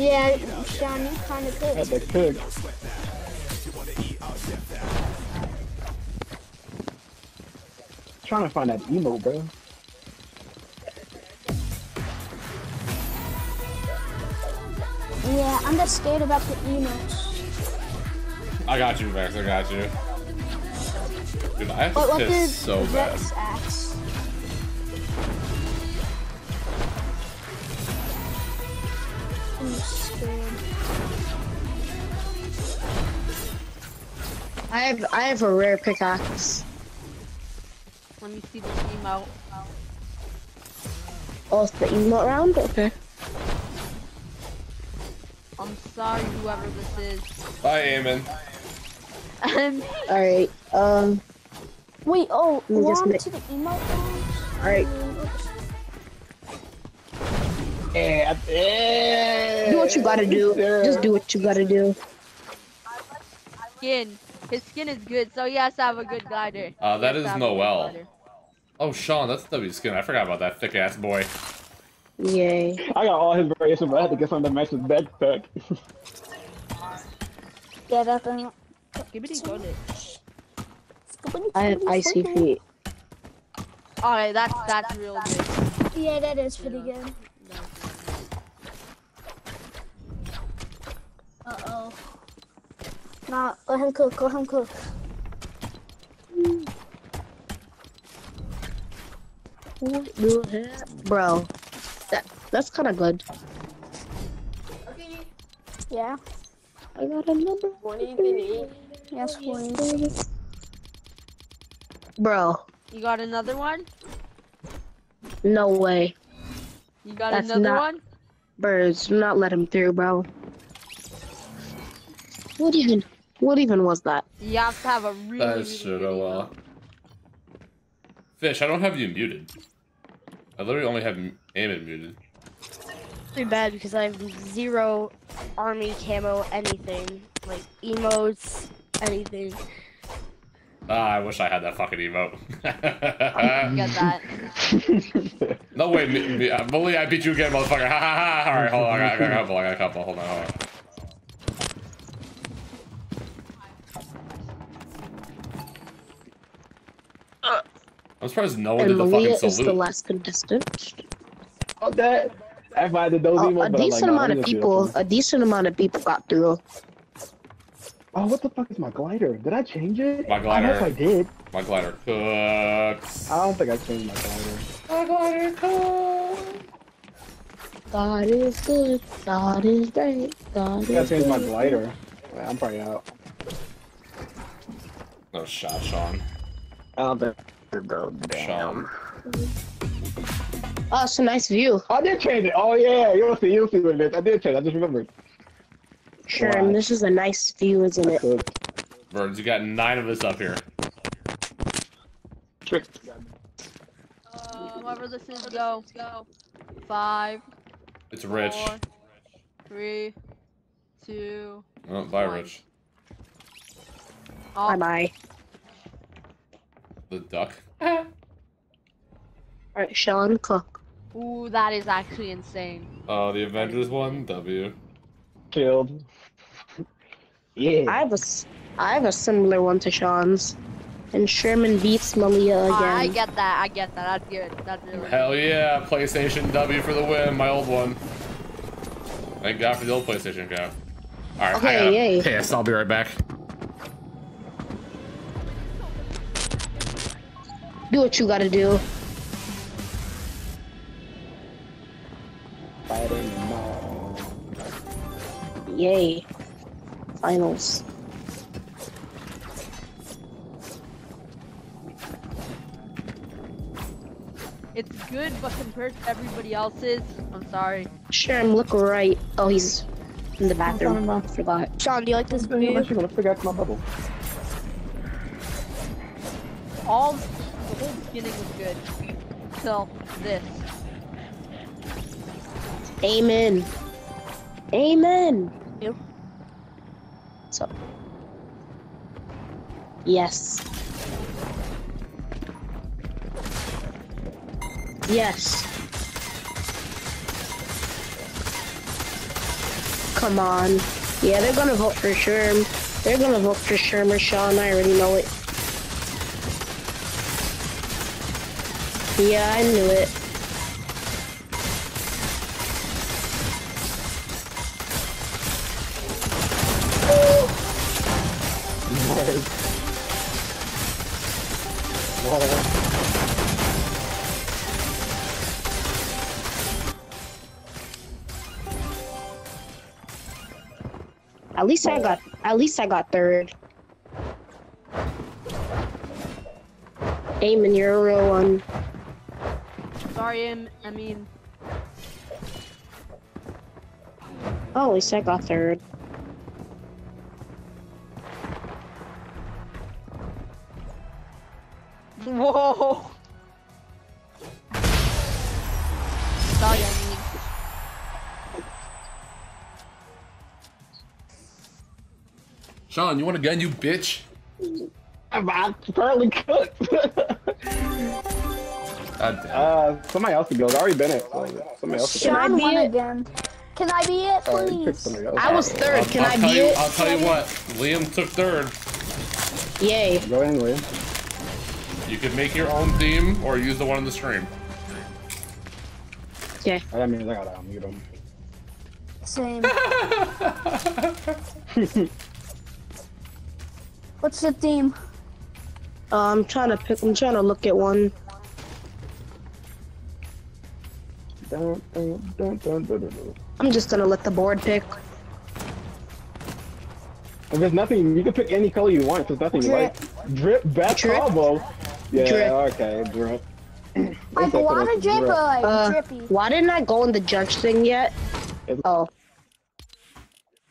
[SPEAKER 3] Yeah, Sean, you kind of could. Yeah, they could.
[SPEAKER 4] Trying to find that emote, bro.
[SPEAKER 3] Yeah, I'm just scared about the emotes.
[SPEAKER 2] I got you, Max. I got you. Dude, I have to piss so bad.
[SPEAKER 3] Axe? I'm scared. I have I have a rare pickaxe.
[SPEAKER 7] Let me see the emote.
[SPEAKER 3] Oh, it's the emote round? Okay.
[SPEAKER 2] I'm sorry, whoever this is. Bye, Eamon.
[SPEAKER 3] Alright, um... Wait, oh, we're on to
[SPEAKER 5] the emote round? Alright.
[SPEAKER 3] Yeah, Do what you gotta do. Yeah. Just do what you gotta do.
[SPEAKER 7] Skin. His skin is good, so he has to have a good
[SPEAKER 3] glider.
[SPEAKER 4] Uh,
[SPEAKER 2] that is Noel. Oh, Sean, that's W skin. I forgot about that thick ass boy.
[SPEAKER 4] Yay. I got all his variations, but I had to get something that matches that pack.
[SPEAKER 3] yeah, that's uh, the. Give it a
[SPEAKER 7] I have icy feet.
[SPEAKER 3] Alright, that's that's real good. Yeah, that is pretty good. Uh oh. Nah, let him cook, let him cook. What the heck? Bro, that, that's kind of good. Okay. Yeah. I got a number. 43. Yes, 43. Bro. You got another one? No way. You got That's another not, one? Birds, do not let him through, bro.
[SPEAKER 7] What even? What even was that? You have to have a really.
[SPEAKER 2] That is really, A lot. Uh, Fish, I don't have you muted. I literally only have Eamon muted.
[SPEAKER 3] Pretty bad because I have zero army camo anything, like emotes, anything.
[SPEAKER 2] Ah, I wish I had that fucking emote. get
[SPEAKER 5] that.
[SPEAKER 2] no way, me, Malia, uh, I beat you again, motherfucker. Ha ha ha. All right, hold on. I got a couple. I got a couple. Hold on. Hold on. I'm surprised no one did the Malia fucking salute. Malia is the
[SPEAKER 7] last contestant.
[SPEAKER 6] Oh, that. I've added those oh, emotes, a decent like, amount of people. A
[SPEAKER 3] decent amount of people got
[SPEAKER 4] through. Oh, what the fuck is my glider? Did I change it? My glider. I guess I did.
[SPEAKER 2] My glider cooks. I don't think I changed my glider.
[SPEAKER 5] My glider cooks.
[SPEAKER 3] God is good. God is great. God is I changed my glider.
[SPEAKER 2] Wait, I'm probably out. No shot, Sean.
[SPEAKER 4] Oh, the bro. Damn. Oh, it's a nice view. I did change it. Oh yeah, you'll see. You'll see what it is. I did change. I just remembered.
[SPEAKER 7] Sure, and this is a nice view, isn't it?
[SPEAKER 2] Birds, you got nine of us up here. Sure.
[SPEAKER 7] Uh, whoever this is, go. Go. Five. It's four, Rich. Three. Two.
[SPEAKER 2] Oh, bye, Rich. Bye bye. The duck.
[SPEAKER 7] Alright, Sean Cook. Ooh, that is actually insane.
[SPEAKER 2] Oh, uh, the Avengers one? W. Killed. Yeah. I have
[SPEAKER 7] a, I have a
[SPEAKER 3] similar one to
[SPEAKER 2] Sean's.
[SPEAKER 3] And Sherman beats Malia ah, again. I
[SPEAKER 7] get that. I get that. That's good. That's really
[SPEAKER 2] Hell yeah! PlayStation W for the win. My old one. Thank God for the old PlayStation guy. All right, okay, I gotta yay. piss. I'll be right back.
[SPEAKER 3] Do what you gotta do. Yay
[SPEAKER 7] finals. It's good, but compared to everybody else's, I'm sorry.
[SPEAKER 3] Sherm, look right. Oh, he's in the bathroom. I forgot. Sean, do you like this video? I'm gonna my bubble.
[SPEAKER 7] All the whole beginning was good. Till this.
[SPEAKER 3] Amen. Amen. Yep. So. Yes.
[SPEAKER 4] Yes. Come on.
[SPEAKER 7] Yeah, they're gonna vote for Sherm. They're gonna vote for Sherm or Sean, I already know it. Yeah, I knew it.
[SPEAKER 3] At least I got at least I got third. Aim you're a real one.
[SPEAKER 7] Sorry, Aim. I mean. Oh, at least I got third.
[SPEAKER 5] Whoa!
[SPEAKER 7] Sorry, I mean.
[SPEAKER 2] Sean, you want a gun, you bitch?
[SPEAKER 4] I'm, I'm currently Uh, somebody else to go. It's already been it. So somebody else. Can I be
[SPEAKER 3] it? Again. Can I be it, please? I was third.
[SPEAKER 4] Can
[SPEAKER 2] I'll, I'll i be you, it? I'll tell you what. Liam took third. Yay. Go in, Liam. You can make your own theme or use the one on the stream.
[SPEAKER 5] Okay.
[SPEAKER 4] I mean, I gotta unmute him. Same.
[SPEAKER 3] What's the theme? Uh,
[SPEAKER 7] I'm trying to pick. I'm trying to look at one. I'm just gonna let the board pick.
[SPEAKER 4] If there's nothing, you can pick any color you want. If there's nothing drip. like. Drip, bad drip. combo. Yeah, drip. okay, drip. i want a drip or uh, drippy? Why
[SPEAKER 7] didn't I go in the judge thing yet? It's oh.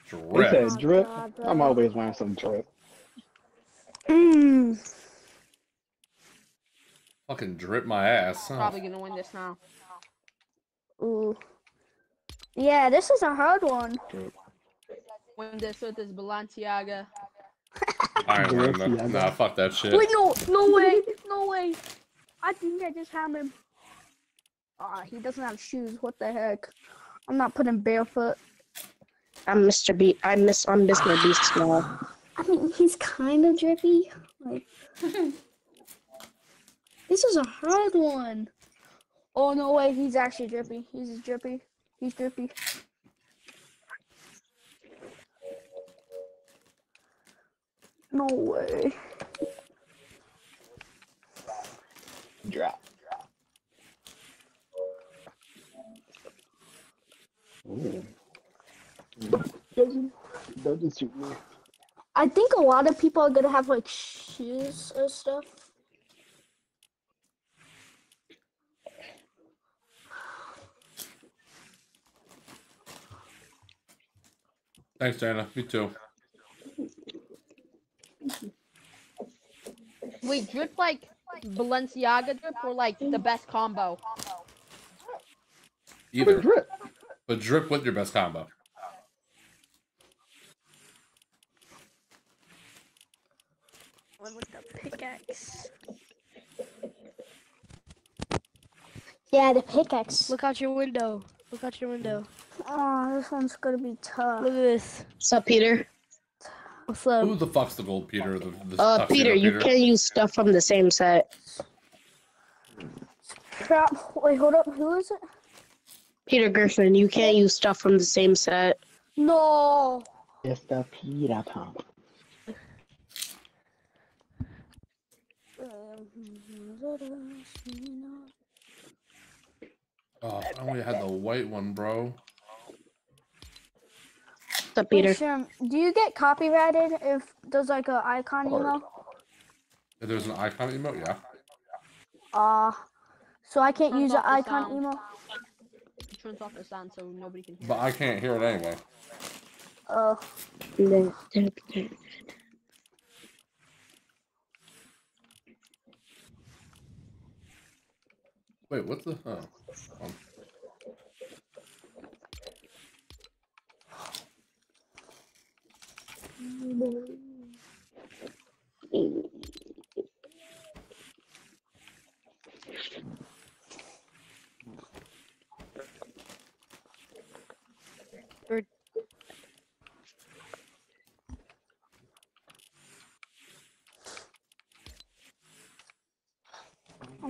[SPEAKER 4] Drip. It said drip. I'm always wearing some drip.
[SPEAKER 2] Fucking drip my ass. Huh? Probably
[SPEAKER 3] gonna win this now. Ooh. Yeah, this is a hard one.
[SPEAKER 7] Win this with this Balenciaga.
[SPEAKER 2] Alright, Nah, fuck that shit. Wait, no,
[SPEAKER 3] no way, no way. I think I just have him. Ah, oh, he doesn't have shoes. What the heck? I'm not putting barefoot. I'm Mr. B. I miss.
[SPEAKER 7] I'm Mr. Beast now.
[SPEAKER 3] I mean, he's kind of drippy. Like, this is a hard one. Oh no way, he's actually drippy. He's drippy. He's drippy. No way.
[SPEAKER 5] Drop. drop. Ooh. Doesn't doesn't suit me.
[SPEAKER 3] I think a lot of people are gonna have like shoes or stuff.
[SPEAKER 2] Thanks, Diana. Me too.
[SPEAKER 5] Wait,
[SPEAKER 3] drip like Balenciaga drip or like the best combo?
[SPEAKER 2] Either. But drip. But drip with your best combo.
[SPEAKER 3] pickaxe. Yeah, the pickaxe. Look out your window. Look out your window. Oh, this one's gonna be tough. Look at this.
[SPEAKER 2] What's up, Peter? What's up? Who the fuck's the gold Peter? The, the uh, Peter, you can use stuff from
[SPEAKER 3] the same set. Crap. Wait, hold up. Who is it? Peter Griffin, you can't use stuff from the same set. No.
[SPEAKER 5] It's the Peter Pump.
[SPEAKER 2] Oh, I only had the white one, bro.
[SPEAKER 3] What's up, Peter? Hey, Sherm, do you get copyrighted if there's like an icon emote?
[SPEAKER 2] If there's an icon emote, yeah.
[SPEAKER 3] Ah, uh, so I can't Turns use an icon emote?
[SPEAKER 7] Turns off the sound so nobody can But I
[SPEAKER 2] can't hear it anyway.
[SPEAKER 7] Oh.
[SPEAKER 5] Uh,
[SPEAKER 2] Wait, what's the huh? Um,
[SPEAKER 5] mm-hmm.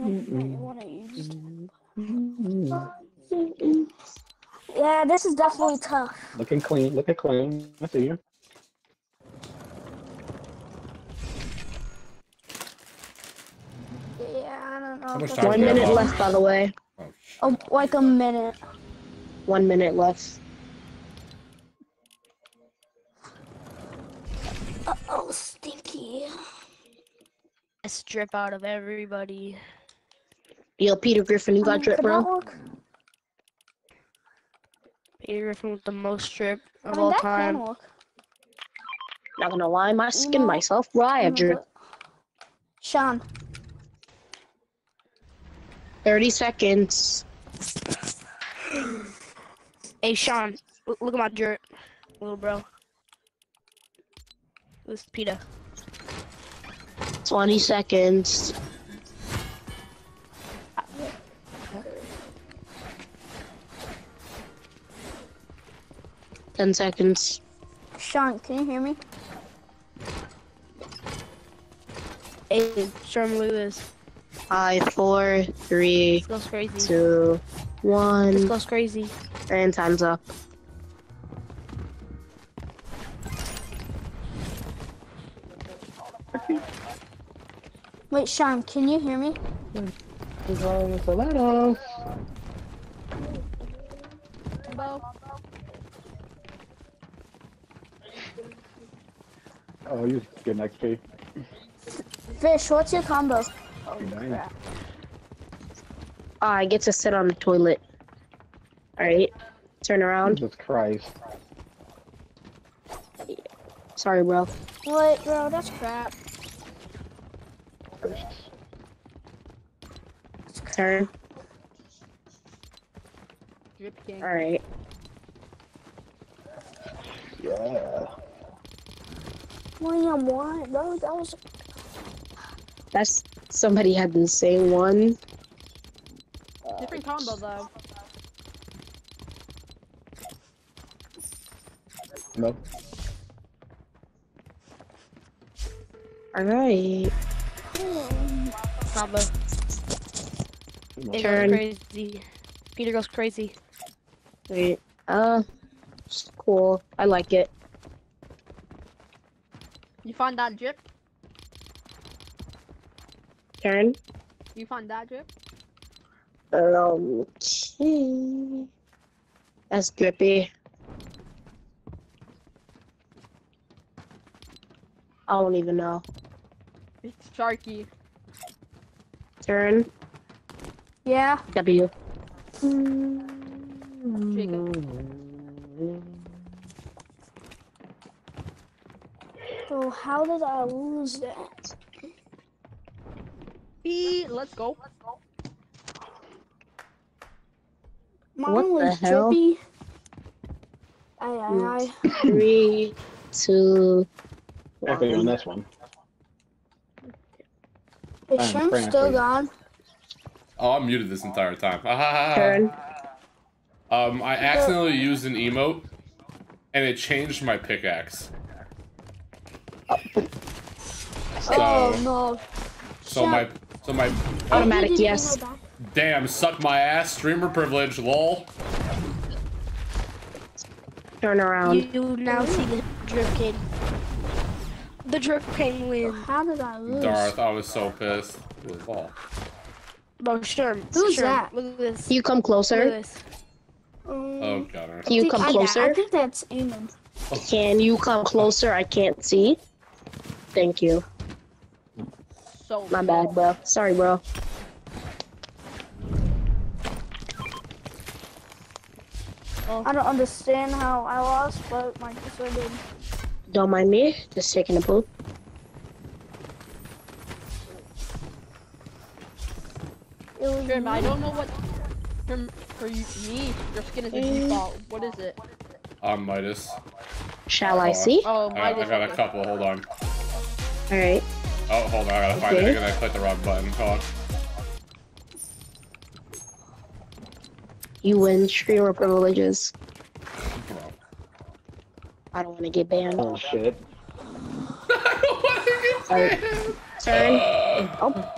[SPEAKER 3] Yeah, this is definitely tough.
[SPEAKER 4] Looking clean. Looking clean. I see you.
[SPEAKER 3] Yeah, I don't know. One minute left, by the way. Oh, oh, like a minute. One minute left. Uh oh, stinky. A strip out of everybody. Yo, Peter Griffin, you got drip, bro? Peter Griffin with the most drip of I all time. Not gonna lie, my skin no. myself. Why I have drip? Sean. 30 seconds. Hey, Sean, look at my drip, little bro. This is Peter.
[SPEAKER 7] 20 seconds.
[SPEAKER 3] 10 seconds. Sean, can you hear me? Hey, Sherman Lewis.
[SPEAKER 7] Five, four, three, this goes crazy. two, one. This goes crazy.
[SPEAKER 3] And time's up. Wait, Sean, can you hear me? As long as
[SPEAKER 4] Oh, you get an XP.
[SPEAKER 3] Fish, what's your combo?
[SPEAKER 4] Oh, crap.
[SPEAKER 3] I get to sit on the toilet.
[SPEAKER 4] Alright. Turn around. Jesus Christ.
[SPEAKER 3] Sorry, bro. What, bro? That's crap. Turn.
[SPEAKER 5] Alright. Yeah.
[SPEAKER 3] William, more. No, That was. That's
[SPEAKER 7] somebody had the same one.
[SPEAKER 3] Different combo though.
[SPEAKER 7] No. All right. Combo. Turn.
[SPEAKER 3] crazy. Peter goes crazy.
[SPEAKER 7] Wait. Uh. Cool. I like it. You found that drip? Karen? You found that drip? Okay. Um, that's drippy. I don't even know. It's Sharky. Turn. Yeah. W.
[SPEAKER 5] Jacob.
[SPEAKER 3] So how did I lose that? B, let's go.
[SPEAKER 5] let
[SPEAKER 3] Mine what was the hell? drippy. Aye, aye, aye. Three,
[SPEAKER 2] two,
[SPEAKER 4] one. Okay, on this
[SPEAKER 2] one.
[SPEAKER 3] Is I'm shrimp frantically. still gone?
[SPEAKER 2] Oh, I'm muted this entire time. Turn. Um, I accidentally used an emote, and it changed my pickaxe. So, oh no. So Shut. my so my automatic oh, yes. Damn, suck my ass, streamer privilege, lol. Turn around.
[SPEAKER 3] You now see the drip king. The drip king win. How did I lose? Darth,
[SPEAKER 2] I was so pissed. With oh.
[SPEAKER 3] ball. sure. Who's sure. that? You come closer. oh god. Can you come closer? I, think that's Eamon. Can you come
[SPEAKER 7] closer? I can't see. Thank you. So My bad, bro. Sorry, bro.
[SPEAKER 3] Oh. I don't understand how I lost, but my sister did. Don't mind me. Just taking a poop.
[SPEAKER 7] I don't know what. Jim, for you, me, your skin is a mm. default. What is it?
[SPEAKER 2] I'm Midas. Shall I uh, see? Oh, Midas. I, I got a couple. Hold on. Alright. Oh, hold on, I gotta okay. find it again. I clicked the wrong button. Hold on.
[SPEAKER 3] You win streamer privileges. I don't want to get banned. Oh
[SPEAKER 2] shit. I
[SPEAKER 5] don't want to get banned. Sorry. Uh, oh.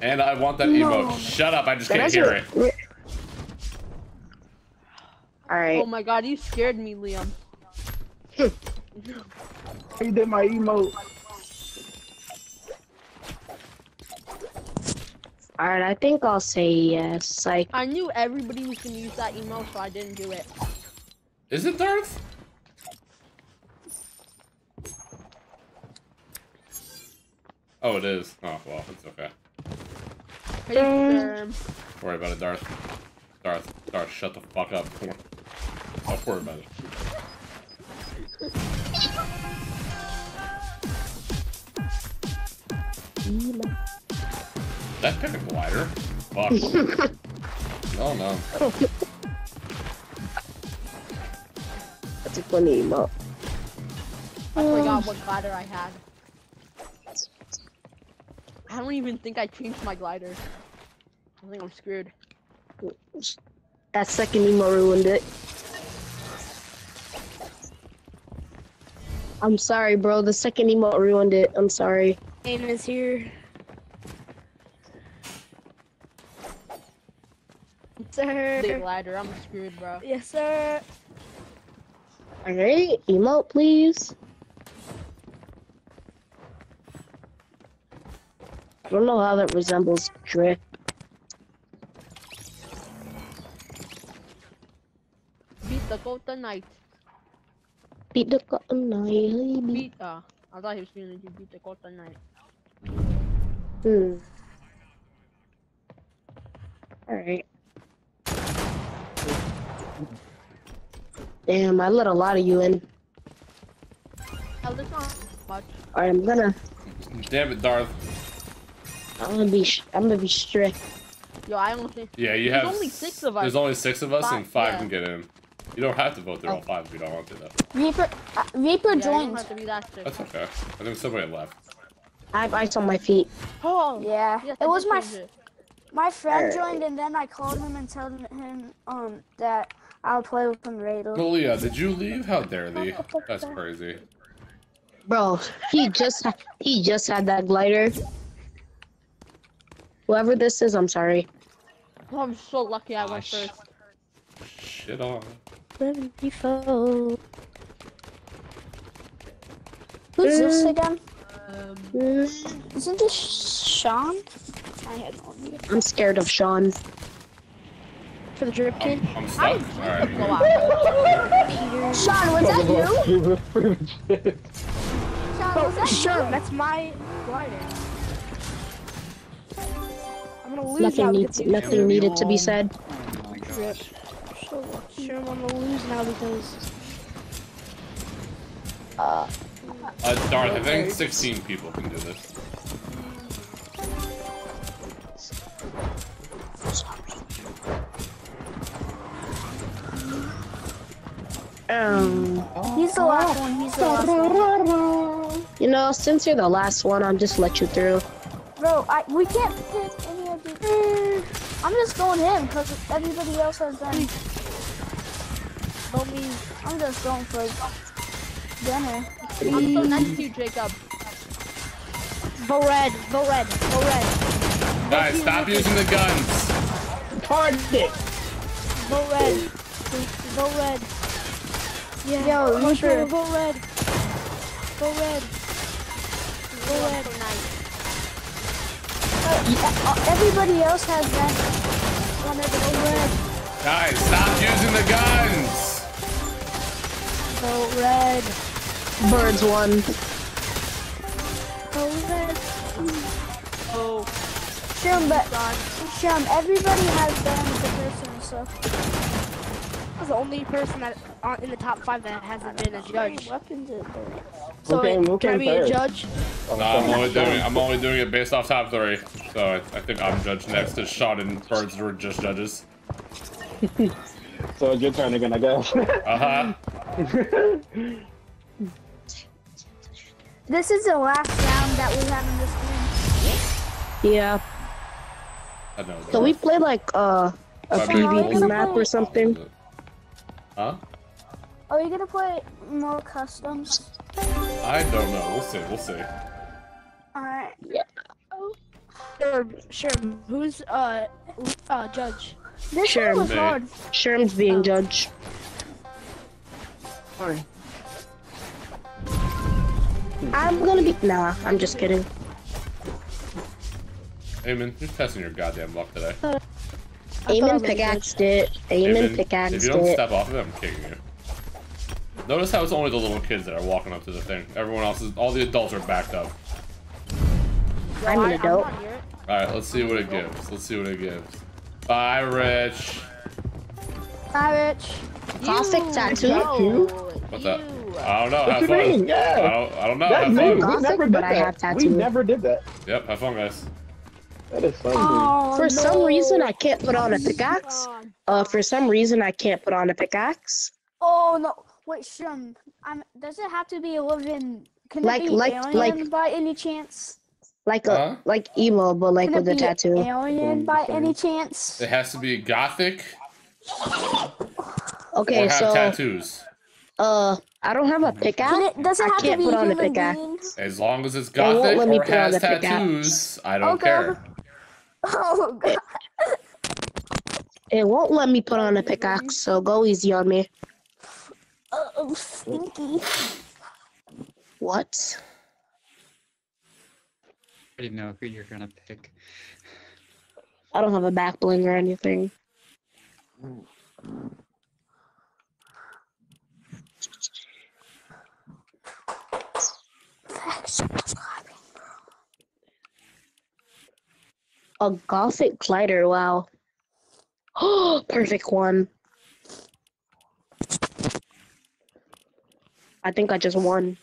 [SPEAKER 2] And I want that no. emote. Shut up, I just that can't hear it. it.
[SPEAKER 7] Alright. Oh my god, you scared me, Liam.
[SPEAKER 3] He did my emote. Alright, I think I'll say yes. Like I knew
[SPEAKER 7] everybody was gonna use that emote, so I didn't do it.
[SPEAKER 2] Is it Darth? Oh, it is. Oh, well, it's okay.
[SPEAKER 5] Hey,
[SPEAKER 2] worry about it, Darth. Darth, Darth, shut the fuck up. Don't worry about it. That took a glider. Fuck. oh no.
[SPEAKER 5] That's a funny emote. I forgot what
[SPEAKER 3] um. glider I had.
[SPEAKER 7] I don't even think I changed my glider. I think I'm screwed. That second emo ruined it.
[SPEAKER 3] I'm sorry, bro. The second emote ruined it. I'm sorry is here.
[SPEAKER 7] Sir. Big ladder, I'm screwed, bro. Yes, sir.
[SPEAKER 3] Alright, emote, please. I don't know how that resembles drip.
[SPEAKER 7] Beat the Golden Knight.
[SPEAKER 3] Beat the Golden Knight. Beat,
[SPEAKER 7] uh, I thought he was gonna beat the Golden Knight.
[SPEAKER 3] Hmm. Alright.
[SPEAKER 7] Damn, I let a lot of you in. Alright,
[SPEAKER 3] I'm gonna. Damn it, Darth. I'm gonna be. I'm gonna be strict.
[SPEAKER 7] Yo, I don't Yeah, you there's have. Only six of us. There's only six of us, five, and five yeah. can
[SPEAKER 2] get in. You don't have to vote through oh. all five if you don't want to. Though.
[SPEAKER 3] Reaper, uh, Reaper yeah, joins. That that's
[SPEAKER 2] okay. I think somebody left.
[SPEAKER 3] I have ice on my feet.
[SPEAKER 2] Oh. Yeah.
[SPEAKER 3] it was my my friend joined, and then I called him and told him um that I'll play with him later. Julia, did you leave? How dare thee?
[SPEAKER 2] That's crazy.
[SPEAKER 3] Bro, he just he just had that glider. Whoever this is, I'm sorry.
[SPEAKER 7] Oh, I'm so lucky I went
[SPEAKER 5] ah,
[SPEAKER 2] first. Shit on.
[SPEAKER 3] Seventy-four. Who's this mm. again? Um, isn't this Sean? I had no idea. I'm scared of Sean. For the drip kid?
[SPEAKER 5] I'm, Sean, was that you?
[SPEAKER 3] Sean, was that Sure, you? that's my glider. I'm gonna lose Nothing, needs, nothing needed to be said. Oh my gosh. I'm gonna lose now because...
[SPEAKER 2] Uh... Uh, Darth, I think 16 people can do this.
[SPEAKER 3] Um, he's the last one, he's the last one. You know, since you're the last one, I'll just let you through. Bro, I, we can't pick any of these. I'm just going him, because everybody else has done. Don't be. I'm just going for Gunner. Please. I'm so mm. nice to you, Jacob. Go red, go red, go red.
[SPEAKER 2] Guys, right, stop using the guns.
[SPEAKER 3] Target. Go red. Please, go red. Yeah, Yo, go, sure. go red. Go red. Go you red. Uh, uh, everybody else has that.
[SPEAKER 2] Runner, red. Guys, stop using the guns.
[SPEAKER 5] Go red. Birds one. Oh.
[SPEAKER 3] oh. Shum, but Shum, everybody has been the a person, so. I was the only person that uh, in the top five that hasn't been a judge. Weapons are there. So okay, it, can I be a judge?
[SPEAKER 2] No, uh, I'm only doing I'm only doing it based off top three. So I, I think I'm judge next to Sean and Birds were just judges.
[SPEAKER 4] so it's your turn again, I guess. uh huh.
[SPEAKER 3] This is the last round that we have in this
[SPEAKER 7] game. Yeah.
[SPEAKER 5] I know.
[SPEAKER 3] So we
[SPEAKER 7] play like uh, a PvP
[SPEAKER 2] mean, map
[SPEAKER 4] or something?
[SPEAKER 2] Huh?
[SPEAKER 3] Are you gonna play more customs?
[SPEAKER 2] I don't know. We'll see. We'll see.
[SPEAKER 3] Alright. Yeah. Sure, sure. Who's uh, uh judge? This Sherm. Sherm's being oh. judge. Sorry. I'm gonna be. Nah, I'm just kidding.
[SPEAKER 2] Eamon, are testing your goddamn luck today.
[SPEAKER 3] Uh, Eamon pickaxed
[SPEAKER 7] it. Eamon pickaxed it. If you don't it. step
[SPEAKER 2] off of it, I'm kicking you. Notice how it's only the little kids that are walking up to the thing. Everyone else is. All the adults are backed up.
[SPEAKER 3] I'm an adult.
[SPEAKER 2] Alright, let's see what it gives. Let's see what it gives. Bye, Rich.
[SPEAKER 3] Bye, Rich. Classic tattoo.
[SPEAKER 2] What's up? I don't know. What have fun. Mean? Yeah. I don't, I don't know. That's have fun. Classic, we never did that. have We never did that. Yep. Have fun, guys. That is fun. Oh,
[SPEAKER 6] for no. some reason, I can't put on a pickaxe.
[SPEAKER 7] Uh, for some reason, I can't put on a pickaxe.
[SPEAKER 3] Oh no! Wait, Shum. I'm. Does it have to be a living? Can like, it be like, alien like, by any chance? Like a huh? like emo, but like with a tattoo. Alien mm, by any chance?
[SPEAKER 2] It has to be gothic. okay, or have so tattoos.
[SPEAKER 3] Uh, I don't have a pickaxe. it doesn't I can't to be put on a pickaxe.
[SPEAKER 2] As long as it's let me or put has on tattoos, pickaxe.
[SPEAKER 6] I don't oh, care.
[SPEAKER 3] Oh god. It, it, won't let me put on a pickaxe, so go easy on me. Oh,
[SPEAKER 6] stinky.
[SPEAKER 3] What?
[SPEAKER 5] I didn't know who you're gonna pick.
[SPEAKER 7] I don't have a back bling or anything.
[SPEAKER 3] A gothic glider, wow. Oh, perfect one. I
[SPEAKER 7] think I just won.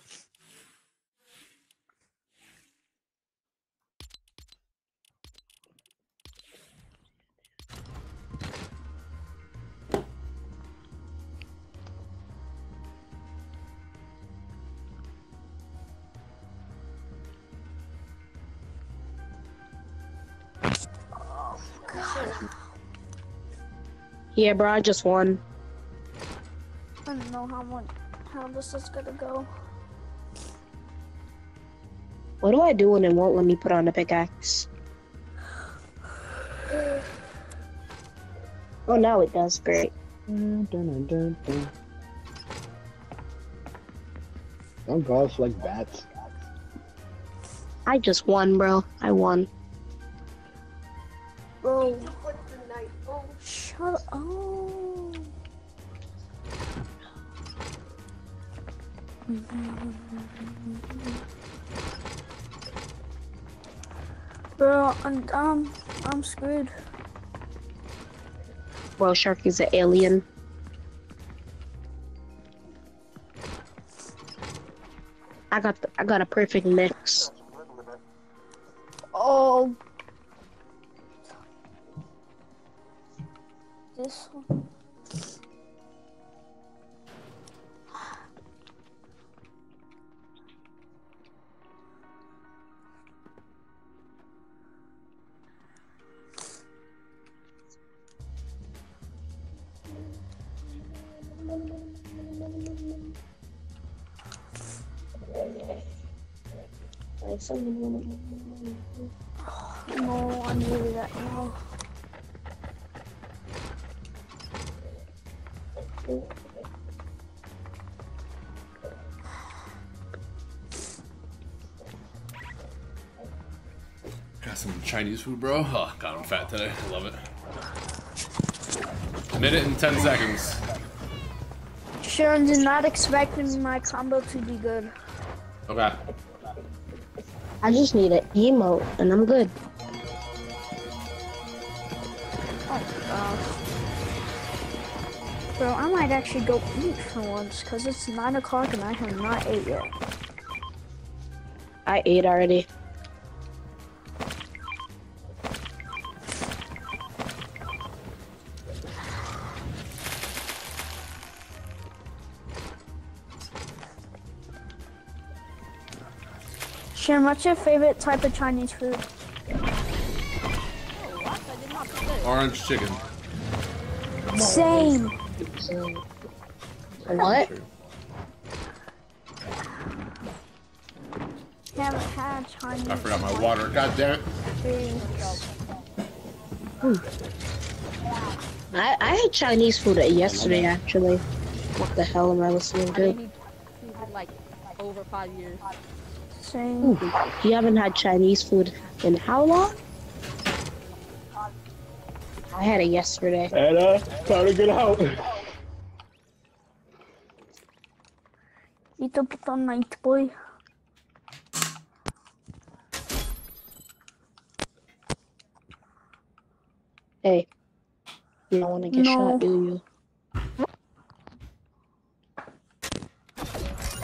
[SPEAKER 7] Yeah, bro, I just won.
[SPEAKER 3] I don't know how much, how this is gonna
[SPEAKER 5] go.
[SPEAKER 7] What do I do when it won't let me put on the
[SPEAKER 3] pickaxe? Oh, now it does. Great. Dun, dun, dun,
[SPEAKER 4] Don't golf like bats.
[SPEAKER 3] I just won, bro. I won.
[SPEAKER 5] Bro, Tell oh.
[SPEAKER 3] Bro, I'm um, I'm screwed. Well, shark is an alien. I got the, I got a perfect mix. isso. É Thank you.
[SPEAKER 2] Chinese food, bro. Oh, God, I'm fat today. I love it. Minute and 10 seconds.
[SPEAKER 3] Sharon did not expect my combo to be good. Okay. I just need an emote, and I'm
[SPEAKER 5] good. Oh, gosh.
[SPEAKER 3] Bro, I might actually go eat for once, because it's 9 o'clock and I have not ate yet.
[SPEAKER 7] I ate already.
[SPEAKER 3] what's your favorite type of Chinese food?
[SPEAKER 2] Orange chicken.
[SPEAKER 3] Same. What? have a patch, Chinese.
[SPEAKER 2] I forgot my water. God damn
[SPEAKER 3] it. I, I
[SPEAKER 7] had Chinese food yesterday, actually. What the hell am I listening to? over five years
[SPEAKER 3] saying? Ooh, you haven't had Chinese food in how long? I had it yesterday. Anna, time to get out. You took it the night, boy.
[SPEAKER 7] Hey, you don't want to get no. shot, do
[SPEAKER 3] you?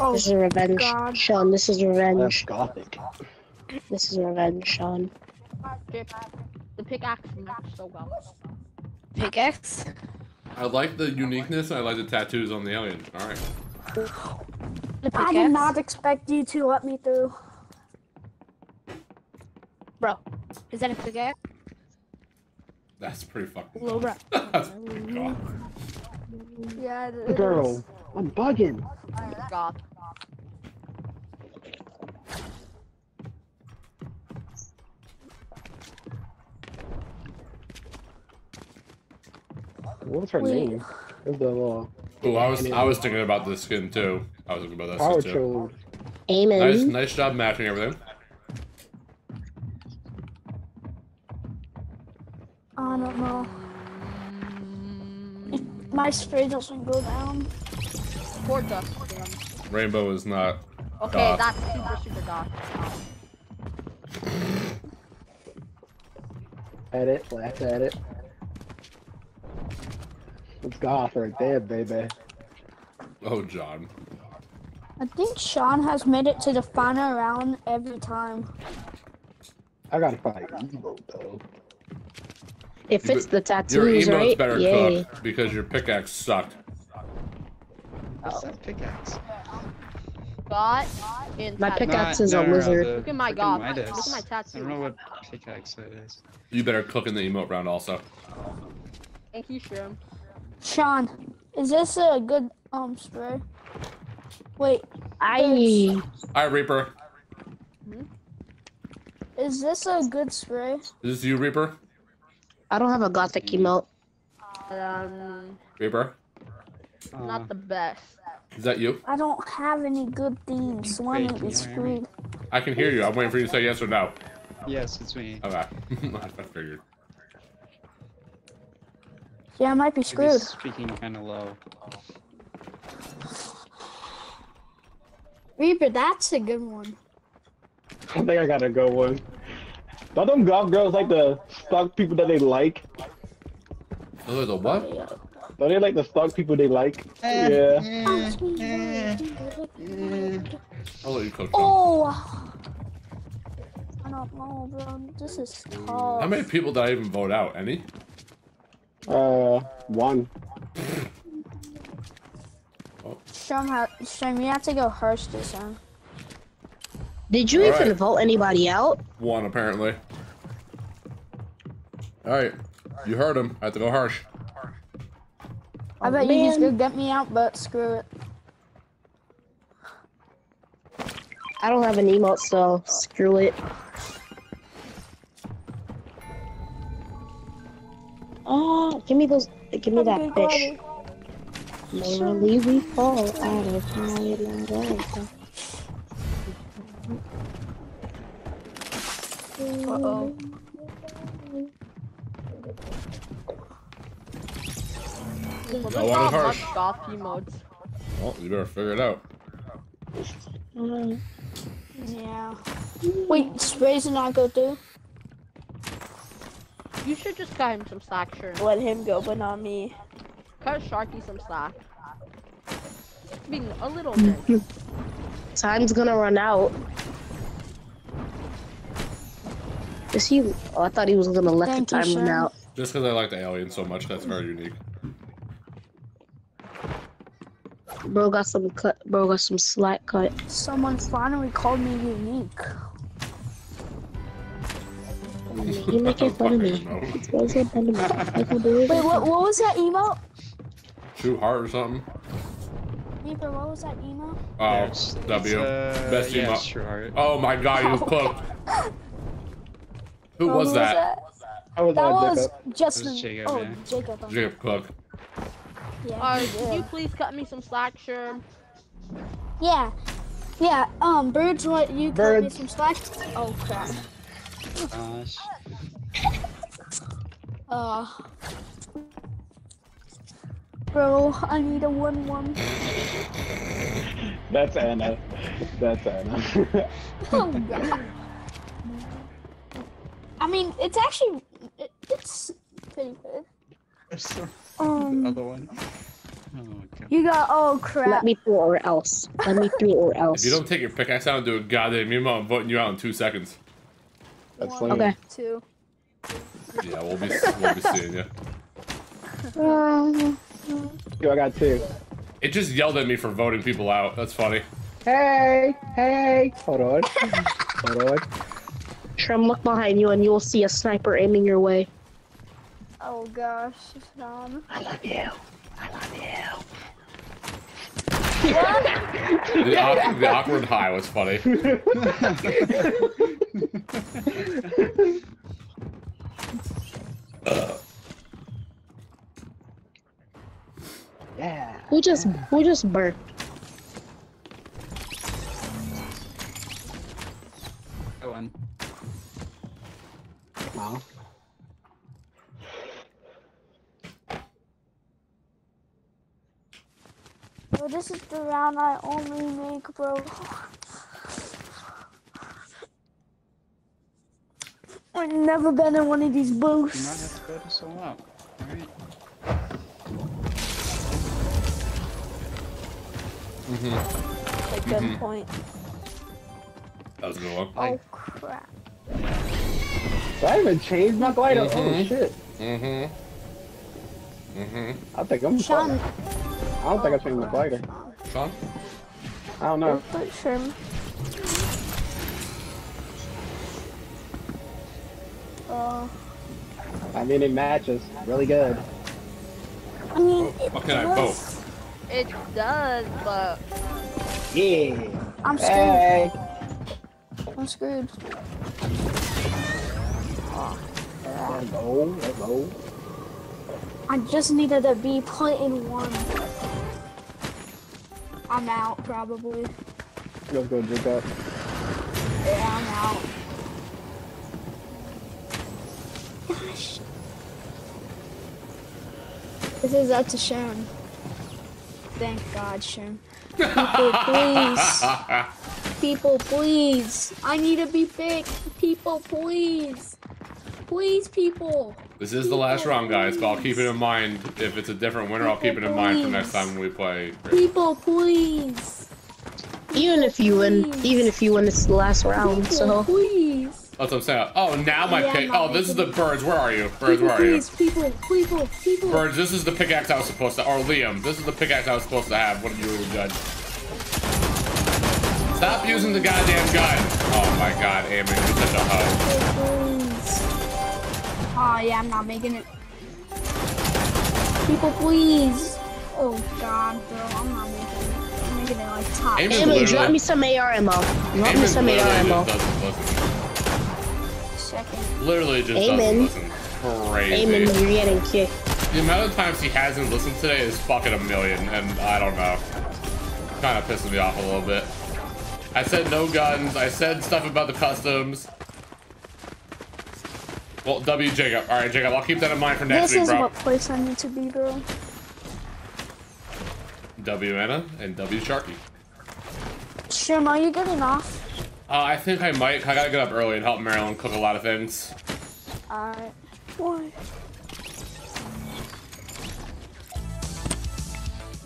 [SPEAKER 3] Oh, this is revenge, God. Sean. This is revenge. gothic. This is revenge, Sean. The pickaxe Pickaxe?
[SPEAKER 2] I like the uniqueness I like the tattoos on the alien. Alright.
[SPEAKER 3] I did not expect you to let me through. Bro, is that a pickaxe?
[SPEAKER 2] That's pretty fucking Low bro. That's pretty
[SPEAKER 3] Yeah, it is. Girl,
[SPEAKER 4] I'm bugging. what was her Wait. name? was the little. Uh, oh, I was I was
[SPEAKER 2] thinking about this skin too. I was thinking about that Power skin too. Amen. Nice, nice job matching everything.
[SPEAKER 3] I don't know. my spray doesn't go down. Porta.
[SPEAKER 2] Rainbow is not. Okay, goth.
[SPEAKER 3] that's
[SPEAKER 7] super super dark.
[SPEAKER 4] Edit, laugh at it. It's goth right there, baby. Oh, John.
[SPEAKER 3] I think Sean has made it to the final round every time.
[SPEAKER 4] I gotta fight Evo though. It fits the tattoos, your right? better Yay.
[SPEAKER 2] cooked because your pickaxe sucked.
[SPEAKER 5] Oh. my
[SPEAKER 7] pickaxe is no, a lizard. Uh, look at my god. Look at my tattoo. I don't know
[SPEAKER 2] what pickaxe that is. You better cook in the emote round also.
[SPEAKER 3] Thank you, Shroom. Sean, is this a good um spray? Wait. I.
[SPEAKER 2] I Reaper. Hmm?
[SPEAKER 3] Is this a good spray? Is
[SPEAKER 2] this you, Reaper?
[SPEAKER 3] I don't have a gothic mm-hmm. emote. Um, Reaper? Not the best. Is that you? I don't have any good themes, Why I'm screwed.
[SPEAKER 2] I can hear you. I'm waiting for you to say yes or no. Yes, it's me. Okay. I figured. Yeah, I might be screwed.
[SPEAKER 4] speaking kind of low.
[SPEAKER 3] Reaper, that's a good one.
[SPEAKER 4] I think I got a good one. Not them golf girls like the stalk people that they like. Those oh, are the what? Don't they like the stalk people they like? Eh, yeah. Eh, I'll let you cook.
[SPEAKER 5] Oh!
[SPEAKER 3] I don't know, bro. This is tough. How many
[SPEAKER 2] people did I even vote out? Any? Uh, one.
[SPEAKER 3] oh. how. Sam, you have to go harsh this time. Did you All even right. vote anybody out?
[SPEAKER 2] One, apparently. Alright, you heard him. I have to go harsh.
[SPEAKER 7] I bet man. you just going
[SPEAKER 3] get me out, but screw it.
[SPEAKER 7] I don't have an emote, so screw it.
[SPEAKER 3] Oh, give me those. Give me that fish. we fall out of
[SPEAKER 5] Uh oh.
[SPEAKER 2] I harsh. Well, you better figure it out.
[SPEAKER 7] Yeah.
[SPEAKER 3] Hmm. Wait, sprays and I go through?
[SPEAKER 7] You should just cut him some slack, sure. Let him go, but not me. Cut Sharky some slack. I mean, a little bit.
[SPEAKER 3] Time's gonna run out. Is he? Oh, I thought he was gonna let Thank the time you, run out.
[SPEAKER 2] Just because I like the alien so much, that's very unique.
[SPEAKER 3] Bro got some cut. Bro got some slack cut. Someone finally called me unique. You making fun of me. You making fun of me. Wait, what, what was that emote?
[SPEAKER 2] Too hard or something.
[SPEAKER 3] Nathan, what was that emote?
[SPEAKER 2] Oh, There's, W. Uh, Best yeah, emote. Oh my god, you was oh. close. Who was, was that? that? Uh, that was, that was Justin. Jacob, oh, yeah. Jacob. Jacob Cook.
[SPEAKER 7] Yeah. Uh, can you please cut me some slack, sure?
[SPEAKER 3] Yeah. Yeah, um, birds What you birds. cut me some slack.
[SPEAKER 5] Oh, crap. Gosh.
[SPEAKER 3] Uh. Bro, I need a 1 1.
[SPEAKER 4] That's Anna. That's Anna.
[SPEAKER 3] oh, God. I mean, it's actually. It, it's pretty
[SPEAKER 5] good.
[SPEAKER 3] um, the other one. Oh, you got oh crap. Let me through or else. Let me through or
[SPEAKER 2] else. If you don't take your pickaxe out and do a goddamn, meme I'm voting you out in two seconds. That's One, okay. Two. Yeah, we'll be we'll be seeing you. Yo, I got two. It just yelled at me for voting people out. That's funny.
[SPEAKER 3] Hey, hey. Hold on. Hold on. Trim, look behind you and you'll see a sniper aiming your way. Oh gosh, Shrem. I love you.
[SPEAKER 5] I love you the,
[SPEAKER 2] awkward, the, awkward high was funny.
[SPEAKER 3] yeah. Who just who just burped?
[SPEAKER 4] Owen. Wow.
[SPEAKER 3] Well, this is the round I only make, bro. I've never been in one of these booths. You might
[SPEAKER 5] have to go to some up, Mm-hmm. Like good mm -hmm.
[SPEAKER 7] point.
[SPEAKER 2] That was a good one. Oh, crap.
[SPEAKER 4] Did I even change my glider? Mm -hmm. Oh, mm-hmm. shit.
[SPEAKER 2] Mm-hmm. Mm-hmm.
[SPEAKER 4] I think I'm Fine. I don't think I changed the glider. Sean? I don't know. I'm not sure. Uh, I mean, it matches really good. I mean, oh, it what can does.
[SPEAKER 7] I It does, but.
[SPEAKER 4] Yeah.
[SPEAKER 3] I'm screwed. Hey. I'm screwed.
[SPEAKER 4] Oh, hello, hello.
[SPEAKER 3] I just needed be put in one. I'm out, probably.
[SPEAKER 4] Let's go drink up. Yeah, I'm out. Gosh.
[SPEAKER 3] This is up to Shun. Thank God, Shun. People, please. People, please. I need to be big. People, please. Please, people.
[SPEAKER 2] This is the last round, guys, But I'll keep it in mind. If it's a different winner, I'll keep it in mind for next time when we play.
[SPEAKER 3] People, please. Even if you win, please. even if you win, it's the last round. People, so please. That's
[SPEAKER 2] what I'm saying. Oh, now my yeah, pick. Oh, this is the birds. Where are you, birds? People, where are please.
[SPEAKER 5] you? People, people, people.
[SPEAKER 3] Birds,
[SPEAKER 2] this is the pickaxe I was supposed to. Or Liam, this is the pickaxe I was supposed to have. What did you really judge? Stop using the goddamn gun. Oh my god, Amy, you're such a hoe.
[SPEAKER 3] Oh yeah, I'm not making it. People, please. Oh god, bro, I'm not making it. I'm making it like top. Eamon, drop me some AR ammo. Drop
[SPEAKER 7] me some AR ammo.
[SPEAKER 3] Second.
[SPEAKER 2] Literally just Eamon. Crazy. Eamon, you're
[SPEAKER 5] getting kicked.
[SPEAKER 2] The amount of times he hasn't listened today is fucking a million, and I don't know. Kind of pissing me off a little bit. I said no guns. I said stuff about the customs. Well, W Jacob. All right, Jacob, I'll keep that in mind for next this week, bro.
[SPEAKER 3] This is what place I need to be, bro.
[SPEAKER 2] W Anna and W Sharky.
[SPEAKER 3] Shim, are you getting off?
[SPEAKER 2] Uh, I think I might. I gotta get up early and help Marilyn cook a lot of things.
[SPEAKER 3] Alright. Why?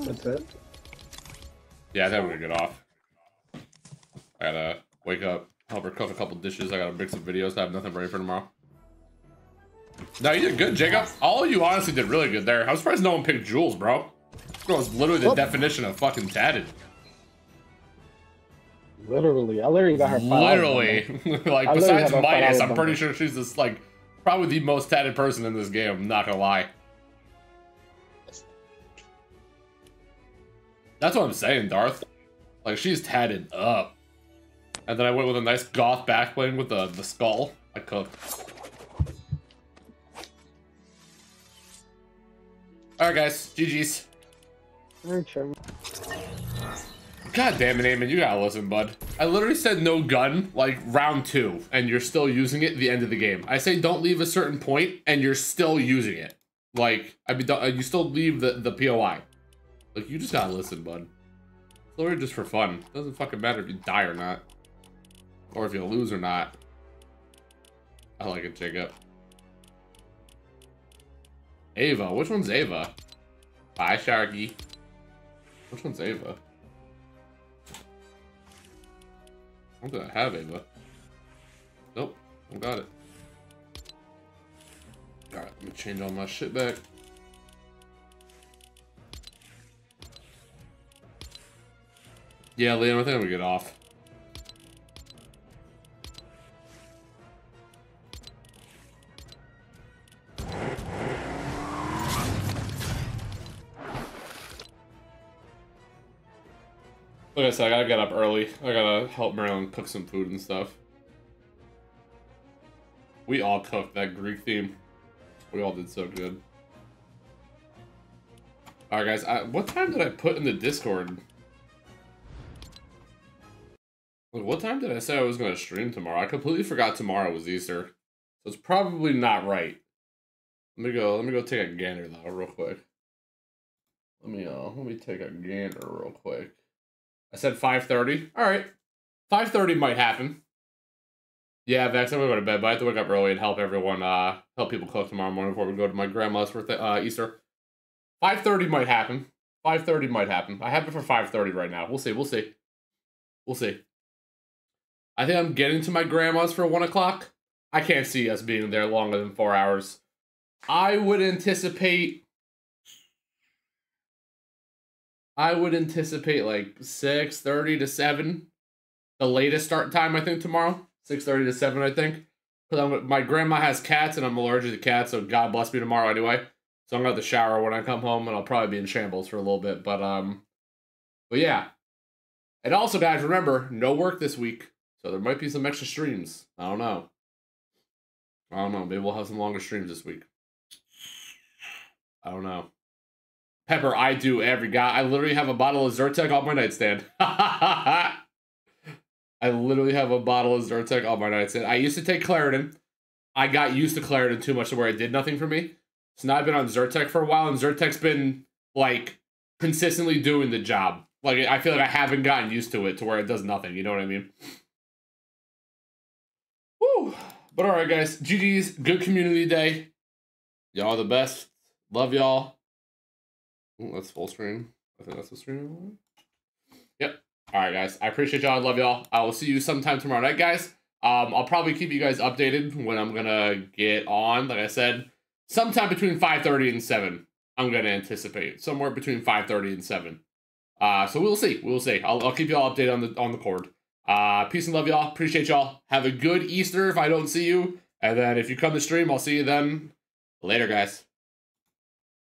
[SPEAKER 4] That's it?
[SPEAKER 2] Yeah, I think we're gonna get off. I gotta wake up, help her cook a couple dishes. I gotta make some videos. I have nothing ready for tomorrow. No, you did good, Jacob. All of you honestly did really good there. i was surprised no one picked Jules, bro. This girl is literally the Whoop. definition of fucking tatted.
[SPEAKER 4] Literally, I literally got her. Literally, like I besides literally Midas, I'm pretty sure she's
[SPEAKER 2] just like probably the most tatted person in this game. I'm not gonna lie. That's what I'm saying, Darth. Like she's tatted up. And then I went with a nice goth back bling with the the skull. I cooked. Alright, guys. GG's. God damn it, Eamon. You gotta listen, bud. I literally said no gun, like, round two, and you're still using it the end of the game. I say don't leave a certain point, and you're still using it. Like, I mean, uh, you still leave the, the POI. Like, you just gotta listen, bud. It's literally just for fun. doesn't fucking matter if you die or not. Or if you lose or not. I like it, Jacob. Ava. Which one's Ava? Bye, Sharky. Which one's Ava? I don't have Ava. Nope. I got it. Alright, let me change all my shit back. Yeah, Liam, I think I'm gonna get off. Like I said, I gotta get up early. I gotta help Marilyn cook some food and stuff. We all cooked that Greek theme. We all did so good. Alright guys, I, what time did I put in the Discord? Like, what time did I say I was gonna stream tomorrow? I completely forgot tomorrow was Easter. So it's probably not right. Let me go, let me go take a gander though, real quick. Let me, uh, let me take a gander real quick. I said 5.30. All right. 5.30 might happen. Yeah, Vex, I'm going to go to bed, but I have to wake up early and help everyone, uh, help people cook tomorrow morning before we go to my grandma's for uh, Easter. 5.30 might happen. 5.30 might happen. I have it for 5.30 right now. We'll see. We'll see. We'll see. I think I'm getting to my grandma's for 1 o'clock. I can't see us being there longer than four hours. I would anticipate I would anticipate like 6:30 to 7, the latest start time I think tomorrow. 6:30 to 7 I think. Cuz my grandma has cats and I'm allergic to cats, so God bless me tomorrow anyway. So I'm going to shower when I come home and I'll probably be in shambles for a little bit, but um but yeah. And also guys, remember, no work this week. So there might be some extra streams. I don't know. I don't know. Maybe we'll have some longer streams this week. I don't know. Pepper, I do every guy. I literally have a bottle of Zyrtec on my nightstand. I literally have a bottle of Zyrtec on my nightstand. I used to take Claritin. I got used to Claritin too much to where it did nothing for me. So now I've been on Zyrtec for a while, and Zyrtec's been like consistently doing the job. Like I feel like I haven't gotten used to it to where it does
[SPEAKER 1] nothing. You know what I mean? Woo! But all right, guys. GG's. Good community day. Y'all the best. Love y'all
[SPEAKER 2] that's full screen. I think that's the stream. Yep. All right, guys. I appreciate y'all. I love y'all. I will see you sometime tomorrow night, guys. Um, I'll probably keep you guys updated when I'm gonna get on. Like I said, sometime between 5:30 and 7. I'm gonna anticipate somewhere between 5:30 and 7. Uh, so we'll see. We'll see. I'll, I'll keep y'all updated on the on the cord. Uh, peace and love, y'all. Appreciate y'all. Have a good Easter if I don't see you. And then if you come to stream, I'll see you then. Later, guys.